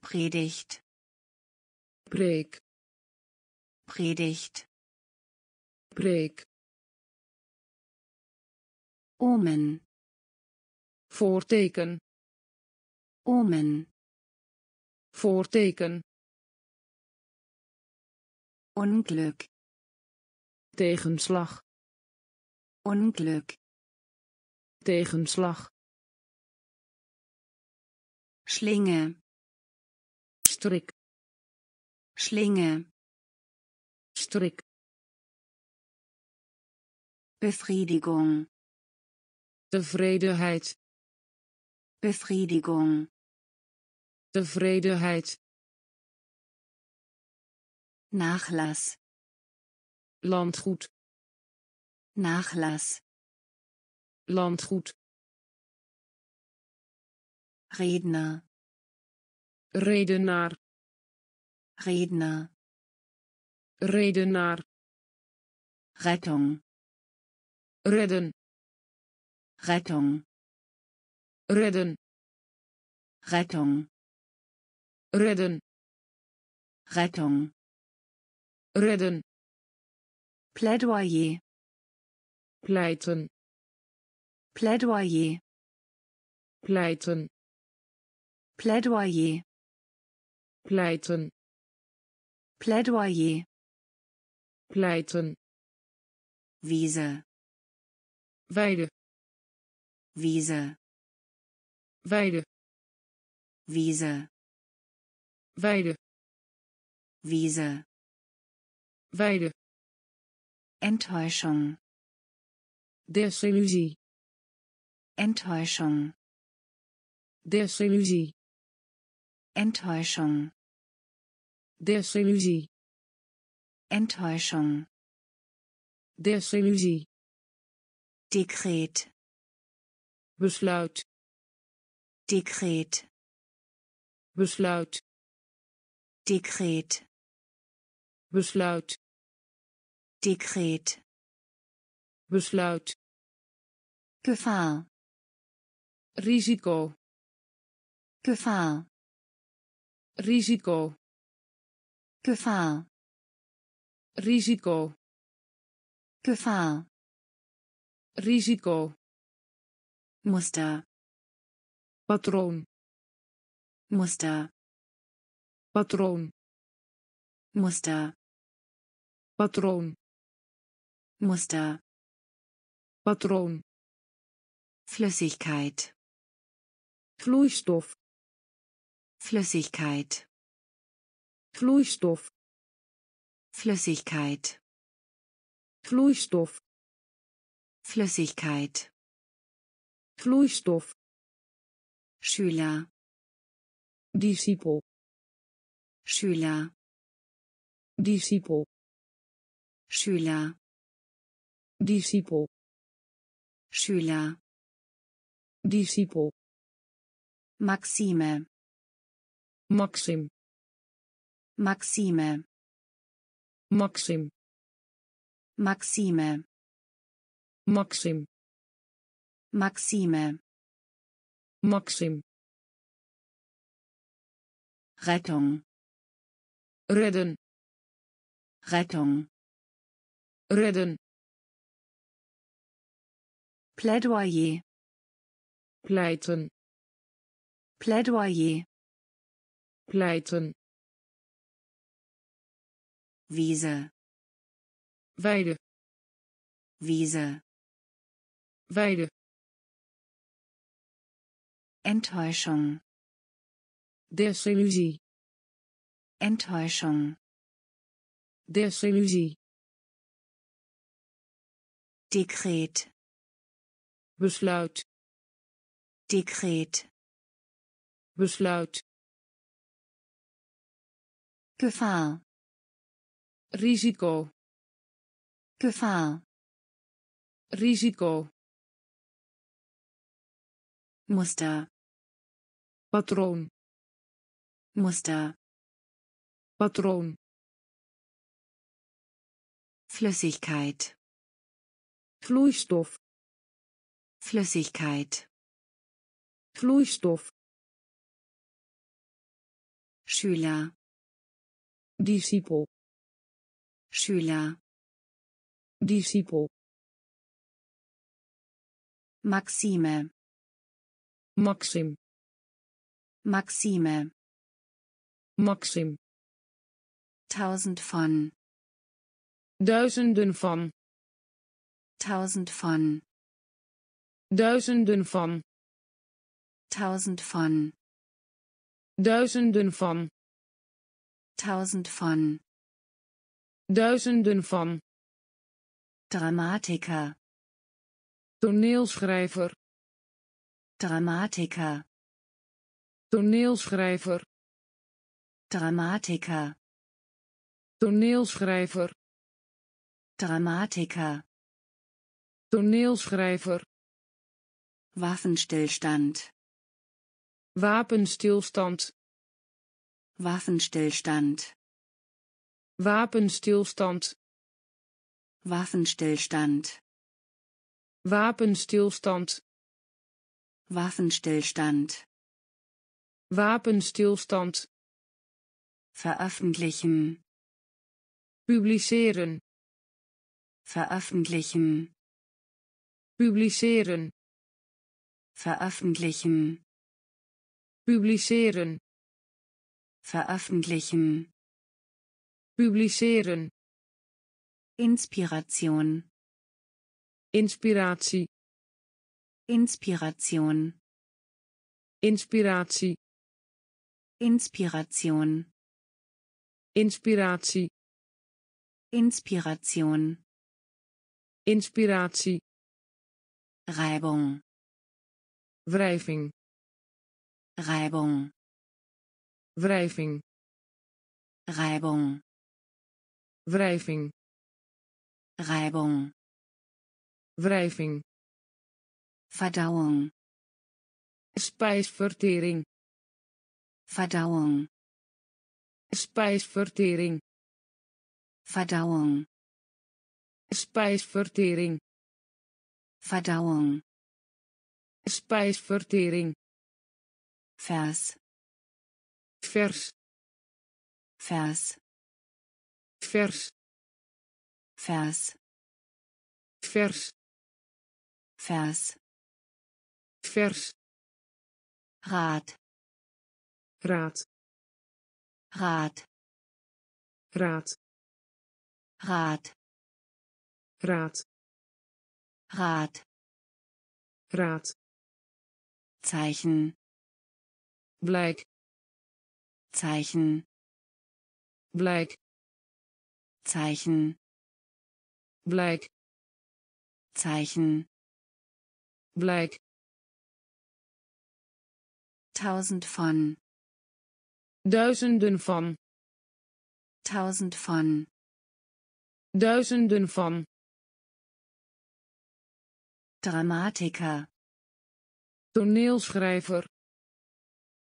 Predigt. preek Predigt. preek Omen. voorteken Omen. voorteken Unglück. tegenslag Unglück. tegenslag Schlinge. strik Schlinge. strik Befriedigung. Tevredenheid Befriedigung. tevredenheid Nachlass. landgoed Nachlass. landgoed Redner. redenaar Redner. redenaar Rettung. redden Rettung. redden Rettung. redden Rettung. redden Plädoyer. pleiten Plädoyer. pleiten Plädoyer. pleiten Plädoyer. pleiten Wiese. weide Wiese. weide Wiese. weide Wiese. weide Enttäuschung. desillusie Enttäuschung. desillusie Enttäuschung. desillusie Enttäuschung. desillusie Dekret. Besluit Dekret. besluit Dekret. besluit Dekret. besluit Gefahr. risico Gefahr. risico Gefahr. risico Gefahr. risico Muster. Patron. Muster. Patron. Muster. Patron. Muster. Patron. Flüssigkeit. Fluidstoff. Flüssigkeit. Fluidstoff. Flüssigkeit. Fluidstoff. Flüssigkeit. Vloeistof Schüler. discipel Schüler. discipel Schüler. discipel Schüler. discipel Maxime. maxim Maxime. maxim Maxime. maxim Maxime. maxim Rettung. redden Rettung. redden Plädoyer. pleiten Plädoyer. pleiten Wiese. weide Wiese. weide Enttäuschung. desillusie Enttäuschung. desillusie Dekret. besluit Dekret. besluit Gefahr. risico Gefahr. risico Muster. Patron. Muster. Patron. Flüssigkeit. Flüssigstoff. Flüssigkeit. Flüssigstoff. Schüler. Disciple. Schüler. Disciple. Maxime. Maxim. Maxime. maxim Tausend von. duizenden van Tausend von. duizenden van Tausend von. duizenden van Tausend von. duizenden van Dramatiker. toneelschrijver Dramatiker. Toneelschrijver Dramatiker. toneelschrijver Dramatiker. toneelschrijver Waffenstillstand. wapenstilstand Waffenstillstand. wapenstilstand Waffenstillstand. wapenstilstand Waffenstillstand. Wapenstilstand Veröffentlichen. publiceren Veröffentlichen. publiceren Veröffentlichen. publiceren Veröffentlichen. publiceren Inspiration. inspiratie Inspiration. inspiratie Inspiration. inspiratie Inspiration. inspiratie Reibung. wrijving Reibung. wrijving Reibung. wrijving Reibung. wrijving Verdauung. spijsvertering Verdauung. spijsvertering Verdauung. spijsvertering Verdauung. spijsvertering Vers. vers Vers. vers Vers. vers Vers. vers Rat. Rat. Rat. Rat. Rat. Rat. Rat. Zeichen. Bleik. Zeichen. Bleik. Zeichen. Bleik. Zeichen. Bleik. Tausend von. Duizenden van Tausend von. duizenden van Dramatiker. toneelschrijver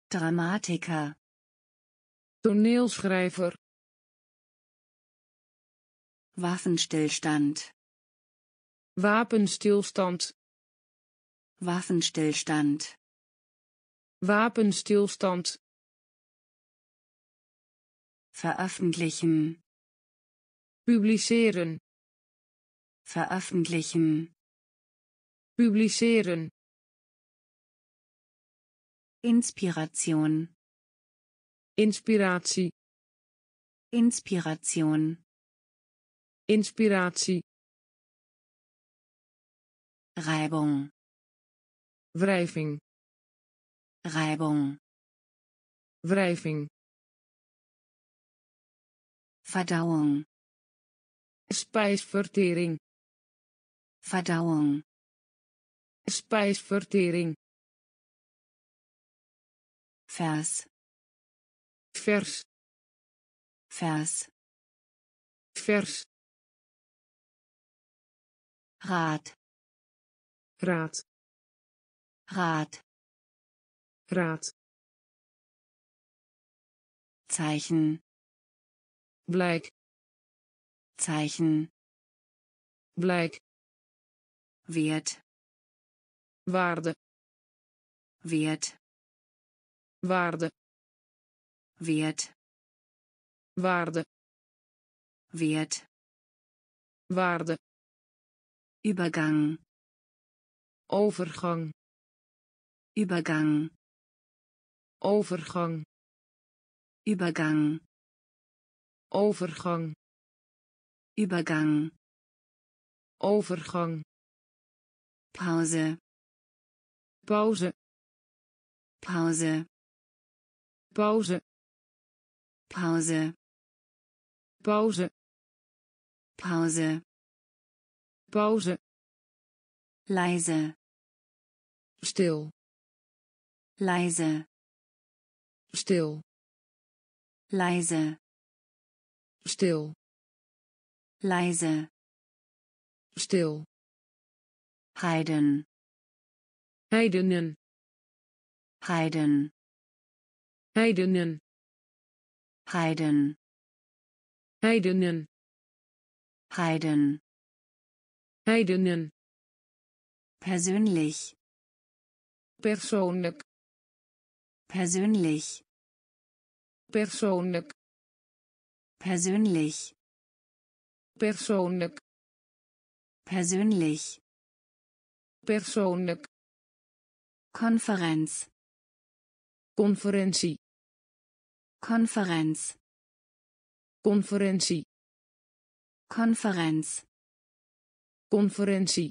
Dramatiker. toneelschrijver Waffenstillstand. wapenstilstand Waffenstillstand. wapenstilstand Veröffentlichen. publiceren Veröffentlichen. publiceren Inspiration. inspiratie Inspiration. inspiratie Reibung. wrijving Reibung. wrijving Verdauung. spijsvertering Verdauung. spijsvertering Vers. vers Vers. vers Rat. raad Rat. raad Zeichen. Blijk Zeichen. blijk Wert. waarde Wert. waarde Wert. waarde Wert. waarde Übergang. overgang Übergang. overgang Übergang. Overgang Übergang. overgang Pause. pauze Pause. pauze Pause. pauze Pause. pauze Leise. stil Leise. stil Leise. Stil Leise. stil Heiden. heidenen Heiden. heidenen Heiden. heidenen Heiden. heidenen Persönlich. persoonlijk Persönlich. persoonlijk Persönlich. persoonlijk Persönlich. persoonlijk Konferenz. conferentie Konferenz. conferentie Konferenz. conferentie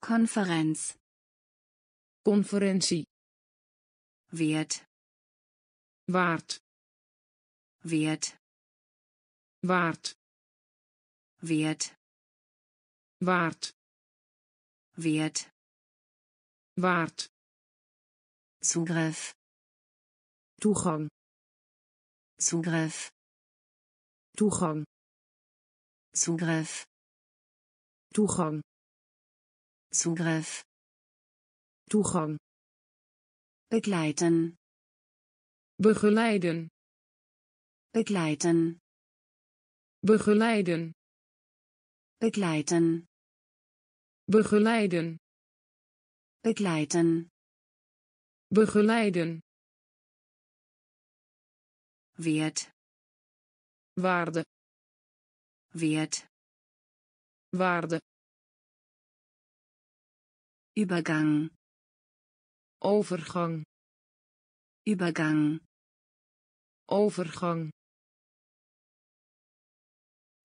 Konferenz. conferentie Wert. waard Wert. Wert. Wert. Wert. Wert. Wert. Zugriff. Zugang. Zugriff. Zugang. Zugriff. Zugang. Zugriff. Zugang. Begleiten. Begeleiden. Begleiten. Begeleiden Begleiten. begeleiden Begleiten. begeleiden Wert. waarde Wert. waarde Übergang. overgang Übergang. overgang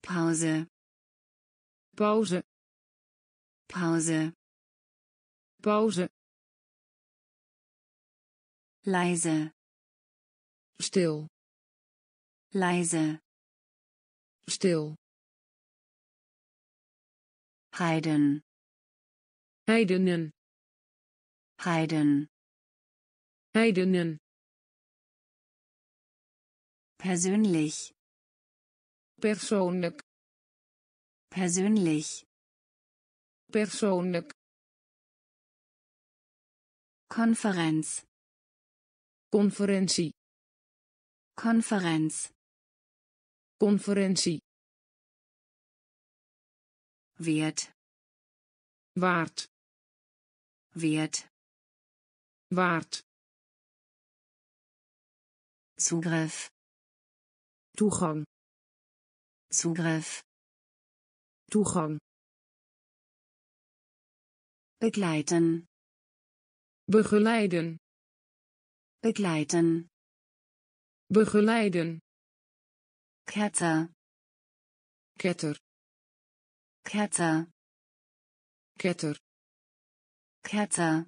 Pause. pauze Pause. pauze Leise. stil Leise. stil Heiden. heidenen Heiden. heidenen Persönlich. Persoonlijk Persönlich. persoonlijk Konferenz. conferentie Konferenz. conferentie Wert. waard Wert. waard Zugriff. toegang Zugriff. toegang. Begleiten. begeleiden. Begleiten begeleiden. Ketter. Ketter. Ketter. Ketter. Ketter.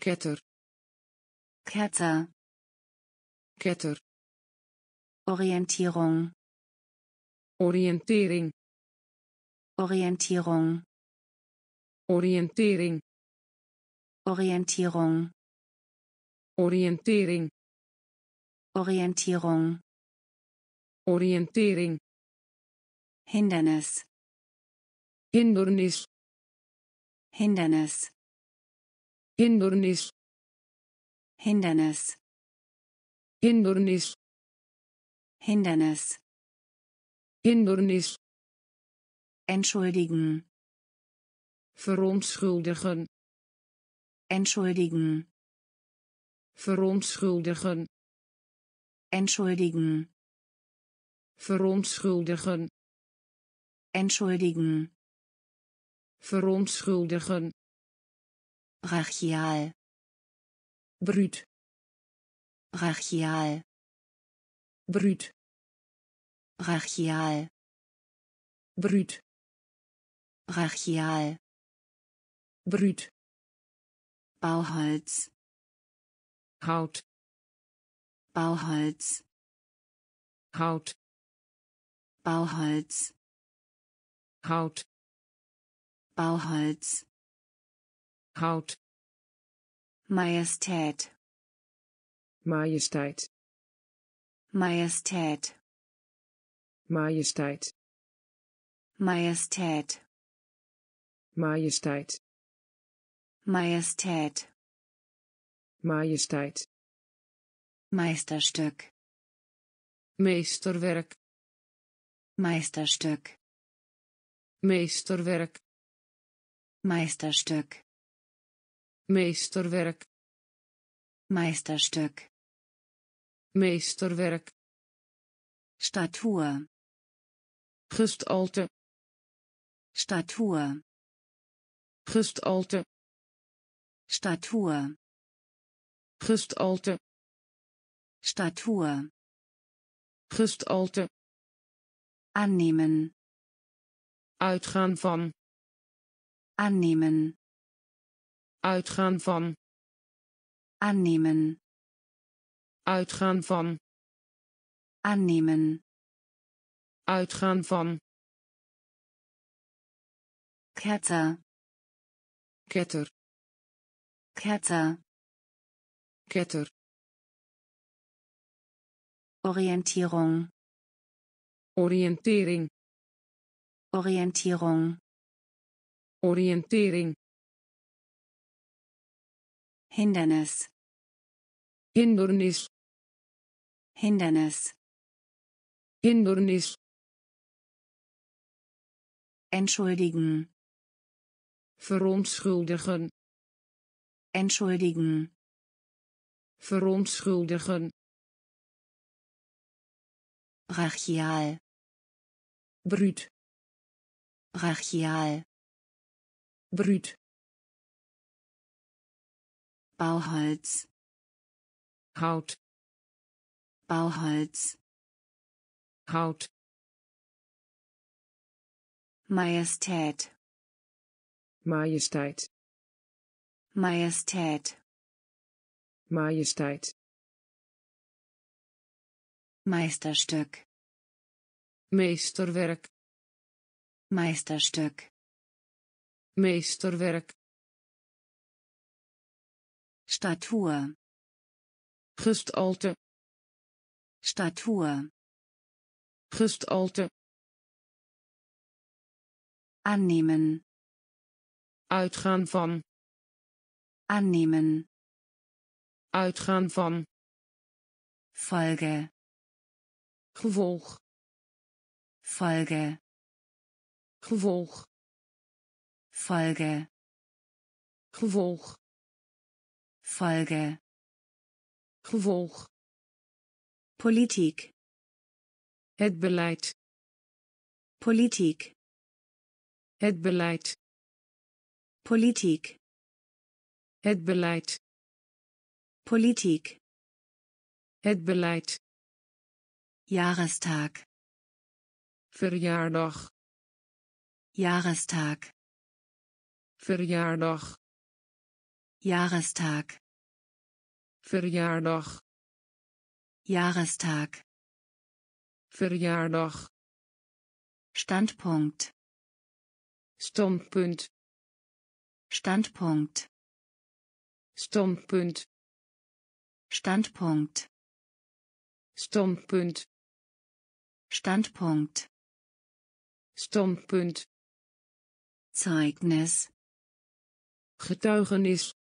Ketter. Ketter. Ketter. Orientierung oriëntering. Orientierung oriëntering. Orientierung oriëntering. Orientierung oriëntering. Hindernis. Hindernis. Hindernis. Hindernis. Hindernis. Hindernis. Hindernis hindernis entschuldigen. verontschuldigen entschuldigen. verontschuldigen entschuldigen. verontschuldigen entschuldigen. verontschuldigen. Brachial. Bruut. Brachial. Bruut brachial. Brüt. Brachial. Brüt. Bauholz. Haut. Bauholz. Haut. Bauholz. Haut. Bauholz. Haut. Majestät. Majestät. Majestät. Majesteit. Majestät. Majestät. Majestät. Majestät. Meisterstück. Meisterwerk. Meisterstück. Meisterwerk. Meisterstück. Meisterwerk. Meisterstück. Meisterwerk. Statur. Gestalte. Statur gestalte. Statur gestalte. Statur gestalte. Annehmen uitgaan van. Annehmen uitgaan van. Annehmen uitgaan van. Annehmen uitgaan van Ketter. Ketter. Ketter. Ketter. Orientierung oriëntering. Orientierung oriëntering. Hindernis. Hindernis. Hindernis. Hindernis entschuldigen. Verontschuldigen. Entschuldigen. Verontschuldigen. Brachial. Bruut brachial. Bruut Bauholz. Hout Bauholz. Hout Majestät majesteit. Majestät majesteit. Meisterstück. Meesterwerk. Meisterstück. Meesterwerk. Statur. Gestalte. Statur. Gestalte annehmen. Uitgaan van. Annehmen. Uitgaan van. Folge. Gevolg. Folge. Gevolg. Folge. Gevolg. Folge. Gevolg. Politik het beleid. Politik het beleid Politik het beleid Politik. Het beleid. Jahrestag. Verjaardag. Jahrestag. Verjaardag. Jahrestag. Verjaardag. Jahrestag. Verjaardag. Standpunkt. Standpunt. Standpunkt. Standpunt. Standpunkt. Standpunt. Standpunkt. Standpunt. Zeugnis. Getuigenis.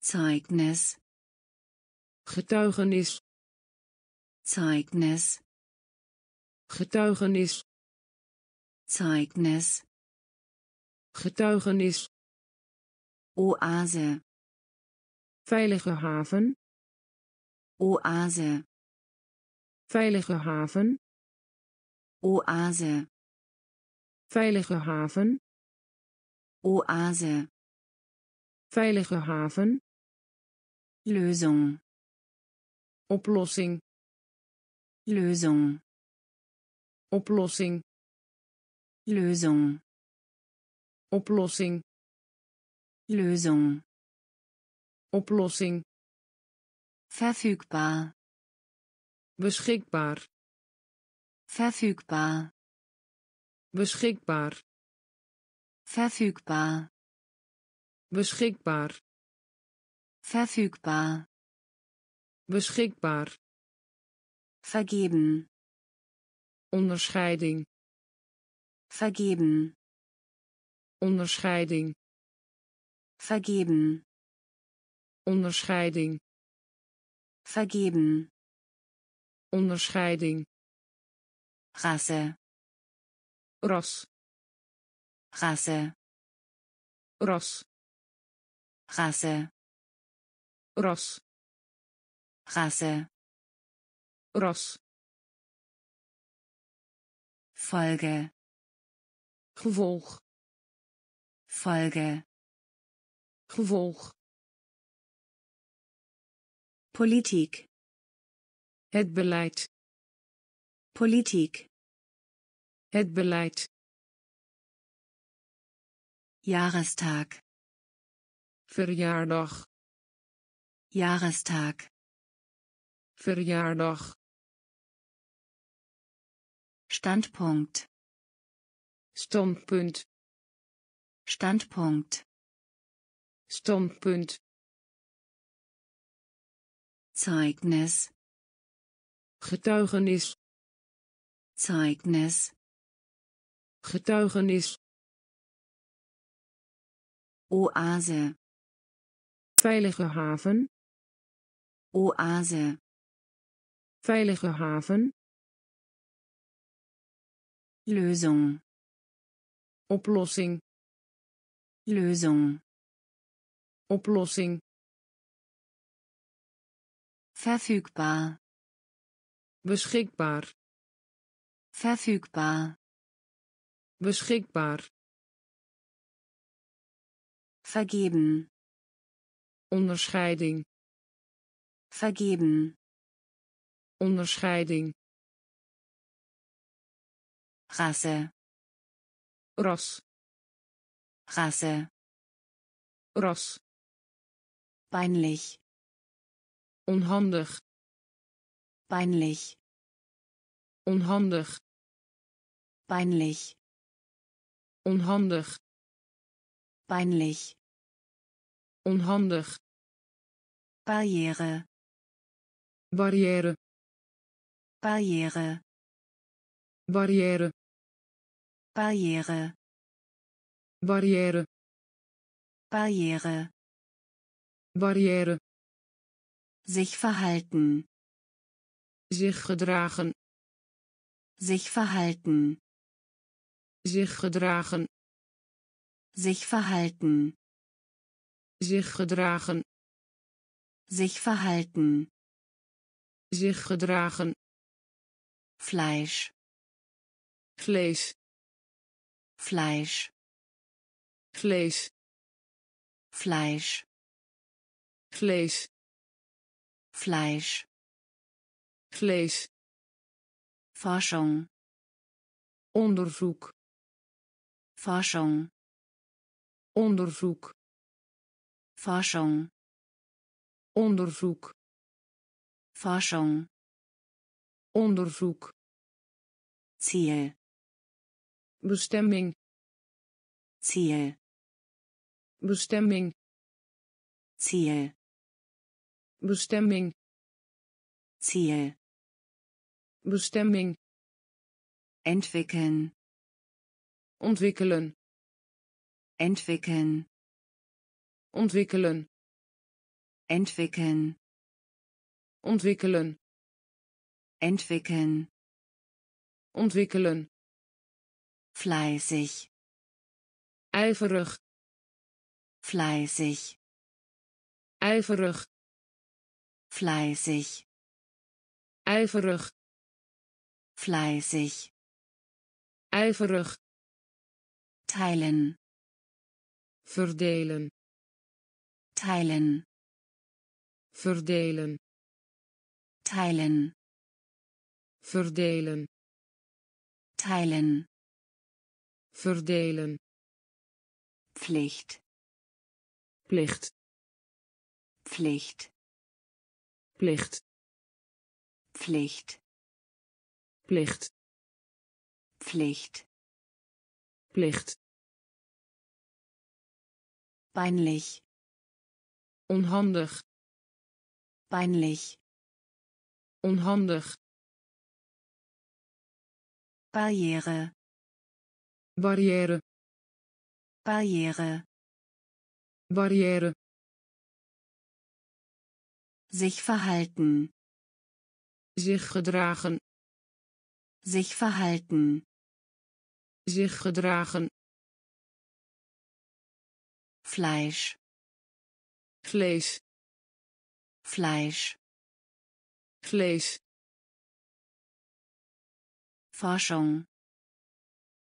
Zeugnis. Getuigenis. Zeugnis. Getuigenis. Zeugnis. Getuigenis. Oase. Veilige haven. Oase. Veilige haven. Oase. Veilige haven. Oase. Veilige haven. Lösung. Oplossing. Lösung. Oplossing. Lösung. Oplossing. Lösung. Oplossing. Verfügbar. Beschikbaar. Verfügbar. Beschikbaar. Verfügbar. Beschikbaar. Verfügbar. Beschikbaar. Vergeben. Onderscheiding. Vergeben. Onderscheiding. Vergeben. Onderscheiding. Vergeben. Onderscheiding. Rasse. Ras. Rasse. Ras. Rasse. Ras. Rasse. Ras. Folge. Gevolg. Folge. Gevolg. Politik. Het beleid. Politik. Het beleid. Jahrestag. Verjaardag. Jahrestag. Verjaardag. Standpunkt. Standpunt. Standpunkt. Standpunt. Zeugnis. Getuigenis. Zeugnis. Getuigenis. Oase. Veilige haven. Oase. Veilige haven. Lösung. Oplossing. Lösung. Oplossing. Verfügbar. Beschikbaar. Verfügbar. Beschikbaar. Vergeben. Onderscheiding. Vergeben. Onderscheiding. Rasse. Ras. Rasse. Ras. Peinlich. Onhandig. Peinlich. Onhandig. Peinlich. Onhandig. Peinlich. Onhandig. Barriere. Barrière. Barriere. Barrière. Barriere. Barrière. Barriere. Barrière. Sich verhalten. Zich gedragen. Sich verhalten. Zich gedragen. Sich verhalten. Zich gedragen. Sich verhalten. Zich gedragen. Fleisch. Vlees. Fleisch. Vlees. Fleisch. Vlees. Fleisch. Vlees Forschung. Onderzoek. Forschung. Onderzoek. Forschung. Onderzoek. Forschung. Onderzoek. Ziel. Bestemming. Ziel bestemming Ziel. Bestemming Ziel. Bestemming entwickeln. Ontwikkelen. Entwickeln. Ontwikkelen. Entwickeln. Ontwikkelen. Entwickeln. Ontwikkelen. Fleißig. Ijverig fleißig. Ijverig. Fleißig. Ijverig. Fleißig. Ijverig. Teilen. Verdelen. Teilen. Verdelen. Teilen. Verdelen. Teilen. Verdelen. Pflicht plicht. Pflicht plicht. Pflicht plicht. Pflicht plicht. Peinlich. Onhandig. Peinlich. Onhandig. Barriere. Barrière Barriere barrière sich verhalten. Zich gedragen. Sich verhalten. Zich gedragen. Fleisch. Vlees. Fleisch. Vlees. Forschung.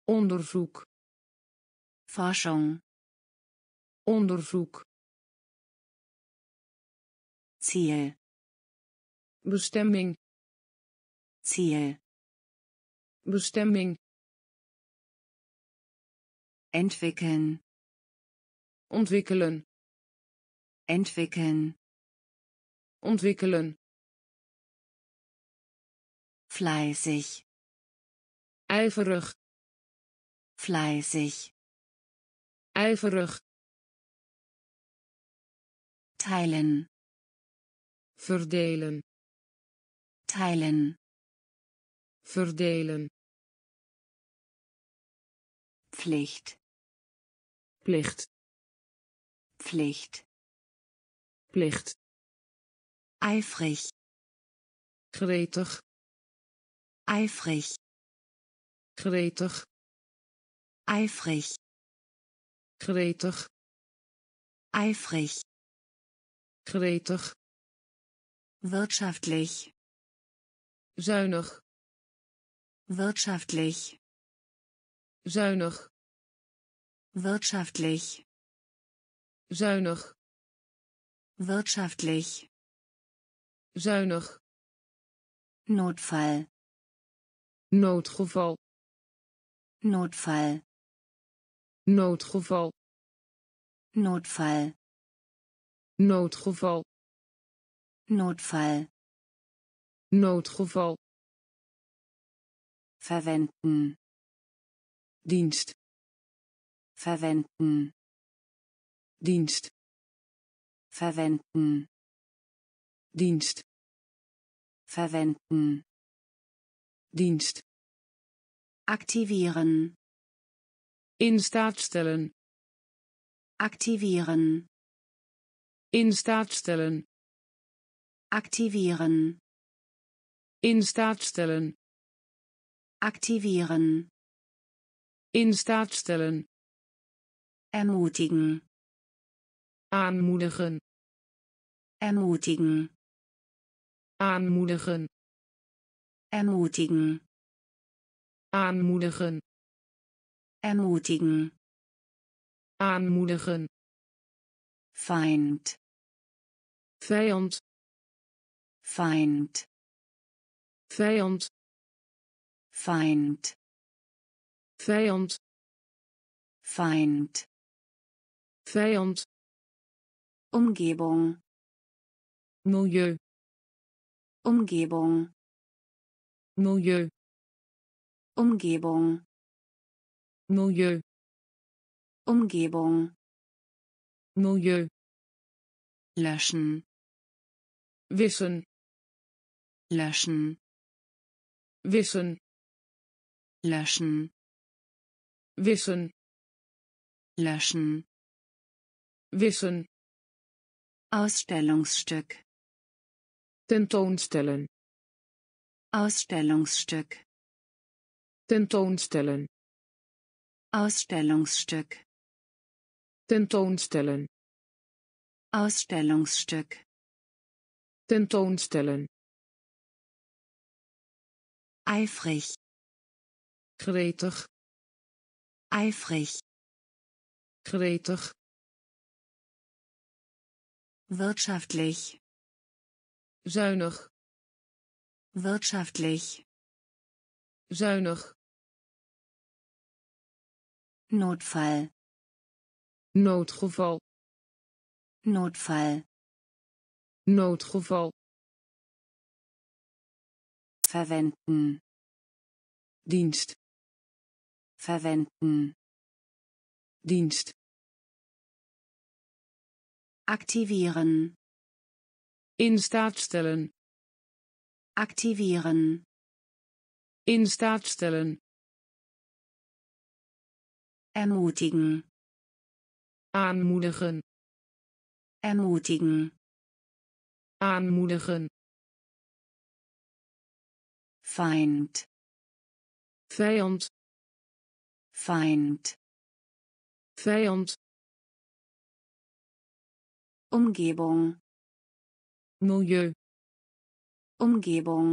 Onderzoek. Forschung onderzoek. Ziel bestemming. Ziel bestemming. Entwickeln ontwikkelen. Entwickeln ontwikkelen. Fleißig. Ijverig. Fleißig. Ijverig teilen verdelen. teilen verdelen. Pflicht plicht. Pflicht plicht. Eifrig gretig. Eifrig gretig. Eifrig gretig. Eifrig gretig wirtschaftlich. zuinig wirtschaftlich. zuinig wirtschaftlich. zuinig wirtschaftlich. zuinig. Notfall. Noodgeval. Notfall. Noodgeval. Notfall noodgeval. Notfall noodgeval. Verwenden. Dienst. Verwenden. Dienst. Verwenden. Dienst. Verwenden. Dienst. Aktivieren in staat stellen. Aktivieren in staat stellen. Aktivieren in staat stellen. Aktivieren in staat stellen. Ermutigen. Aanmoedigen. Ermutigen. Aanmoedigen. Ermutigen. Aanmoedigen. Ermutigen. Aanmoedigen. Feind vijand Feind. vijand Feind. vijand Feind. vijand Umgebung. milieu Umgebung. milieu Umgebung. milieu Umgebung. milieu Löschen. Wissen Löschen. wissen Löschen. wissen Löschen. wissen Ausstellungsstück. tentoonstellen Ausstellungsstück. tentoonstellen Ausstellungsstück. tentoonstellen Ausstellungsstück. Tentoonstellen Eifrig. gretig Eifrig. gretig Wirtschaftlich. zuinig Wirtschaftlich. zuinig Notfall. noodgeval Notfall. Noodgeval Verwenden. dienst Verwenden. dienst Aktivieren. in staat stellen Aktivieren. in staat stellen Ermutigen. aanmoedigen Ermutigen. Aanmoedigen Feind. vijand Feind. vijand Umgebung. milieu Umgebung.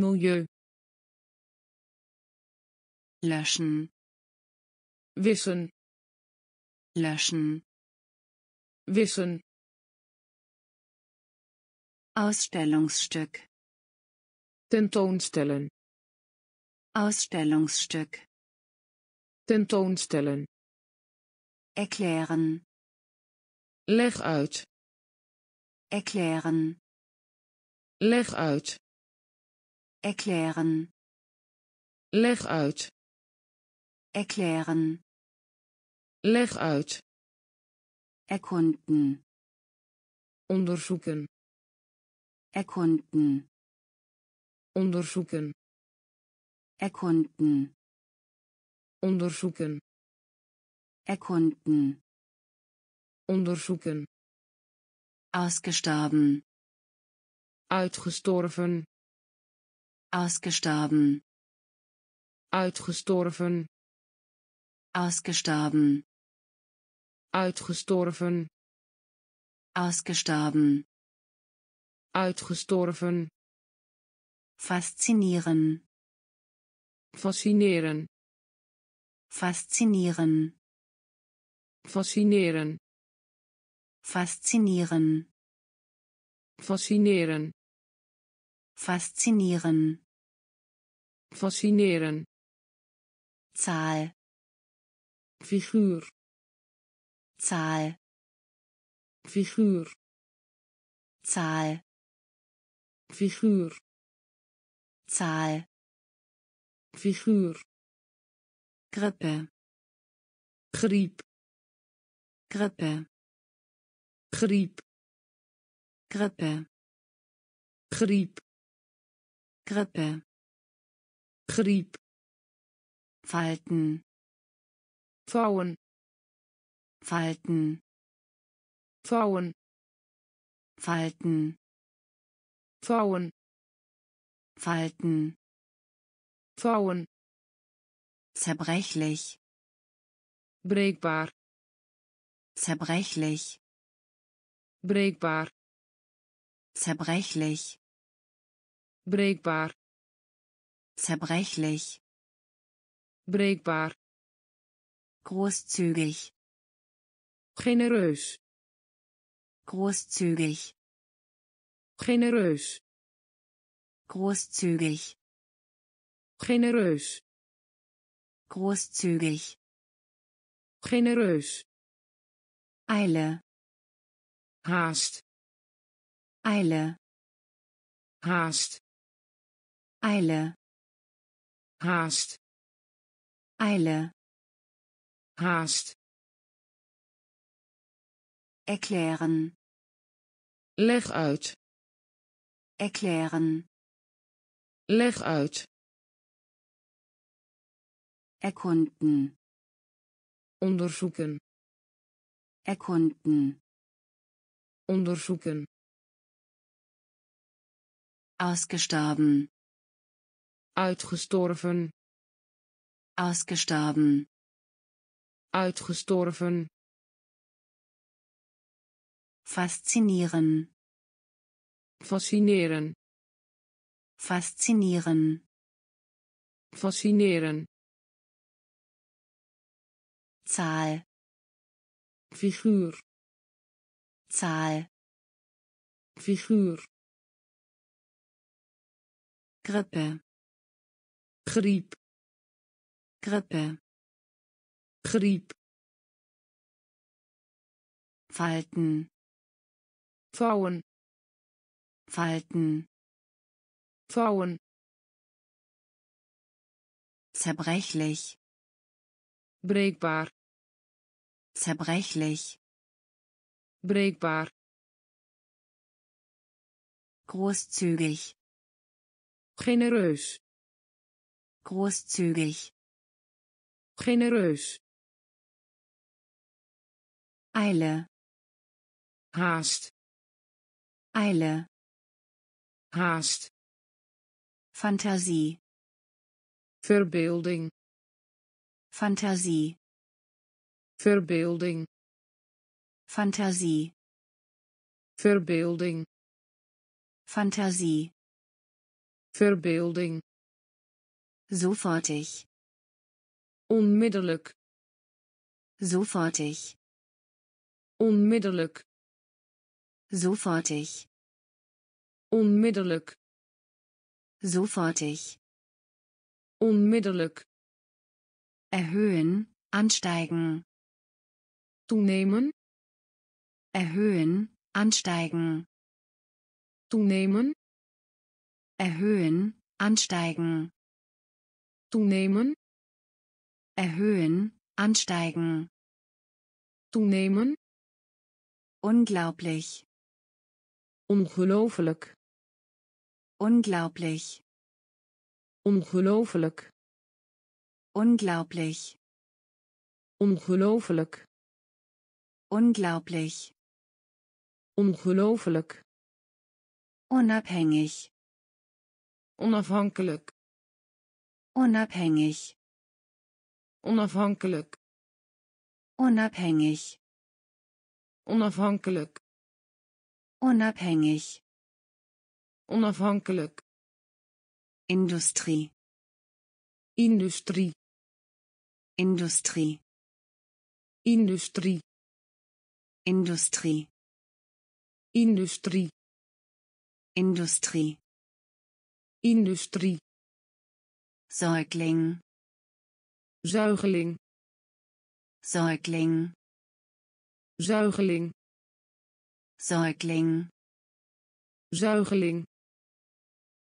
milieu Löschen. wissen Löschen. wissen Ausstellungsstück. tentoonstellen Ausstellungsstück. tentoonstellen Erklären. leg uit Erklären. leg uit Erklären. leg uit Erklären. leg uit Erkunden. onderzoeken Erkunden. onderzoeken Erkunden. onderzoeken Erkunden. onderzoeken Ausgestorben. uitgestorven Ausgestorben. uitgestorven Ausgestorben. uitgestorven Ausgestorben. Uitgestorven Faszinieren. fascineren Faszinieren. fascineren Faszinieren. fascineren Faszinieren. fascineren Zahl. figuur Zahl. figuur Zahl. Figuur Zahl. figuur Grippe. griep Grippe. griep Grippe. griep Grippe. griep Falten. vouwen Falten. vouwen Falten. Zaun. Falten. Zaun. Zerbrechlich. Breakbar. Zerbrechlich. Breakbar. Zerbrechlich. Breakbar. Zerbrechlich. Breakbar. Großzügig. Generös. Großzügig genereus. Großzügig. Genereus. Großzügig. Genereus. Eile. Haast. Eile. Haast. Eile. Haast. Eile. Haast. Erklären. Leg uit erklären. Leg uit. Erkunden. Onderzoeken. Erkunden. Onderzoeken. Ausgestorben. Uitgestorven. Ausgestorben. Uitgestorven. Faszinieren fascineren. Faszinieren fascineren. Zahl. Figuur. Zahl. Figuur. Grippe. Griep. Grippe. Griep. Falten. Vouwen falten. Vouwen zerbrechlich. Breekbaar. Zerbrechlich. Breekbaar. Großzügig. Genereus. Großzügig. Genereus. Eile. Haast. Eile haast. Fantasie. Verbeelding. Fantasie. Verbeelding. Fantasie. Verbeelding. Fantasie. Verbeelding. Sofortig. Onmiddellijk. Sofortig. Onmiddellijk. Sofortig onmiddellijk. Sofortig. Onmiddellijk. Erhöhen ansteigen. Toenemen. Erhöhen ansteigen. Toenemen. Erhöhen ansteigen. Toenemen. Erhöhen ansteigen. Toenemen. Unglaublich. Ongelooflijk unglaublich. Ongelooflijk. Unglaublich. Ongelooflijk. Unglaublich. Ongelooflijk. Unabhängig onafhankelijk. Unabhängig. Onafhankelijk. Unabhängig. Onafhankelijk. Unabhängig onafhankelijk. Industrie. Industrie. Industrie. Industrie. Industrie. Industrie. Industrie. Industrie. Säugling zuigeling. Säugling zuigeling. Säugling zuigeling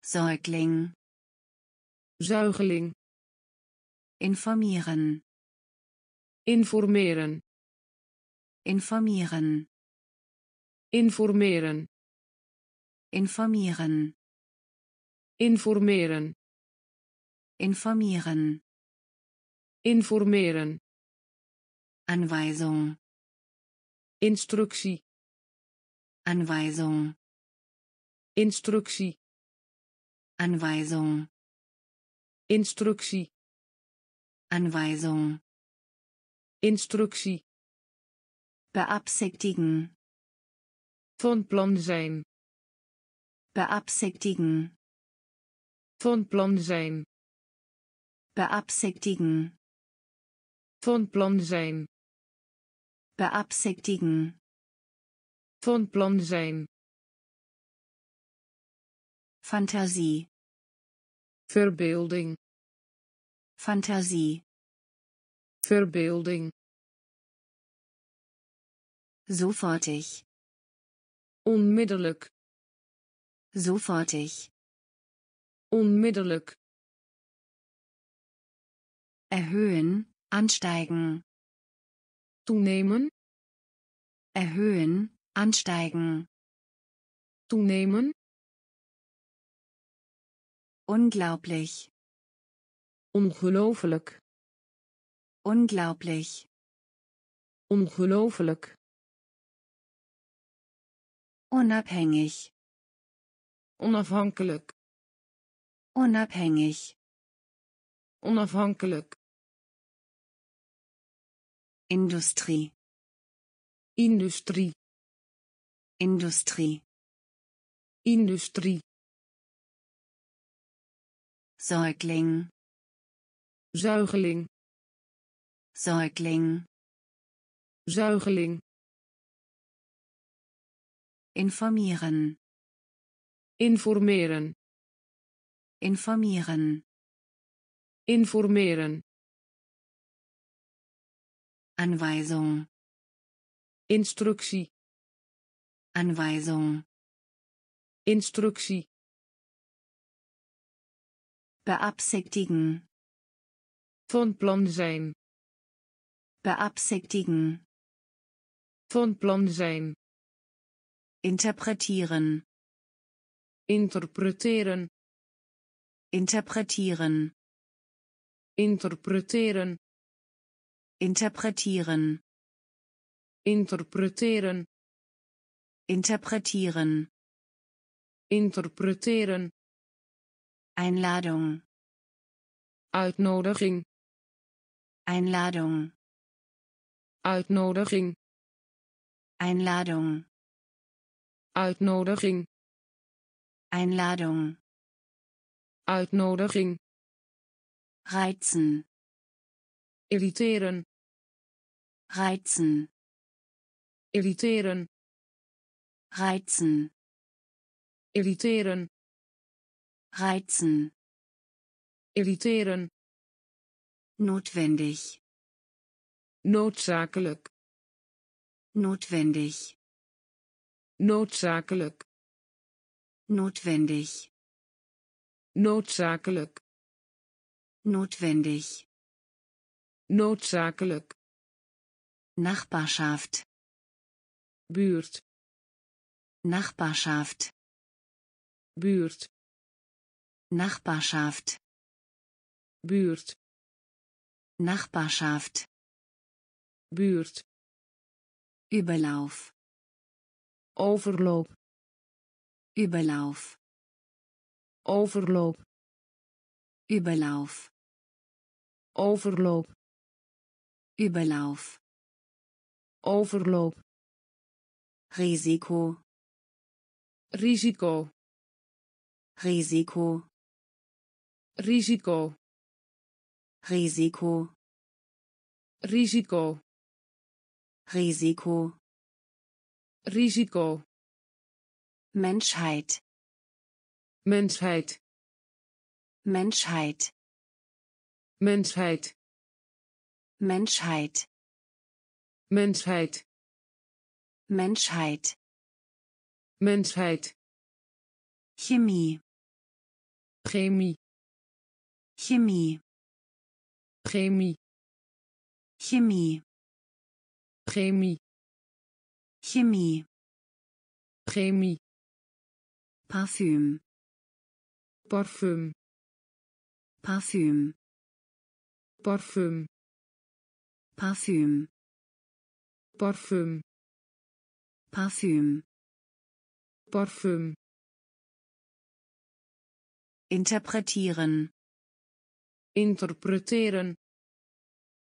Säugling zuigeling. Informieren. Informeren. Informieren. Informeren. Informieren. Informeren. Informieren. Informeren. Anweisung. Instructie. Anweisung. Instructie Anweisung. Instructie Anweisung. Instructie beabsichtigen. Van plan zijn. Beabsichtigen. Van plan zijn. Beabsichtigen. Van plan zijn. Beabsichtigen. Van plan zijn Fantasie. verbeelding Fantasie. verbeelding Sofortig. onmiddellijk Sofortig. onmiddellijk Erhöhen, ansteigen. toenemen Erhöhen, ansteigen. toenemen Unglaublich. ongelooflijk Unglaublich. ongelooflijk Unabhängig. onafhankelijk Unabhängig. onafhankelijk Industrie. industrie Industrie. industrie Säugling. zuigeling Säugling. zuigeling Informieren. informeren Informieren. informeren Anweisung. instructie Anweisung. instructie Beabsichtigen. van plan zijn Beabsichtigen. van plan zijn Interpretieren. interpreteren Interpretieren. interpreteren Interpretieren. interpreteren Interpretieren. interpreteren Einladung. uitnodiging Einladung. uitnodiging Einladung. uitnodiging Einladung. uitnodiging Reizen. irriteren Reizen. irriteren Reizen. irriteren Reizen. irriteren Notwendig. noodzakelijk Notwendig. noodzakelijk Notwendig. noodzakelijk Notwendig. noodzakelijk Nachbarschaft. buurt Nachbarschaft. buurt Nachbarschaft. buurt Nachbarschaft. buurt Überlauf. overloop Überlauf. overloop Überlauf. overloop Überlauf. overloop Risiko. risico Risiko. Risiko. Risiko. Risiko. Risiko. Risiko. Menschheit. Menschheit. Menschheit. Menschheit. Menschheit. Menschheit. Menschheit. Menschheit. Chemie. Prämie. Chemie. Prämie. Chemie. Prämie. Chemie. Prämie. Parfüm. Parfüm. Parfüm. Parfüm. Parfüm. Parfüm. Parfüm. Parfüm. Interpretieren. Interpreteren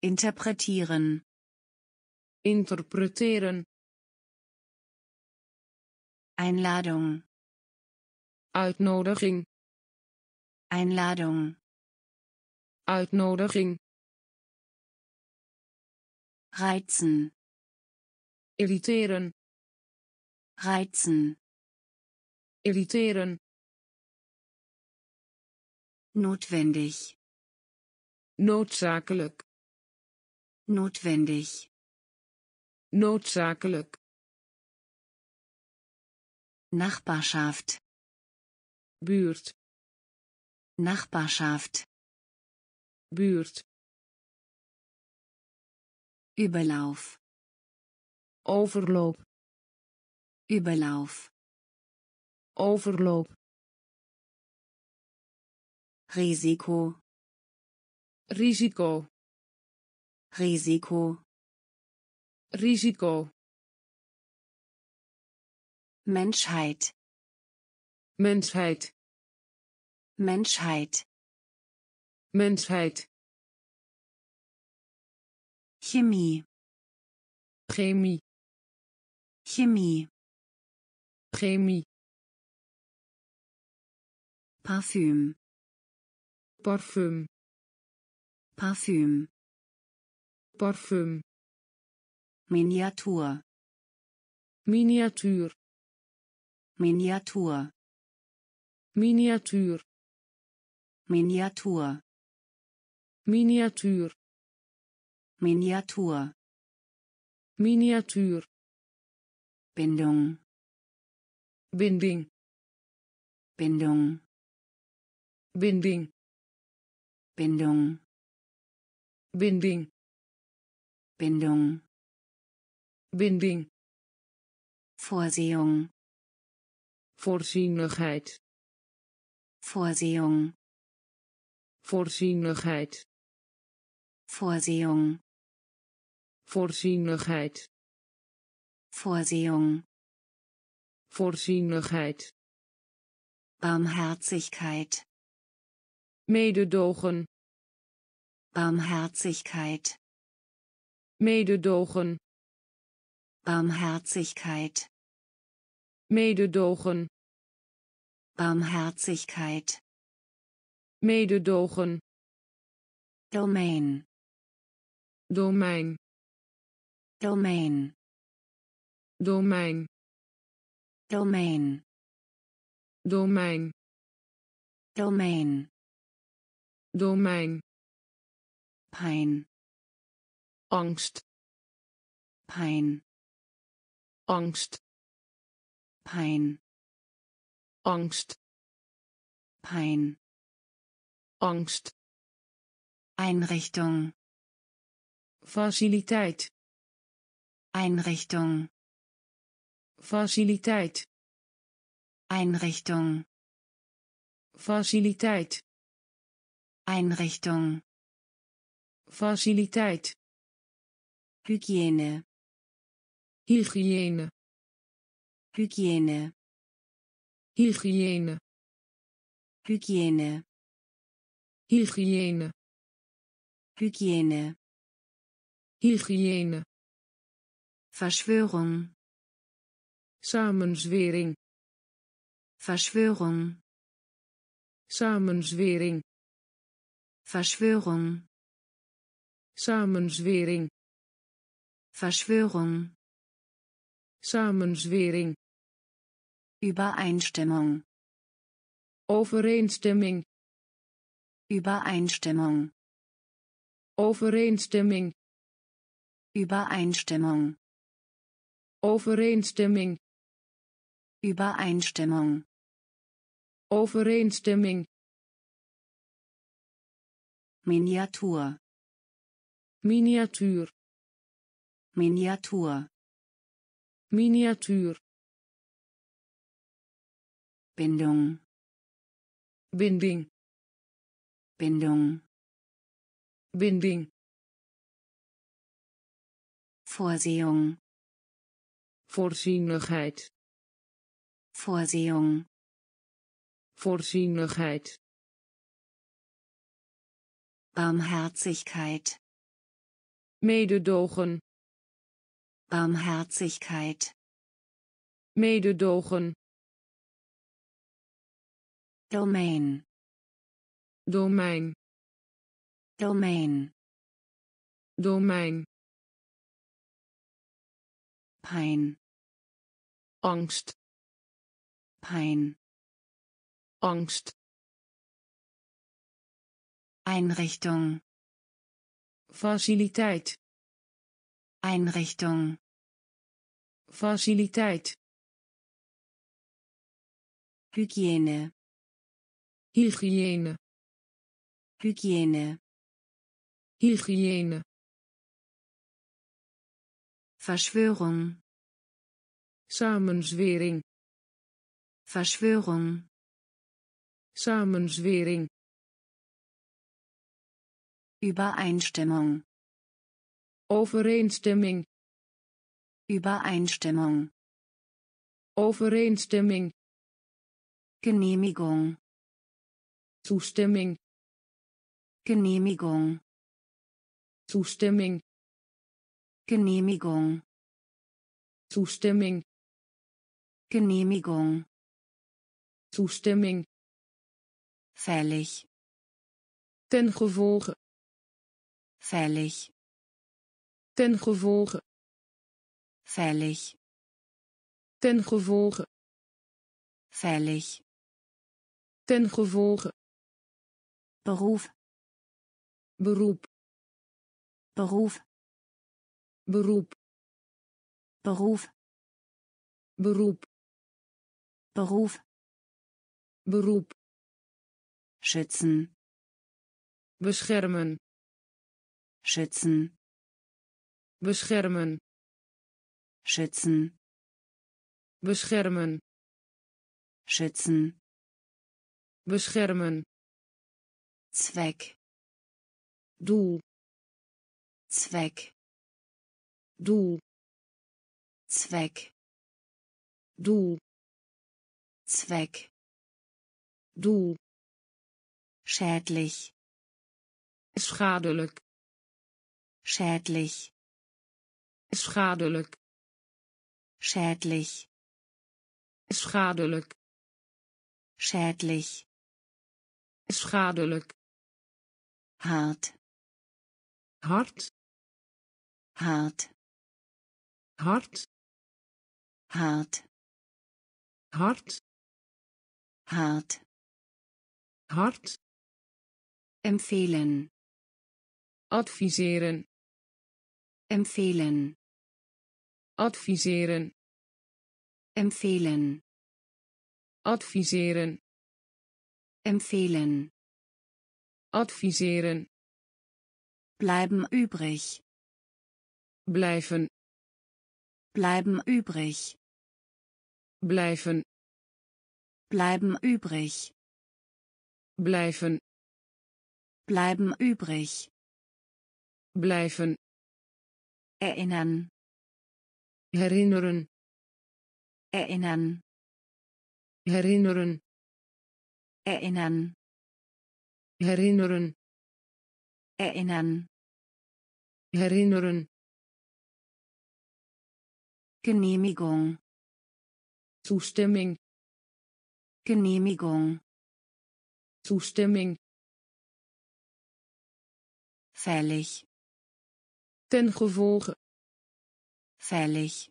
Interpretieren. interpreteren Einladung. uitnodiging Einladung. uitnodiging Reizen. irriteren Reizen. irriteren Notwendig. Noodzakelijk Notwendig. noodzakelijk Nachbarschaft. buurt Nachbarschaft. buurt Überlauf. overloop Überlauf. overloop Risiko. Risico Risiko. risico Menschheit. mensheid Menschheit. mensheid Chemie. chemie Chemie. chemie Parfüm. parfum Parfüm. parfum Miniatur. miniatuur Miniatur. miniatuur Miniatur. miniatuur Miniatur. miniatuur Bindung. binding Bindung. binding Bindung. Binding Bindung. binding Vorsehung. voorzienigheid Vorsehung. voorzienigheid Vorsehung. voorzienigheid Vorsehung. voorzienigheid Barmherzigkeit. mededogen Barmherzigkeit. mededogen Barmherzigkeit. mededogen Barmherzigkeit. mededogen Domain. domein Domain. domein Domain. domein Domain. domein Pein. angst Pein. angst Pein. angst Pein. angst Einrichtung. faciliteit Einrichtung. faciliteit Einrichtung. faciliteit Einrichtung. Faciliteit Hygiene. hygiëne Hygiene. hygiëne Hygiene. hygiëne Hygiene. hygiëne Verschwörung. samenzwering Verschwörung. samenzwering Verschwörung. Samenzwering Verschwörung. samenzwering Übereinstimmung. overeenstemming Übereinstimmung. overeenstemming Übereinstimmung. overeenstemming Übereinstimmung. overeenstemming Miniatur. Miniatuur Miniatur. miniatuur Bindung. binding Bindung. binding Vorsehung. voorzienigheid Vorsehung. voorzienigheid Barmherzigkeit. Mededogen Barmherzigkeit. mededogen Domain. domein Domain. domein Pein. angst Pein. angst Einrichtung. Faciliteit Einrichtung. faciliteit Hygiene. hygiëne Hygiene. hygiëne Verschwörung. samenzwering Verschwörung. samenzwering Übereinstimmung. overeenstemming Übereinstimmung. overeenstemming Genehmigung. toestemming Genehmigung. toestemming Genehmigung. toestemming Genehmigung. toestemming Fällig. ten gevolge Fällig. ten gevolge Fällig. ten gevolge Fällig. ten gevolge Beruf. beroep Beruf. beroep Beruf. beroep Beruf. beroep Schützen. beschermen Schützen. beschermen Schützen. beschermen Schützen. beschermen Zweck. doel Zweck. doel Zweck. doel Zweck. doel Schädlich. schadelijk Schädlich. schadelijk Schädlich. schadelijk Schädlich. schadelijk Hart. hard Hart. hard Hart. hard Hart. hard Empfehlen. adviseren Empfehlen. adviseren Empfehlen. adviseren Empfehlen. adviseren Bleiben übrig. blijven Bleiben übrig. blijven Bleiben übrig. blijven Bleiben übrig. blijven erinnern. Erinnern. Erinnern. Erinnern. Erinnern. Erinnern. Erinnern. Erinnern. Genehmigung. Zustimmung. Genehmigung. Zustimmung. Fällig. Ten gevolge Fällig.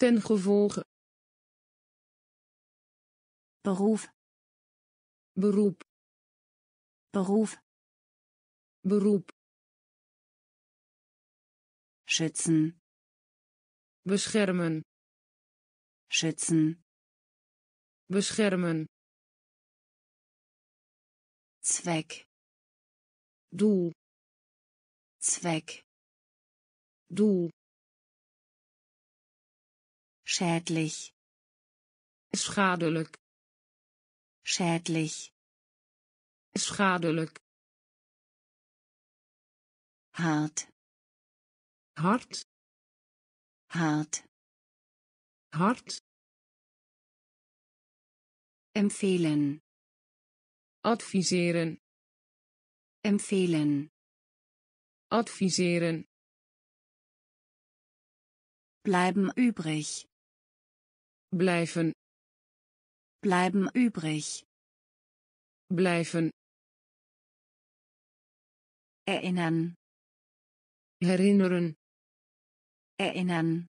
ten gevolge Beruf. beroep Beruf. beroep Schützen. beschermen Schützen. beschermen Zweck. doel Zweck. Doel Schädlich. schadelijk Schädlich. schadelijk Hart. hard Hart. hard Empfehlen. adviseren Empfehlen. adviseren Bleiben übrig. blijven Bleiben übrig. blijven Erinnern. herinneren Erinnern.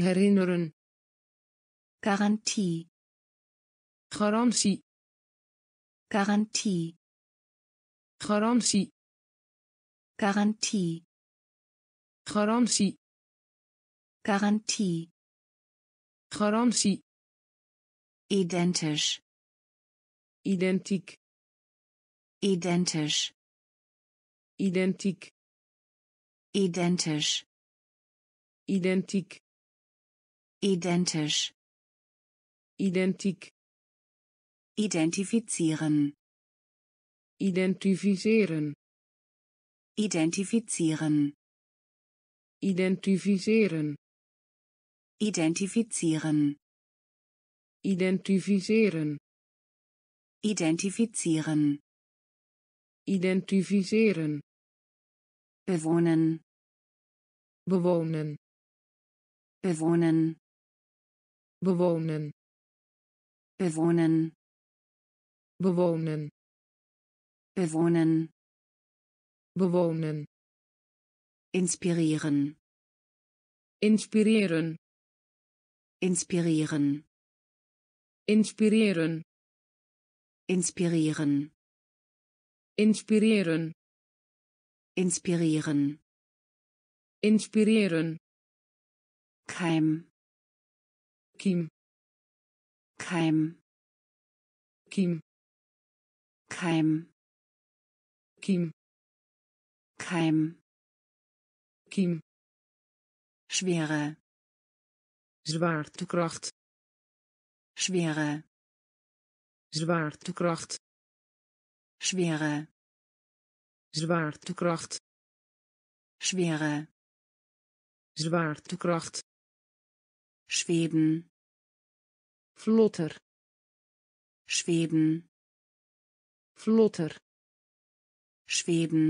herinneren Garantie. garantie Garantie. garantie Garantie garantie Garantie. Garantie. Identisch. Identiek. Identisch. Identiek. Identisch. Identiek. Identisch. Identiek. Identifizieren. Identificeren identifizieren. Identificeren identifizieren. Identificeren. Identifizieren identificeren. Bewohnen bewonen. Bewohnen bewonen. Bewohnen bewonen. Bewohnen bewonen. Inspirieren inspireren Inspirieren. Inspirieren. Inspirieren. Inspirieren. Inspirieren. Inspirieren. Keim. Kim. Keim. Kim. Keim. Kim. Keim. Kim. Schwere. Zwaartekracht schwere zwaartekracht schwere zwaartekracht schwere zwaartekracht schweben vlotter schweben vlotter schweben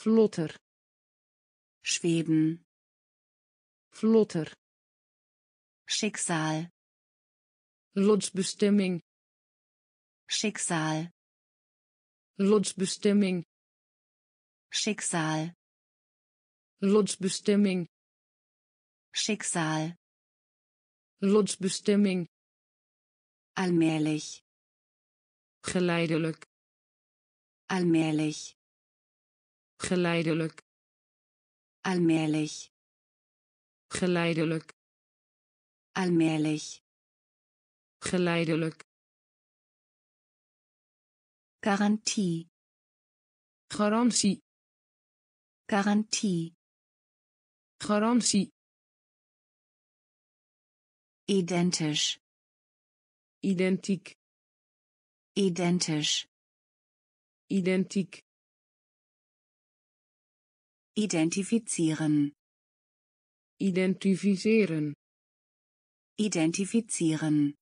vlotter schweben vlotter Schicksal. Lotsbestemming Schicksal. Lotsbestemming Schicksal. Lotsbestemming Schicksal. Lotsbestemming allmählich. Geleidelijk. Allmählich. Geleidelijk. Allmählich. Geleidelijk allmählich. Geleidelijk. Garantie. Garantie. Garantie. Garantie. Identisch. Identiek. Identisch. Identiek. Identifizieren. Identificeren identifizieren.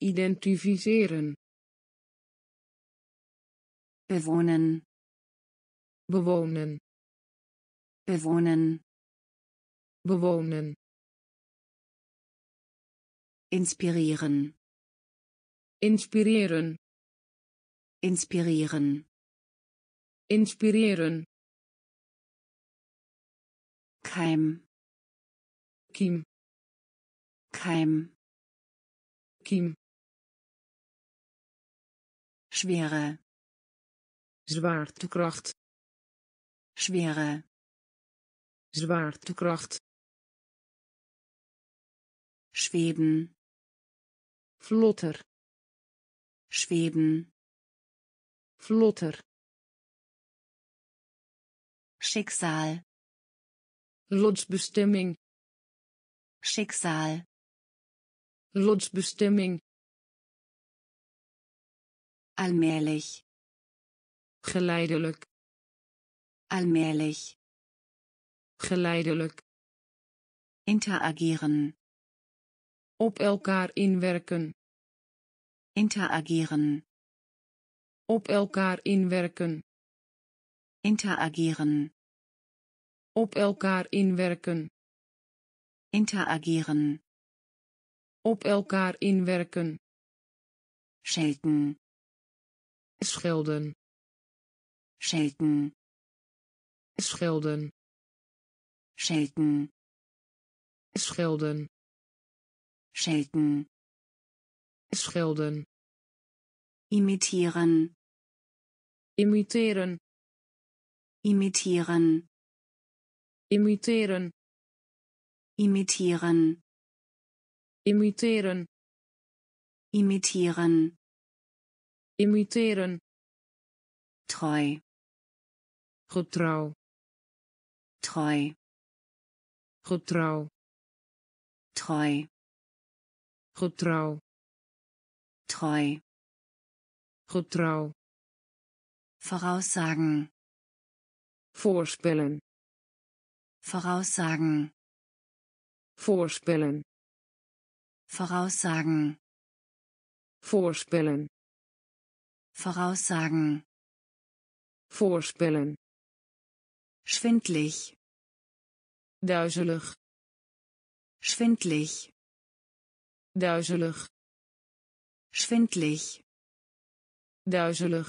Identificeren. Bewohnen bewonen. Bewohnen bewonen. Inspirieren inspireren. Inspirieren inspireren. Keim. Kiem Keim. Kiem schwere. Zwaartekracht schwere. Zwaartekracht schweben. Vlotter. Schweben. Vlotter. Schicksal. Lotsbestemming. Schicksal lotsbestemming. Allmählich. Geleidelijk. Allmählich. Geleidelijk. Interagieren. Op elkaar inwerken. Interagieren. Op elkaar inwerken. Interagieren. Op elkaar inwerken. Interagieren op elkaar inwerken. Schelten schelden. Schelten schelden. Schelten schelden. Schelten schelden. Imitieren. Imiteren. Imitieren. Imiteren. Imitieren imiteren. Imitieren. Imiteren. Treu. Getrouw. Treu. Getrouw. Treu. Getrouw. Treu. Getrouw. Voraussagen. Voorspellen. Voraussagen. Voorspellen voraussagen. Voorspellen voraussagen. Voorspellen schwindlig. Duizelig. Schwindlig. Duizelig. Schwindlig. Duizelig.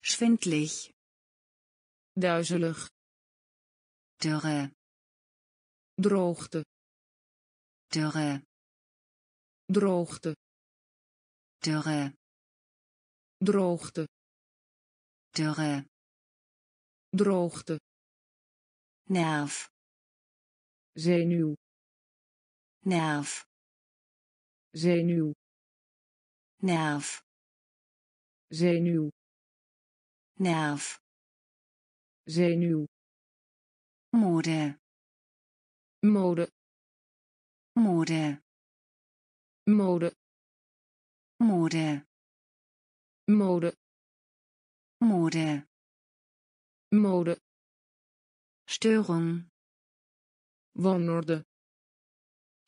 Schwindlig. Duizelig. Dürre. Droogte. Dürre droogte. Dürre droogte. Dürre droogte. Nerv. Zenuw. Nerv. Zenuw. Nerv. Zenuw. Nerv. Zenuw. Mode. Mode. Mode mode. Mode. Mode. Mode. Mode. Störung. Wanorde.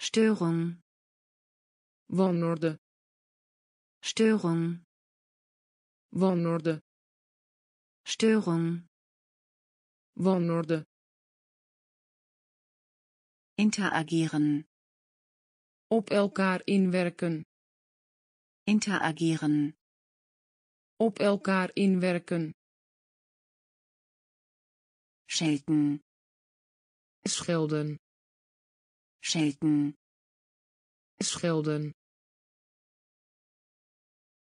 Störung. Wanorde. Störung. Wanorde. Störung. Wanorde. Interagieren op elkaar inwerken. Interagieren. Op elkaar inwerken. Schelten. Schelden. Schelten. Schelden.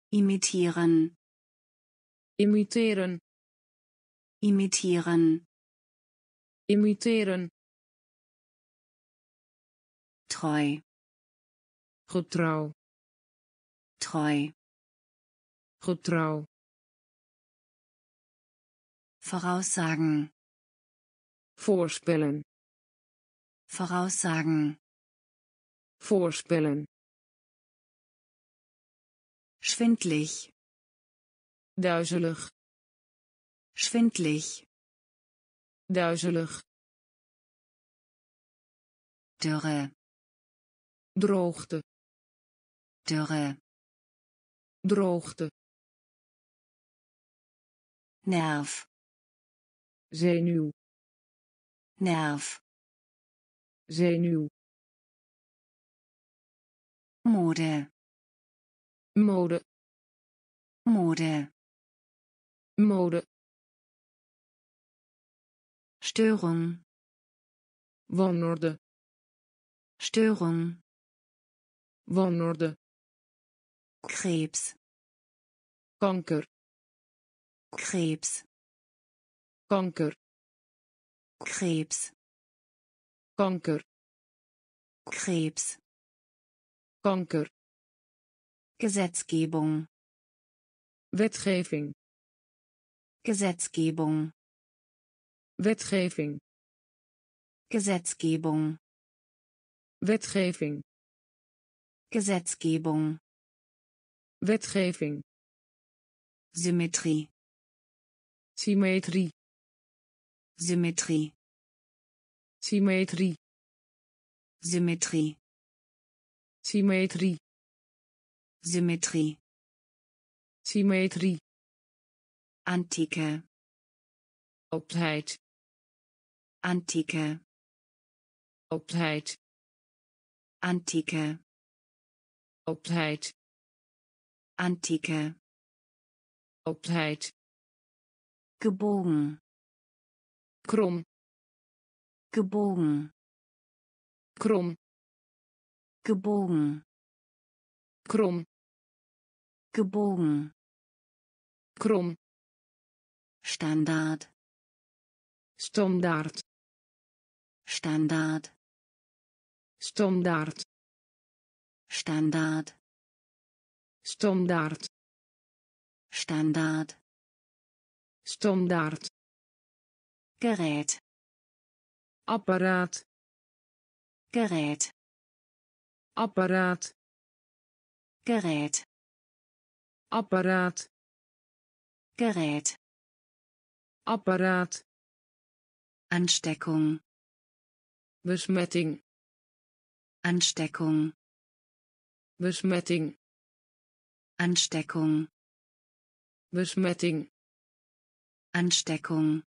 Imitieren. Imiteren. Imitieren. Imiteren. Treu getrouw treu. Getrouw voraussagen voorspellen. Voraussagen voorspellen. Schwindlig. Duizelig. Schwindlig. Duizelig. Dürre. Droogte dürre droogte. Nerv. Zenuw. Nerv. Zenuw. Mode. Mode. Mode. Mode. Störung. Wanorde. Störung. Wanorde krebs. Kanker. Krebs. Kanker. Krebs. Kanker. Krebs. Kanker. Gesetzgebung. Wetgeving. Gesetzgebung. Wetgeving. Gesetzgebung. Wetgeving. Gesetzgebung wetgeving. Symmetrie. Symmetrie. Symmetrie. Symmetrie. Symmetrie. Symmetrie. Symmetrie. Symmetrie. Antike oudheid. Antike oudheid. Oudheid Antike. Optheid. Gebogen. krom Gebogen. krom Gebogen. krom Gebogen. krom Standaard. Standaard. Standaard. Standaard. Standaard. Standard. Standaard. Gerät. Apparaat. Gerät. Apparaat. Gerät. Apparaat. Gerät. Apparaat. Ansteckung. Besmetting. Ansteckung. Besmetting. Ansteckung. Besmetting. Ansteckung.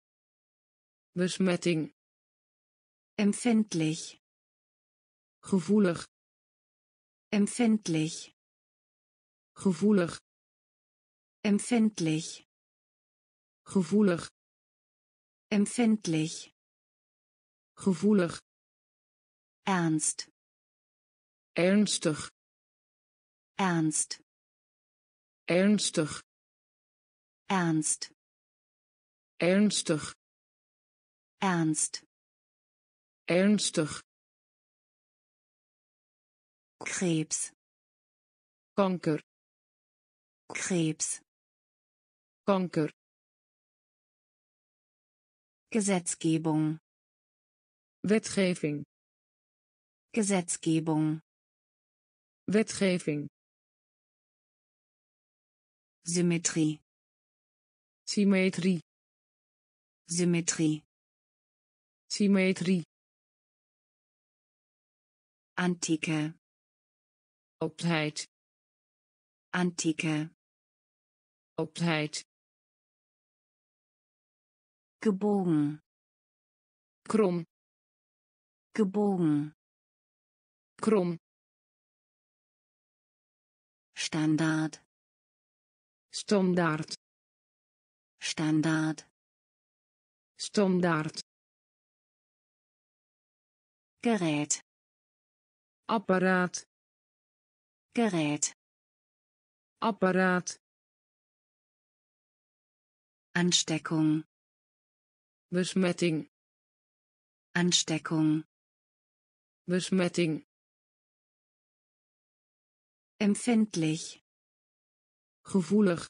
Besmetting. Empfindlich. Gevoelig. Empfindlich. Gevoelig. Empfindlich. Gevoelig. Empfindlich. Gevoelig. Ernst. Ernstig. Ernst. Ernstig. Ernst. Ernstig. Ernst. Ernstig. Krebs. Kanker. Krebs. Kanker. Gesetzgebung. Wetgeving. Gesetzgebung. Wetgeving. Symmetrie. Symmetrie. Symmetrie. Symmetrie. Antike. Oudheid. Antike. Oudheid. Gebogen. Krom. Gebogen. Krom. Standard. Standaard. Standard. Standaard. Gerät. Apparaat. Gerät. Apparaat. Ansteckung. Besmetting. Ansteckung. Besmetting. Empfindlich. Gevoelig.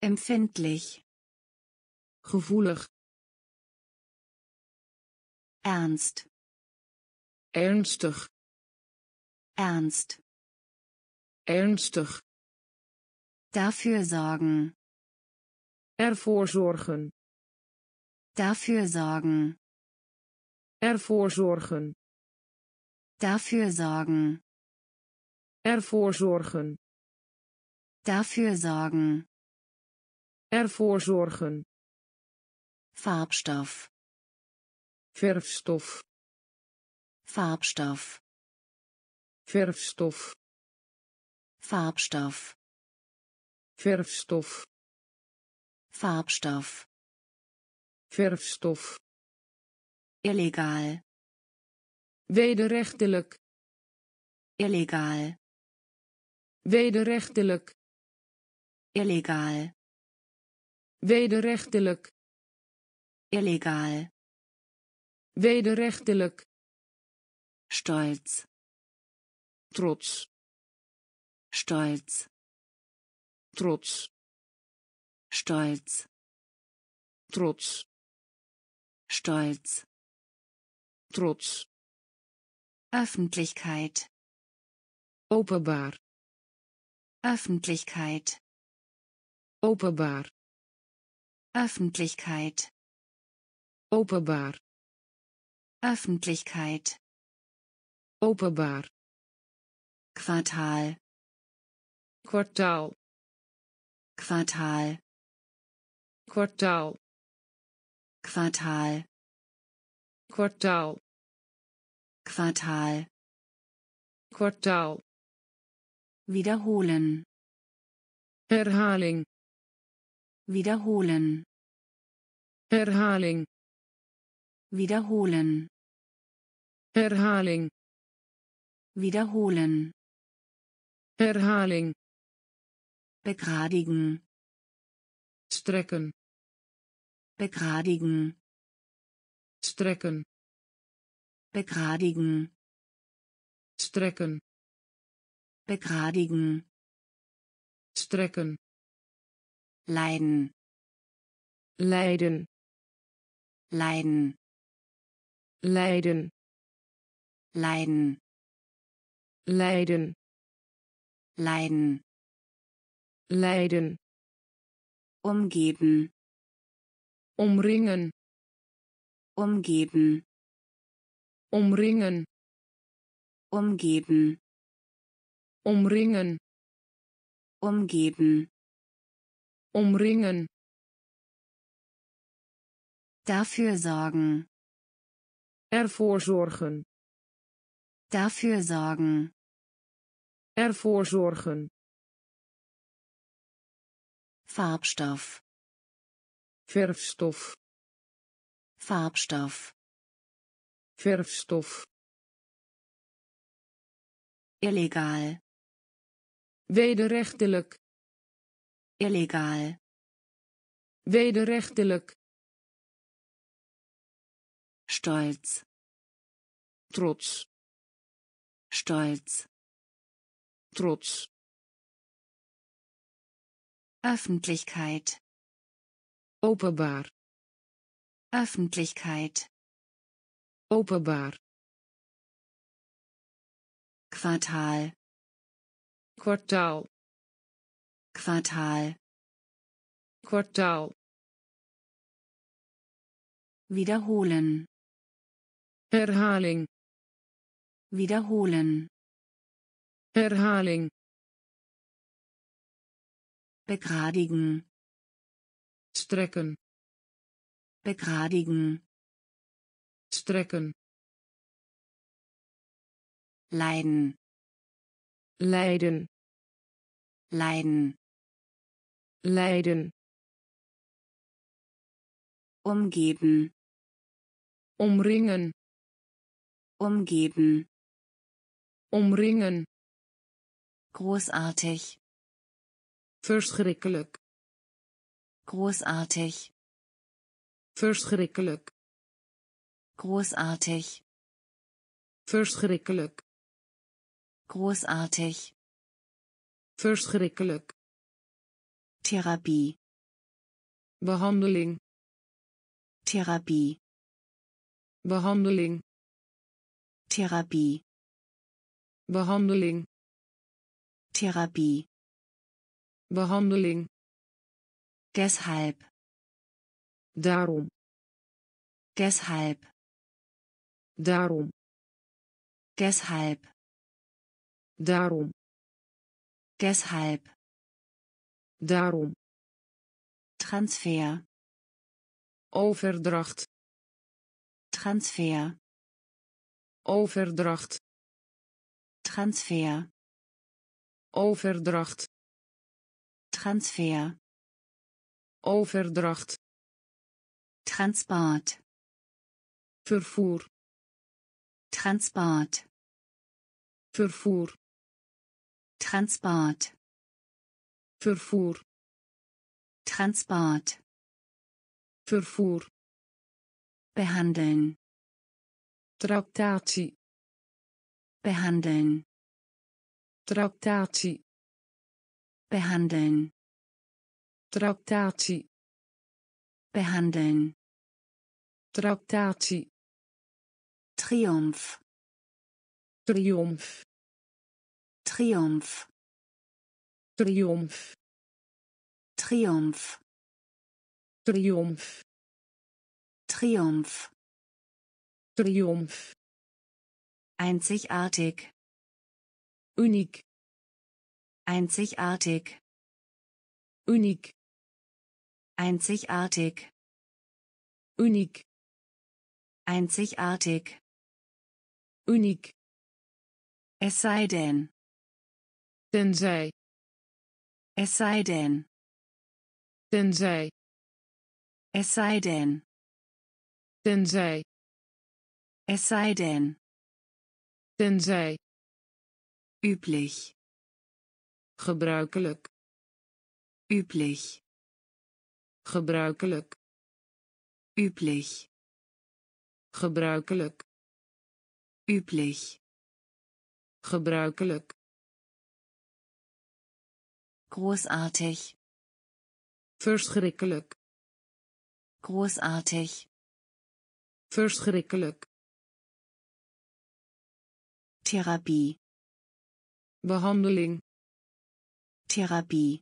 Empfindlich. Gevoelig. Ernst. Ernstig. Ernst. Ernstig. Dafür sorgen. Ervoor zorgen. Dafür sorgen. Ervoor zorgen. Dafür sorgen. Ervoor zorgen. Dafür sorgen. Ervoor zorgen. Farbstoff. Verfstof. Farbstoff. Verfstof. Farbstoff. Verfstof. Farbstoff. Verfstof. Illegal. Wederrechtelijk. Illegal. Wederrechtelijk. Illegal. Wederrechtelijk. Illegal. Wederrechtelijk. Stolz. Trots. Stolz. Trots. Stolz. Trots. Stolz. Trots. Öffentlichkeit. Openbaar. Öffentlichkeit. Openbaar. Öffentlichkeit. Openbaar. Öffentlichkeit. Openbaar. Quartal. Kwartaal. Quartal. Kwartaal. Quartal. Kwartaal. Quartal. Kwartaal. Wiederholen. Herhaling. Wiederholen. Herhaling. Wiederholen. Herhaling. Wiederholen. Herhaling. Begradigen. Strekken. begradigen strekken begradigen strekken begradigen strekken leiden. Leiden. Leiden. Leiden. Leiden. Leiden. Leiden. Leiden. Umgeben. Umringen. Umgeben. Umringen. Umgeben. Umringen. Umgeben. Omringen. Dafür sorgen ervoor zorgen. Dafür sorgen ervoor zorgen. Farbstoff verfstof. Farbstoff verfstof. Illegal. Wederrechtelijk illegal. Wederrechtelijk. Stolz. Trots. Stolz. Trots. Öffentlichkeit. Openbaar. Öffentlichkeit. Openbaar. Quartal. Kwartaal Quartal. Kwartaal wiederholen. Herhaling. Wiederholen. Herhaling. Begradigen. Strekken begradigen. Strekken leiden. Lijden leiden lijden umgeben. Omringen umgeben. Omringen großartig. Verschrikkelijk. Großartig. Verschrikkelijk. Großartig. Verschrikkelijk. Großartig. Verschrikkelijk Therapie. Behandeling. Therapie. Behandeling. Therapie. Behandeling. Therapie. Behandeling. Deshalb. Daarom. Deshalb. Daarom. Deshalb. Daarom. Deshalb daarom. Transfer. Overdracht. Transfer. Overdracht. Transfer. Overdracht. Transfer. Overdracht. Transport. Vervoer. Transport. Vervoer. Transport vervoer. Transport. Vervoer. Behandeln tractatie. Behandeln tractatie. Behandeln tractatie. Behandeln tractatie. Triumph triomf Triumph. Triumph. Triomf Triumph. Triomf einzigartig. Uniek einzigartig. Uniek einzigartig. Uniek einzigartig. Uniek es sei denn tenzij es sei denn. Tenzij es sei denn. Tenzij es sei denn. Tenzij üblich. Gebruikelijk. Üblich. Gebruikelijk. Üblich. Gebruikelijk. Üblich. Gebruikelijk großartig. Verschrikkelijk. Großartig. Verschrikkelijk. Therapie. Behandeling. Therapie.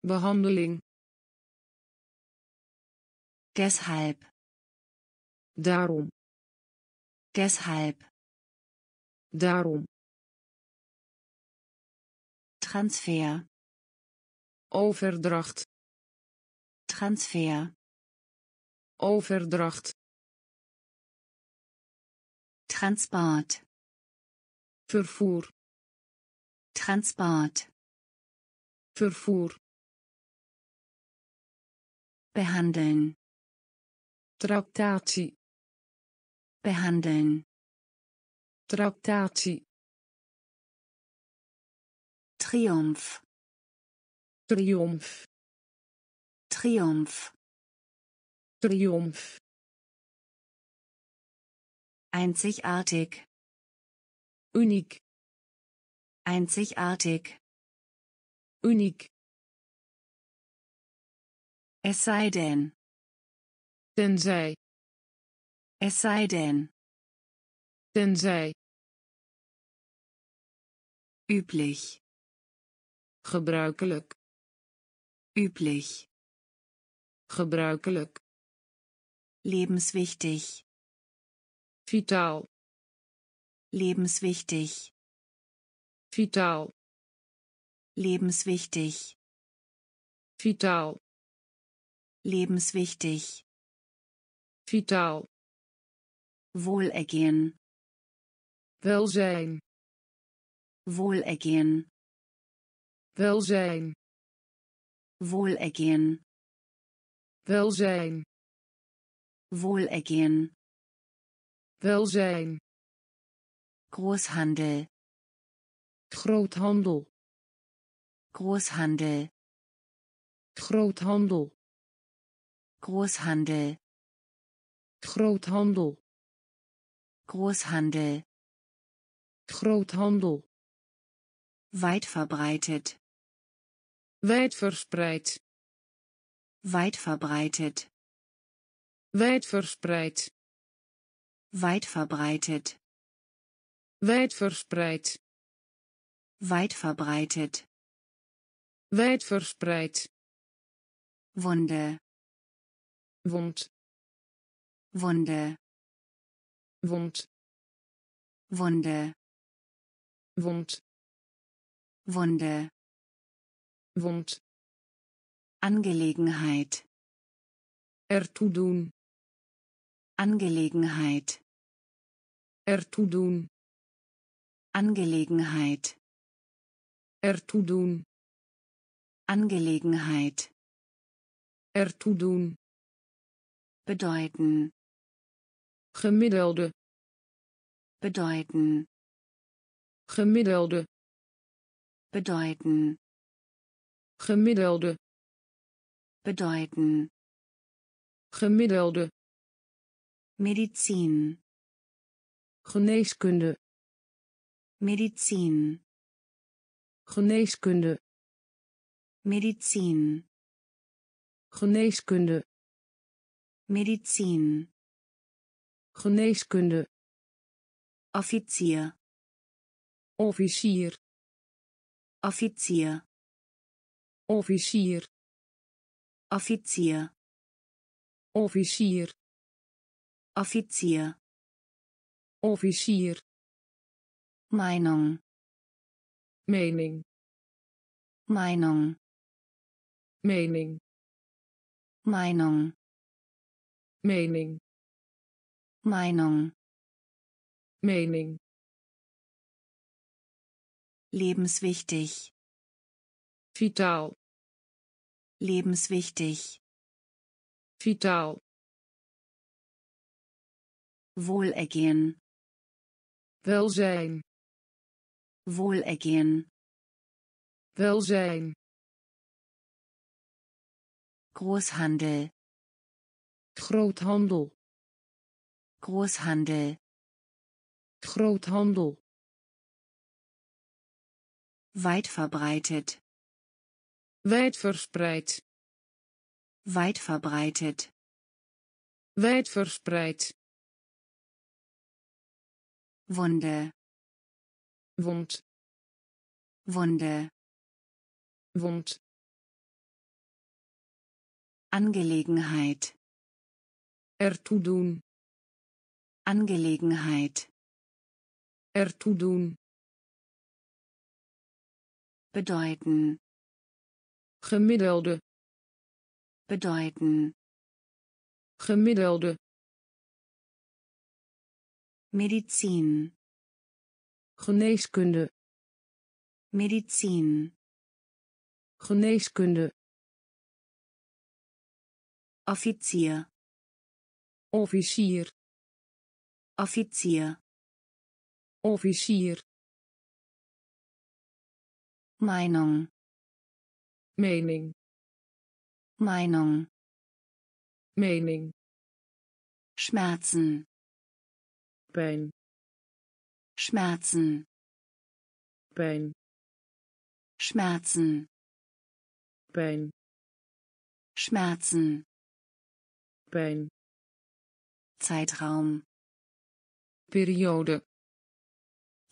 Behandeling. Deshalb. Daarom. Deshalb. Daarom Transfer. Overdracht. Transfer. Overdracht. Transport. Vervoer. Transport. Vervoer. Behandeln tractatie. Behandeln tractatie Triumph. Triomf Triumph. Triomf einzigartig. Uniek einzigartig. Uniek es sei denn. Tenzij es sei denn. Tenzij üblich gebruikelijk. Üblich. Gebruikelijk. Lebenswichtig. Vitaal. Lebenswichtig. Vitaal. Lebenswichtig. Vitaal. Lebenswichtig. Vitaal. Wohlergehen. Welzijn. Wohlergehen welzijn. Wohlergehen welzijn. Wohlergehen welzijn. Großhandel groothandel. Großhandel groothandel. Großhandel groothandel. Großhandel groothandel. Weit verbreitet wijdverspreid. Weit verbreitet wijdverspreid. Weit verbreitet wijdverspreid. Weit verbreitet wijdverspreid. Wunde wond. Wunde wond. Wunde wond. Wunde Wund. Angelegenheit. Ertudun. Angelegenheit. Ertudun. Angelegenheit. Ertudun. Angelegenheit. Ertudun. Bedeuten. Gemiddelde. Bedeuten. Gemiddelde. Bedeuten. Gemiddelde. Bedeuten. Gemiddelde. Medizin geneeskunde. Medizin geneeskunde. Medizin geneeskunde. Medizin geneeskunde. Offizier officier. Offizier officier. Offizier officier. Offizier officier. Meinung. Mening. Meinung. Mening. Meinung. Mening. Meinung. Mening. Lebenswichtig. Vitaal lebenswichtig. Vitaal Wohlergehen. Welzijn. Wohlergehen. Welzijn. Großhandel. Groothandel. Großhandel. Groothandel. Weit verbreitet Wijdverspreid. Weit verbreitet. Weit verspreit. Wunde. Wund. Wunde. Wund. Angelegenheit. Ertudun. Angelegenheit. Ertudun. Bedeuten. Gemiddelde. Bedeuten gemiddelde. Medizin geneeskunde. Medizin geneeskunde. Offizier officier. Offizier officier. Meinung mening Meinung. Mening Schmerzen. Pijn Schmerzen. Pijn Schmerzen. Pijn Schmerzen. Pijn Zeitraum. Periode.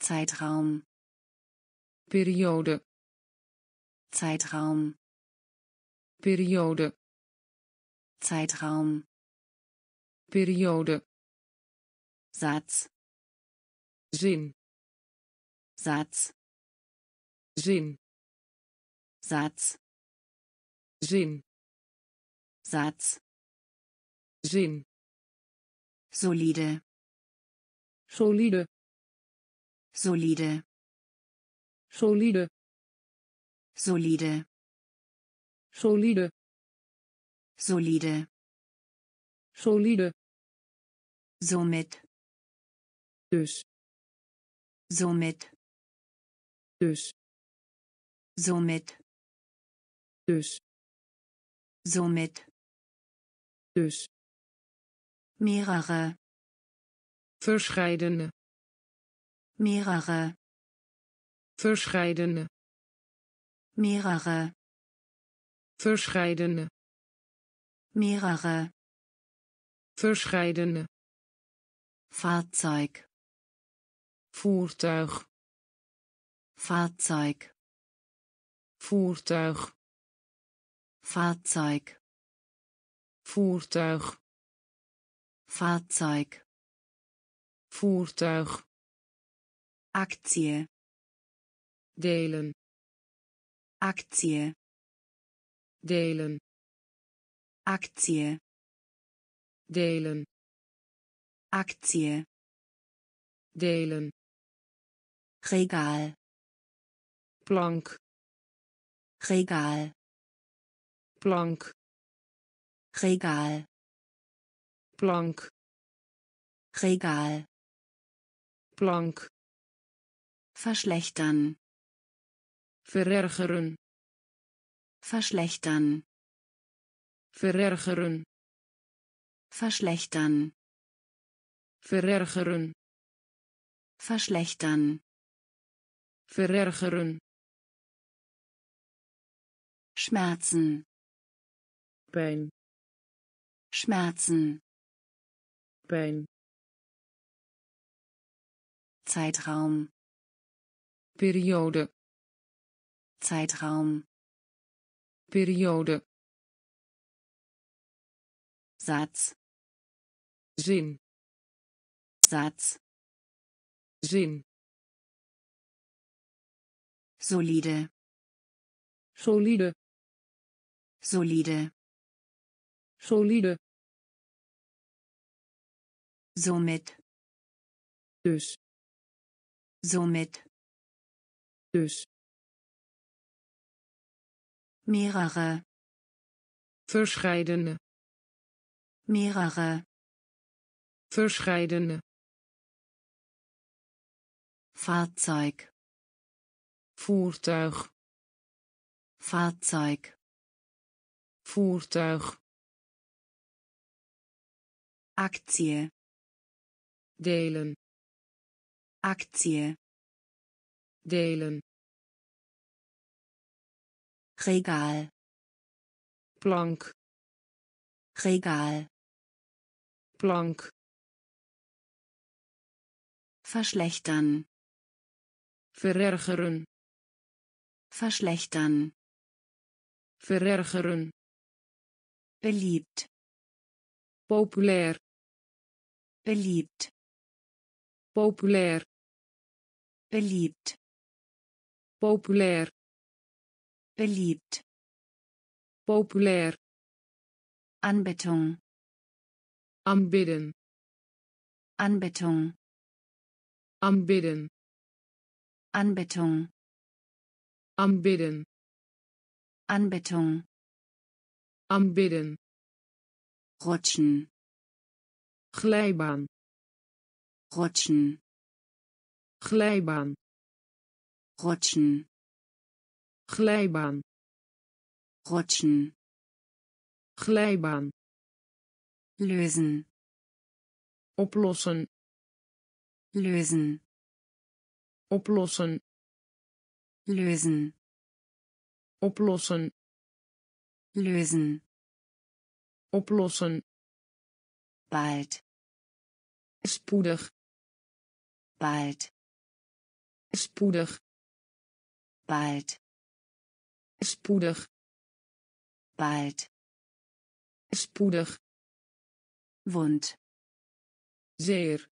Zeitraum. Periode Zeitraum periode. Zeitraum periode. Satz zin. Satz zin. Satz zin. Satz zin. Solide. Solide. Solide. Solide solide. Solide. Solide. Solide. Somit. Dus. Somit. Dus. Somit. Dus. Somit. Dus. Mehrere. Verscheidene. Mehrere. Verscheidene mehrere. Verscheidene mehrere. Verscheidene Fahrzeug. Voertuig. Fahrzeug. Voertuig. Fahrzeug. Voertuig. Fahrzeug. Voertuig. Aktie. Delen Aktie. Delen. Aktie. Delen. Aktie. Delen. Regal. Plank. Regal. Plank. Regal. Plank. Regal. Plank. Verschlechtern verergeren. Verschlechtern. Verergeren. Verschlechtern. Verergeren. Verschlechtern. Verergeren. Schmerzen. Pijn. Schmerzen. Pijn. Zeitraum. Periode Zeitraum. Periode. Satz. Zin. Satz. Zin. Solide. Solide. Solide. Solide. Somit. Dus. Somit. Dus mehrere. Verscheidene. Mehrere. Verscheidene. Fahrzeug. Voertuig. Fahrzeug. Voertuig. Aktie. delen. Aktie. delen Regal. plank Regal. plank Verschlechtern. verergeren Verschlechtern. verergeren Beliebt. populair Beliebt. populair Beliebt. populair Beliebt. populair Anbetung. aanbidden Anbetung. aanbidden Anbetung. aanbidden Anbetung. aanbidden Rutschen. glijbaan Rutschen. glijbaan Rutschen. Glijbaan Rutschen. glijbaan Lösen. oplossen Lösen. oplossen Lösen. oplossen Lösen. oplossen Bald. spoedig Bald. spoedig Bald. Spoedig Bald. spoedig Wund. zeer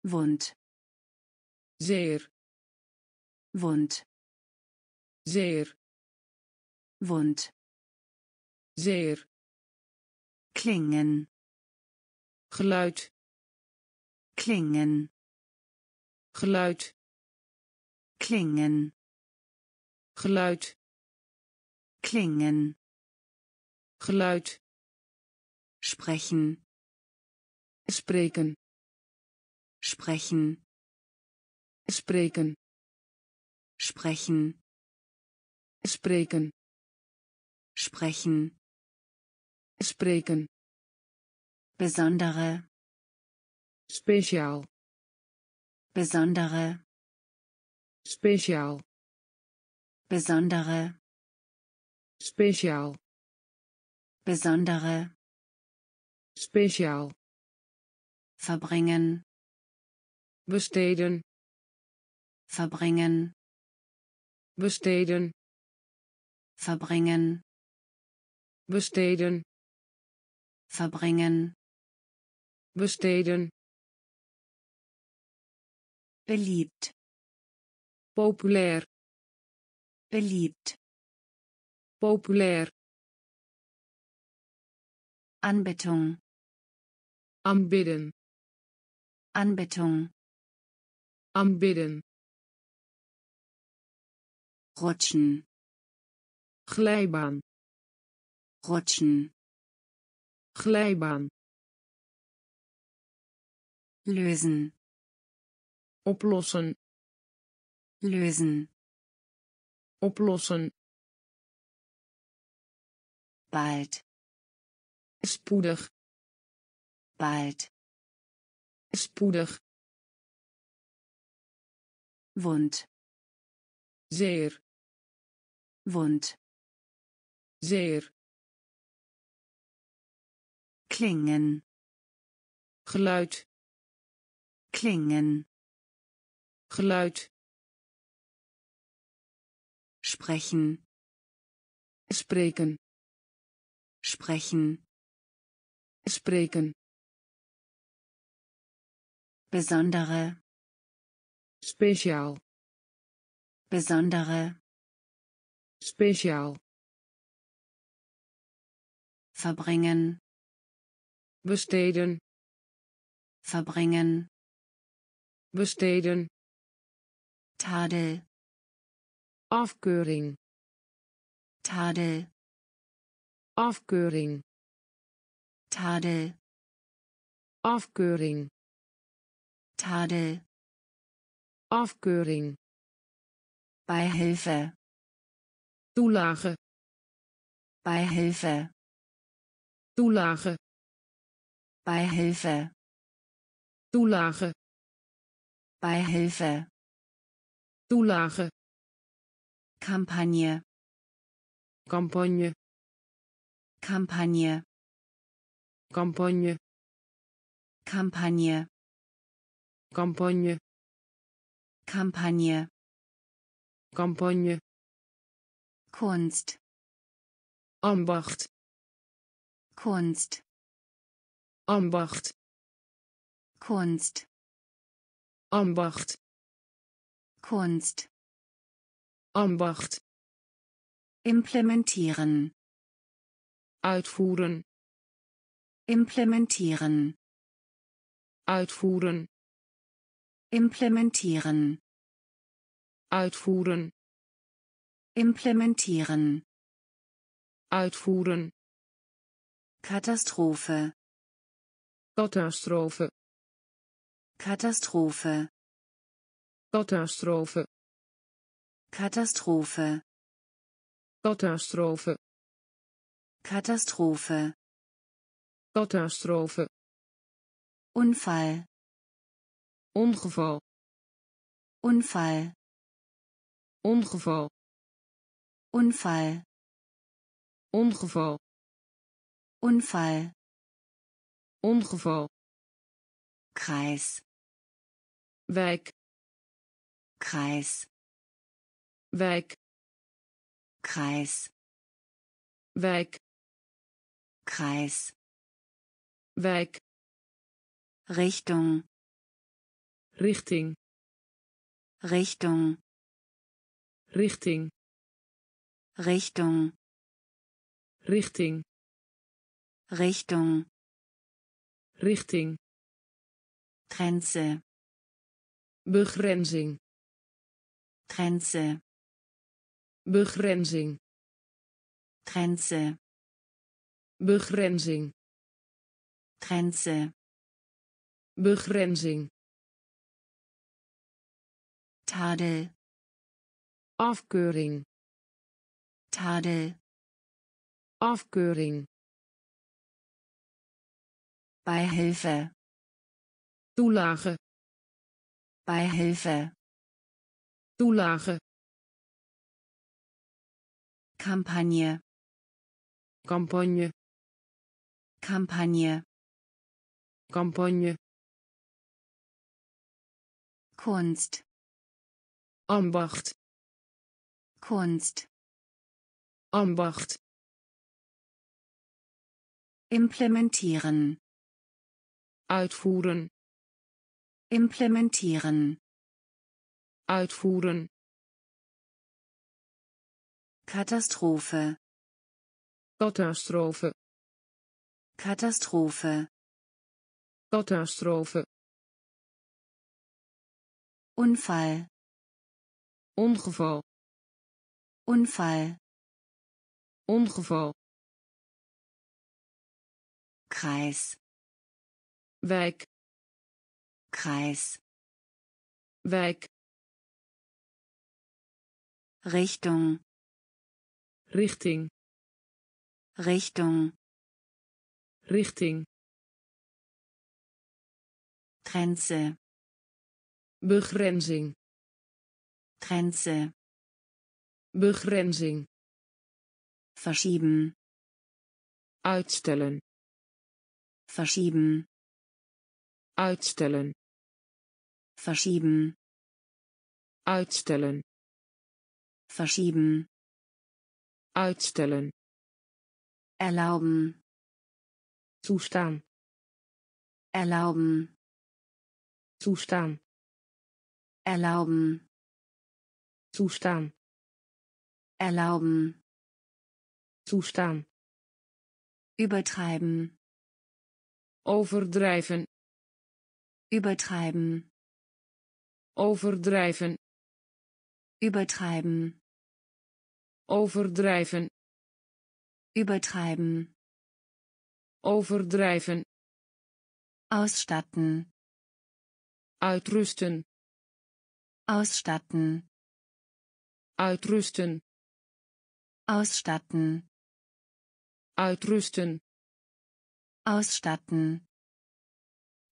Wund. zeer Wund. zeer Wund. zeer Klingen. geluid Klingen. geluid Klingen. geluid Klingen. geluid Sprechen. spreken Sprechen. spreken Sprechen. spreken Sprechen. spreken Besondere. speciaal Besondere. speciaal Besondere. Speciaal Besondere. speciaal Verbringen. besteden Verbringen. besteden Verbringen. besteden Verbringen. besteden Beliebt. populair Beliebt. Populair Anbetung. aanbidden Anbetung. aanbidden Rutschen. glijbaan Rutschen. glijbaan Lösen. oplossen Lösen. oplossen Bald. spoedig Bald. spoedig Wund. zeer Wund. zeer Klingen. geluid Klingen. geluid Sprechen. spreken Sprechen. spreken Besondere. speciaal Besondere. speciaal Verbringen. besteden Verbringen. besteden Tadel. afkeuring Tadel. Afkeuring Tadel. afkeuring Tadel. afkeuring Beihilfe. toelage Beihilfe. toelage Beihilfe. toelage Beihilfe. toelage Kampagne. campagne Kampagne. campagne Kampagne. campagne Kampagne. campagne Kunst. ambacht Kunst. ambacht Kunst. ambacht Kunst. ambacht Implementieren. Uitvoeren Implementieren. uitvoeren Implementieren. uitvoeren Implementieren. uitvoeren Katastrophe. catastrofe Katastrophe. catastrofe Katastrophe. catastrofe Katastrophe. catastrofe Unfall. ongeval Unfall. ongeval Unfall. ongeval Unfall. ongeval Kreis. wijk Kreis. wijk Kreis. wijk Kreis. wijk Richtung. richting Richtung. richting Richtung. richting Richtung. richting Grenze. begrenzing Grenze. begrenzing Grenze. Begrenzing Grenze. begrenzing Tadel. afkeuring Tadel. afkeuring Beihilfe. toelage Beihilfe. toelage Kampagne. campagne Kampagne. campagne Kunst. ambacht Kunst. ambacht Implementieren. uitvoeren Implementieren. uitvoeren Katastrophe. catastrofe Katastrophe. catastrofe Unfall. ongeval Unfall. ongeval Kreis. wijk Kreis. wijk Richtung. richting Richtung. Richting Grenze. begrenzing Grenze. begrenzing Verschieben. uitstellen Verschieben. uitstellen Verschieben. uitstellen Verschieben. uitstellen Erlauben. Toestaan Erlauben. toestaan Erlauben. toestaan Erlauben. toestaan Übertreiben. overdrijven Übertreiben. overdrijven Übertreiben. overdrijven Übertreiben. Overdrijven Ausstatten. uitrusten Ausstatten. uitrusten Ausstatten. uitrusten Ausstatten.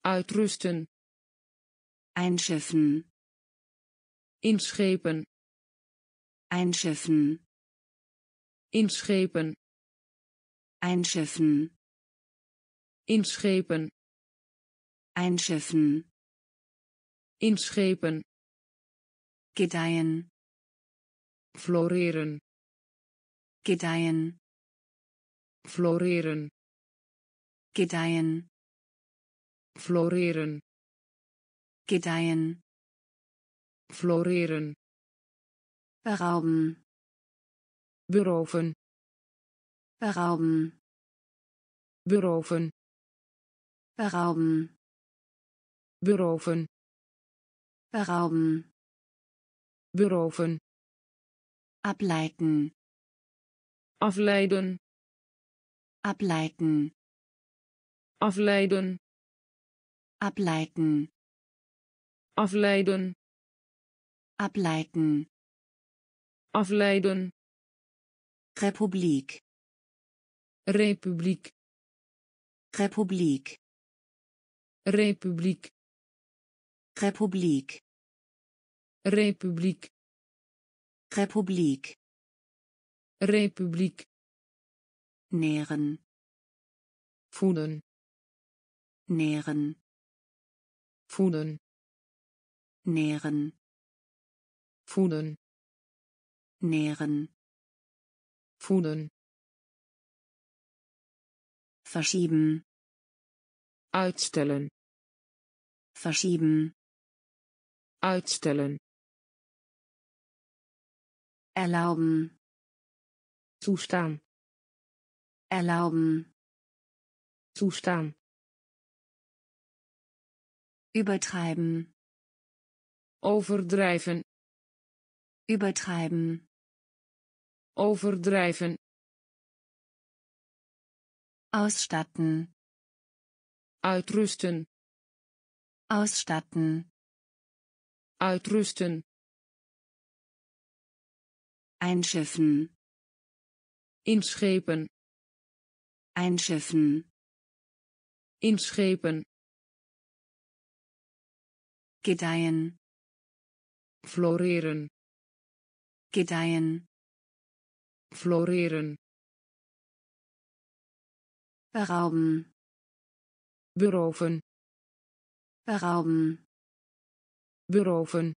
uitrusten einschiffen inschepen einschiffen inschepen einschiffen inschepen. Einschiffen inschepen. Gedeihen. Floreren. Gedeihen. Floreren. Gedeihen. Floreren. Gedeihen. Floreren. Berauben. Beroven. Berauben. Beroven berauben. Beroven berauben. Beroven ableiten. Afleiden. Ableiten. Afleiden. Ableiten. Afleiden. Ableiten. Afleiden. Republik. Republiek Republik Republik. Republik. Republik. Republik. Republik. Nähren. Fuhren. Nähren. Fuhren. Nähren. Fuhren. Nähren. Fuhren. Verschieben. Uitstellen verschieben. Uitstellen. Erlauben. Toestaan. Erlauben. Toestaan. Übertreiben. Overdrijven. Übertreiben. Overdrijven. Ausstatten. Uitrusten ausstatten. Uitrusten. Einschiffen. Inschepen. Einschiffen. Inschepen. Gedeihen. Floreren. Gedeihen. Floreren. Berauben. Beroven berauben beroven.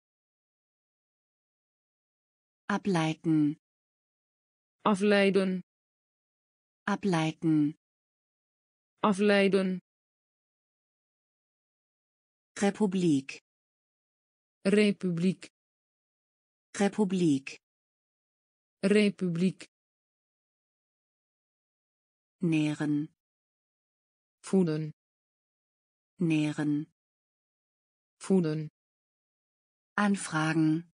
Ableiten. Afleiden. Ableiten. Afleiden. Republik republiek. Republik republiek. Nähren voeden nähren voeden anfragen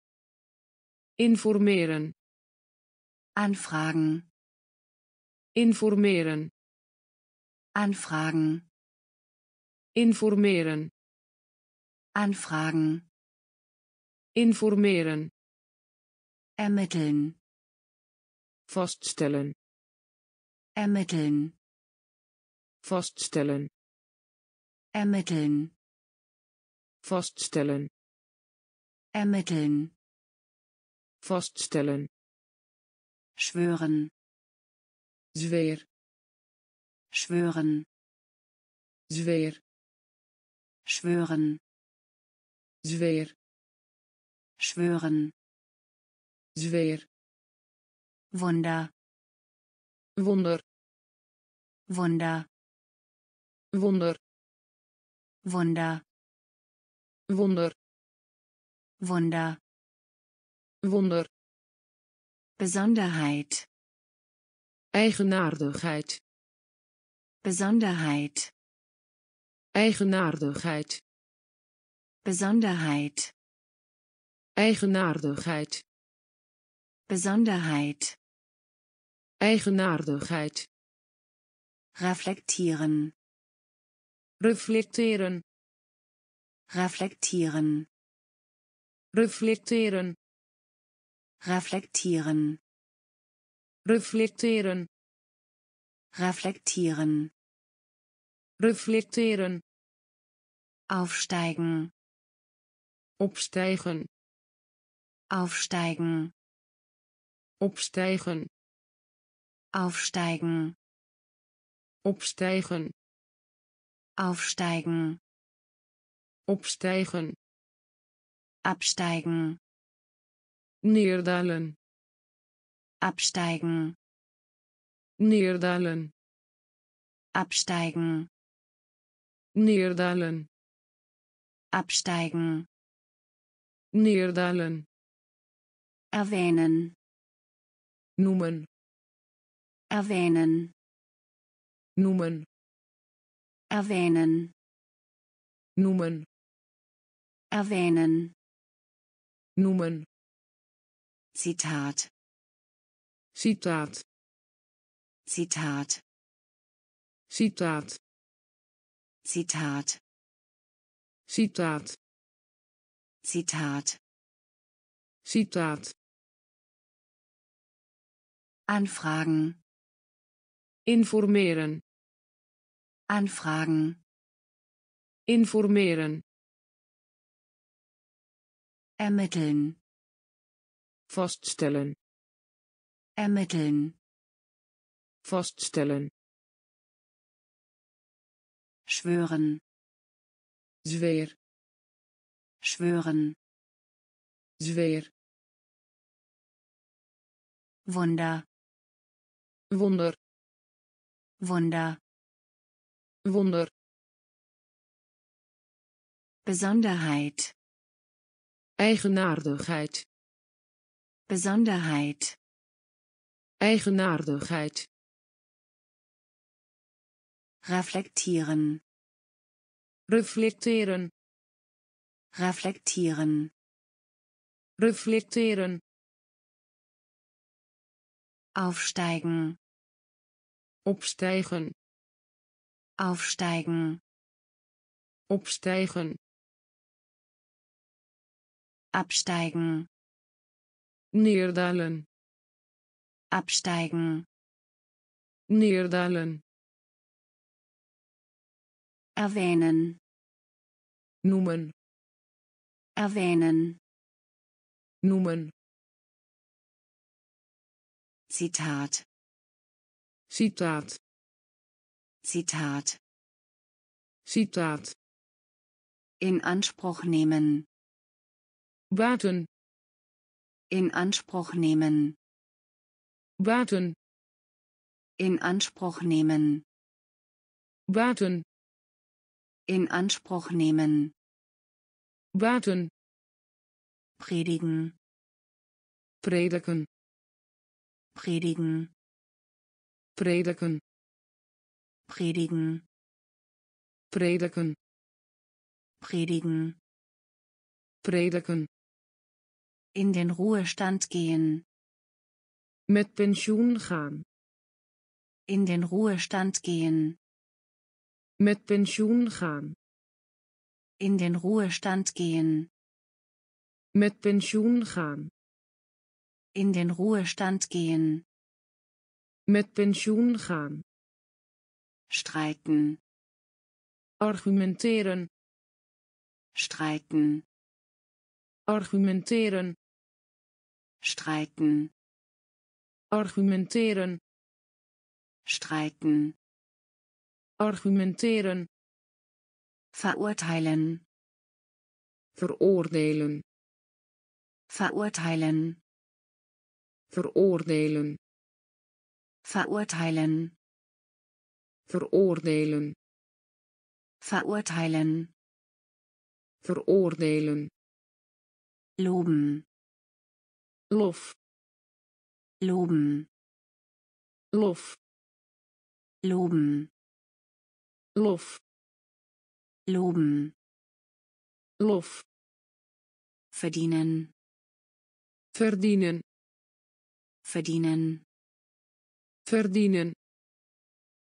informeren. Anfragen informeren. Anfragen informeren. Anfragen informeren. Ermitteln. Vaststellen. Ermitteln. Vaststellen. Ermitteln vaststellen. Ermitteln. Vaststellen. Schwören. Zweer. Schwören. Zweer. Schwören. Zweer. Schwören. Zweer. Wunder. Wonder Wunder. Wonder Wunder wonder. Wunder wonder. Besonderheit eigenaardigheid. Besonderheit eigenaardigheid. Besonderheit eigenaardigheid. Besonderheit eigenaardigheid. Reflektieren reflecteren reflektieren. Reflecteren reflektieren. Reflecteren reflektieren. Reflecteren Aufsteigen. opstijgen. Aufsteigen. opstijgen. Aufsteigen. opstijgen. Aufsteigen. Opstijgen Absteigen. neerdalen Absteigen. neerdalen Absteigen. neerdalen Absteigen. neerdalen Erwähnen. noemen Erwähnen. noemen Erwähnen. noemen Erwähnen. noemen Zitat. citaat Zitat. citaat Zitat. citaat Zitat. citaat Anfragen. informeren Anfragen. informeren ermitteln. Feststellen ermitteln. Feststellen schwören. Zweer schwören. Zweer Wunder. Wunder. Wunder. Wunder. Besonderheit. Eigenaardigheid Besonderheit. eigenaardigheid Reflektieren. reflecteren Reflektieren. reflecteren Aufsteigen. opstijgen Aufsteigen. opstijgen Absteigen. neerdalen Absteigen. neerdalen Erwähnen. noemen Erwähnen. noemen Zitat. citaat Zitat. citaat In Anspruch nehmen. Baten In Anspruch nehmen. baten In Anspruch nehmen. baten In Anspruch nehmen. baten Predigen. prediken Predigen. prediken Predigen. prediken Predigen. prediken In den Ruhestand gehen. met pensioen gaan In den Ruhestand gehen. met pensioen gaan In den Ruhestand gehen. met pensioen gaan In den Ruhestand gehen. met pensioen gaan Streiten. argumenteren Streiten. argumenteren Streiten. argumenteren Streiten. argumenteren Verurteilen. veroordelen Verurteilen. veroordelen Verurteilen. veroordelen Verurteilen. veroordelen Loben. Lof Loben. lof Loben. lof Loben. lof Verdienen. verdienen Verdienen. verdienen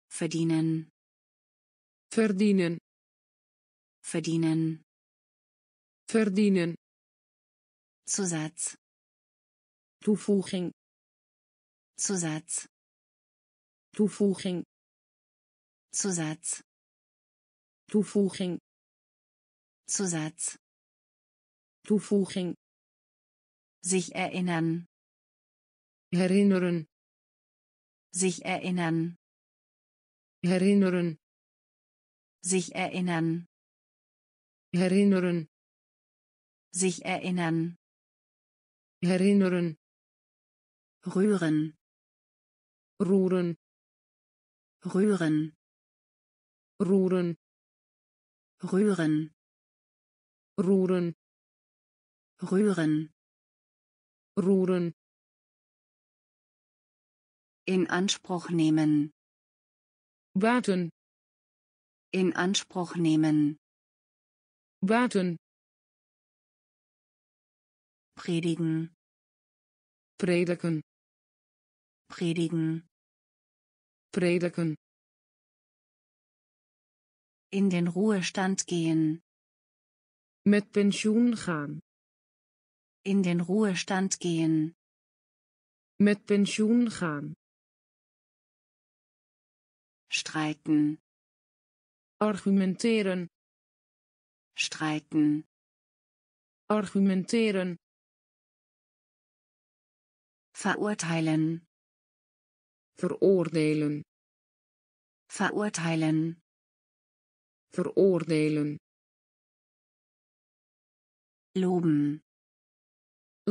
Verdienen. verdienen Verdienen. verdienen Zusatz. Toevoeging Zusatz. toevoeging Zusatz. toevoeging Zusatz. toevoeging Sich erinnern. herinneren Sich erinnern. herinneren Sich erinnern. herinneren Sich erinnern. herinneren Rühren. roeren Rühren. roeren Rühren. roeren Rühren. roeren In Anspruch nehmen. baten In Anspruch nehmen. baten Predigen. prediken Predigen. prediken In den Ruhestand gehen. met pensioen gaan In den Ruhestand gehen. met pensioen gaan Streiten. argumenteren Streiten. argumenteren Verurteilen. Veroordelen Verurteilen. veroordelen Loben.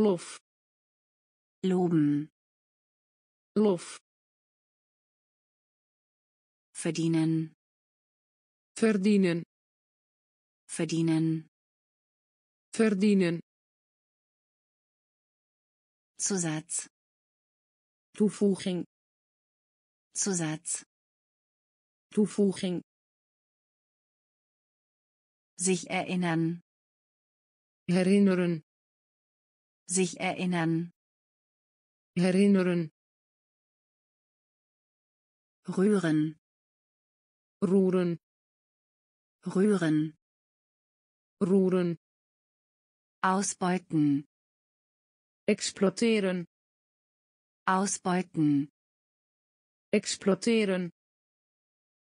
lof Loben. lof Verdienen. verdienen Verdienen. verdienen Zusatz. toevoeging Zusatz. toevoeging Sich erinnern. herinneren Sich erinnern. herinneren Rühren. roeren Rühren. roeren Ausbeuten. exploiteren Ausbeuten. Exploiteren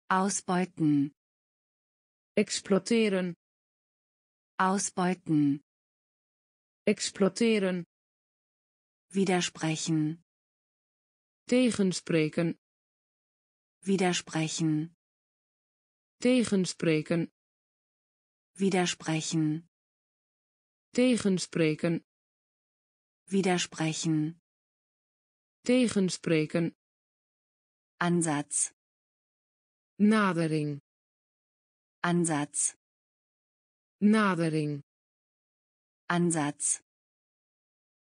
Ausbeuten. exploiteren Ausbeuten. exploiteren Widersprechen. tegenspreken Widersprechen. tegenspreken Widersprechen. tegenspreken Widersprechen. tegenspreken Ansatz. nadering Ansatz. nadering Ansatz.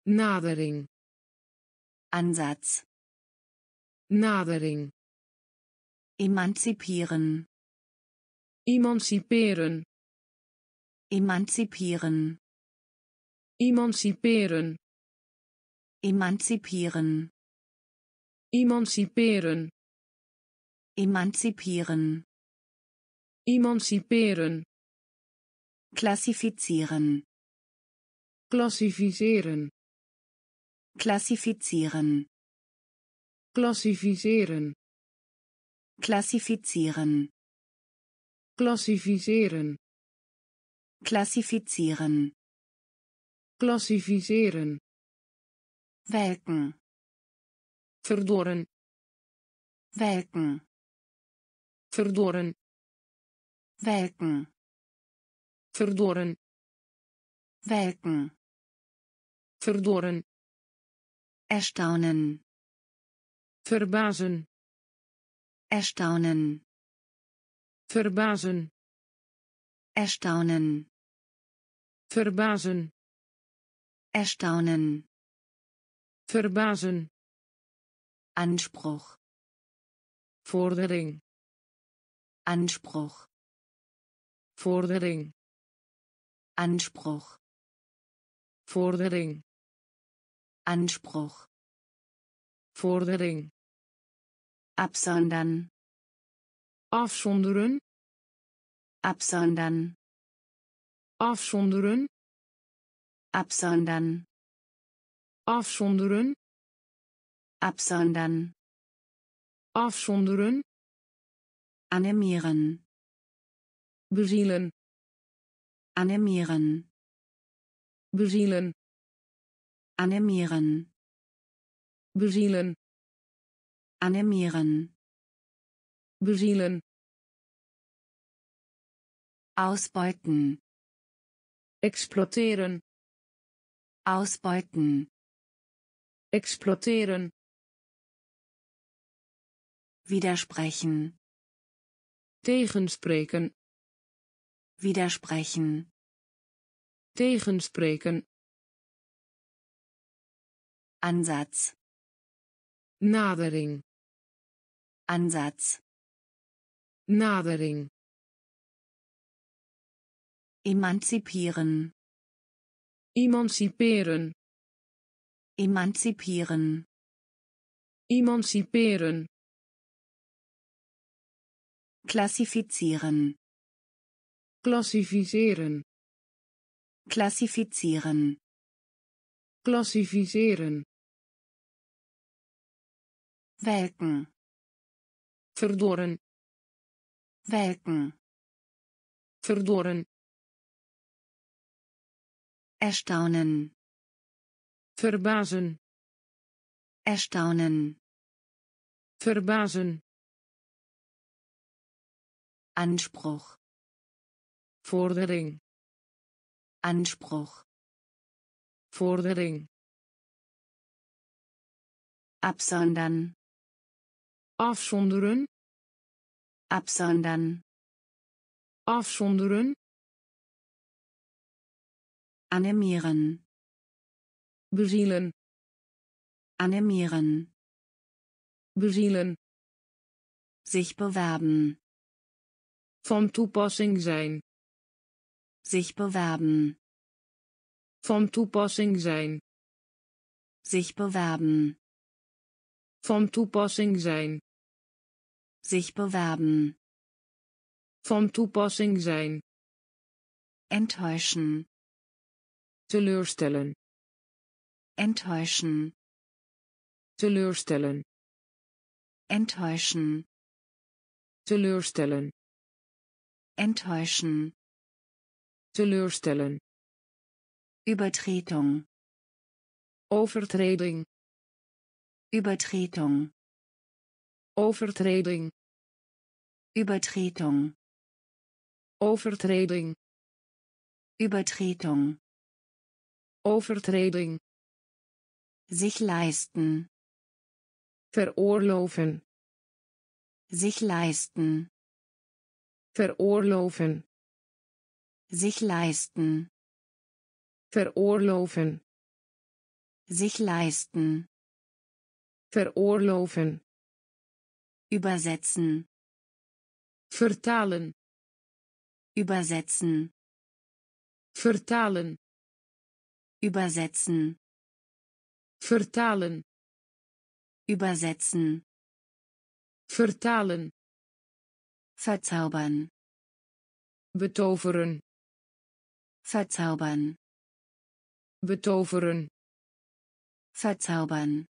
nadering Ansatz. nadering Emanzipieren. emanciperen Emanzipieren. emanciperen Emanzipieren. emanciperen Emanzipieren. emanciperen Klassifizieren. klassificeren Klassifizieren. klassificeren Klassifizieren. klassificeren Klassifizieren. klassificeren Welken. verdorren Welken. Verdorren Welken. verdorren Welken. verdorren Erstaunen. verbazen Erstaunen. verbazen Erstaunen. verbazen Erstaunen. verbazen Anspruch. vordering Anspruch. vordering Anspruch. vordering Anspruch. vordering Absondern. afzonderen Absondern. afzonderen Absondern. afzonderen Absondern. afzonderen Animieren. bezielen Animieren. bezielen Animieren. bezielen Animieren. bezielen Ausbeuten. exploiteren Ausbeuten. exploiteren Widersprechen. Tegenspreken Widersprechen. tegenspreken Ansatz. nadering Ansatz. nadering Emanzipieren. emanciperen Emanzipieren. emanciperen Klassifizieren. klassificeren Klassifizieren. klassificeren Welken. verdorren Welken. verdorren Erstaunen. verbazen Erstaunen. verbazen Anspruch. vordering Anspruch. vordering Absondern. afzonderen Absondern. afzonderen Animieren. bezielen Animieren. bezielen Sich bewerben. Van toepassing zijn Sich bewerben. van toepassing zijn Sich bewerben. van toepassing zijn Sich bewerben. van toepassing zijn Enttäuschen. teleurstellen Enttäuschen. teleurstellen Enttäuschen. teleurstellen Enttäuschen. teleurstellen Übertretung. overtreding Übertretung. overtreding Übertretung. overtreding Übertretung. overtreding Sich leisten. veroorloven Sich leisten. Veroorloven Sich leisten. veroorloven Sich leisten. veroorloven Übersetzen. vertalen Übersetzen. vertalen Übersetzen. vertalen Übersetzen. vertalen Verzaubern. betoveren Verzaubern. betoveren Verzaubern.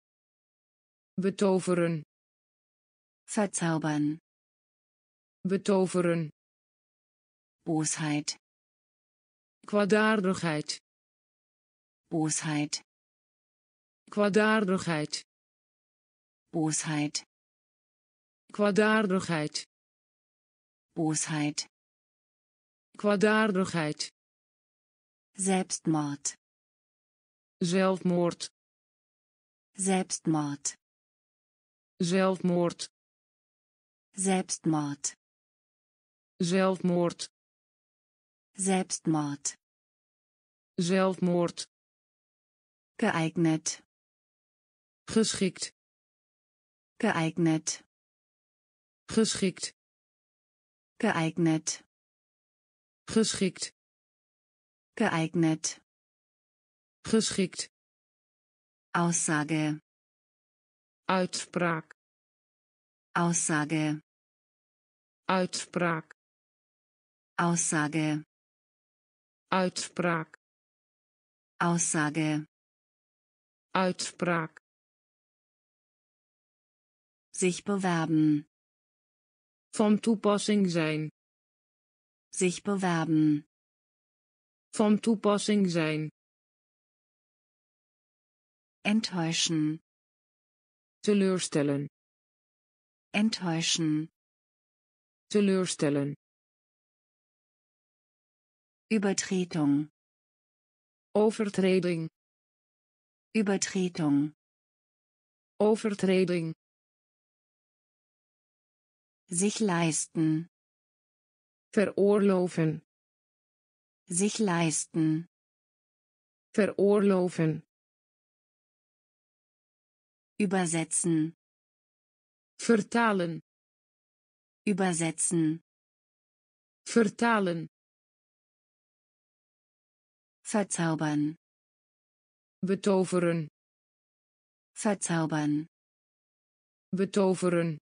betoveren Verzaubern. betoveren Bosheit. kwaadaardigheid Bosheit. kwaadaardigheid Bosheit. kwaadaardigheid Bosheit. kwaadaardigheid Selbstmord. zelfmoord Selbstmord. zelfmoord Selbstmord. zelfmoord Selbstmord. zelfmoord Geeignet. geschikt Geeignet. geschikt Geeignet. geschikt Geeignet. geschikt Aussage. uitspraak Aussage. uitspraak Aussage. uitspraak Aussage. uitspraak Sich bewerben. Van toepassing zijn Sich bewerben. Van toepassing zijn. enttäuschen, Teleurstellen. enttäuschen, Teleurstellen. Übertretung, Overtreding. Übertretung, Overtreding. Sich leisten, Veroorloven. sich leisten, Veroorloven. übersetzen, Vertalen. übersetzen, Vertalen. verzaubern, Betoveren. verzaubern, Betoveren.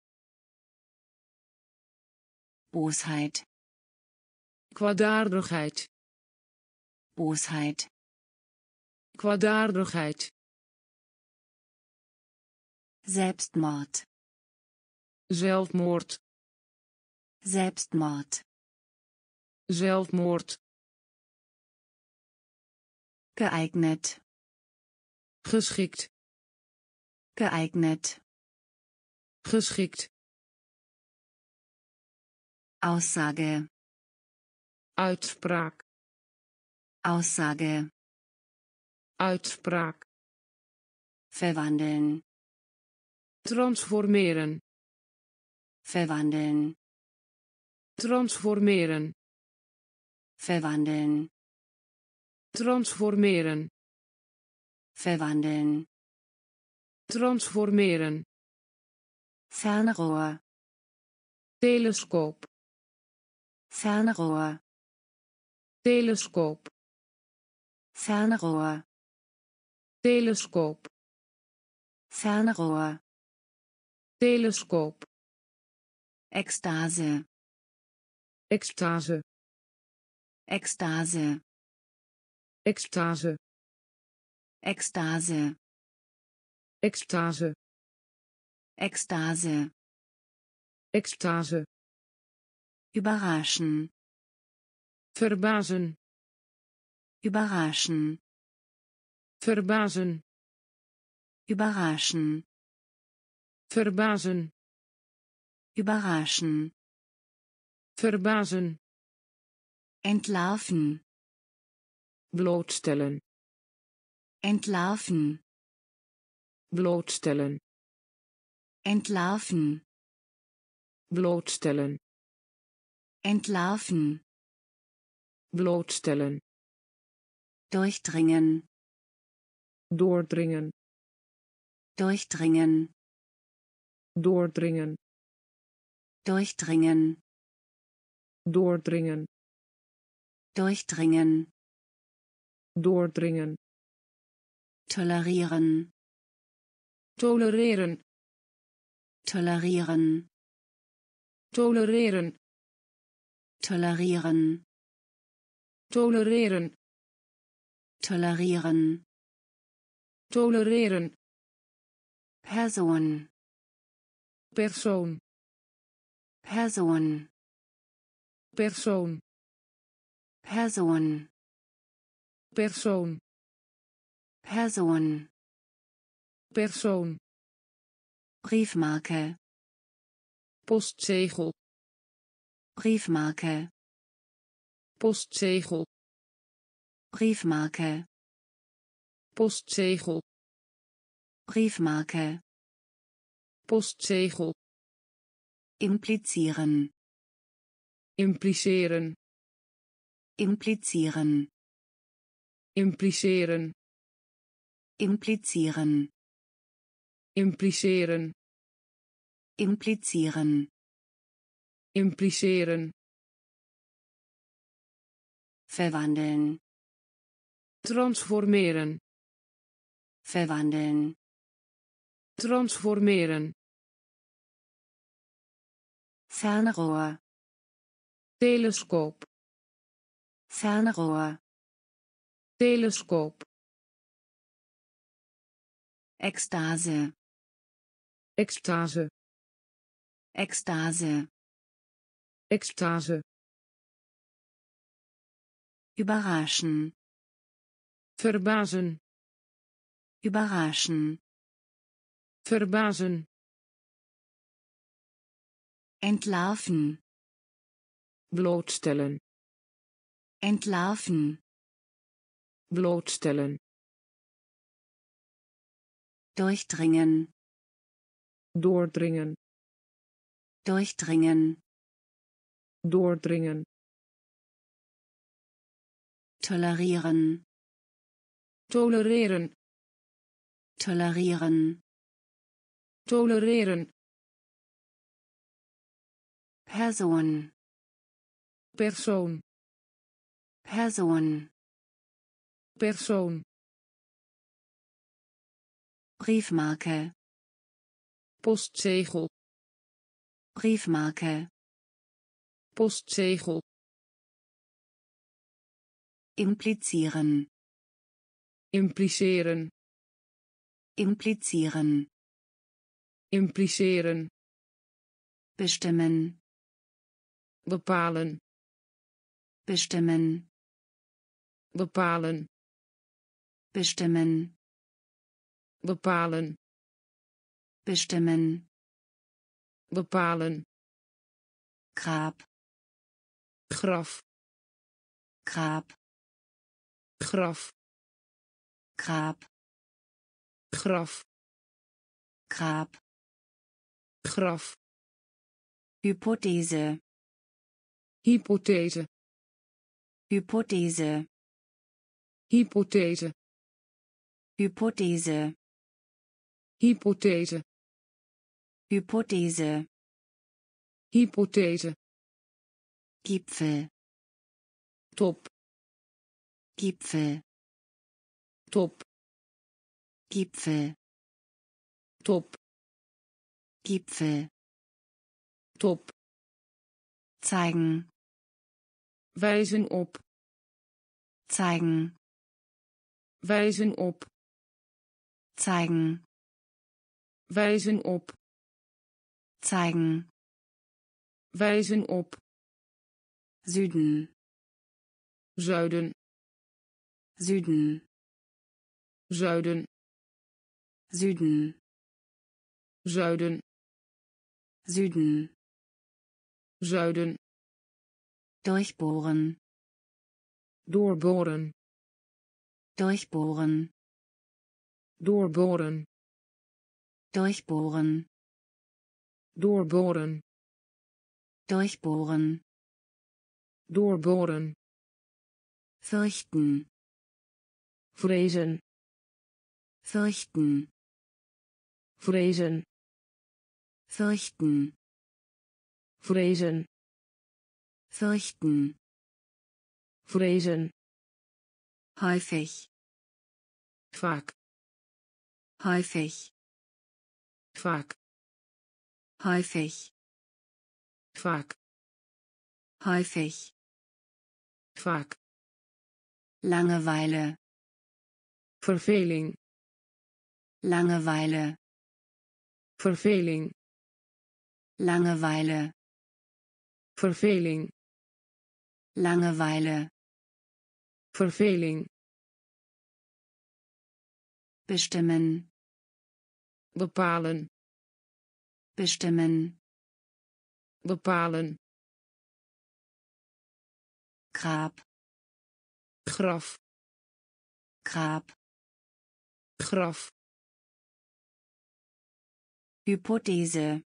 Bosheit, Kwaadaardigheid. Bosheit, Kwaadaardigheid. Selbstmord, Zelfmoord. Selbstmord, Zelfmoord. geeignet, Geschikt. geeignet, Geschikt. Aussage, Uitspraak. Aussage, Uitspraak. verwandeln, Transformeren. verwandeln, Transformeren. verwandeln, Transformeren. verwandeln, Transformeren. Fernrohr, Telescoop. Fernrohr, Telescoop. Fernrohr, Telescoop. Fernrohr, Telescoop. Ekstase, Extase. Ekstase, Extase. Ekstase, Extase. Ekstase, Extase. Überraschen, Verbazen. überraschen, Verbazen. überraschen, Verbazen. überraschen, Verbazen. entlarven, Blootstellen. entlarven, Blootstellen. entlarven, Blootstellen. Entlarven, Blootstellen. durchdringen, Doordringen. durchdringen, Doordringen. durchdringen, Doordringen. durchdringen, Doordringen. tolerieren, Tolereren. tolerieren, Tolereren. Tolerieren, Tolereren. tolerieren, Tolereren. Person, Persoon. Person, Persoon. Person, Persoon. Person, Persoon. Briefmarke, Postzegel. Briefmarke, Postzegel. Briefmarke, Postzegel. Briefmarke, Postzegel. implizieren, Impliceren. implizieren, Impliceren. implizieren, Impliceren. implizieren, Impliceren. verwandeln, Transformeren. verwandeln, Transformeren. Fernrohr, Telescoop. Fernrohr, Telescoop. Ekstase, Extase. Ekstase, Extase. Überraschen. verbazen Überraschen. verbazen Entlarven. blootstellen Entlarven. blootstellen Durchdringen. doordringen Durchdringen. Doordringen Tolerieren. tolereren Tolerieren. tolereren Person. persoon Person. persoon Briefmarke. postzegel Briefmarke. Postzegel Implizieren. impliceren Implizieren. impliceren Bestimmen. bepalen Bestimmen. bepalen Bestimmen. bepalen Bestimmen. bepalen Grab. Graf Grab. graf Grab. graf Grab. graf Hypothese. hypothese Hypothese. hypothese Hypothese. hypothese Hypothese. hypothese Gipfel. top Gipfel. top Gipfel. top Gipfel. top Zeigen. wijzen op Zeigen. wijzen op Zeigen. wijzen op Zeigen. wijzen op Süden. zuiden Süden. zuiden Süden. zuiden Süden. zuiden Durchbohren. doorboren Durchbohren. doorboren Durchbohren. doorboren Durchbohren. Doorboren Fürchten. vrezen Fürchten. vrezen Fürchten. vrezen Fürchten. vrezen Häufig. vaak Häufig. vaak Häufig. vaak Häufig. Vaak Langeweile. verveling Langeweile. verveling Langeweile. verveling Langeweile. verveling Bestimmen. bepalen Bestimmen. bepalen Grab. graf Grab. graf Hypothese.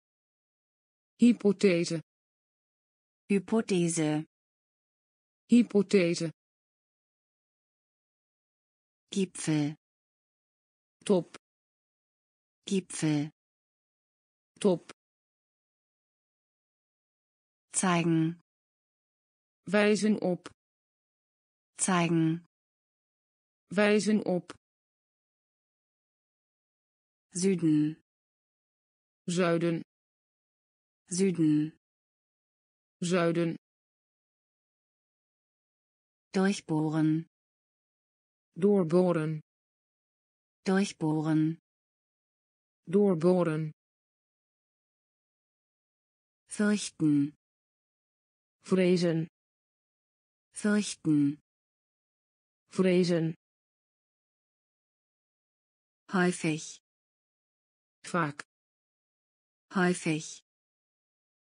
hypothese Hypothese. hypothese Gipfel. top Gipfel. top Zeigen. Wijzen op Zeigen. wijzen op Süden. zuiden Süden. zuiden Durchbohren. doorboren Durchbohren. doorboren Fürchten. vrezen Fürchten. vrezen. Häufig. Vaak. Häufig.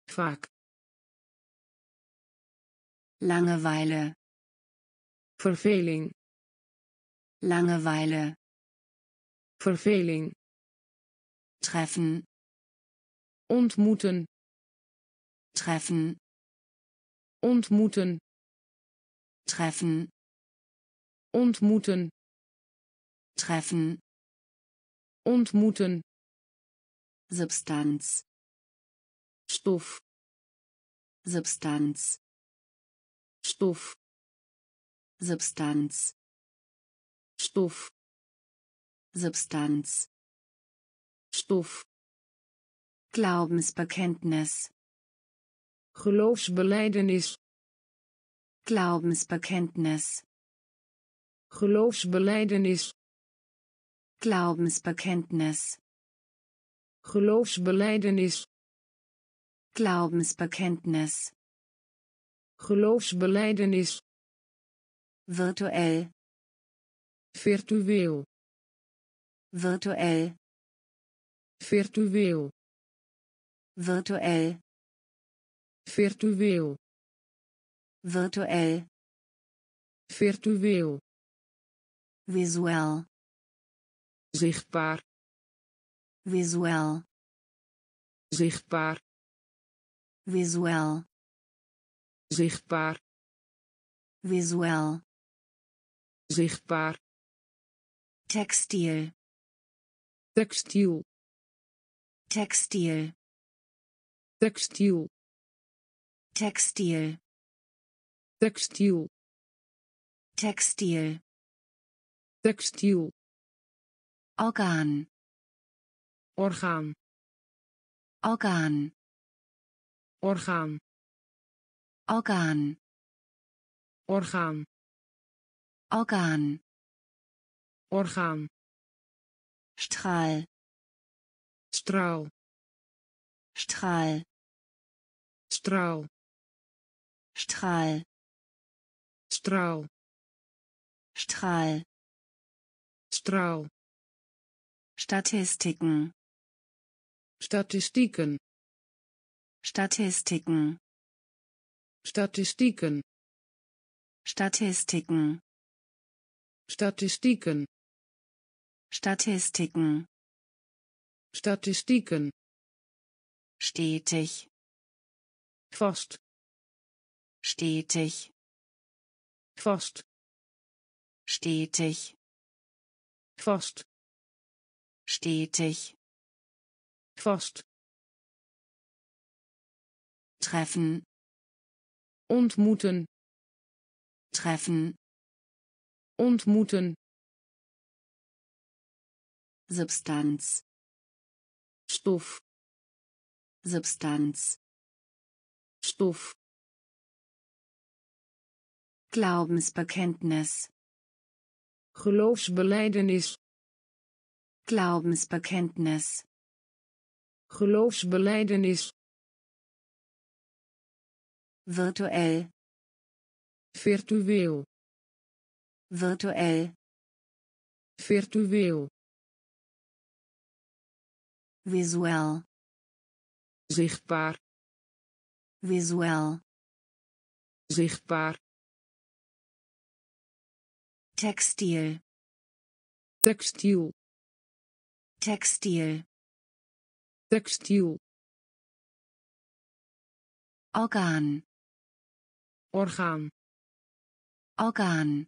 Vaak. Langeweile. Verveling. Langeweile. Verveling. Treffen. Ontmoeten. Treffen. Ontmoeten treffen. Ontmoeten. Treffen. Ontmoeten. Substanz stof. Substanz stof. Substanz stof. Substanz stof. Glaubensbekenntnis. Geloofsbelijdenis Glaubensbekenntnis geloofsbelijdenis Glaubensbekenntnis geloofsbelijdenis Glaubensbekenntnis geloofsbelijdenis virtuell virtueel. Virtuell virtueel. Virtuell virtueel virtuell virtueel. Visuell zichtbaar. Visuell zichtbaar. Visuell zichtbaar. Visuell zichtbaar. Textiel. Textiel. Textiel. Textiel. Textiel textiel. Textiel. Textiel. Organ orgaan. Organ orgaan. Organ orgaan. Organ orgaan. Strahl straal. Strahl straal Strahl. Strahl. Strahl. Statistiken. Statistiken. Statistiken. Statistiken. Statistiken. Statistiken. Statistiken. Statistiken. Stetig. Fast. Stetig vast stetig. Vast stetig. Vast treffen. Ontmoeten. Treffen. Ontmoeten. Substanz. Stof. Substanz. Stof Glaubensbekenntnis geloofsbelijdenis Glaubensbekenntnis geloofsbelijdenis virtuell virtueel. Virtuell virtueel. Visuell zichtbaar. Visuell zichtbaar Textil. Textil. Textil. Textil. Organ. Orgaan. Organ.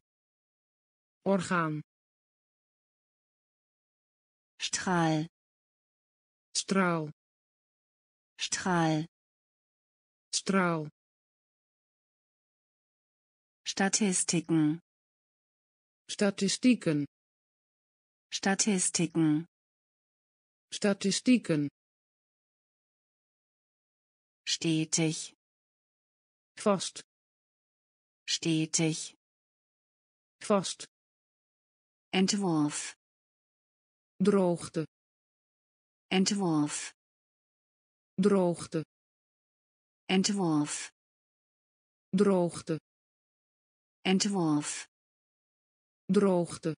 Orgaan. Strahl. Strahl. Strahl. Strahl. Statistiken statistieken statistiken. Statistieken stetig. Vast stetig. Vast Entwurf. Droogte. Entwurf. Droogte. Entwurf. Droogte. Entwurf droogte.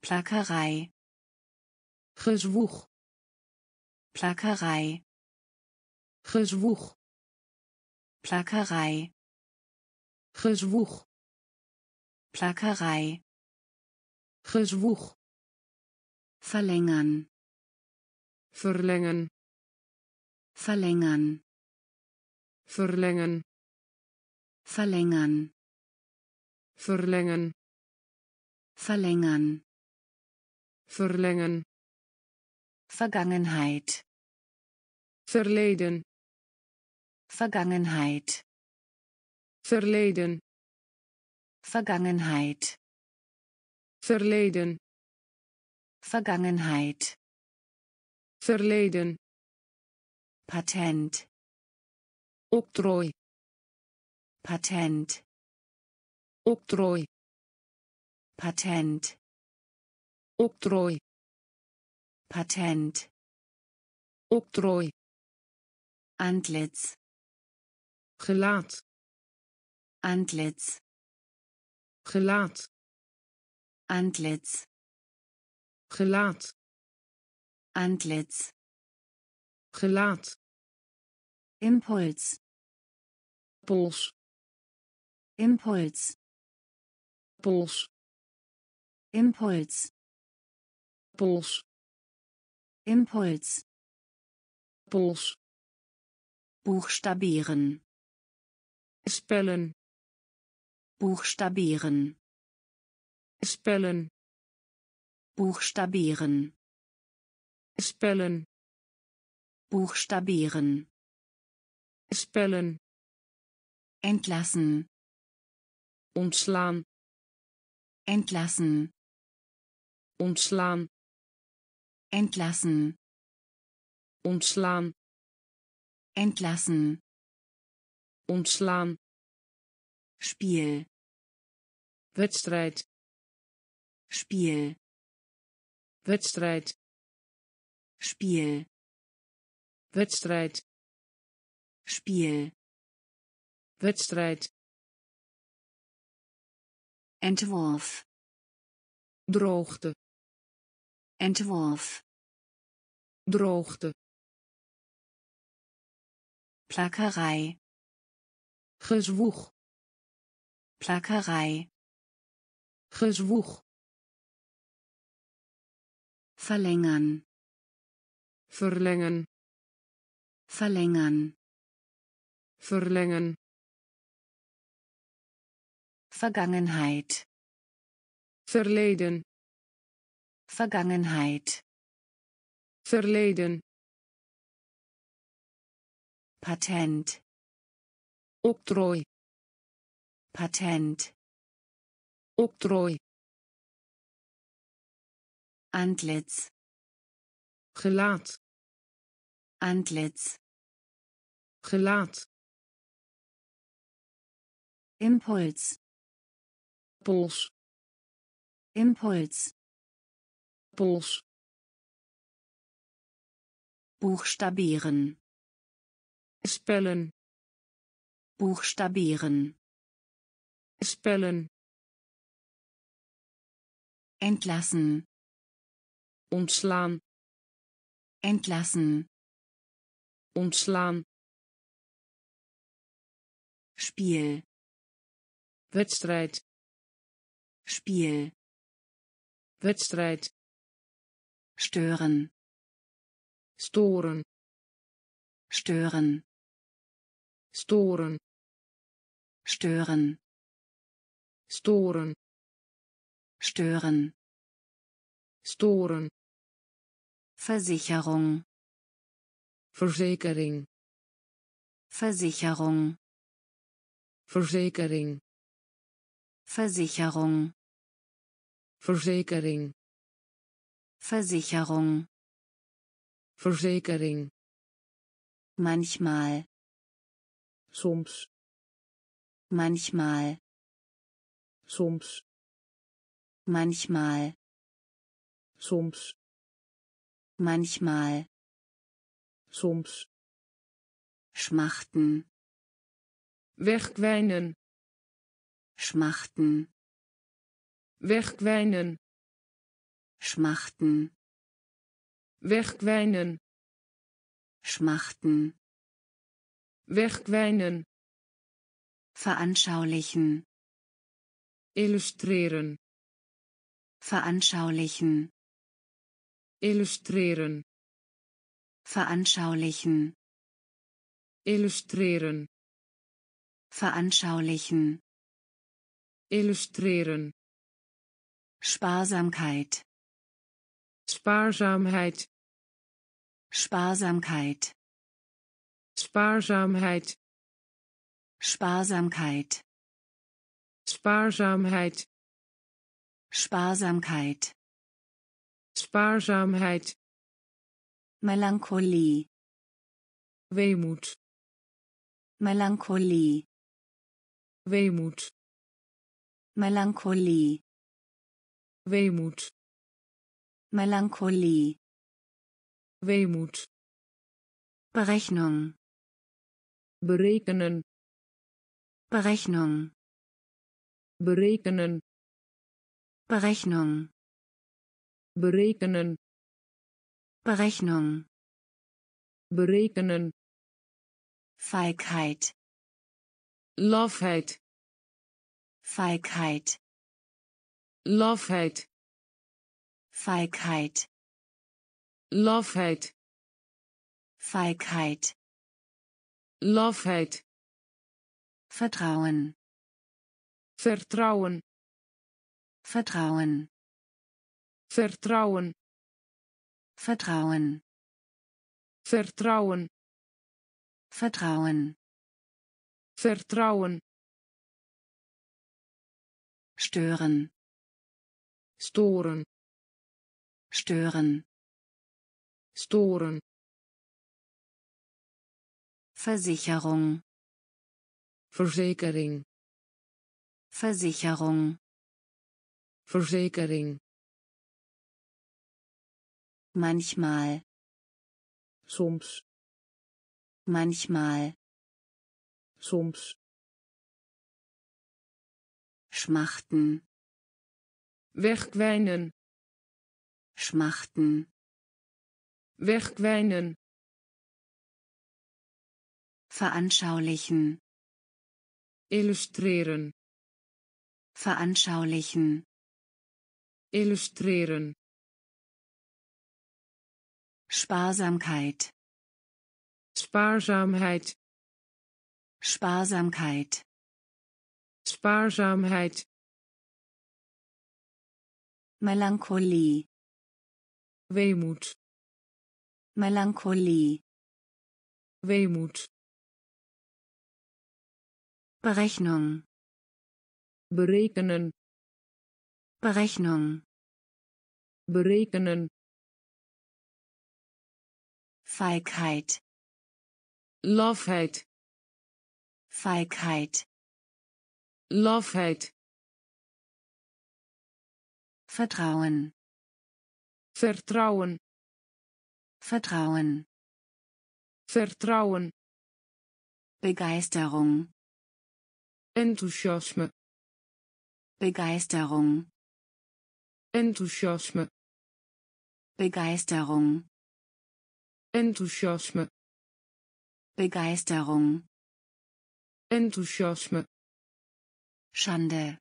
Plackerei, gezwoeg. Plackerei, gezwoeg. Plackerei, gezwoeg. Plackerei, gezwoeg. Verlängern, verlengen. Verlängern, verlengen. Verlängern, verlengen verlängern, verlengen. Vergangenheit, verleden. Vergangenheit, verleden. Vergangenheit, verleden. Vergangenheit, verleden. Patent, octrooi. Patent, octrooi Patent, octrooi. Patent, octrooi. Antlitz, gelaat. Antlitz, gelaat. Antlitz, gelaat. Antlitz, gelaat. Impuls, pols. Impuls, pols Impuls, pols Impuls, pols buchstabieren, spellen. Buchstabieren, spellen. Buchstabieren, spellen. Buchstabieren, spellen. Entlassen, ontslaan entlassen, ontslaan. Entlassen, ontslaan. Entlassen, ontslaan. Spiel, wedstrijd. Spiel, wedstrijd. Spiel, wedstrijd. Spiel, wedstrijd. Entwurf, droogte Entwurf, droogte. Plackerei, gezwoeg. Plackerei, gezwoeg. Verlängern, verlengen. Verlängern, verlengen. Vergangenheit, verleden Vergangenheit, verleden. Patent, octrooi. Patent, octrooi. Antlitz, gelaat. Antlitz, gelaat. Impuls, pols. Impuls, pols buchstabieren, spellen. Buchstabieren, spellen. Entlassen, ontslaan entlassen, ontslaan Spiel, wedstrijd. Spiel, wedstrijd stören, storen. Stören, storen. Stören, storen. Stören, storen. Versicherung, verzekering. Versicherung, verzekering. Versicherung, verzekering Versicherung, verzekering manchmal, soms. Manchmal, soms. Manchmal, soms. Manchmal, soms. Schmachten, wegkwijnen schmachten, wegkwijnen schmachten. Wegwijnen schmachten. Wegwijnen veranschaulichen. Illustrieren. Veranschaulichen. Illustrieren. Veranschaulichen. Illustrieren. Veranschaulichen. Illustrieren. Sparsamkeit. Sparsamkeit. Sparsamkeit. Sparsamkeit. Sparsamkeit. Sparsamkeit. Sparsamkeit. Sparsamkeit. Melancholie. Wehmut. Melancholie. Wehmut. Melancholie. Wehmut. Melancholie. Weemoed. Berechnung. Berekenen. Berechnung. Berekenen. Berechnung. Berekenen. Berechnung. Berekenen. Feigheit. Lafheid. Feigheit. Lafheid Feigheit. Lofheit. Feigheit. Lofheit. Vertrauen. Vertrauen. Vertrauen. Vertrauen. Vertrauen. Vertrauen. Vertrauen. Vertrauen. Stören. Storen stören. Storen. Versicherung. Verzekering. Versicherung. Verzekering. Manchmal. Soms. Manchmal. Soms. Schmachten. Wegkwijnen Schmachten. Wegweinen. Veranschaulichen. Illustrieren. Veranschaulichen. Illustrieren. Sparsamkeit. Sparsamkeit. Sparsamkeit. Sparsamkeit. Melancholie. Weemoed. Melancholie. Weemoed. Berechnung. Berekenen. Berechnung. Berekenen. Feigheit. Lafheid. Feigheit. Lafheid. Vertrauen vertrouwen. Vertrauen. Vertrouwen. Begeisterung. Enthousiasme. Begeisterung. Enthousiasme. Begeisterung. Enthousiasme. Begeisterung. Enthousiasme. Schande.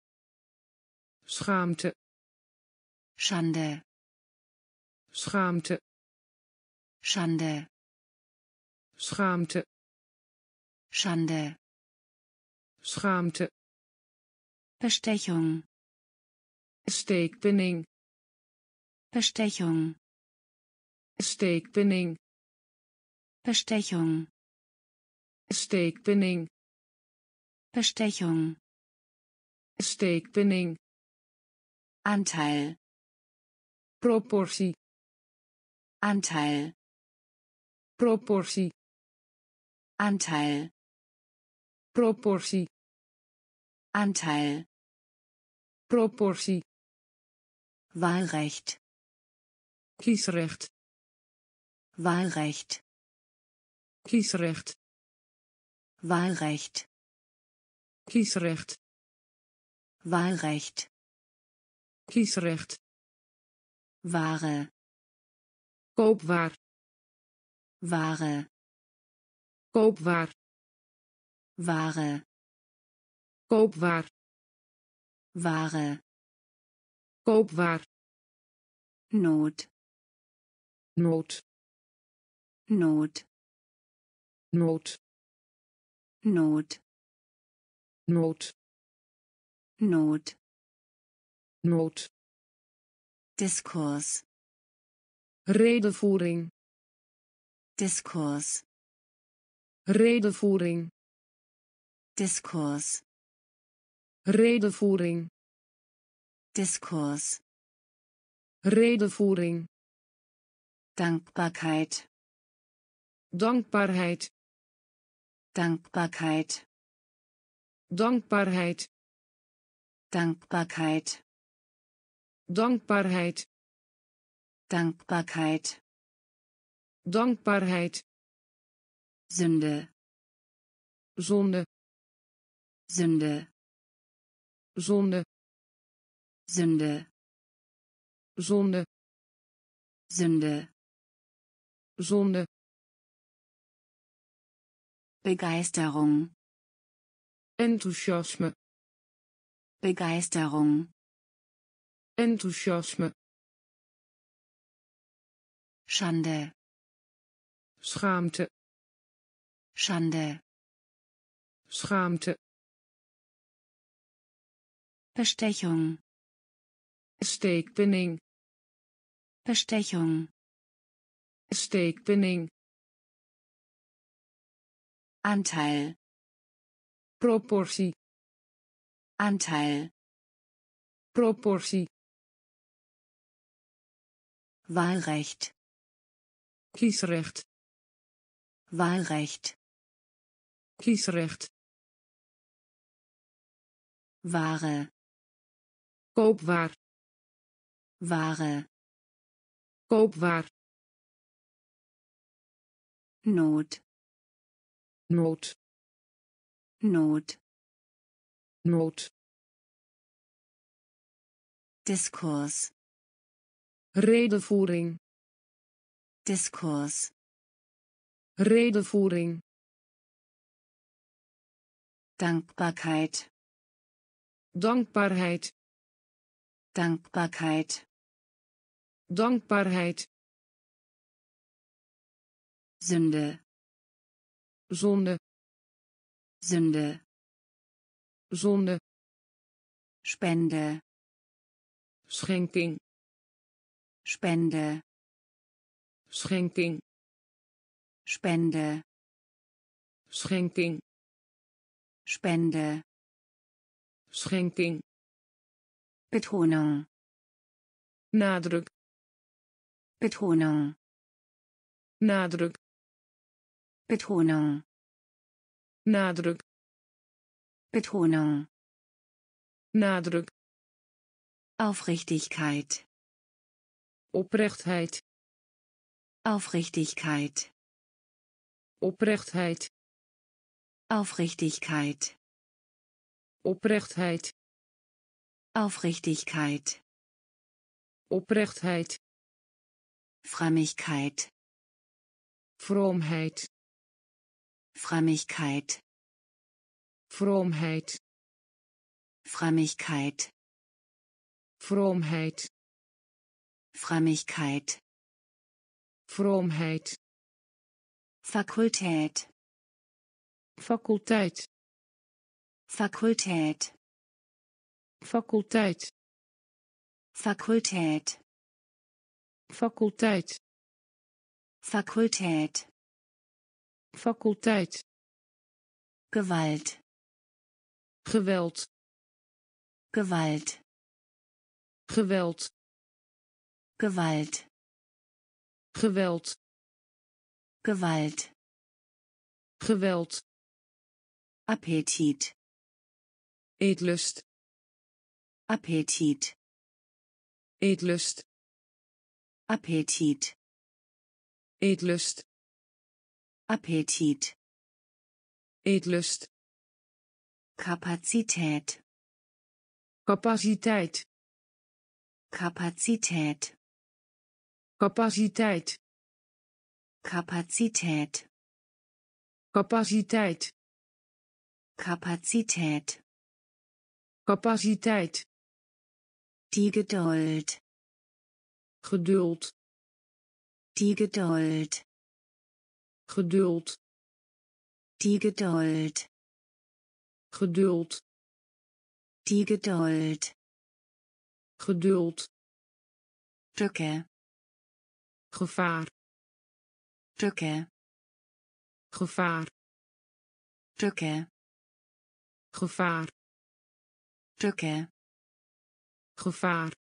Schaamte. Schande schaamte Schande. Schaamte Schande. Schaamte Bestechung. Steekpenning Bestechung. Steekpenning Bestechung. Steekpenning Bestechung. Steekpenning Anteil. Proportie Anteil. Proportie. Anteil. Proportie. Anteil. Proportie. Wahlrecht. Kiesrecht. Wahlrecht. Kiesrecht. Wahlrecht. Kiesrecht. Wahlrecht. Kiesrecht. Ware, koopwaar. Ware, koopwaar. Ware, koopwaar. Ware, koopwaar. Not, nood. Not, nood. Not, nood. Not, nood. Diskurs, redevoering Diskurs, redevoering Diskurs, redevoering Diskurs, redevoering Dankbarkeit, dankbaarheid. Dankbarkeit, dankbaarheid. Dankbarkeit, dankbaarheid Dankbarkeit, dankbaarheid. Sünde, zonde. Sünde, zonde. Sünde, zonde. Sünde, zonde. Begeisterung, enthousiasme. Begeisterung, enthousiasme Schande, schaamte Schande, schaamte Bestechung, steekpenning Bestechung, steekpenning Anteil, proportie. Anteil, proportie. Wahlrecht, kiesrecht. Wahlrecht, kiesrecht. Ware, koopwaar. Ware, koopwaar. Not, nood. Not, nood. Diskurs, redevoering Diskurs, redevoering Dankbarkeit, dankbaarheid. Dankbarkeit, dankbaarheid. Sünde, zonde. Sünde, zonde. Spende, schenking. Spende, schenking. Spende, schenking. Spende, schenking. Betonung, nadruk. Betonung, nadruk. Betonung, nadruk. Betonung, nadruk. Aufrichtigkeit, oprechtheid Aufrichtigkeit. Oprechtheit. Aufrichtigkeit. Oprechtheit. Aufrichtigkeit. Oprechtheit. Frömmigkeit. Frommheit. Frömmigkeit. Frommheit. Frömmigkeit. Frommheit. Frömmigkeit. Vroomheid. Fakultät, faculteit. Fakultät, faculteit. Fakultät, faculteit. Fakultät, faculteit. Gewalt, geweld. Gewalt, geweld. Gewalt, geweld. Gewalt, geweld. Appetit, eetlust. Appetit, eetlust. Appetit, eetlust. Appetit, eetlust. Kapazität, capaciteit Kapazität capaciteit. Kapazität capaciteit. Kapazität capaciteit. Die Geduld. Geduld. Die Geduld. Geduld. Die Geduld. Geduld. Die Geduld. Geduld gevaar. Drücke gevaar. Drücke gevaar. Drücke gevaar.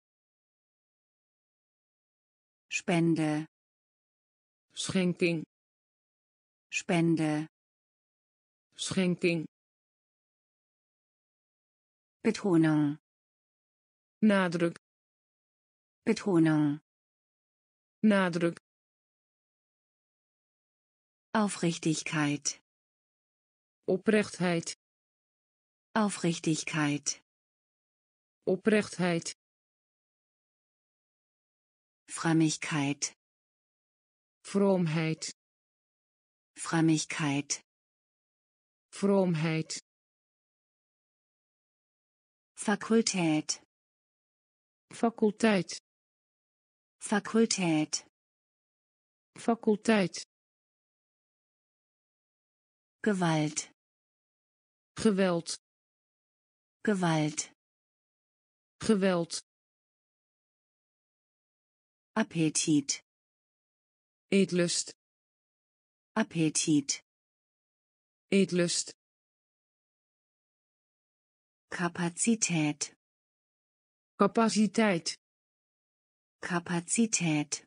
Spende. Schenking. Spende. Schenking. Betonung nadruk. Betonung nadruk. Aufrichtigkeit. Oprechtheid. Aufrichtigkeit. Oprechtheid. Frömmigkeit. Vroomheid. Frömmigkeit. Vroomheid. Fakultät faculteit Fakultät. Faculteit Gewalt. Geweld. Gewalt. Geweld. Appetit. Eetlust. Appetit. Eetlust. Kapazität capaciteit Kapazität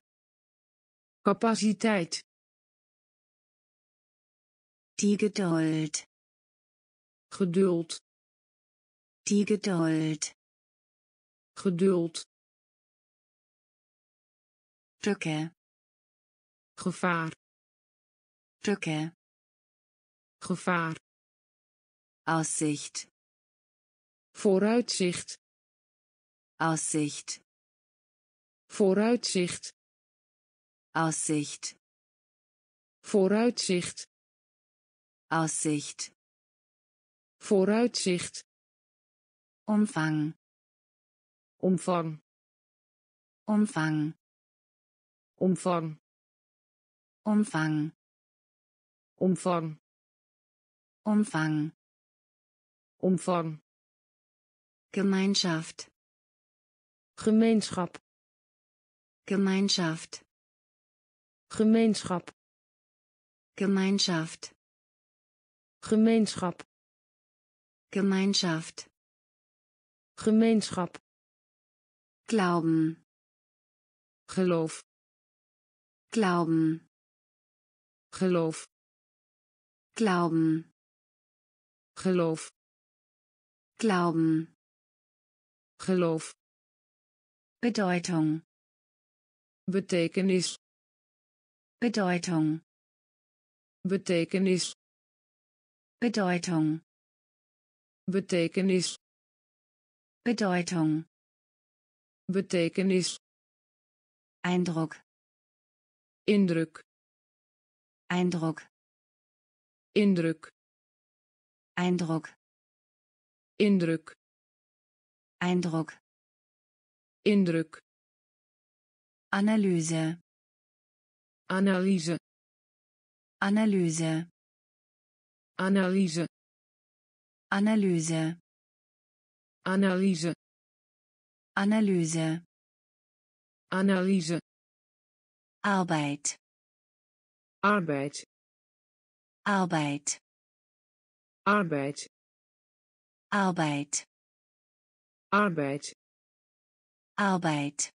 capaciteit. Die Geduld. Geduld. Die Geduld. Geduld. Drücke gevaar. Drücke gevaar. Aussicht. Vooruitzicht. Aussicht vooruitzicht. Aussicht. Vooruitzicht. Aussicht. Vooruitzicht. Umfang omvang. Umfang omvang. Umfang omvang. Umfang omvang. Gemeinschaft. Gemeenschap Gemeinschaft. Gemeenschap. Gemeinschaft. Gemeenschap. Gemeinschaft. Gemeenschap. Glauben. Geloof. Glauben. Geloof. Glauben. Geloof. Glauben. Geloof. Bedeutung betekenis. Bedeutung. Betekenis. Bedeutung. Betekenis. Bedeutung. Betekenis. Eindruck indruk. Eindruck indruk. Eindruck indruk. Eindruck indruk Analyse. Analyse. Analyse. Analyse. Analyse. Analyse. Analyse. Analyse. Arbeit. Arbeid Arbeit. Arbeid Arbeit. Arbeid Arbeit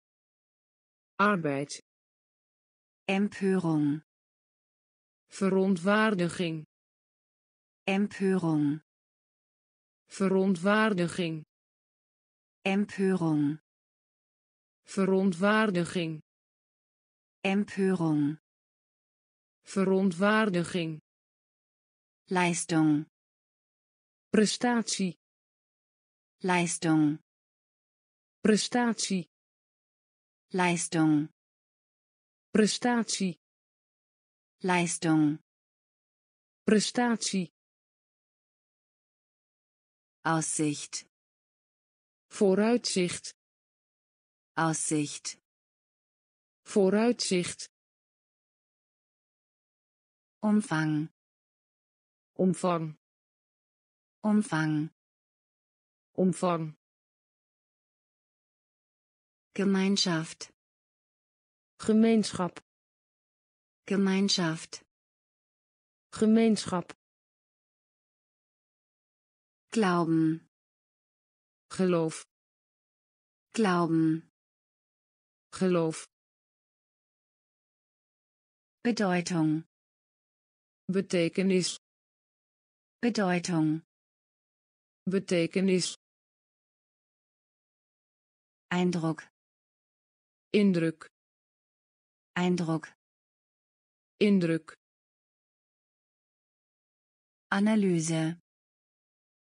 arbeid. Empörung. Verontwaardiging. Empörung. Verontwaardiging. Empörung. Verontwaardiging. Empörung. Verontwaardiging. Leistung. Prestatie. Leistung. Prestatie Leistung, prestatie. Leistung, prestatie. Aussicht, vooruitzicht. Aussicht, vooruitzicht. Umfang, omvang. Umfang, omvang Gemeinschaft, gemeenschap. Gemeinschaft, gemeenschap. Glauben, geloof. Glauben, geloof. Bedeutung, betekenis. Bedeutung, betekenis. Eindruck, indruk. Eindruck, indruk. Analyse,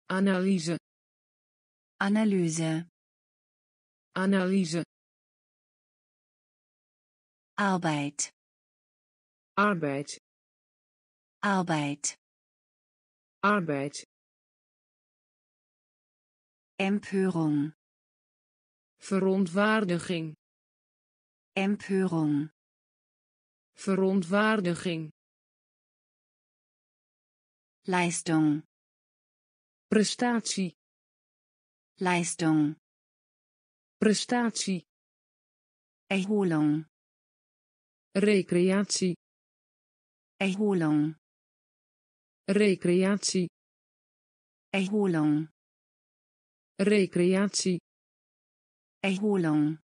analyse. Analyse, analyse. Arbeit, arbeid. Arbeit, arbeid. Empörung, verontwaardiging Empörung, verontwaardiging. Leistung, prestatie. Leistung, prestatie. Erholung, recreatie. Erholung, recreatie. Erholung, recreatie. Erholung,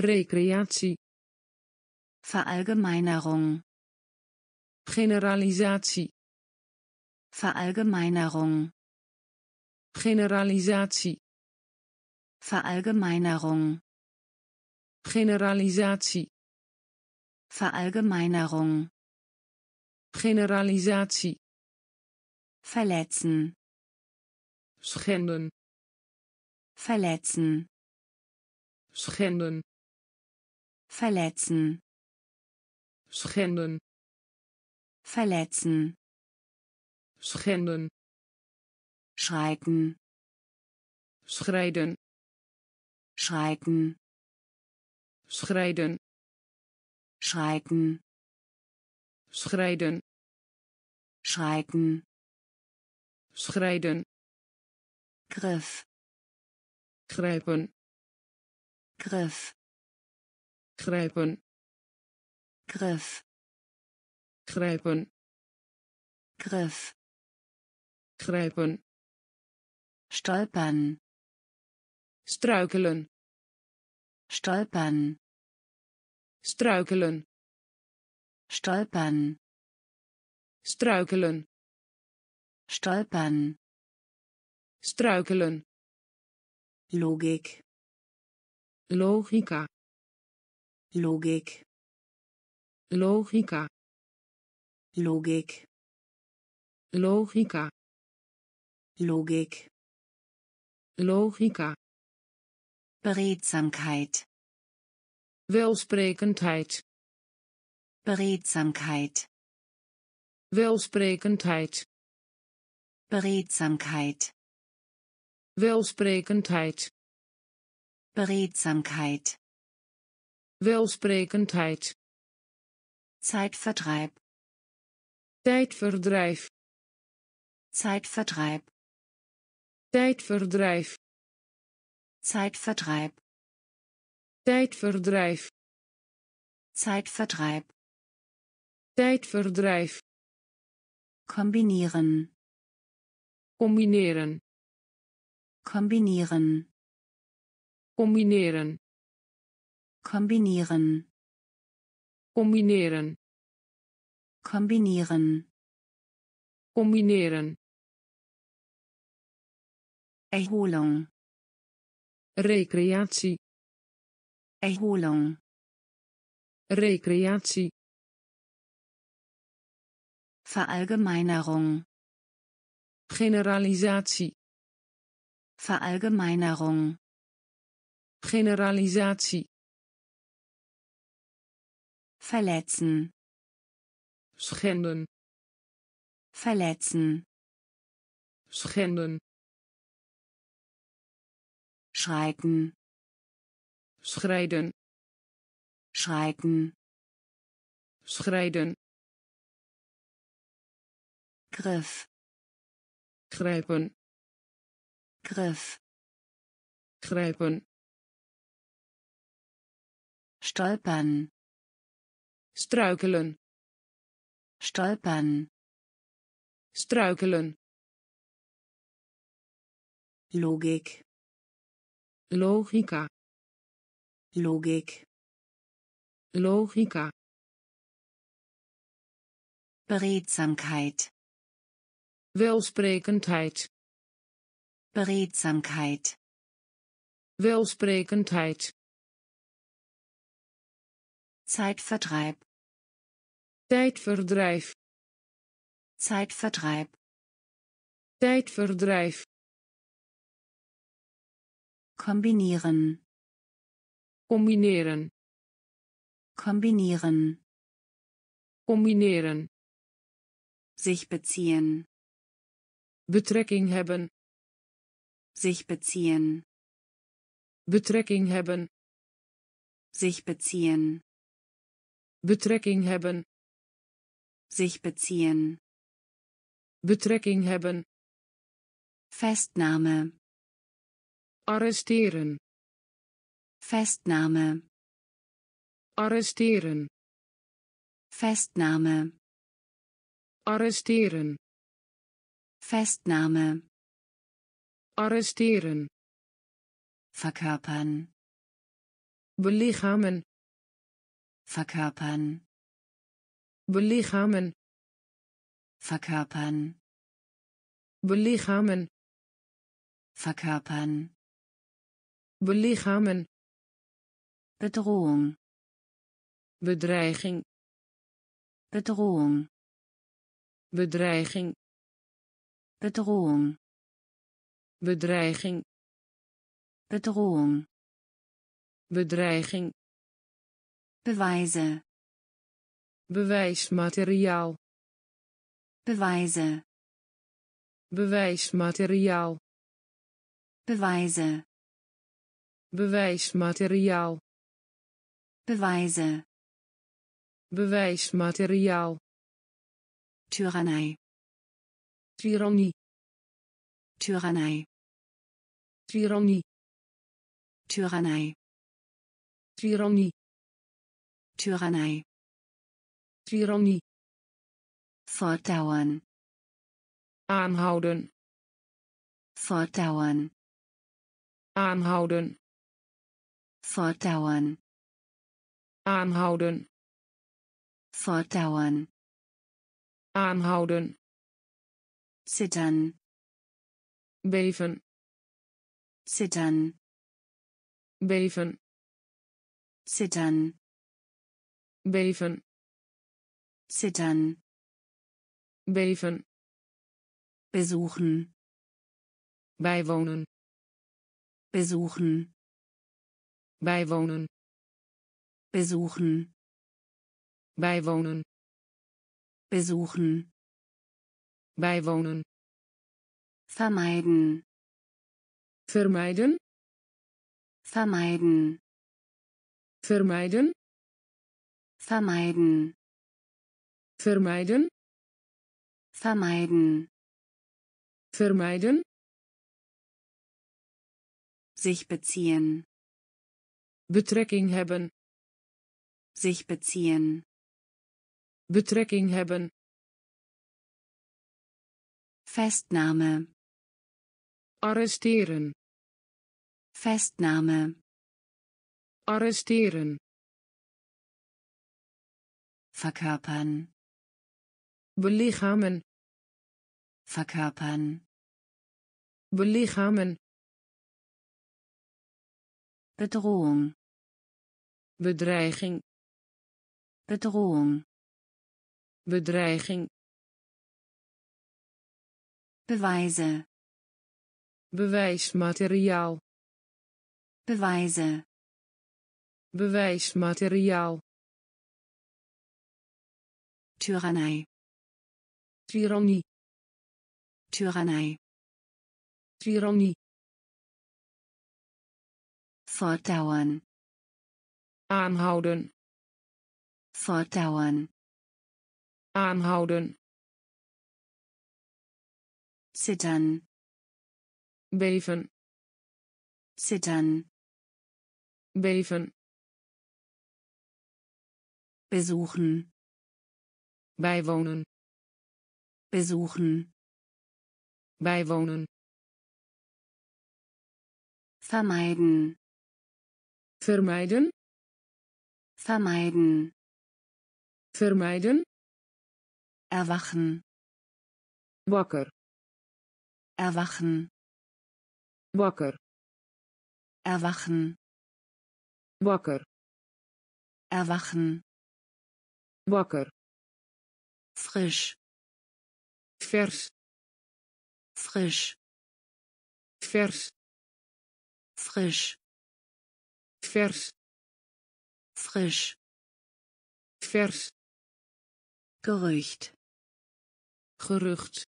recreatie Verallgemeinerung, generalisatie Verallgemeinerung, generalisatie Verallgemeinerung, generalisatie Verallgemeinerung, generalisatie verletzen, schenden verletzen, schenden verletzen, schenden. Verletzen, schenden. Schreiten, schrijden schreiten, schrijden schreiten, schrijden schreiten, schrijden Griff, grijpen. Griff, grijpen. Griff, grijpen. Griff, grijpen. Stolpern, struikelen. Stolpern, struikelen. Stolpern, struikelen. Stolpern, struikelen. Logik, logica Logik, logica. Logik, logica. Logik, logica. Beredsamkeit, welsprekendheid. Beredsamkeit, welsprekendheid. Beredsamkeit, welsprekendheid. Beredsamkeit, welsprekendheid. Zeitvertreib, tijdverdrijf. Zeitvertreib, tijdverdrijf. Zeitvertreib, tijdverdrijf. Zeitvertreib, tijdverdrijf. Kombinieren, combineren. Kombinieren, combineren kombinieren, combineren. Kombinieren, combineren. Erholung, recreatie. Erholung, recreatie. Verallgemeinerung, generalisatie. Verallgemeinerung, generalisatie verletzen. Schenden verletzen. Schenden schreiten. Schrijden schreiten. Schrijden griff. Grijpen. Griff. Grijpen. Stolpern struikelen. Stolpern. Struikelen. Logik. Logica. Logik. Logica. Beredsamkeit. Welsprekendheid. Beredsamkeit. Welsprekendheid. Zeitvertreib tijdverdrijf. Zeitvertreib tijdverdrijf. Kombinieren combineren. Kombinieren combineren. Sich beziehen. Betrekking hebben. Sich beziehen. Betrekking hebben. Sich beziehen. Betrekking hebben sich beziehen. Betrekking hebben. Festnahme. Arresteren. Festnahme. Arresteren. Festnahme. Arresteren. Festnahme. Arresteren. Verkörpern. Belichamen. Verkörpern belichamen verkörpern belichamen verkörpern belichamen Bedrohung bedreiging Bedrohung bedreiging Bedrohung bedreiging Bedrohung bedreiging Beweise bewijsmateriaal. Beweise bewijsmateriaal. Beweise bewijsmateriaal. Beweise bewijsmateriaal. Tyrannei tirannie Tyrannei tirannie Tyrannei tirannie Tyrannei tirannie fortdauern aanhouden. Fortdauern aanhouden. Fortdauern aanhouden. Fortdauern aanhouden. Zittern beven. Zittern beven. Zittern beven zittern. Beven. Besuchen. Bijwonen. Besuchen. Bijwonen. Besuchen. Bijwonen. Besuchen. Bijwonen. Vermeiden. Vermijden. Vermeiden. Vermijden. Vermeiden vermijden vermeiden. Vermijden sich beziehen. Betrekking hebben. Sich beziehen. Betrekking hebben. Festnahme. Arresteren. Festnahme. Arresteren. Verkörpern belichamen verkörpern belichamen Bedrohung bedreiging Bedrohung bedreiging Beweise bewijsmateriaal Beweise bewijsmateriaal Tyrannei. Tyrannie. Tyrannei. Tyrannie. Fortdauern. Aanhouden. Fortdauern. Aanhouden. Zittern. Beven. Zittern. Beven. Besuchen. Bijwonen. Besuchen. Bijwonen. Vermeiden. Vermijden. Vermeiden. Vermijden. Erwachen. Wakker. Erwachen. Wakker. Erwachen. Wakker. Erwachen. Wakker. Frisch. Vers. Frisch. Vers. Frisch. Vers. Frisch. Vers. Gerücht. Gerucht.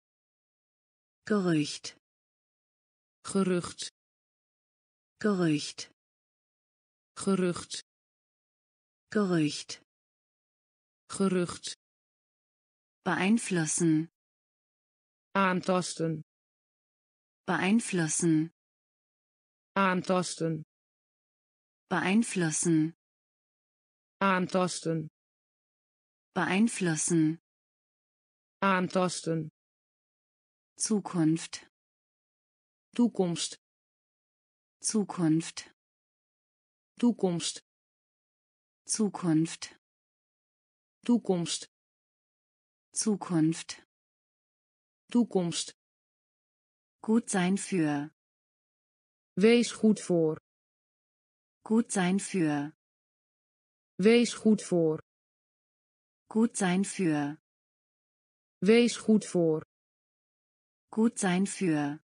Gerücht. Gerucht. Gerücht. Gerucht. Gerücht. Gerucht. Beeinflussen. Aantasten. Beeinflussen. Aantasten. Beeinflussen. Aantasten. Beeinflussen. Aantasten. Zukunft. Toekomst. Zukunft. Toekomst. Zukunft. Toekomst. Zukunft. Toekomst. Gut sein für. Wees goed voor. Gut sein für. Wees goed voor. Gut sein für. Wees goed voor. Gut sein für.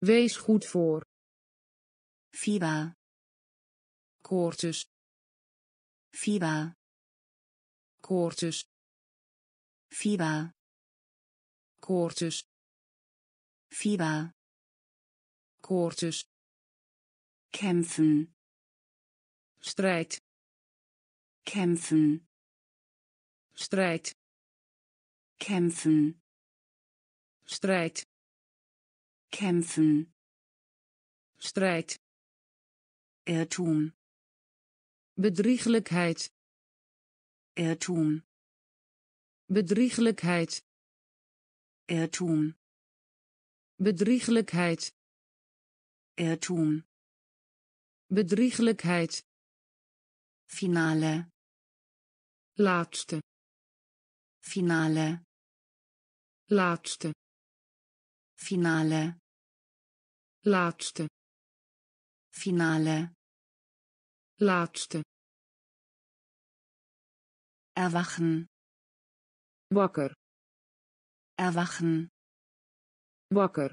Wees goed voor. Fieber. Koortjes. Fieber. Koortjes. Fieber. Koortjes. Fieber. Koortjes. Kämpfen. Strijd. Kämpfen. Strijd. Kämpfen. Strijd. Kämpfen. Strijd. Irrtum. Bedrieglijkheid. Irrtum. Bedrieglijkheid. Irrtum. Bedrieglijkheid. Irrtum. Bedrieglijkheid. Finale. Laatste. Finale. Laatste. Finale. Laatste. Finale. Laatste. Erwachen. Wakker. Erwachen. Wakker.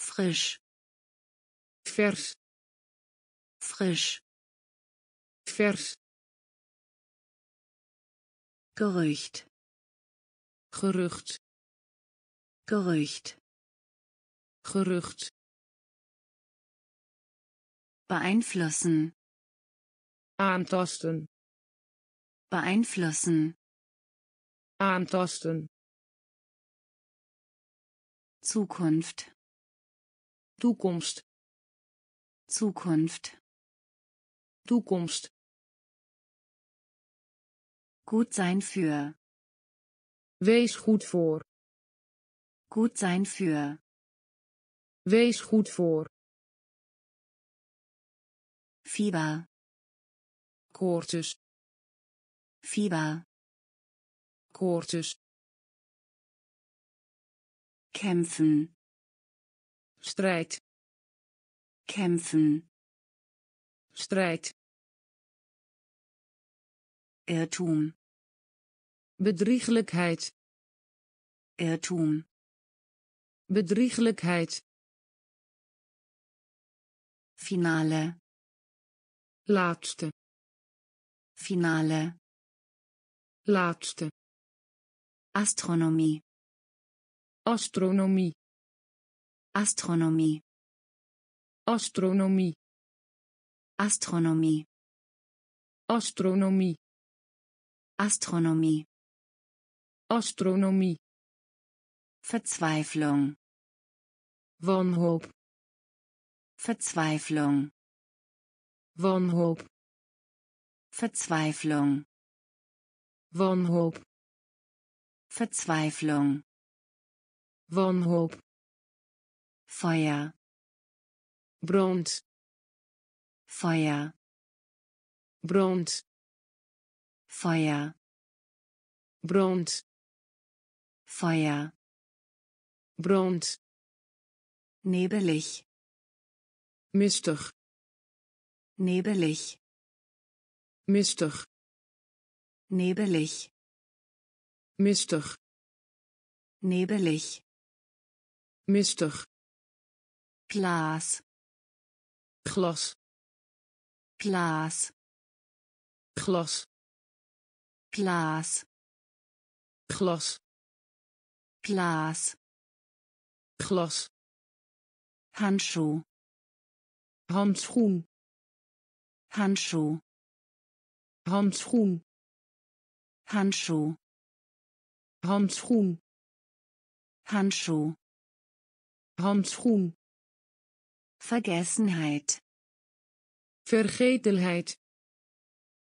Frisch. Vers. Frisch. Vers. Gerücht. Gerucht. Gerücht. Gerucht. Beeinflussen. Aantasten. Beeinflussen. Aantasten. Zukunft. Toekomst. Zukunft. Toekomst. Gut sein für. Wees goed voor. Gut sein für. Wees goed voor. Fieber. Koortjes. Fieber. Koortjes. Kämpfen. Strijd. Kämpfen. Strijd. Irrtum. Bedrieglijkheid. Irrtum. Bedrieglijkheid. Finale. Laatste. Finale. laatste Astronomie. Astronomie. Astronomie. Astronomie. Astronomie. Astronomie. Astronomie. Astronomie. Verzweiflung. Wanhoop. Verzweiflung. Wanhoop. Verzweiflung. Wanhoop Verzweiflung. Wanhoop. Feuer. Brand. Feuer. Brand. Feuer. Brand. Feuer. Brand. Nebelig. Mistig. Nebelig. Mistig. Nebelig mistig nebelig. Mistig Glas. Glas. Glas. Glas. Glas. Glas. Glas. Glas. Handschuh. Handschoen. Handschuh. Handschoen. Handschuh handschoen. Handschuh handschoen. Vergessenheit vergetelheid.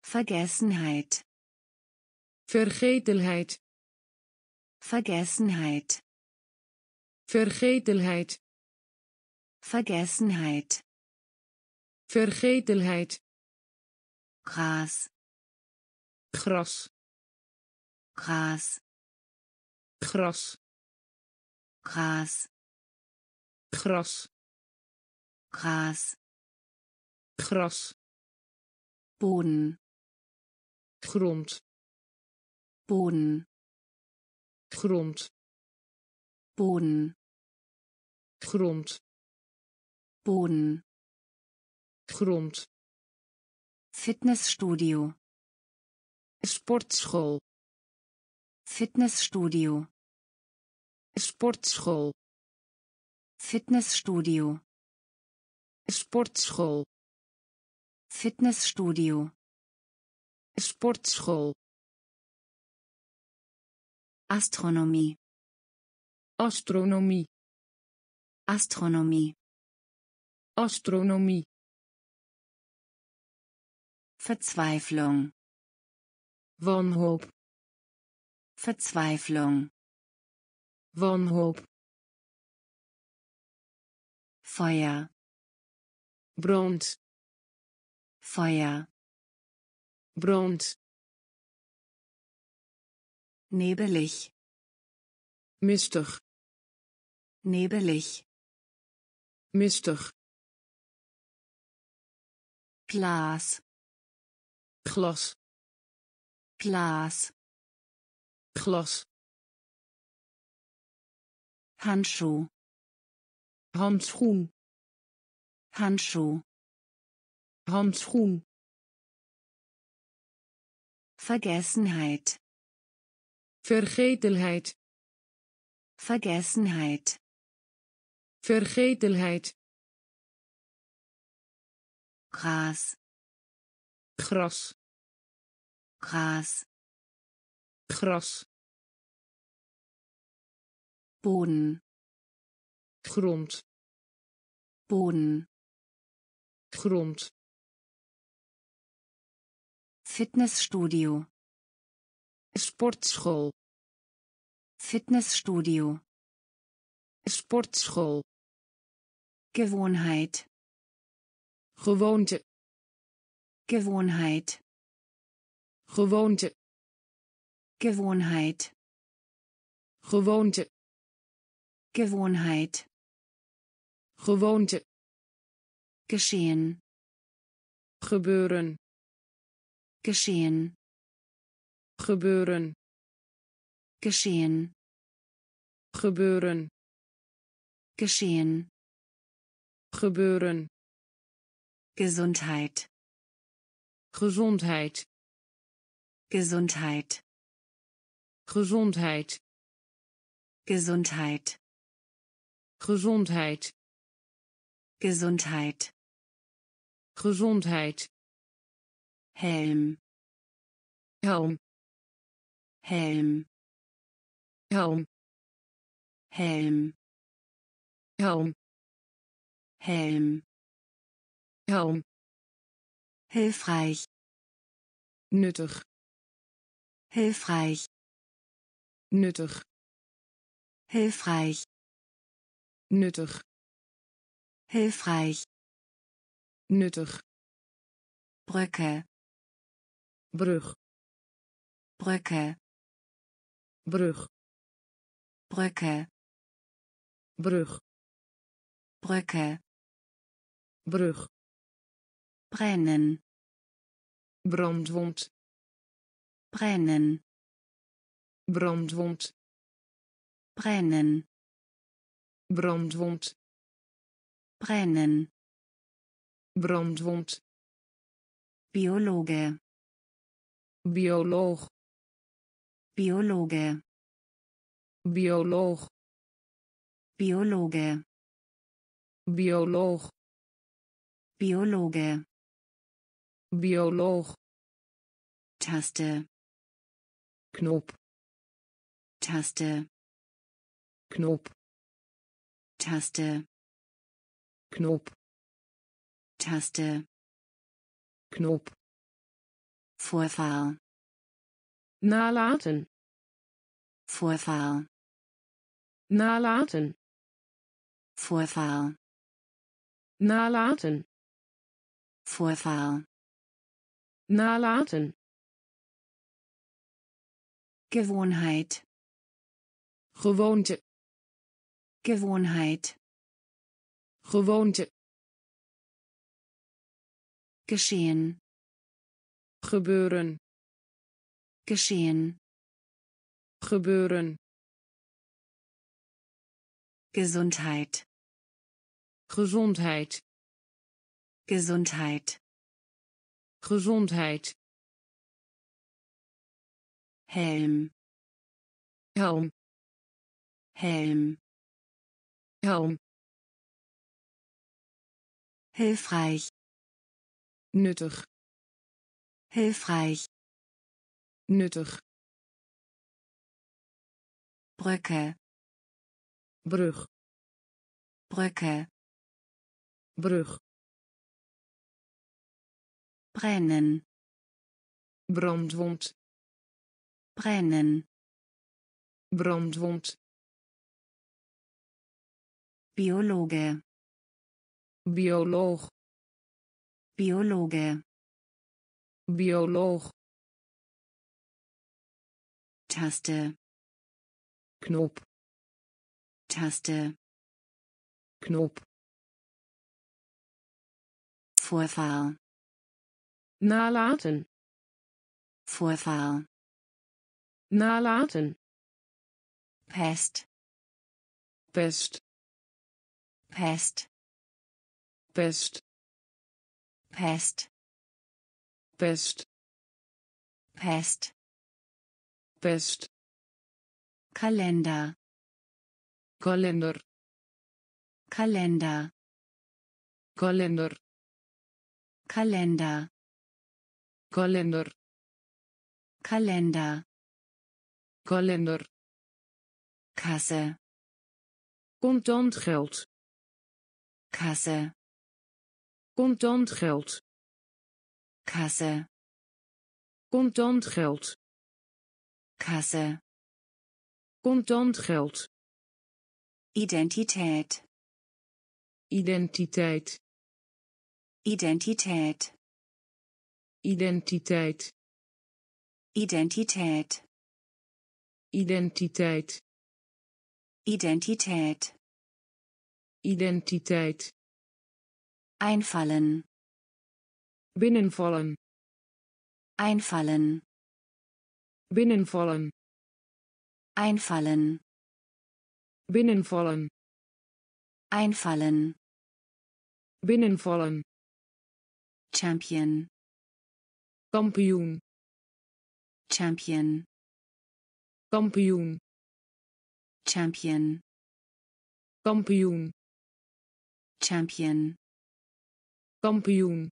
Vergessenheit vergetelheid. Vergessenheit vergetelheid. Vergessenheit vergetelheid. Gras. Gras. Gras gras Gras gras Gras gras Boden. Grond Boden. Grond Boden. Grond Boden. Grond Fitnessstudio. Sportschool. Fitnessstudio sportschool. Fitnessstudio. Sportschool. Fitnessstudio. Sportschool. Astronomie. Astronomie. Astronomie. Astronomie. Verzweiflung. Wanhoop. Verzweiflung wanhoop Feuer brand Feuer brand nebelig mistig nebelig mistig Glas glas Glas glas Handschuh handschoen. Handschuh handschoen. Vergessenheit vergetelheid. Vergessenheit vergetelheid. Gras. Gras. Gras. Gras Boden grond. Boden grond. Fitnessstudio. Sportschool. Fitnessstudio. Sportschool. Gewohnheit gewoonte. Gewohnheit gewoonte. Gewohnheit gewoonte Gewohnheit. Gewoonte. Geschehen. Gebeuren. Geschehen. Gebeuren. Geschehen. Gebeuren. Geschehen. Gebeuren. Gesundheit. Gezondheid Gesundheit. Gezondheid Gesundheit, gezondheid. Gesundheit, gezondheid. Helm, helm. Helm, helm. Helm, helm. Helm, helm. Hilfreich, nuttig. Hilfreich, nuttig. Hilfreich, nuttig. Hilfreich, nuttig. Brücke, brug. Brücke, brug. Brücke, brug. Brücke, brug. Brennen, brandwond. Brennen, brandwond. Brennen, brandwond brennen, brandwond Biologe, bioloog. Biologe, bioloog. Biologe, bioloog. Biologe, bioloog. Taste, knop. Taste, knop Taste, knop. Taste, knop. Vorfall, nalaten Vorfall, nalaten Vorfall, nalaten Vorfall, nalaten Gewohnheit, gewoonte Gewohnheit, gewoonte. Geschehen, gebeuren. Geschehen, gebeuren. Gesundheit, gezondheid. Gesundheit, gezondheid. Helm, helm. Helm, helm. Hilfreich, nuttig. Hilfreich, nuttig. Brücke, brug. Brücke, brug. Brennen, brandwond. Brennen, brandwond Biologe. Biolog. Biologe. Biolog. Taste. Knopf. Taste. Knopf. Vorfahr. Nalaten. Vorfahr. Nalaten. Pest. Pest. Pest, pest. Pest, pest. Pest, pest. Kalender, kalender. Kalender, kalender. Kalender, kalender. Kalender, kalender. Kasse, contant geld Kasse, contant geld. Kasse, contant geld. Kasse, contant geld. Identiteit. Identität, identiteit. Identität, identiteit. Identität, identiteit. Einfallen, binnenvallen. Einfallen, binnenvallen. Einfallen, binnenvallen. Einfallen, binnenvallen. Champion, kampioen. Champion, kampioen. Champion. kampioen Champion. kampioen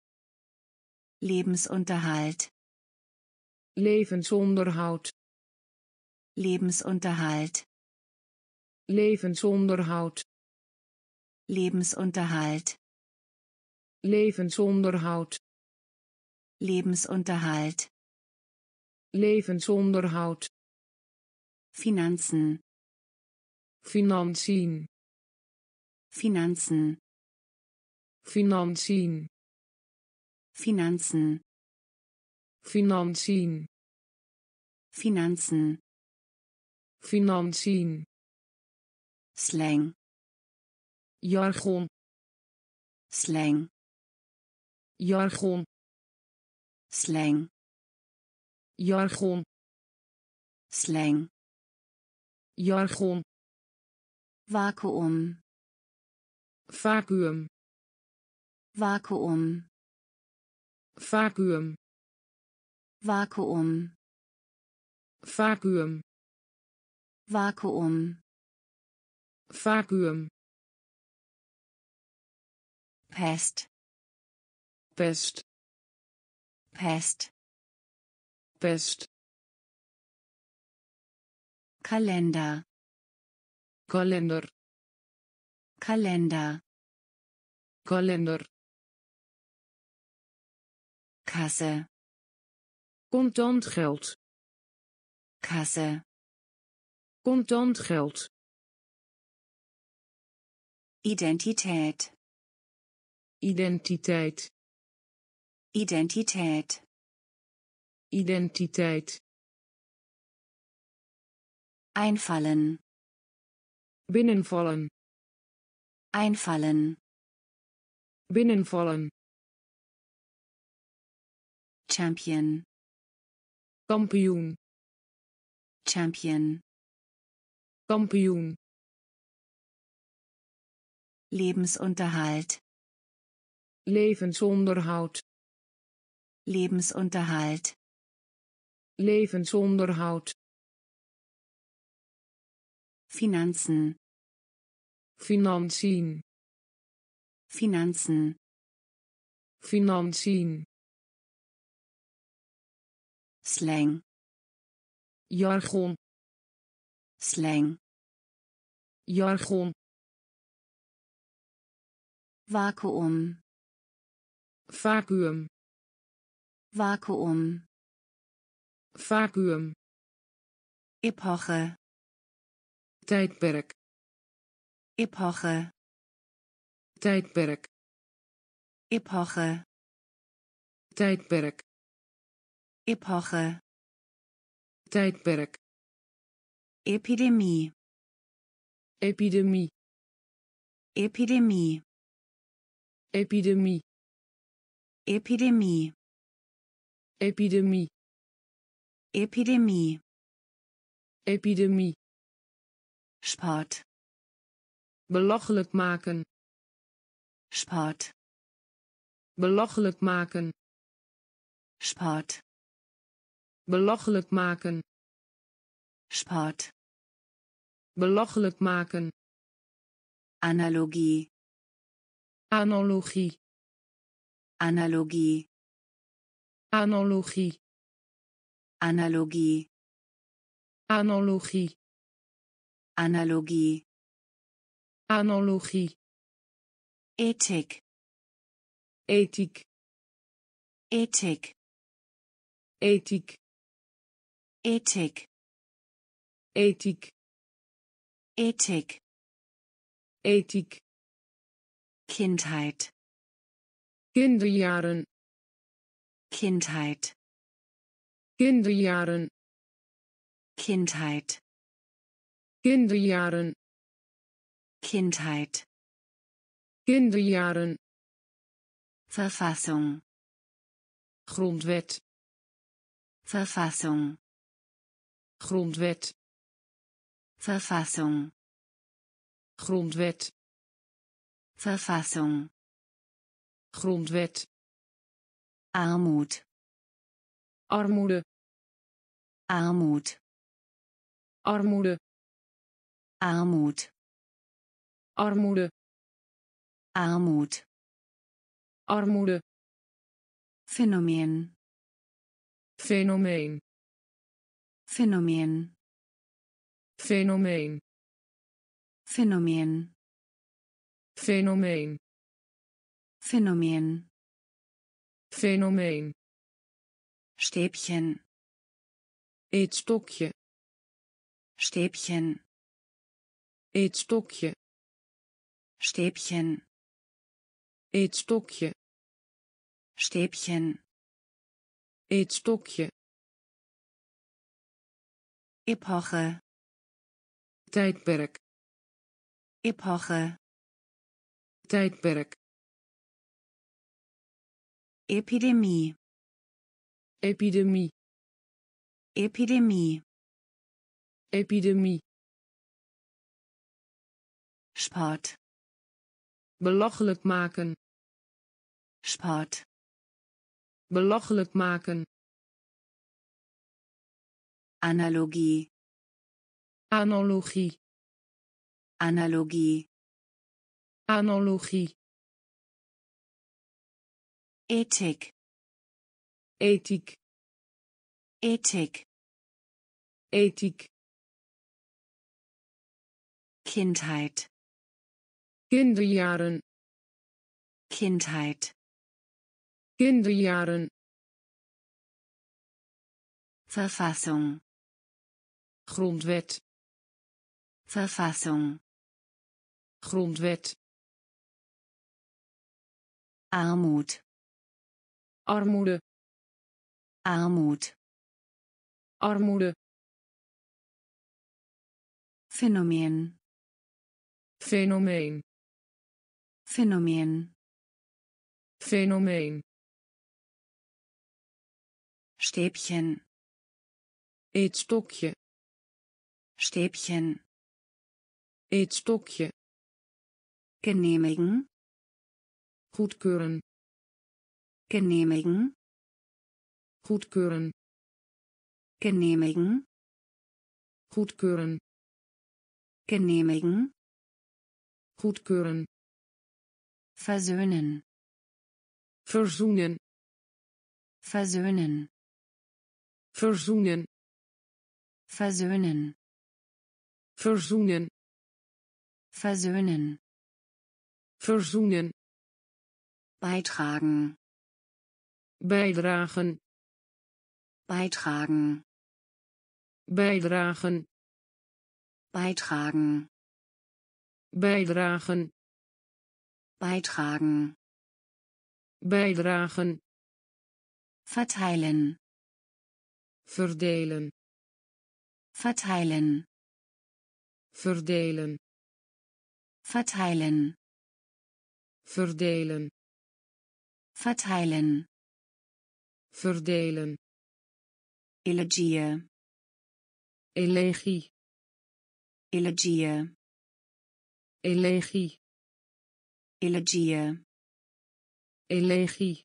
Lebensunterhalt. levensonderhoud Lebensunterhalt. levensonderhoud Lebensunterhalt. levensonderhoud Lebensunterhalt. levensonderhoud Finanzen. financiën Finanzen. Financiën Finanzen. financiën Finanzen. financiën Slang. jargon Slang. jargon Slang. jargon Slang. jargon Vakuum. vacuüm Vakuum. vacuüm Vakuum. vacuüm Vakuum. vacuüm Pest. pest Pest. pest Kalender. kalender Kalender. kalender Kasse. contant geld Kasse. contant geld Identität. identiteit Identität. identiteit Einfallen. binnenvallen Einfallen. binnenvallen Champion. kampioen Champion. kampioen Lebensunterhalt. levensonderhoud Lebensunterhalt. levensonderhoud Finanzen. financiën Finanzen. financiën Slang. jargon Slang. jargon Vakuum. vacuüm Vakuum. vacuüm Epoche. tijdperk Epoche. tijdperk Epoche. tijdperk Epoche. tijdperk Epidemie. epidemie Epidemie. epidemie Epidemie. epidemie Epidemie. epidemie Sport. belachelijk maken Sport. belachelijk maken Sport. Belachelijk maken Sport. belachelijk maken Analogie. analogie Analogie. analogie Analogie. analogie Analogie. analogie Ethik. ethiek Ethik. ethiek Ethik. ethiek Ethik. ethiek Kindheit. kinderjaren Kindheit. kinderjaren Kindheit. kinderjaren Kindheit. kinderjaren Verfassung. grondwet Verfassung. Grondwet Verfassung. grondwet Verfassung. grondwet Armut. armoede Armut. armoede Armut, armoede Armut, armoede Phänomen, fenomeen Phänomen, fenomeen. Phänomen, fenomeen. Phänomen, fenomeen. Stäbchen, eetstokje Stäbchen, eetstokje Stäbchen, eetstokje Stäbchen, eetstokje Epoche, tijdperk. Epoche, tijdperk. Epidemie, epidemie. Epidemie, epidemie. Sport, belachelijk maken. Sport, belachelijk maken Analogie, analogie. Analogie, analogie. Ethik, ethiek Ethik, ethiek Kindheit, kinderjaren Kindheit, kinderjaren Verfassung, grondwet. Verfassung, grondwet. Armut, armoede. Armut, armoede. Phänomen, fenomeen. Phänomen, fenomeen. Stäbchen, eetstokje Stäbchen, eetstokje genehmigen, goedkeuren. Genehmigen, goedkeuren. Genehmigen, goedkeuren. Genehmigen, goedkeuren. Versöhnen, verzoenen. Versöhnen, verzoenen. Versöhnen, verzoenen. Versöhnen, verzoenen. Beitragen, bijdragen. Beitragen, bijdragen. Beitragen, bijdragen. Beitragen, bijdragen. Verteilen, verdelen. Verteilen, verdelen. Verteilen, verdelen. Verteilen, verdelen. Elegie, elegie. Elegie, elegie. Elegie, elegie.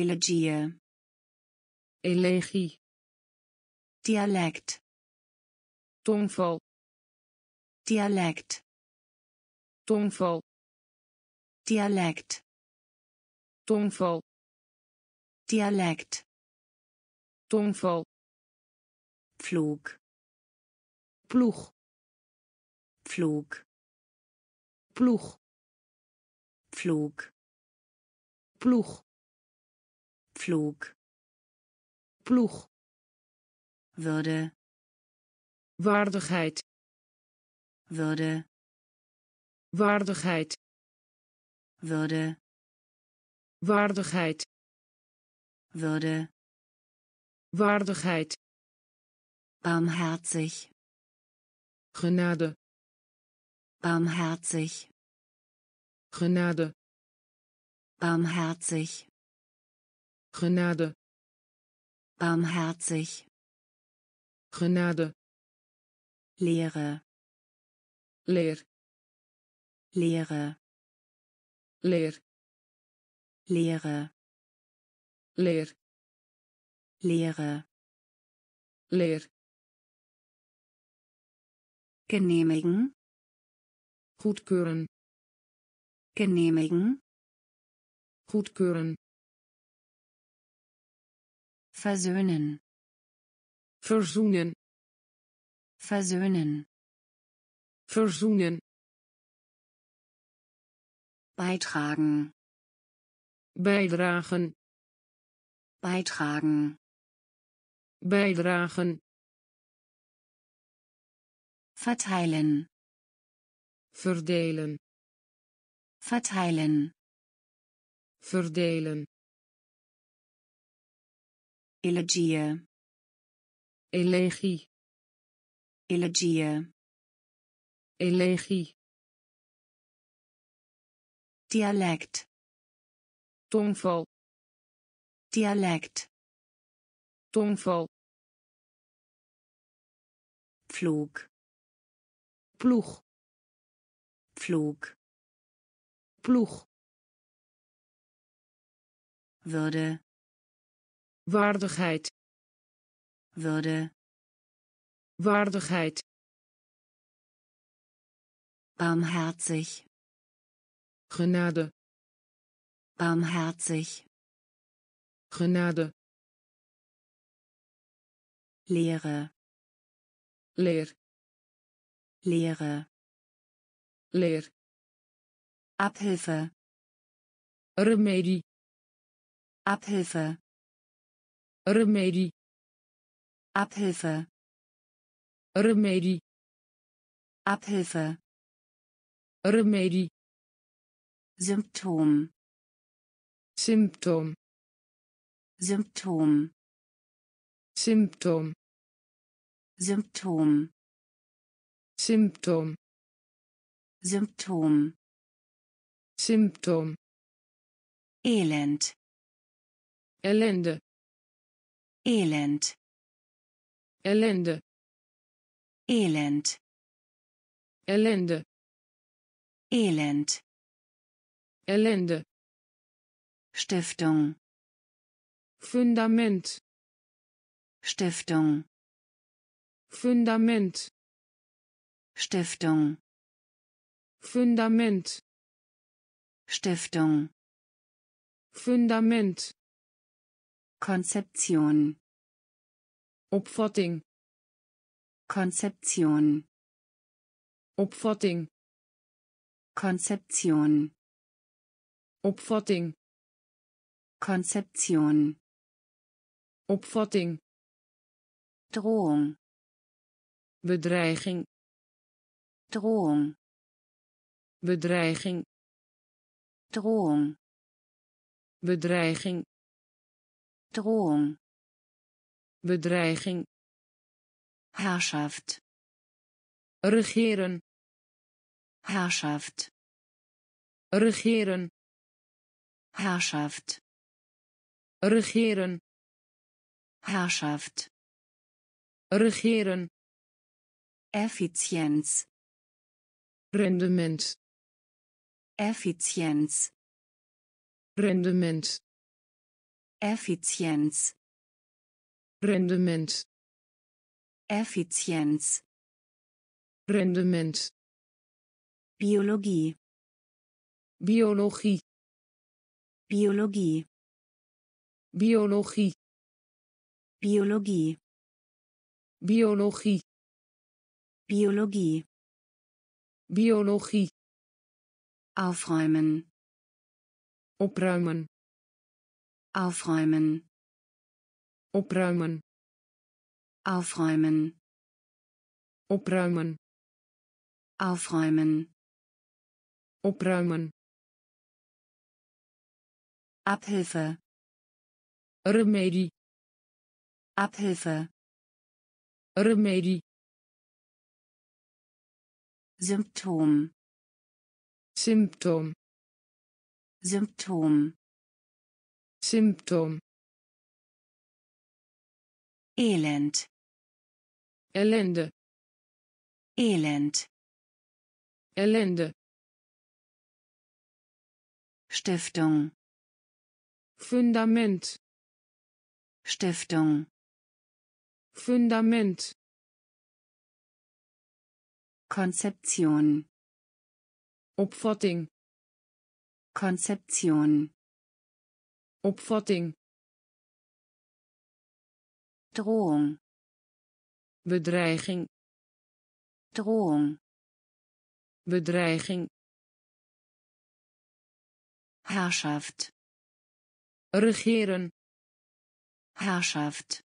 Elegie, elegie. Dialekt, tongval Dialekt, tongval. Dialekt, tongval. Dialekt, tongval. Flug, ploeg. Flug, ploeg. Flug, ploeg. Flug, ploeg. Würde, waardigheid Würde, waardigheid. Würde, waardigheid. Würde, waardigheid. Barmherzig, genade. Barmherzig, genade. Barmherzig, genade. Barmherzig, genade. Lehre, leer. Lehre, leer. Lehre, leer. Lehre, leer. Genehmigen goedkeuren. Genehmigen goedkeuren. Versöhnen verzoenen. Versöhnen verzoenen beitragen bijdragen beitragen bijdragen verteilen. verdelen verteilen. verdelen elegie. elegie elegie elegie. Dialect. Tongval. Dialect. Tongval. Pflug ploeg. Pflug ploeg. Würde. Waardigheid. Würde. Waardigheid barmherzig. Genade barmherzig. Genade Lehre. Leer Lehre. Leer Abhilfe. Remedie. Abhilfe. Remedie. Abhilfe. Remedie. Abhilfe remedie. Symptom symptoom. Symptom symptoom. Symptom symptoom. Symptom symptoom. Elend. Ellende. Elend. Ellende. Elend. Ellende Elend. Ellende Stiftung. Fundament. Stiftung. Fundament. Stiftung. Fundament. Stiftung. Fundament. Konzeption. Opvatting Konzeption. Opvatting Konzeption. Opvatting. Konzeption. Opvatting. Drohung bedreiging. Drohung bedreiging. Drohung bedreiging. Drohung bedreiging. Herrschaft. Regeren Herrschaft. Regeren. Herrschaft. Regeren. Herrschaft. Regeren. Effizienz. Rendement. Effizienz. Rendement. Effizienz. Rendement. Effizienz. Rendement Biologie. Biologie. Biologie. Biologie. Biologie. Biologie. Biologie. Biologie. Aufräumen opruimen. Aufräumen opruimen. Aufräumen opruimen. Aufräumen opruimen. Abhilfe remedie. Abhilfe remedie. Symptom symptoom. Symptom symptoom. Elend. Ellende. Elend. Ellende Stiftung. Fundament. Stiftung. Fundament. Konzeption. Opvatting Konzeption. Opvatting Drohung. Bedreiging. Drohung. Bedreiging Herrschaft. Regeren Herrschaft.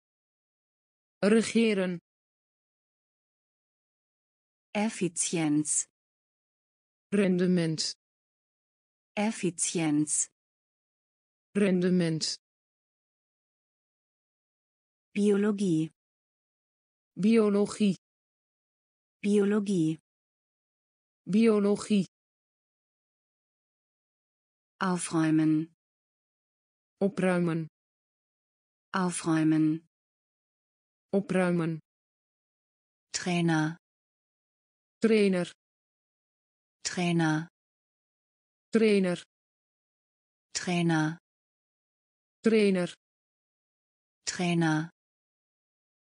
Regeren Effizienz. Rendement. Effizienz. Rendement. Biologie. Biologie. Biologie. Biologie aufräumen opruimen. Aufräumen opruimen. Trainer. Trainer. Trainer. Trainer. Trainer. Trainer. Trainer.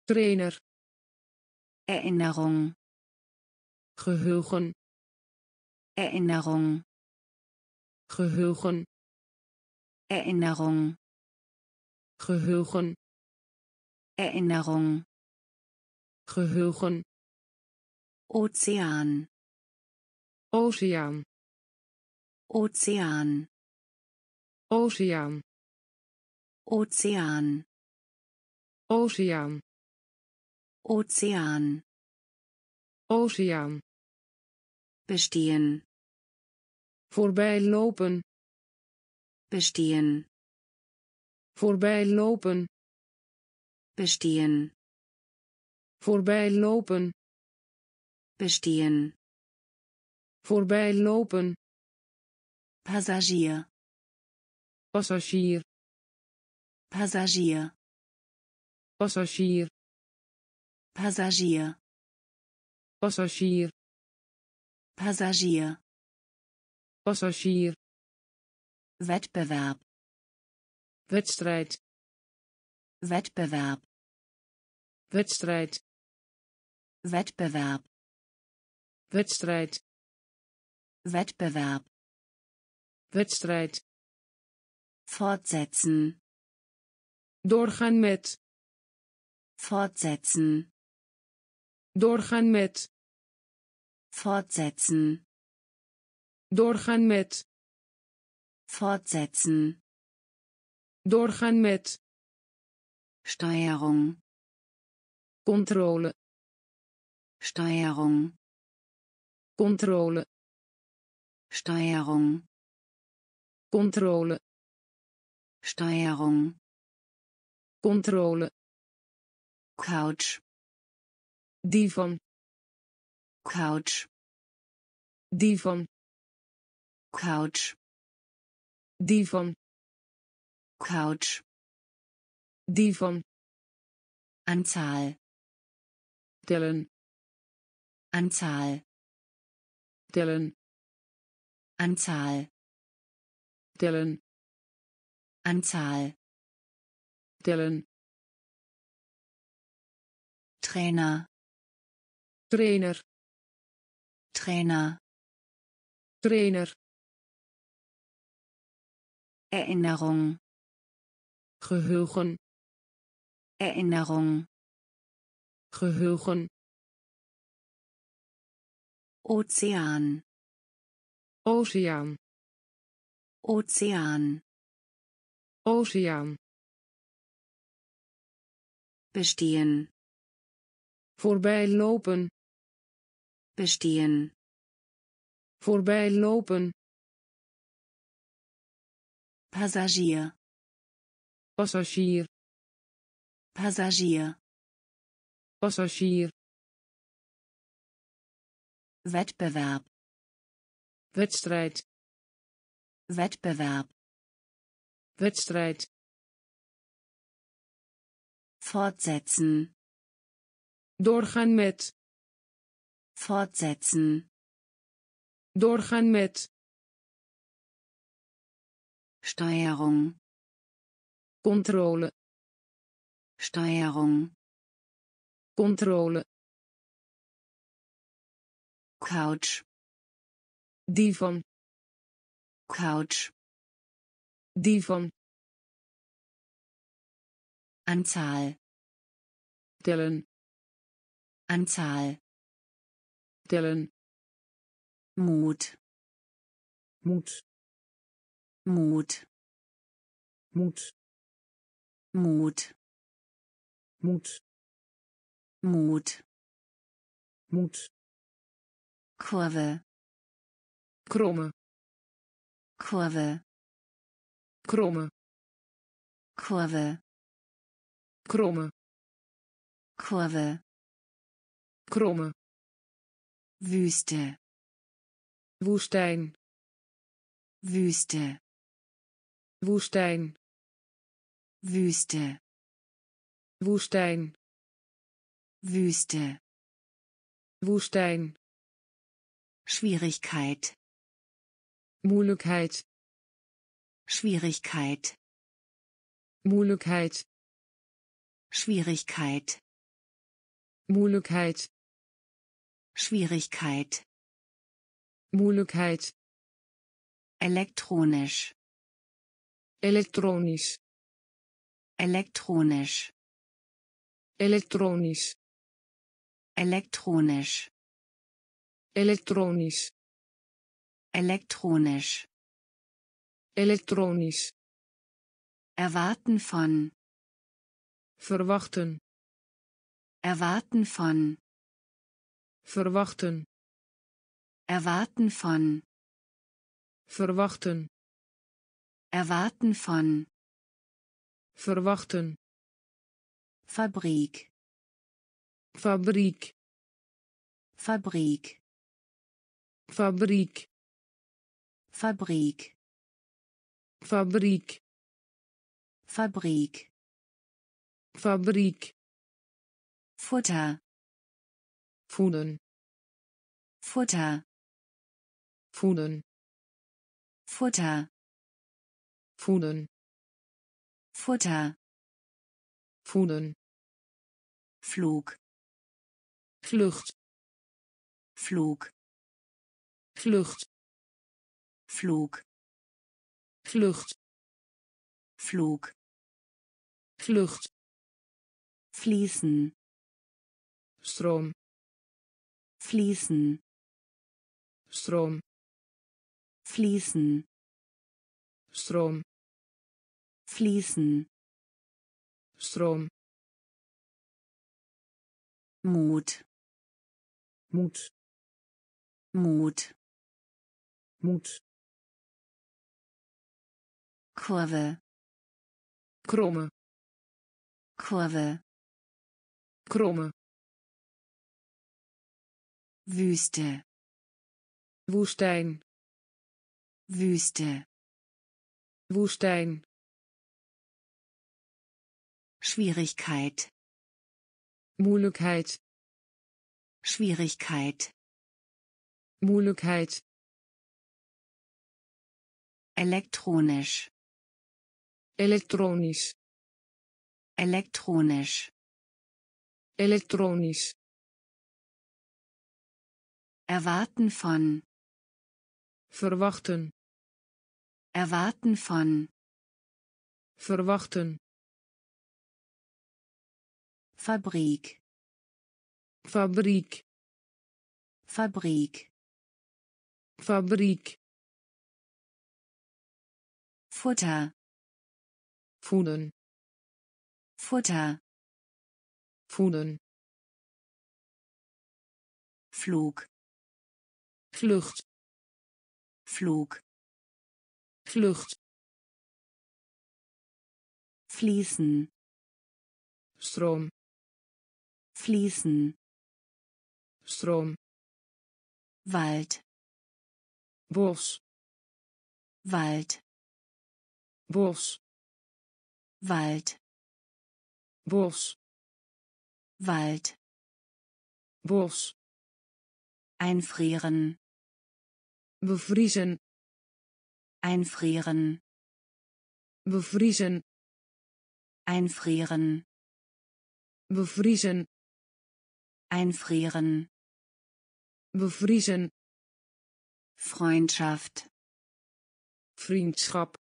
Trainer. Erinnerung. Geheugen. Erinnerung gehören. Erinnerung. Gehören. Erinnerung. Gehören. Ozean. Ozean Ozean. Ozean Ozean. Ozean Ozean. Ozean bestehen. Voorbij lopen bestehen voorbij lopen bestehen voorbij lopen bestehen voorbij lopen Passagier. Passagier. Passagier. Passagier. Passagier. Passagier. Passagier passagier. Wettbewerb. Wedstrijd. Wettbewerb. Wedstrijd. Wettbewerb. Wedstrijd. Wettbewerb. Wedstrijd. Fortsetzen. Doorgaan met. Fortsetzen. Doorgaan met. Fortsetzen doorgaan met. Fortsetzen. Doorgaan met. Steuerung. Controle. Steuerung. Controle. Steuerung. Controle. Steuerung. Controle. Couch. Divan. Couch. Divan Couch. Divan Couch. Divan Anzahl. Tellen. Anzahl. Tellen. Anzahl. Tellen. Anzahl. Tellen. Trainer. Trainer. Trainer. Trainer Erinnerung. Gehören. Erinnerung. Gehören. Ozean. Ozean. Ozean. Ozean. Bestehen. Voorbijlopen. Bestehen. Voorbijlopen. Passagier. Passagier. Passagier. Passagier. Wettbewerb. Wedstrijd. Wettbewerb. Wedstrijd. Fortsetzen. Doorgaan met. Fortsetzen. Doorgaan met Steuerung. Controle. Steuerung. Controle. Couch, divan. Couch, divan. Anzahl, tellen. Anzahl, tellen. Mut, Mut, moed. Mut, moed. Mut, moed. Kurve, kromme. Kurve, kromme. Kurve, kromme. Kurve, kromme. Wüste, woestijn. Wüste, woestijn. Wüste, woestijn. Wüste, woestijn. Schwierigkeit, moeilijkheid. Schwierigkeit, moeilijkheid. Schwierigkeit, moeilijkheid. Schwierigkeit, moeilijkheid. Elektronisch, elektronisch. Elektronisch, elektronisch. Elektronisch, elektronisch. Elektronisch, elektronisch. Erwarten von, verwachten. Erwarten von, verwachten. Erwarten von, verwachten erwarten von, verwachten. Fabrik, fabriek. Fabrik, fabriek. Fabrik, fabriek. Fabrik, fabriek. Futter, voeden Futter, voeden Futter, Fuhlen. Futter. Fuhlen. Flug. Flucht. Flug. Flucht. Flug. Flucht. Flug. Flucht. Fließen. Strom. Fließen. Strom. Fließen. Stroom fließen, stroom Mut, moed. Mut, moed. Kurve, kromme. Kurve, kromme. Wüste, woestijn. Wüste, woestijn Schwierigkeit, moeilijkheid Schwierigkeit, moeilijkheid elektronisch, elektronisch. Elektronisch, elektronisch. Erwarten von, verwachten erwarten von, verwachten. Fabrik, fabriek Fabrik, fabriek Futter, voeden Futter, voeden Flug, vlucht Flug, vlucht fließen, stroom fließen, stroom Wald, bos. Wald, bos. Wald, bos. Wald, bos. Einfrieren, bevriezen einfrieren, bevriezen. Einfrieren, bevriezen. Einfrieren, bevriezen. Freundschaft. Vriendschap.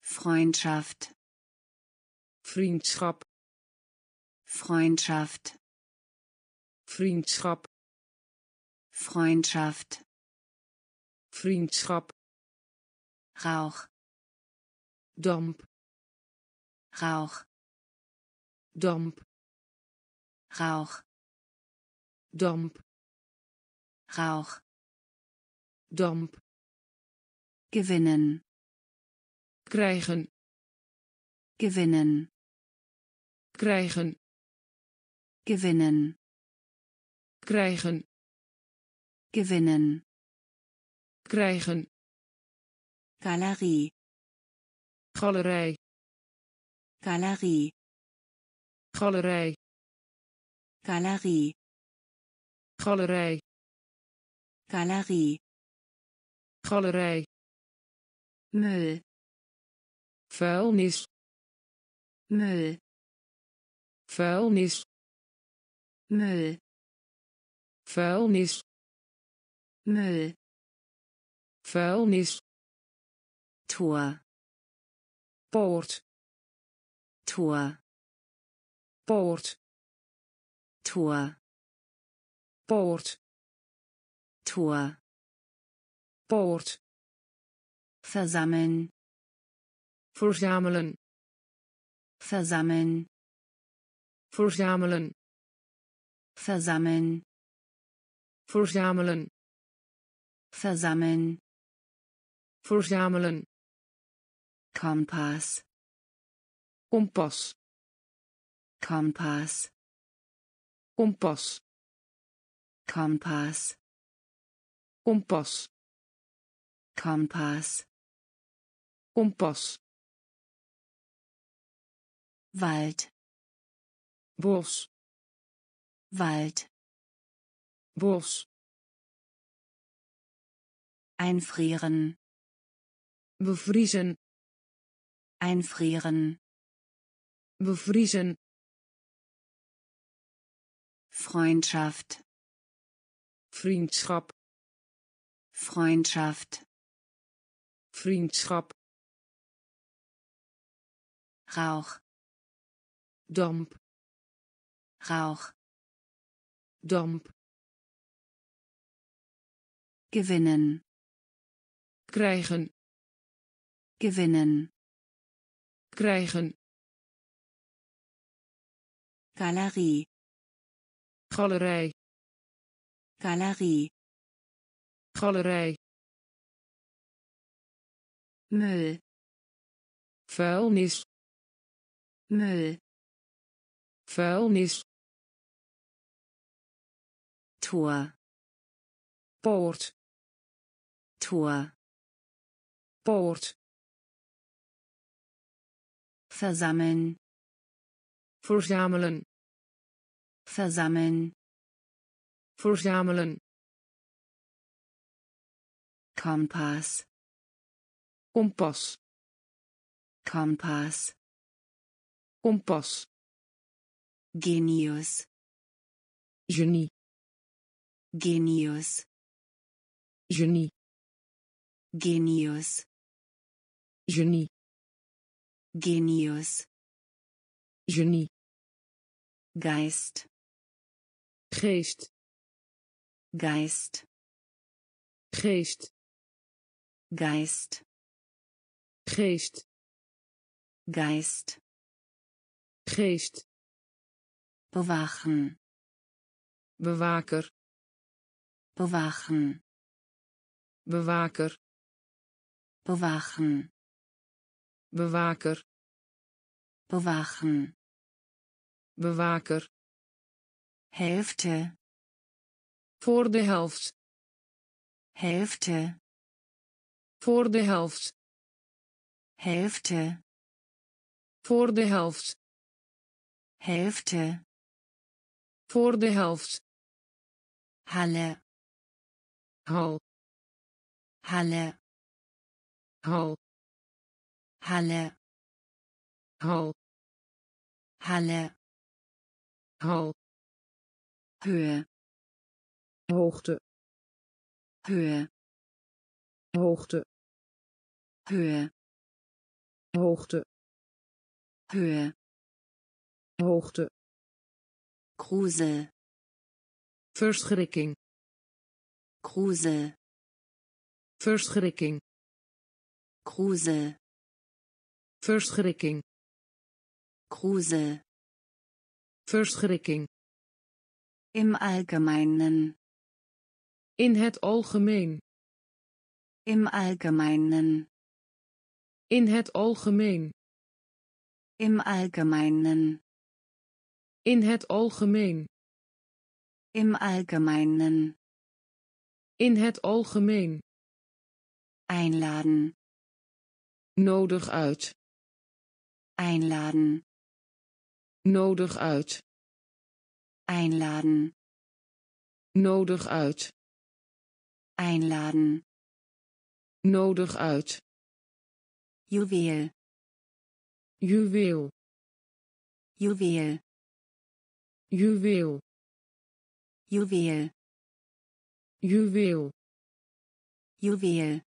Freundschaft. Vriendschap. Freundschaft. Vriendschap. Freundschaft. Vriendschap Rauch. Damp. Rauch. Damp. Rauch. Damp. Rauch. Damp. Gewinnen. Krijgen. Gewinnen. Krijgen. Gewinnen. Krijgen. Gewinnen. Krijgen Galerie. Galerij. Galerie. Galerij. Galerie. Galerij. Galerie. Galerij. Müll vuilnis. Müll vuilnis. Müll vuilnis. Müll vuilnis Tor. Poort. Tor. Poort. Tor. Poort. Tor. Poort. Versammeln. Verzamelen. Versammeln. Verzamelen. Versammeln. Verzamelen. Versammeln. Verzamelen Kompass. Kompass. Kompass. Kompass. Kompass. Kompass. Kompass. Kompass. Wald. Burs. Wald. Burs. Einfrieren. Bevriezen einfrieren. Bevriezen Freundschaft. Vriendschap Freundschaft. Vriendschap Rauch. Damp Rauch. Damp gewinnen. Krijgen. Gewinnen krijgen. Galerie. Galerij. Galerie. Galerij. Müll vuilnis. Müll vuilnis. Tor poort. Tor poort versammeln. Verzamelen. Versammeln. Verzamelen. Kompass. Kompas. Kompass. Kompas. Genius. Genie. Genius. Genie. Genius. Genie Genius. Genie. Geist. Geest. Geist. Geest. Geist. Geest. Geist. Geest. Bewachen. Bewaker. Bewachen. Bewaker. Bewachen bewaker bewachen bewaker Hälfte voor de helft Hälfte voor de helft Hälfte voor de helft Hälfte voor de helft Halle hal Halle hal Halle. Hal Halle. Hal Höhe. Hoogte. Höhe, hoogte. Höhe, hoogte. Höhe, hoogte. Grusel, verschrikking. Grusel, verschrikking. Grusel, verschrikking. Grusel, verschrikking. Im Allgemeinen, in het algemeen. Im Allgemeinen, in het algemeen. Im Allgemeinen, in het algemeen. Im Allgemeinen, in het algemeen. Einladen, nodig uit einladen, nodig uit. Einladen, nodig uit. Einladen, nodig uit. Juwel, juweel. Juwel, juweel. Juwel, juweel. Juwel,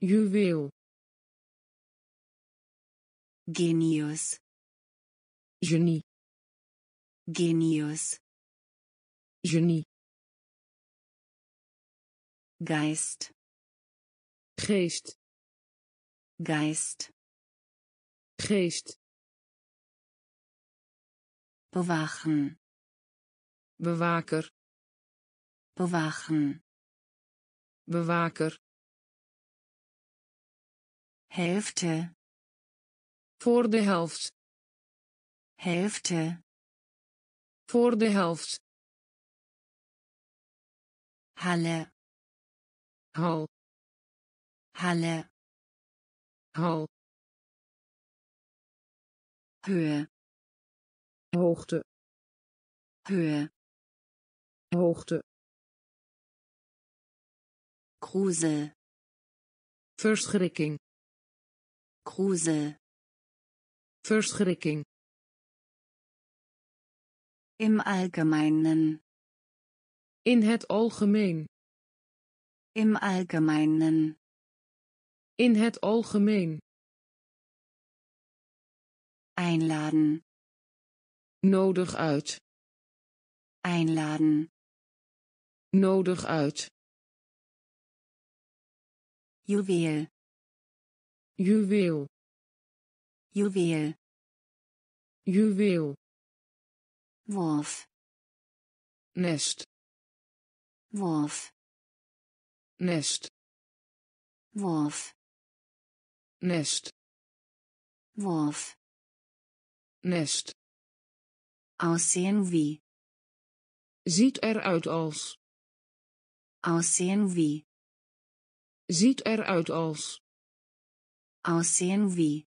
juweel Genius, genie. Genius, genie. Geist, geest. Geist, geest. Bewachen, bewaker. Bewachen, bewaker. Hälfte, voor de helft. Hälfte, voor de helft. Halle, hal. Halle, hal. Höhe, hoogte. Höhe, hoogte. Grusel, verschrikking. Grusel, verschrikking. Im Allgemeinen, in het algemeen. Im Allgemeinen, in het algemeen. Einladen, nodig uit. Einladen, nodig uit. Juwel, juweel Juwel, juweel. Wurf, nest. Wurf, nest. Wurf, nest. Wurf, nest. Aussehen wie, ziet eruit als. Aussehen wie, ziet eruit als. Aussehen wie,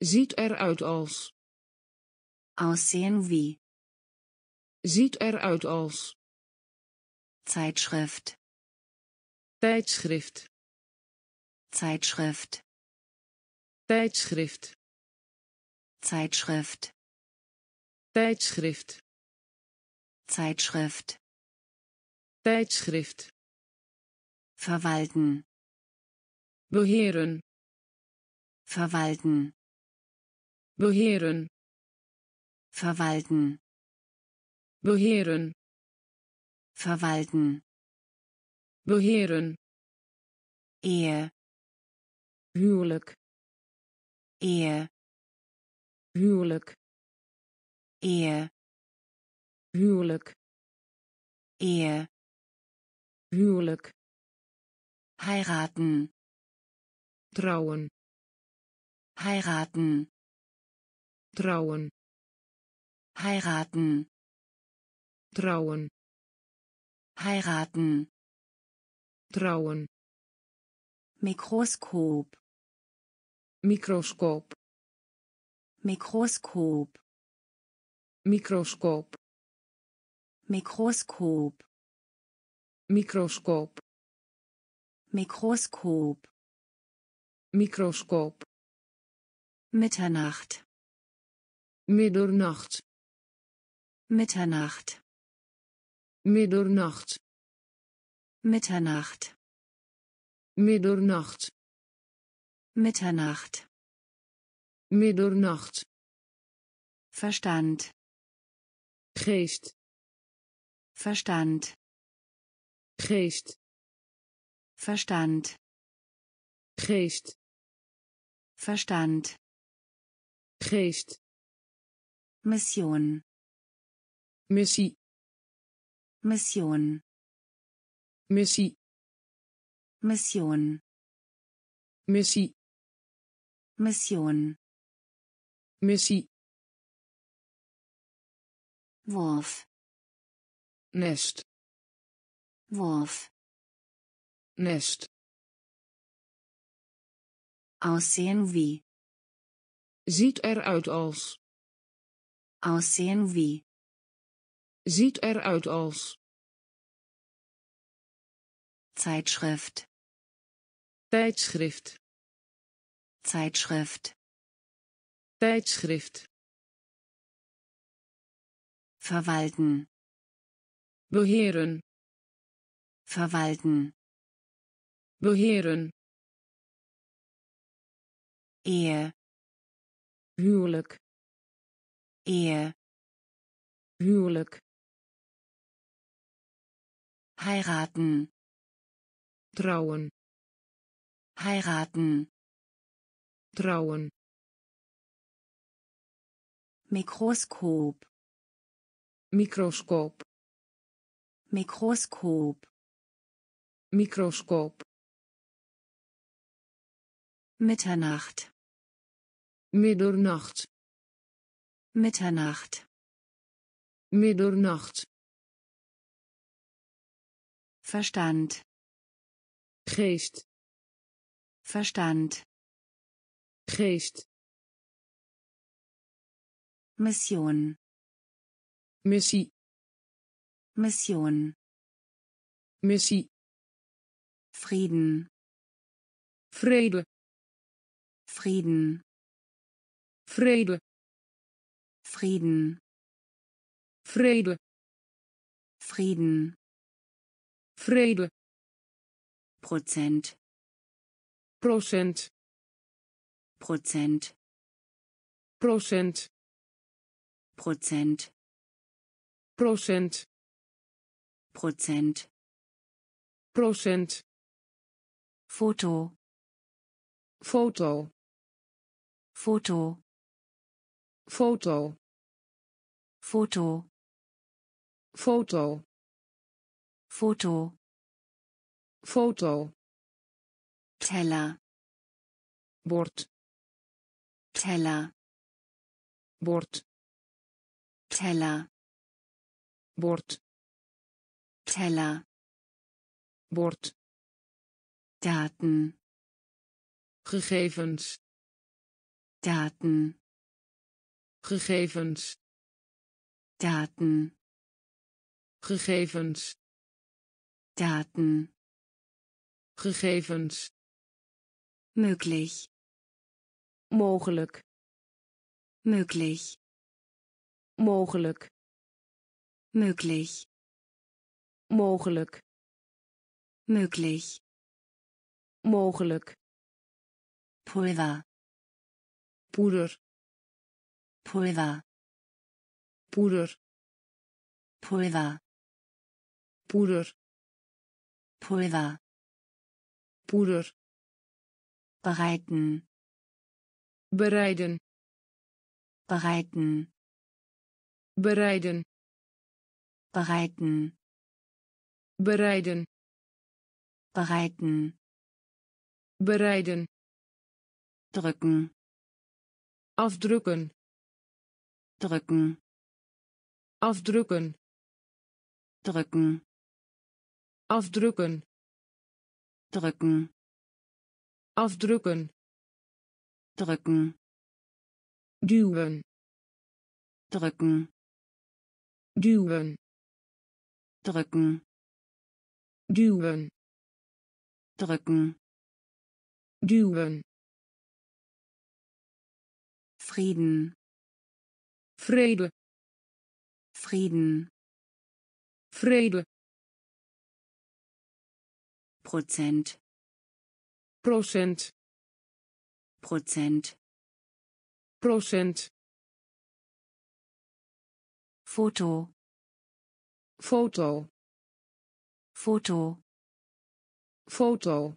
ziet eruit als. Aussehen wie, ziet eruit als. Zeitschrift, tijdschrift. Zeitschrift, tijdschrift. Zeitschrift, tijdschrift. Zeitschrift, tijdschrift. Verwalten, beheren. Verwalten, beheren verwalten, beheren verwalten, beheren Ehe, huwelijk. Ehe, huwelijk. Ehe, huwelijk. Ehe, huwelijk. Heiraten, trouwen. Heiraten, trauen. Heiraten. Trauen. Heiraten. Trauen. Mikroskop. Mikroskop. Mikroskop. Mikroskop. Mikroskop. Mikroskop. Mikroskop. Mikroskop. Mitternacht. Middernacht Mitternacht, middernacht Mitternacht. middernacht Mitternacht. middernacht Verstand. geest Verstand. geest Verstand. geest Verstand. geest Mission. missie Mission. missie Mission. missie Mission. missie Wurf. nest Wurf. nest Aussehen wie. ziet eruit als Aussehen wie. ziet eruit als Zeitschrift. tijdschrift Zeitschrift. tijdschrift Verwalten. beheren Verwalten. beheren Ehe. huwelijk Ehe. huwelijk Heiraten. trouwen Heiraten. trouwen Mikroskop. microscoop Mikroskop. microscoop Mitternacht. middernacht Mitternacht. middernacht Verstand. geest Verstand. geest Mission. missie Mission. missie Frieden. vrede Frieden. vrede Frieden. vrede Frieden. vrede Prozent. procent Prozent. procent Prozent. procent Prozent. procent Foto. foto Foto. Foto Foto. foto Foto. foto Teller. bord Teller. bord Teller. bord Teller. bord Daten. gegevens Daten. Gegevens Daten. gegevens Daten. gegevens Möglich. mogelijk Möglich. mogelijk Möglich. mogelijk Möglich. mogelijk Pulver. poeder Pulver. poeder Pulver. poeder Pulver. poeder Bereiten. bereiden Bereiten. bereiden Bereiten. bereiden Bereiten. bereiden Drücken. afdrukken Drücken. afdrukken Drücken. afdrukken Drücken. afdrukken Drücken. duwen Drücken. duwen Drücken. duwen Drücken. duwen Frieden. Vrede. Frieden. vrede. Prozent procent. Prozent procent. Foto. Foto. Foto. Foto.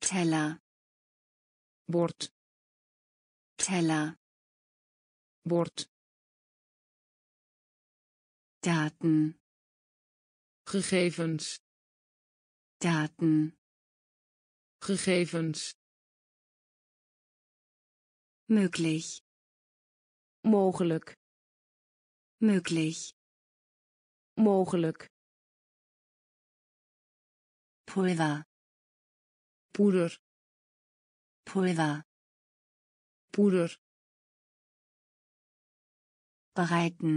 Teller. Bord Teller bord. Daten. Gegevens. Daten. Gegevens. Möglich. Mogelijk. Möglich. Mogelijk. Pulver. Poeder. Pulver poeder. Bereiten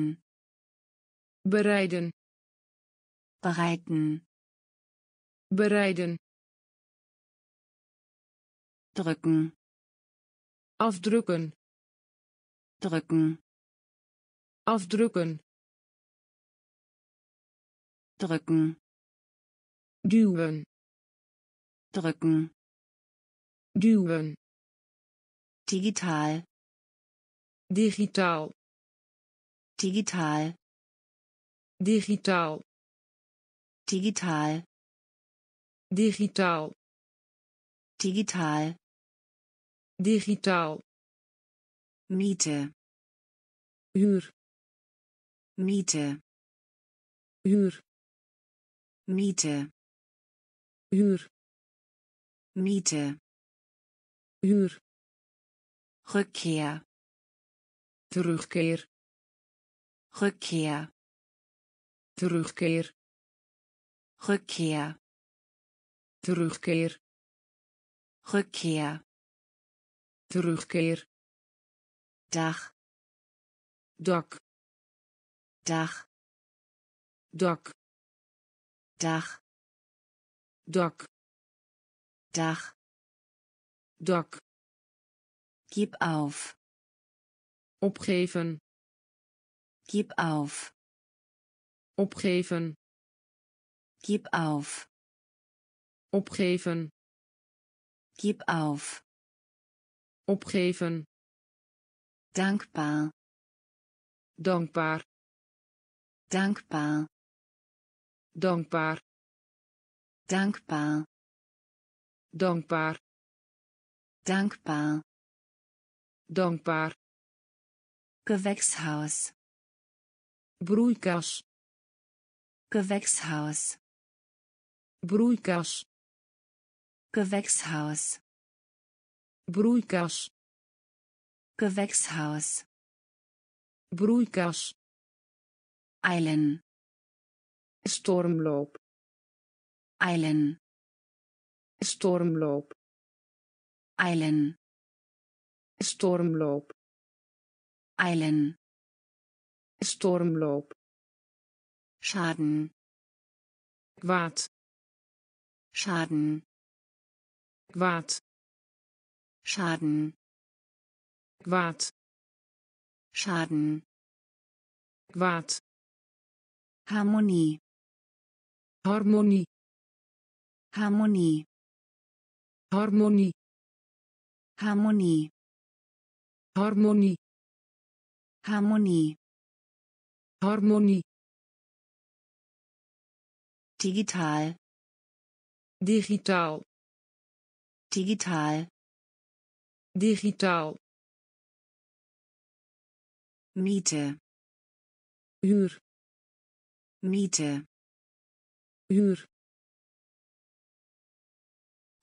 bereiden. Bereiten bereiden. Drücken afdrukken. Drücken afdrukken. Drücken duwen. Drücken duwen digital. Digitaal digital. Digitaal digital. Digitaal digital. Digitaal Miete. Huur. Miete. Huur. Miete. Huur. Miete. Huur Rückkehr. Terugkeer. Rückkehr. Terugkeer. Rückkehr. Terugkeer. Rückkehr. Terugkeer. Dach. Dak. Dach. Dak. Dach. Dak. Dach. Dak Gib auf. Opgeven. Gib auf. Opgeven. Gib auf. Opgeven. Gib auf. Opgeven. Dankbar dankbaar. Dankbar dankbaar. Dankbar dankbaar. Dankbar dankbaar. Gewächshaus broeikas. Gewächshaus broeikas. Gewächshaus broeikas. Gewächshaus broeikas. Eilen. Stormloop. Eilen. Stormloop. Eilen stormloop. Eilen. Stormloop. Schaden. Kwaad Schaden. Kwaad Schaden. Kwaad Schaden. Kwaad Harmonie. Harmonie. Harmonie. Harmonie. Harmonie harmonie. Harmonie. Harmonie. Digital. Digitaal. Digital. Digitaal. Miete. Huur. Miete. Huur.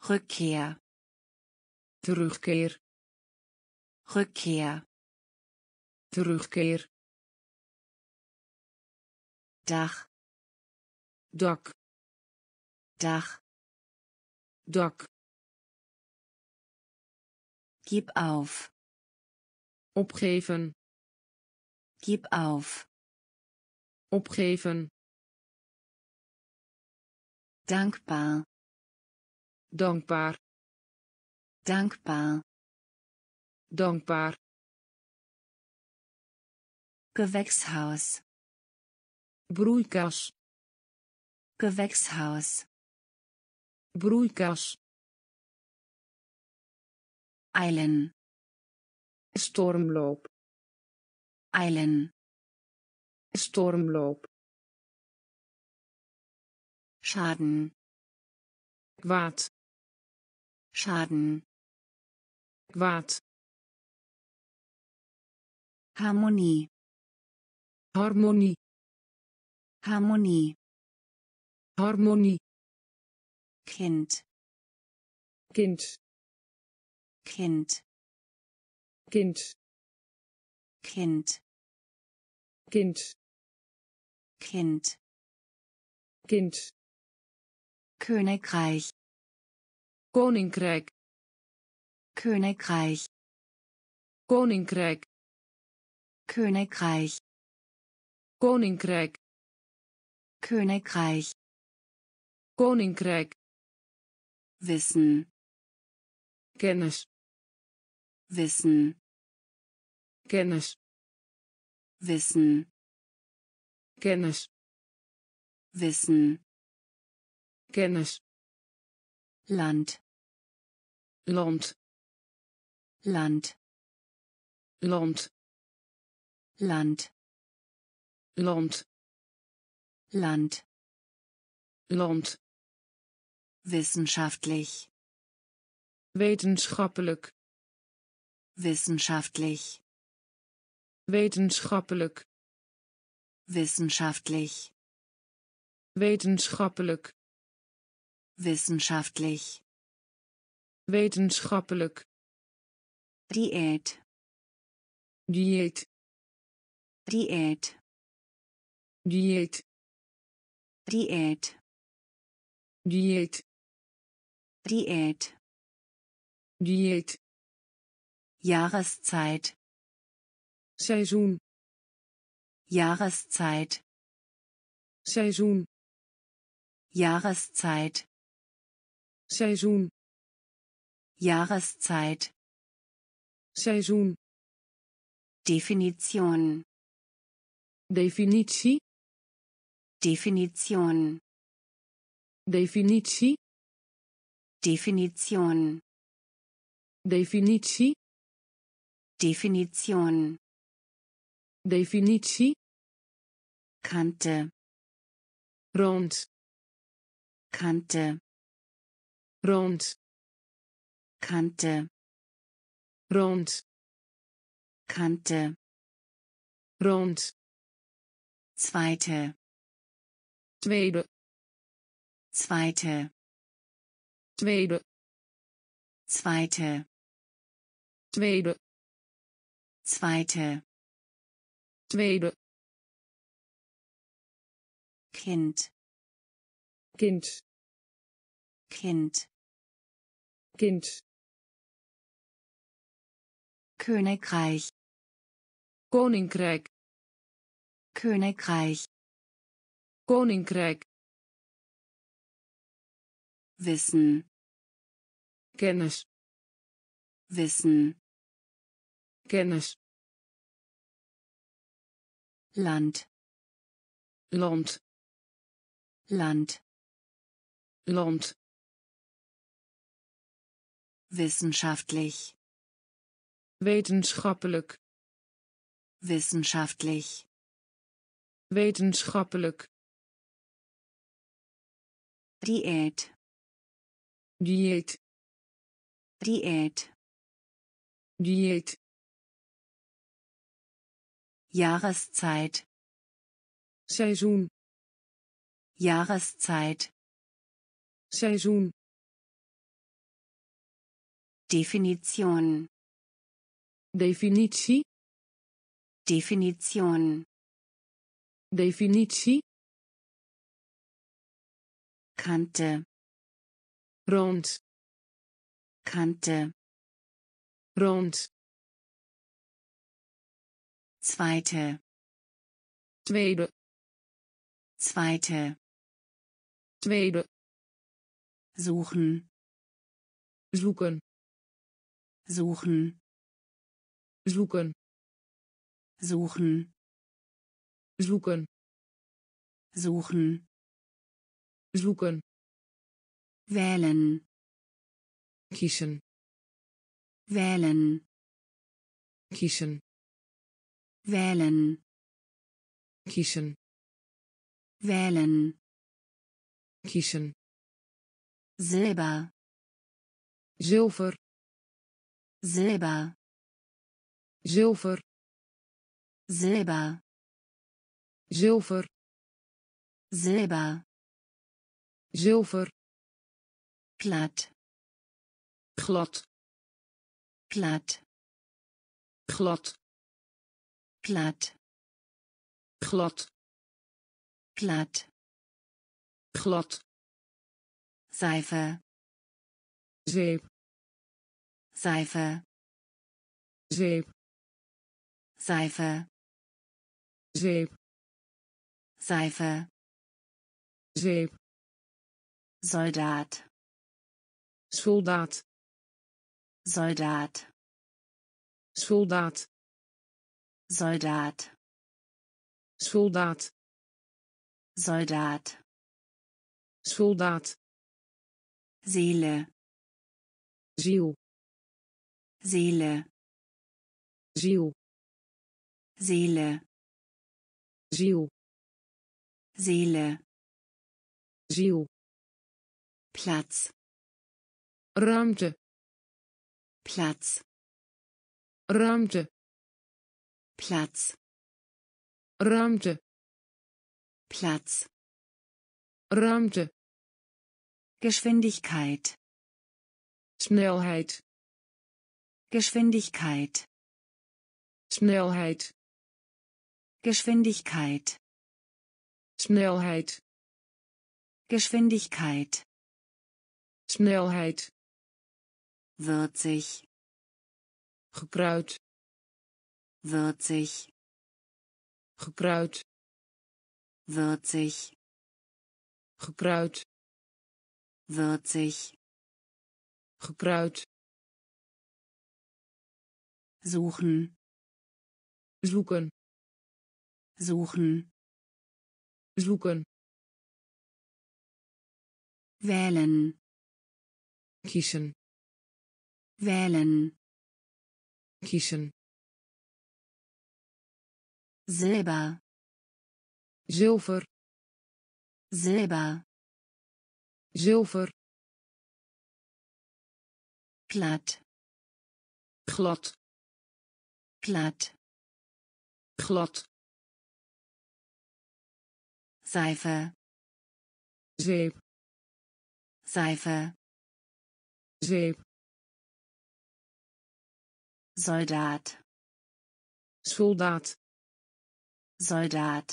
Rückkehr terugkeer Rückkehr terugkeer. Dach dak Dach dak Gib auf opgeven. Gib auf opgeven. Dankbar dankbaar. Dankbar dankbaar. Gewächshaus broeikas. Gewächshaus broeikas. Eilen. Stormloop. Eilen. Stormloop. Schaden. Kwaad. Schaden. Kwaad Harmonie harmonie Harmonie harmonie Kind. Kind. Kind. Kind. Kind. Kind. Kind. Kind. Königreich. Koninkrijk Königreich. Koninkrijk Königreich. Koninkrijk Königreich. Koninkrijk Wissen. Kennis. Wissen. Kennis. Wissen. Kennis. Wissen. Kennis. Land. Land. Land. Land Land. Land. Land. Land. Wissenschaftlich. Wetenschappelijk. Wissenschaftlich. Wetenschappelijk. Wissenschaftlich. Wetenschappelijk. Wissenschaftlich. Wetenschappelijk. Diät. Dieet Diät. Diät. Diät. Diät. Diät. Diät. Jahreszeit. Saison. Jahreszeit. Saison. Jahreszeit. Saison. Jahreszeit. Saison. Definition definitie Definition. Definitie Definition. Definitie Definition. Definitie Kante. Rond. Kante. Rond. Kante. Rond. Kante. Rond zweite. Tweede. Zweite. Tweede. Zweite. Tweede. Zweite. Tweede. Kind. Kind. Kind. Kind. Königreich. Koninkrijk Königreich. Koninkrijk Wissen. Kennis. Wissen. Kennis. Land. Land. Land. Land. Wissenschaftlich. Wetenschappelijk. Wissenschaftlich wetenschappelijk. Diät dieet. Diät dieet. Jahreszeit. Seizoen. Jahreszeit. Seizoen. Definition. Definitie. Definition definitie. Kante. Rond. Kante. Rond. Zweite. Tweede. Zweite. Tweede. Suchen. Zoeken. Suchen. Zoeken. Suchen zoeken. Suchen zoeken. Wählen kiezen. Wählen kiezen. Wählen kiezen. Wählen kiezen. Silber zilver. Silber zilver. Silber zilver. Silber zilver. Glatt glad. Glatt glad. Glatt glad. Glatt glad. Seife zeep. Seife zeep. Seife zeep Seife. Zeep. Soldat. Soldaat. Soldat. Soldaat. Soldat. Soldaat. Soldat. Soldaat. Seele ziel. Seele ziel. Seele ziel Seele. Gio. Platz. Ramte. Platz. Ramte. Platz. Ramte. Platz. Ramte. Geschwindigkeit. Schnellheit. Geschwindigkeit. Snelheid. Geschwindigkeit snelheid. Geschwindigkeit. Snelheid. Würzig. Gekruid würzig. Gekruid würzig. Gekruid würzig. Gekruid suchen. Zoeken. Suchen zoeken. Wählen kiezen. Wählen kiezen. Silber zilver. Silber zilver. Glatt glad. Glatt glad Seife zeep. Seife zeep. Soldat soldaat. Soldat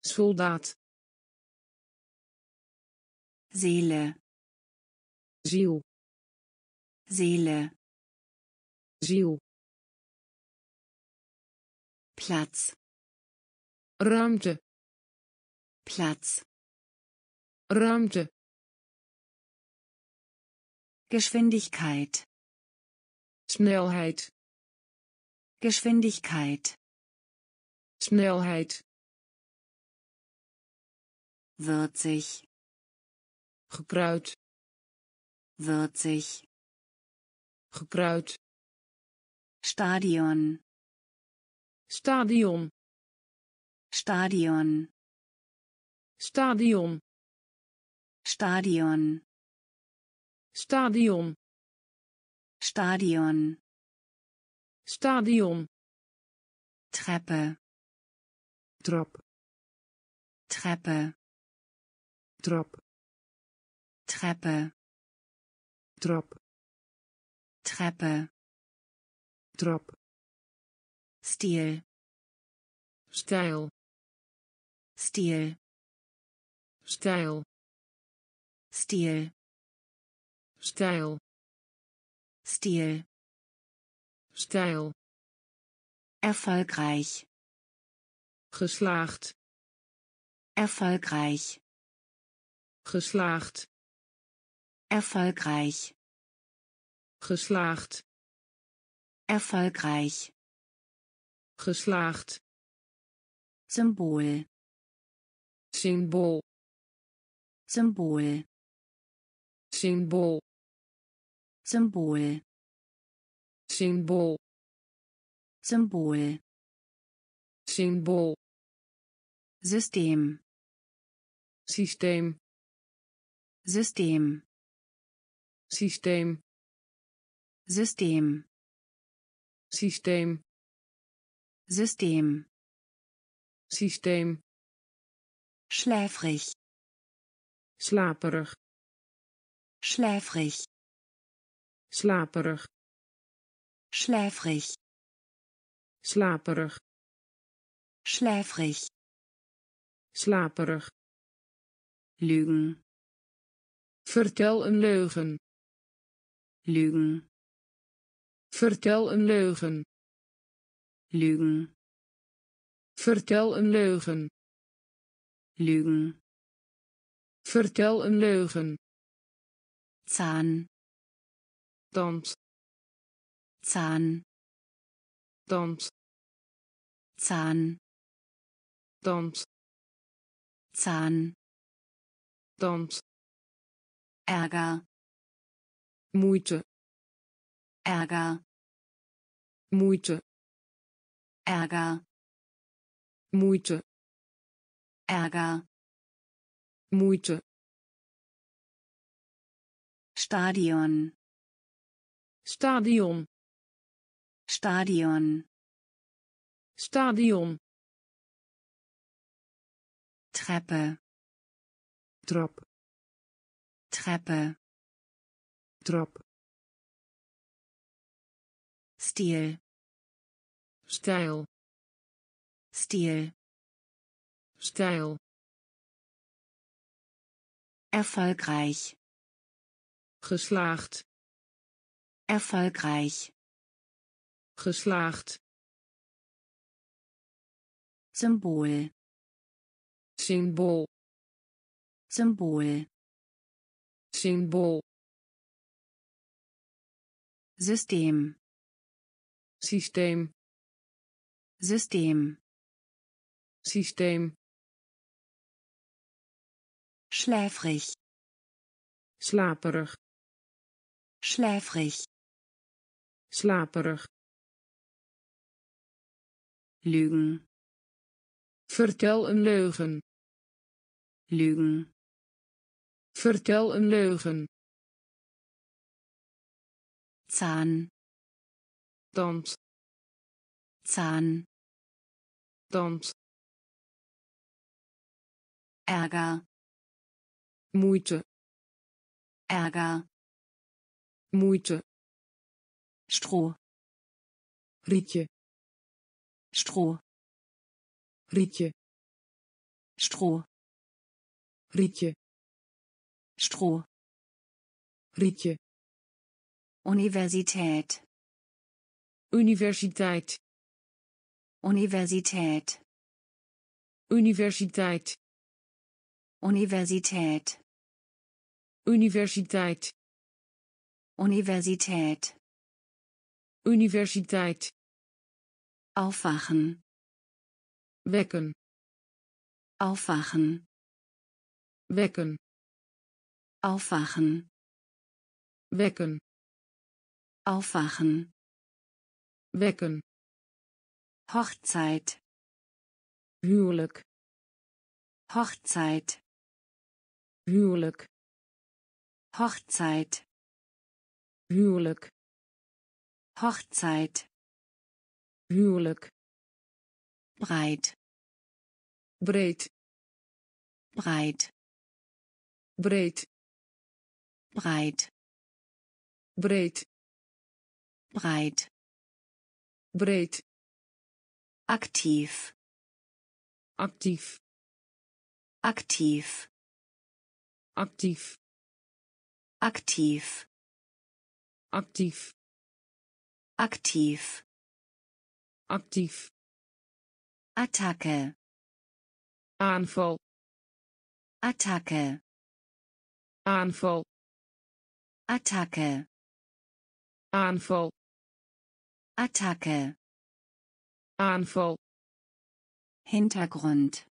soldaat. Seele ziel. Seele ziel. Platz ruimte Platz. Ruimte. Geschwindigkeit. Snelheid. Geschwindigkeit. Snelheid. Würzig gekruid. Würzig gekruid. Stadion. Stadion. Stadion stadion. Stadion. Stadion. Stadion. Stadion. Treppe. Trap. Treppe. Trap. Treppe. Trap. Treppe. Trap. Stil stijl. Stil stijl. Stil stijl. Stil stijl. Erfolgreich. Geslaagd. Erfolgreich. Geslaagd. Erfolgreich. Geslaagd. Erfolgreich. Geslaagd. Symbol. Symbool Symbol. Symbol. Symbol. Symbol. Symbol. Symbol. System. System. System. System. System. System. System. System. Schläfrig. Slaperig. Schläfrig. Slaperig. Schläfrig. Slaperig. Schläfrig. Slaperig. Lügen. Vertel een leugen. Lügen. Vertel een leugen. Lügen. Vertel een leugen. Lügen vertel een leugen. Zahn tand Zahn tand Zahn tand Zahn tand Ärger moeite. Ärger moeite. Ärger moeite. Ärger moeite Stadion. Stadion. Stadion. Stadion. Treppe. Trap. Treppe. Trap. Stil stijl. Stil stijl erfolgreich. Geslaagd. Erfolgreich. Geslaagd. Symbol. Symbool. Symbol. Symbool. System. Systeem System. Systeem schläfrig slaperig. Schläfrig slaperig. Lügen vertel een leugen. Lügen vertel een leugen. Zahn tand Zahn tand Ärger moeite Ärger moeite Stroh rietje Stroh rietje Stroh rietje Stroh rietje Universität universiteit. Universität universiteit Universität. Universiteit. Universität. Universiteit. Aufwachen. Wekken aufwachen. Wekken aufwachen. Wekken aufwachen. Wekken Hochzeit. Huwelijk. Hochzeit huwelijk Hochzeit. Huwelijk Hochzeit. Huwelijk breit. Breed breit. Breed breit. Breed breit. Breed aktiv. Actief aktiv actief aktiv. Actief aktiv. Actief Attacke. Aanval. Attacke. Aanval. Attacke. Aanval. Attacke. Aanval. Hintergrund.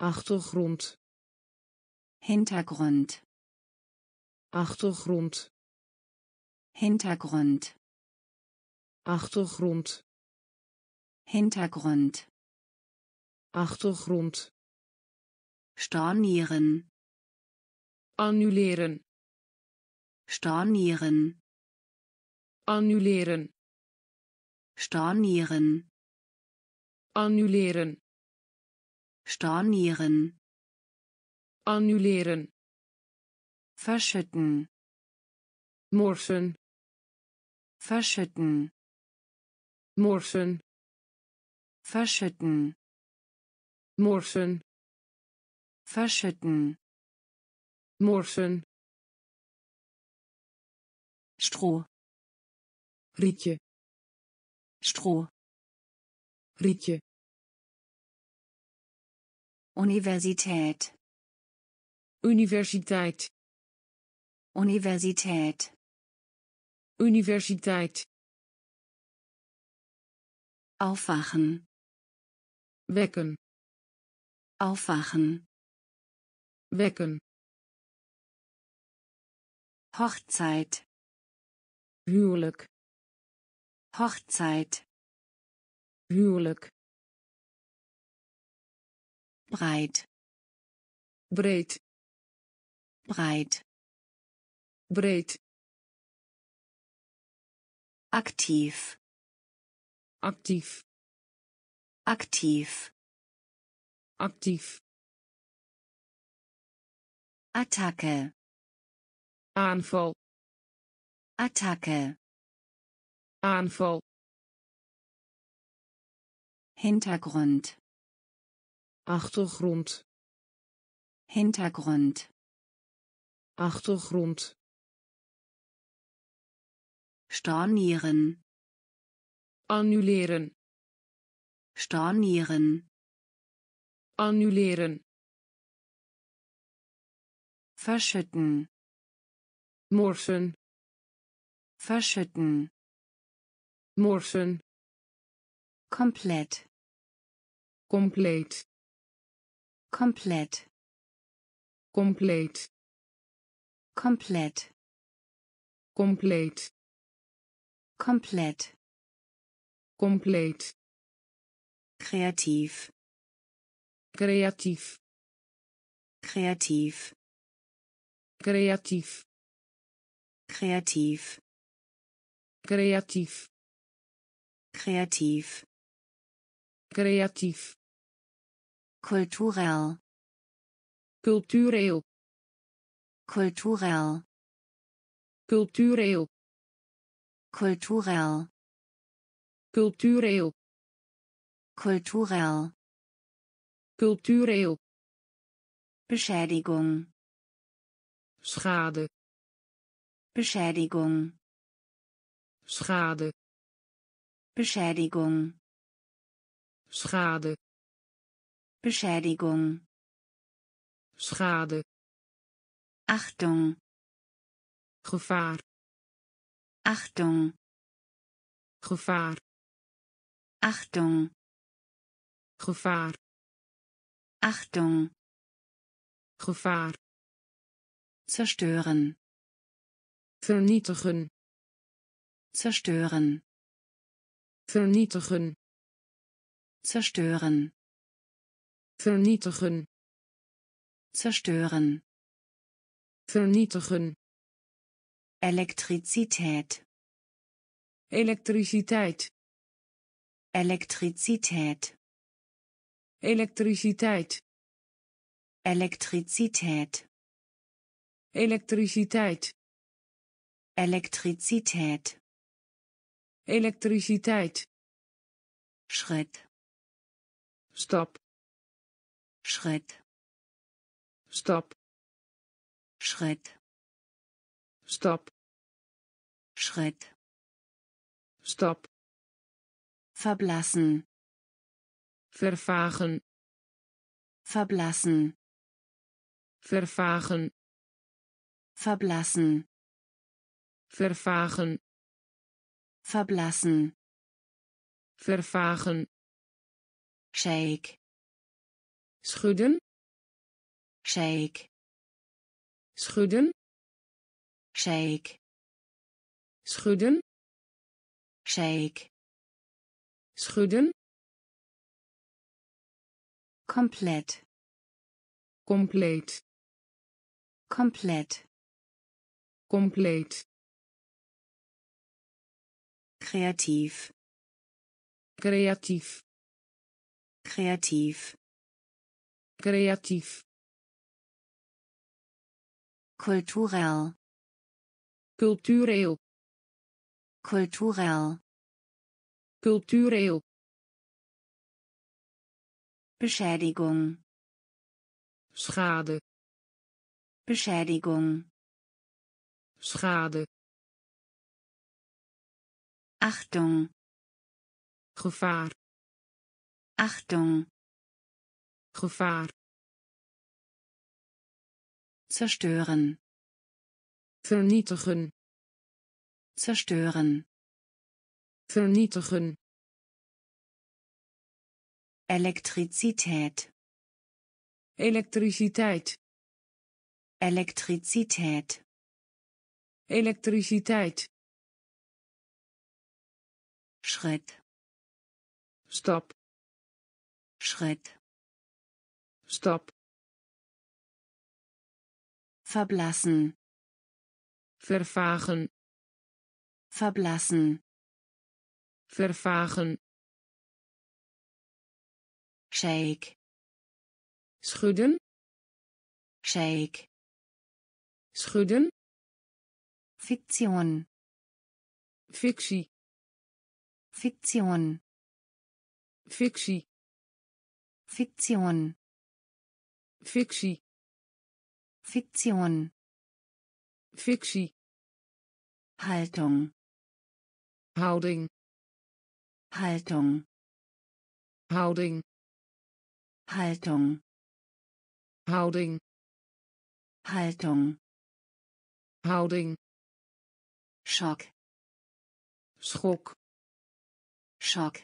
Achtergrond Hintergrund. Achtergrond Hintergrund. Achtergrond Hintergrund. Achtergrond stornieren. Annuleren stornieren. Annuleren stornieren. Annuleren stornieren annuleren verschütten. morsen verschütten. morsen verschütten. morsen verschütten. morsen. Stroh. Rietje. Stroh. Rietje. Universität universiteit. Universität universiteit. Aufwachen. Wekken. Aufwachen. Wekken. Hochzeit. Huwelijk. Hochzeit. Huwelijk. Breit breed breit. Breed. Aktiv. Actief. Aktiv. Actief. Attacke. Aanval. Attacke. Aanval. Hintergrund. Achtergrond. Hintergrund achtergrond stornieren. Annuleren stornieren. Annuleren verschütten. Morsen verschütten. Morsen komplett. Compleet komplett. Compleet komplett compleet. Komplett compleet. Kreativ creatief. Kreativ creatief. Kreativ creatief. Kreativ creatief. Kulturell cultureel kulturell cultureel. Kulturell cultureel. Kulturell cultureel. Beschädigung. Schade. Beschädigung. Schade. Beschädigung. Schade. Beschädigung. Schade Achtung. Gevaar. Achtung. Gevaar. Achtung. Gevaar. Achtung. Gevaar. Zerstören. Vernietigen. Zerstören. Vernietigen. Zerstören. Vernietigen. Zerstören vernietigen. Elektrizität elektriciteit. Elektrizität elektriciteit. Elektrizität elektriciteit. Elektrizität elektriciteit. Schritt. Stap. Schritt. Stap Schritt. Stap Schritt. Stap verblassen. Vervagen verblassen. Vervagen verblassen. Vervagen verblassen. Vervagen shake. Schudden. Shake schudden. Shake schudden. Shake schudden. Komplett compleet. Komplett compleet. Kreativ creatief. Kreativ creatief kulturell cultureel. Kulturell cultureel. Beschädigung. Schade. Beschädigung. Schade. Achtung. Gevaar. Achtung. Gevaar zerstören. Vernietigen. Zerstören. Vernietigen. Elektrizität elektriciteit. Elektrizität elektriciteit. Schritt. Stap. Schritt. Stap verblassen. Vervagen. Verblassen. Vervagen. Shake. Schudden. Shake. Schudden. Fiktion. Fictie Fiktion. Fictie Fiktion. Fictie Fiktion. Fictie Haltung. Houding. Haltung. Houding. Haltung. Houding. Haltung. Houding. Schock. Schok Schock.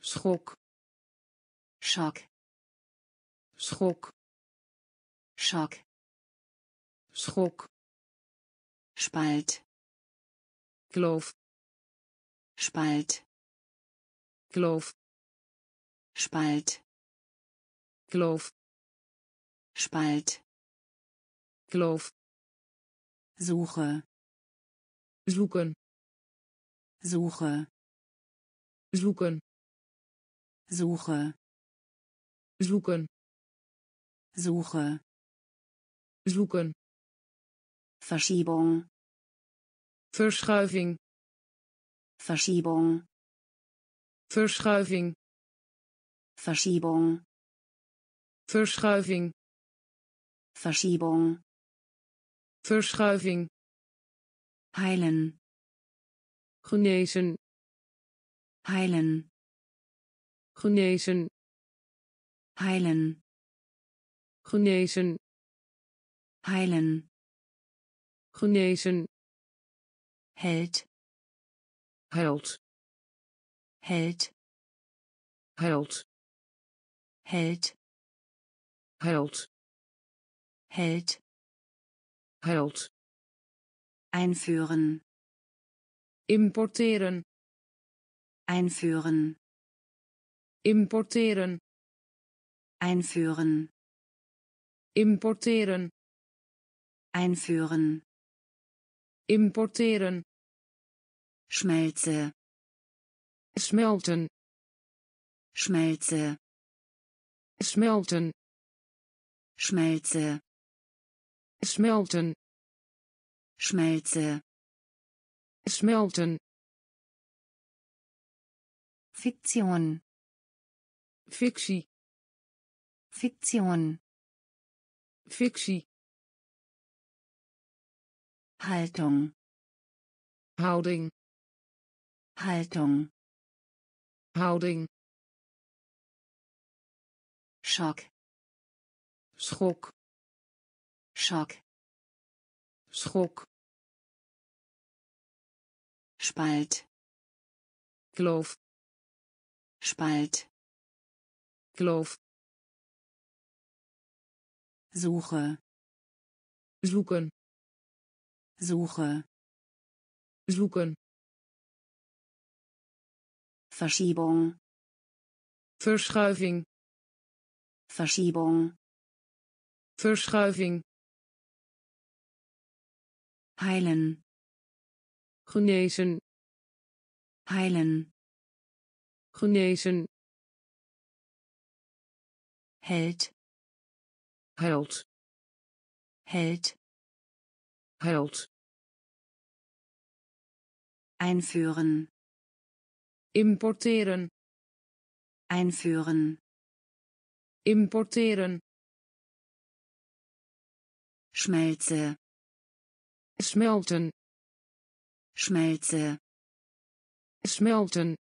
Schok Schock. Schok Schock. Schruck. Spalt. Kloof. Spalt. Kloof. Spalt. Kloof. Spalt. Kloof. Suche. Zoeken. Suche. Zoeken. Suche. Suchen. Suche. Zoeken. Verschiebung. Verschuiving. Verschiebung. Verschuiving. Verschiebung. Verschuiving. Verschiebung. Verschuiving. Heilen. Genezen. Heilen. Genezen. Heilen. Genezen heilen genezen. Held. Held. Held. Held. Held. Held. Held. Held. Einführen. Importeren. Einführen. Importeren. Einführen. Importeren einführen. Importeren. Schmelze. Smelten. Schmelze. Smelten. Schmelze. Smelten. Schmelze. Smelten. Fiktion. Fictie Fiktion. Fictie Haltung. Houding. Haltung. Houding. Schock. Schok Schock. Schok Spalt. Kloof Spalt. Kloof Suche, zoeken, Suche, zoeken, Verschiebung, verschuiving, Verschiebung, verschuiving, heilen, genezen, heilen, genezen, Held, held, Held, held, einführen, importeren, einführen, importeren, Schmelze, smelten, Schmelze, smelten,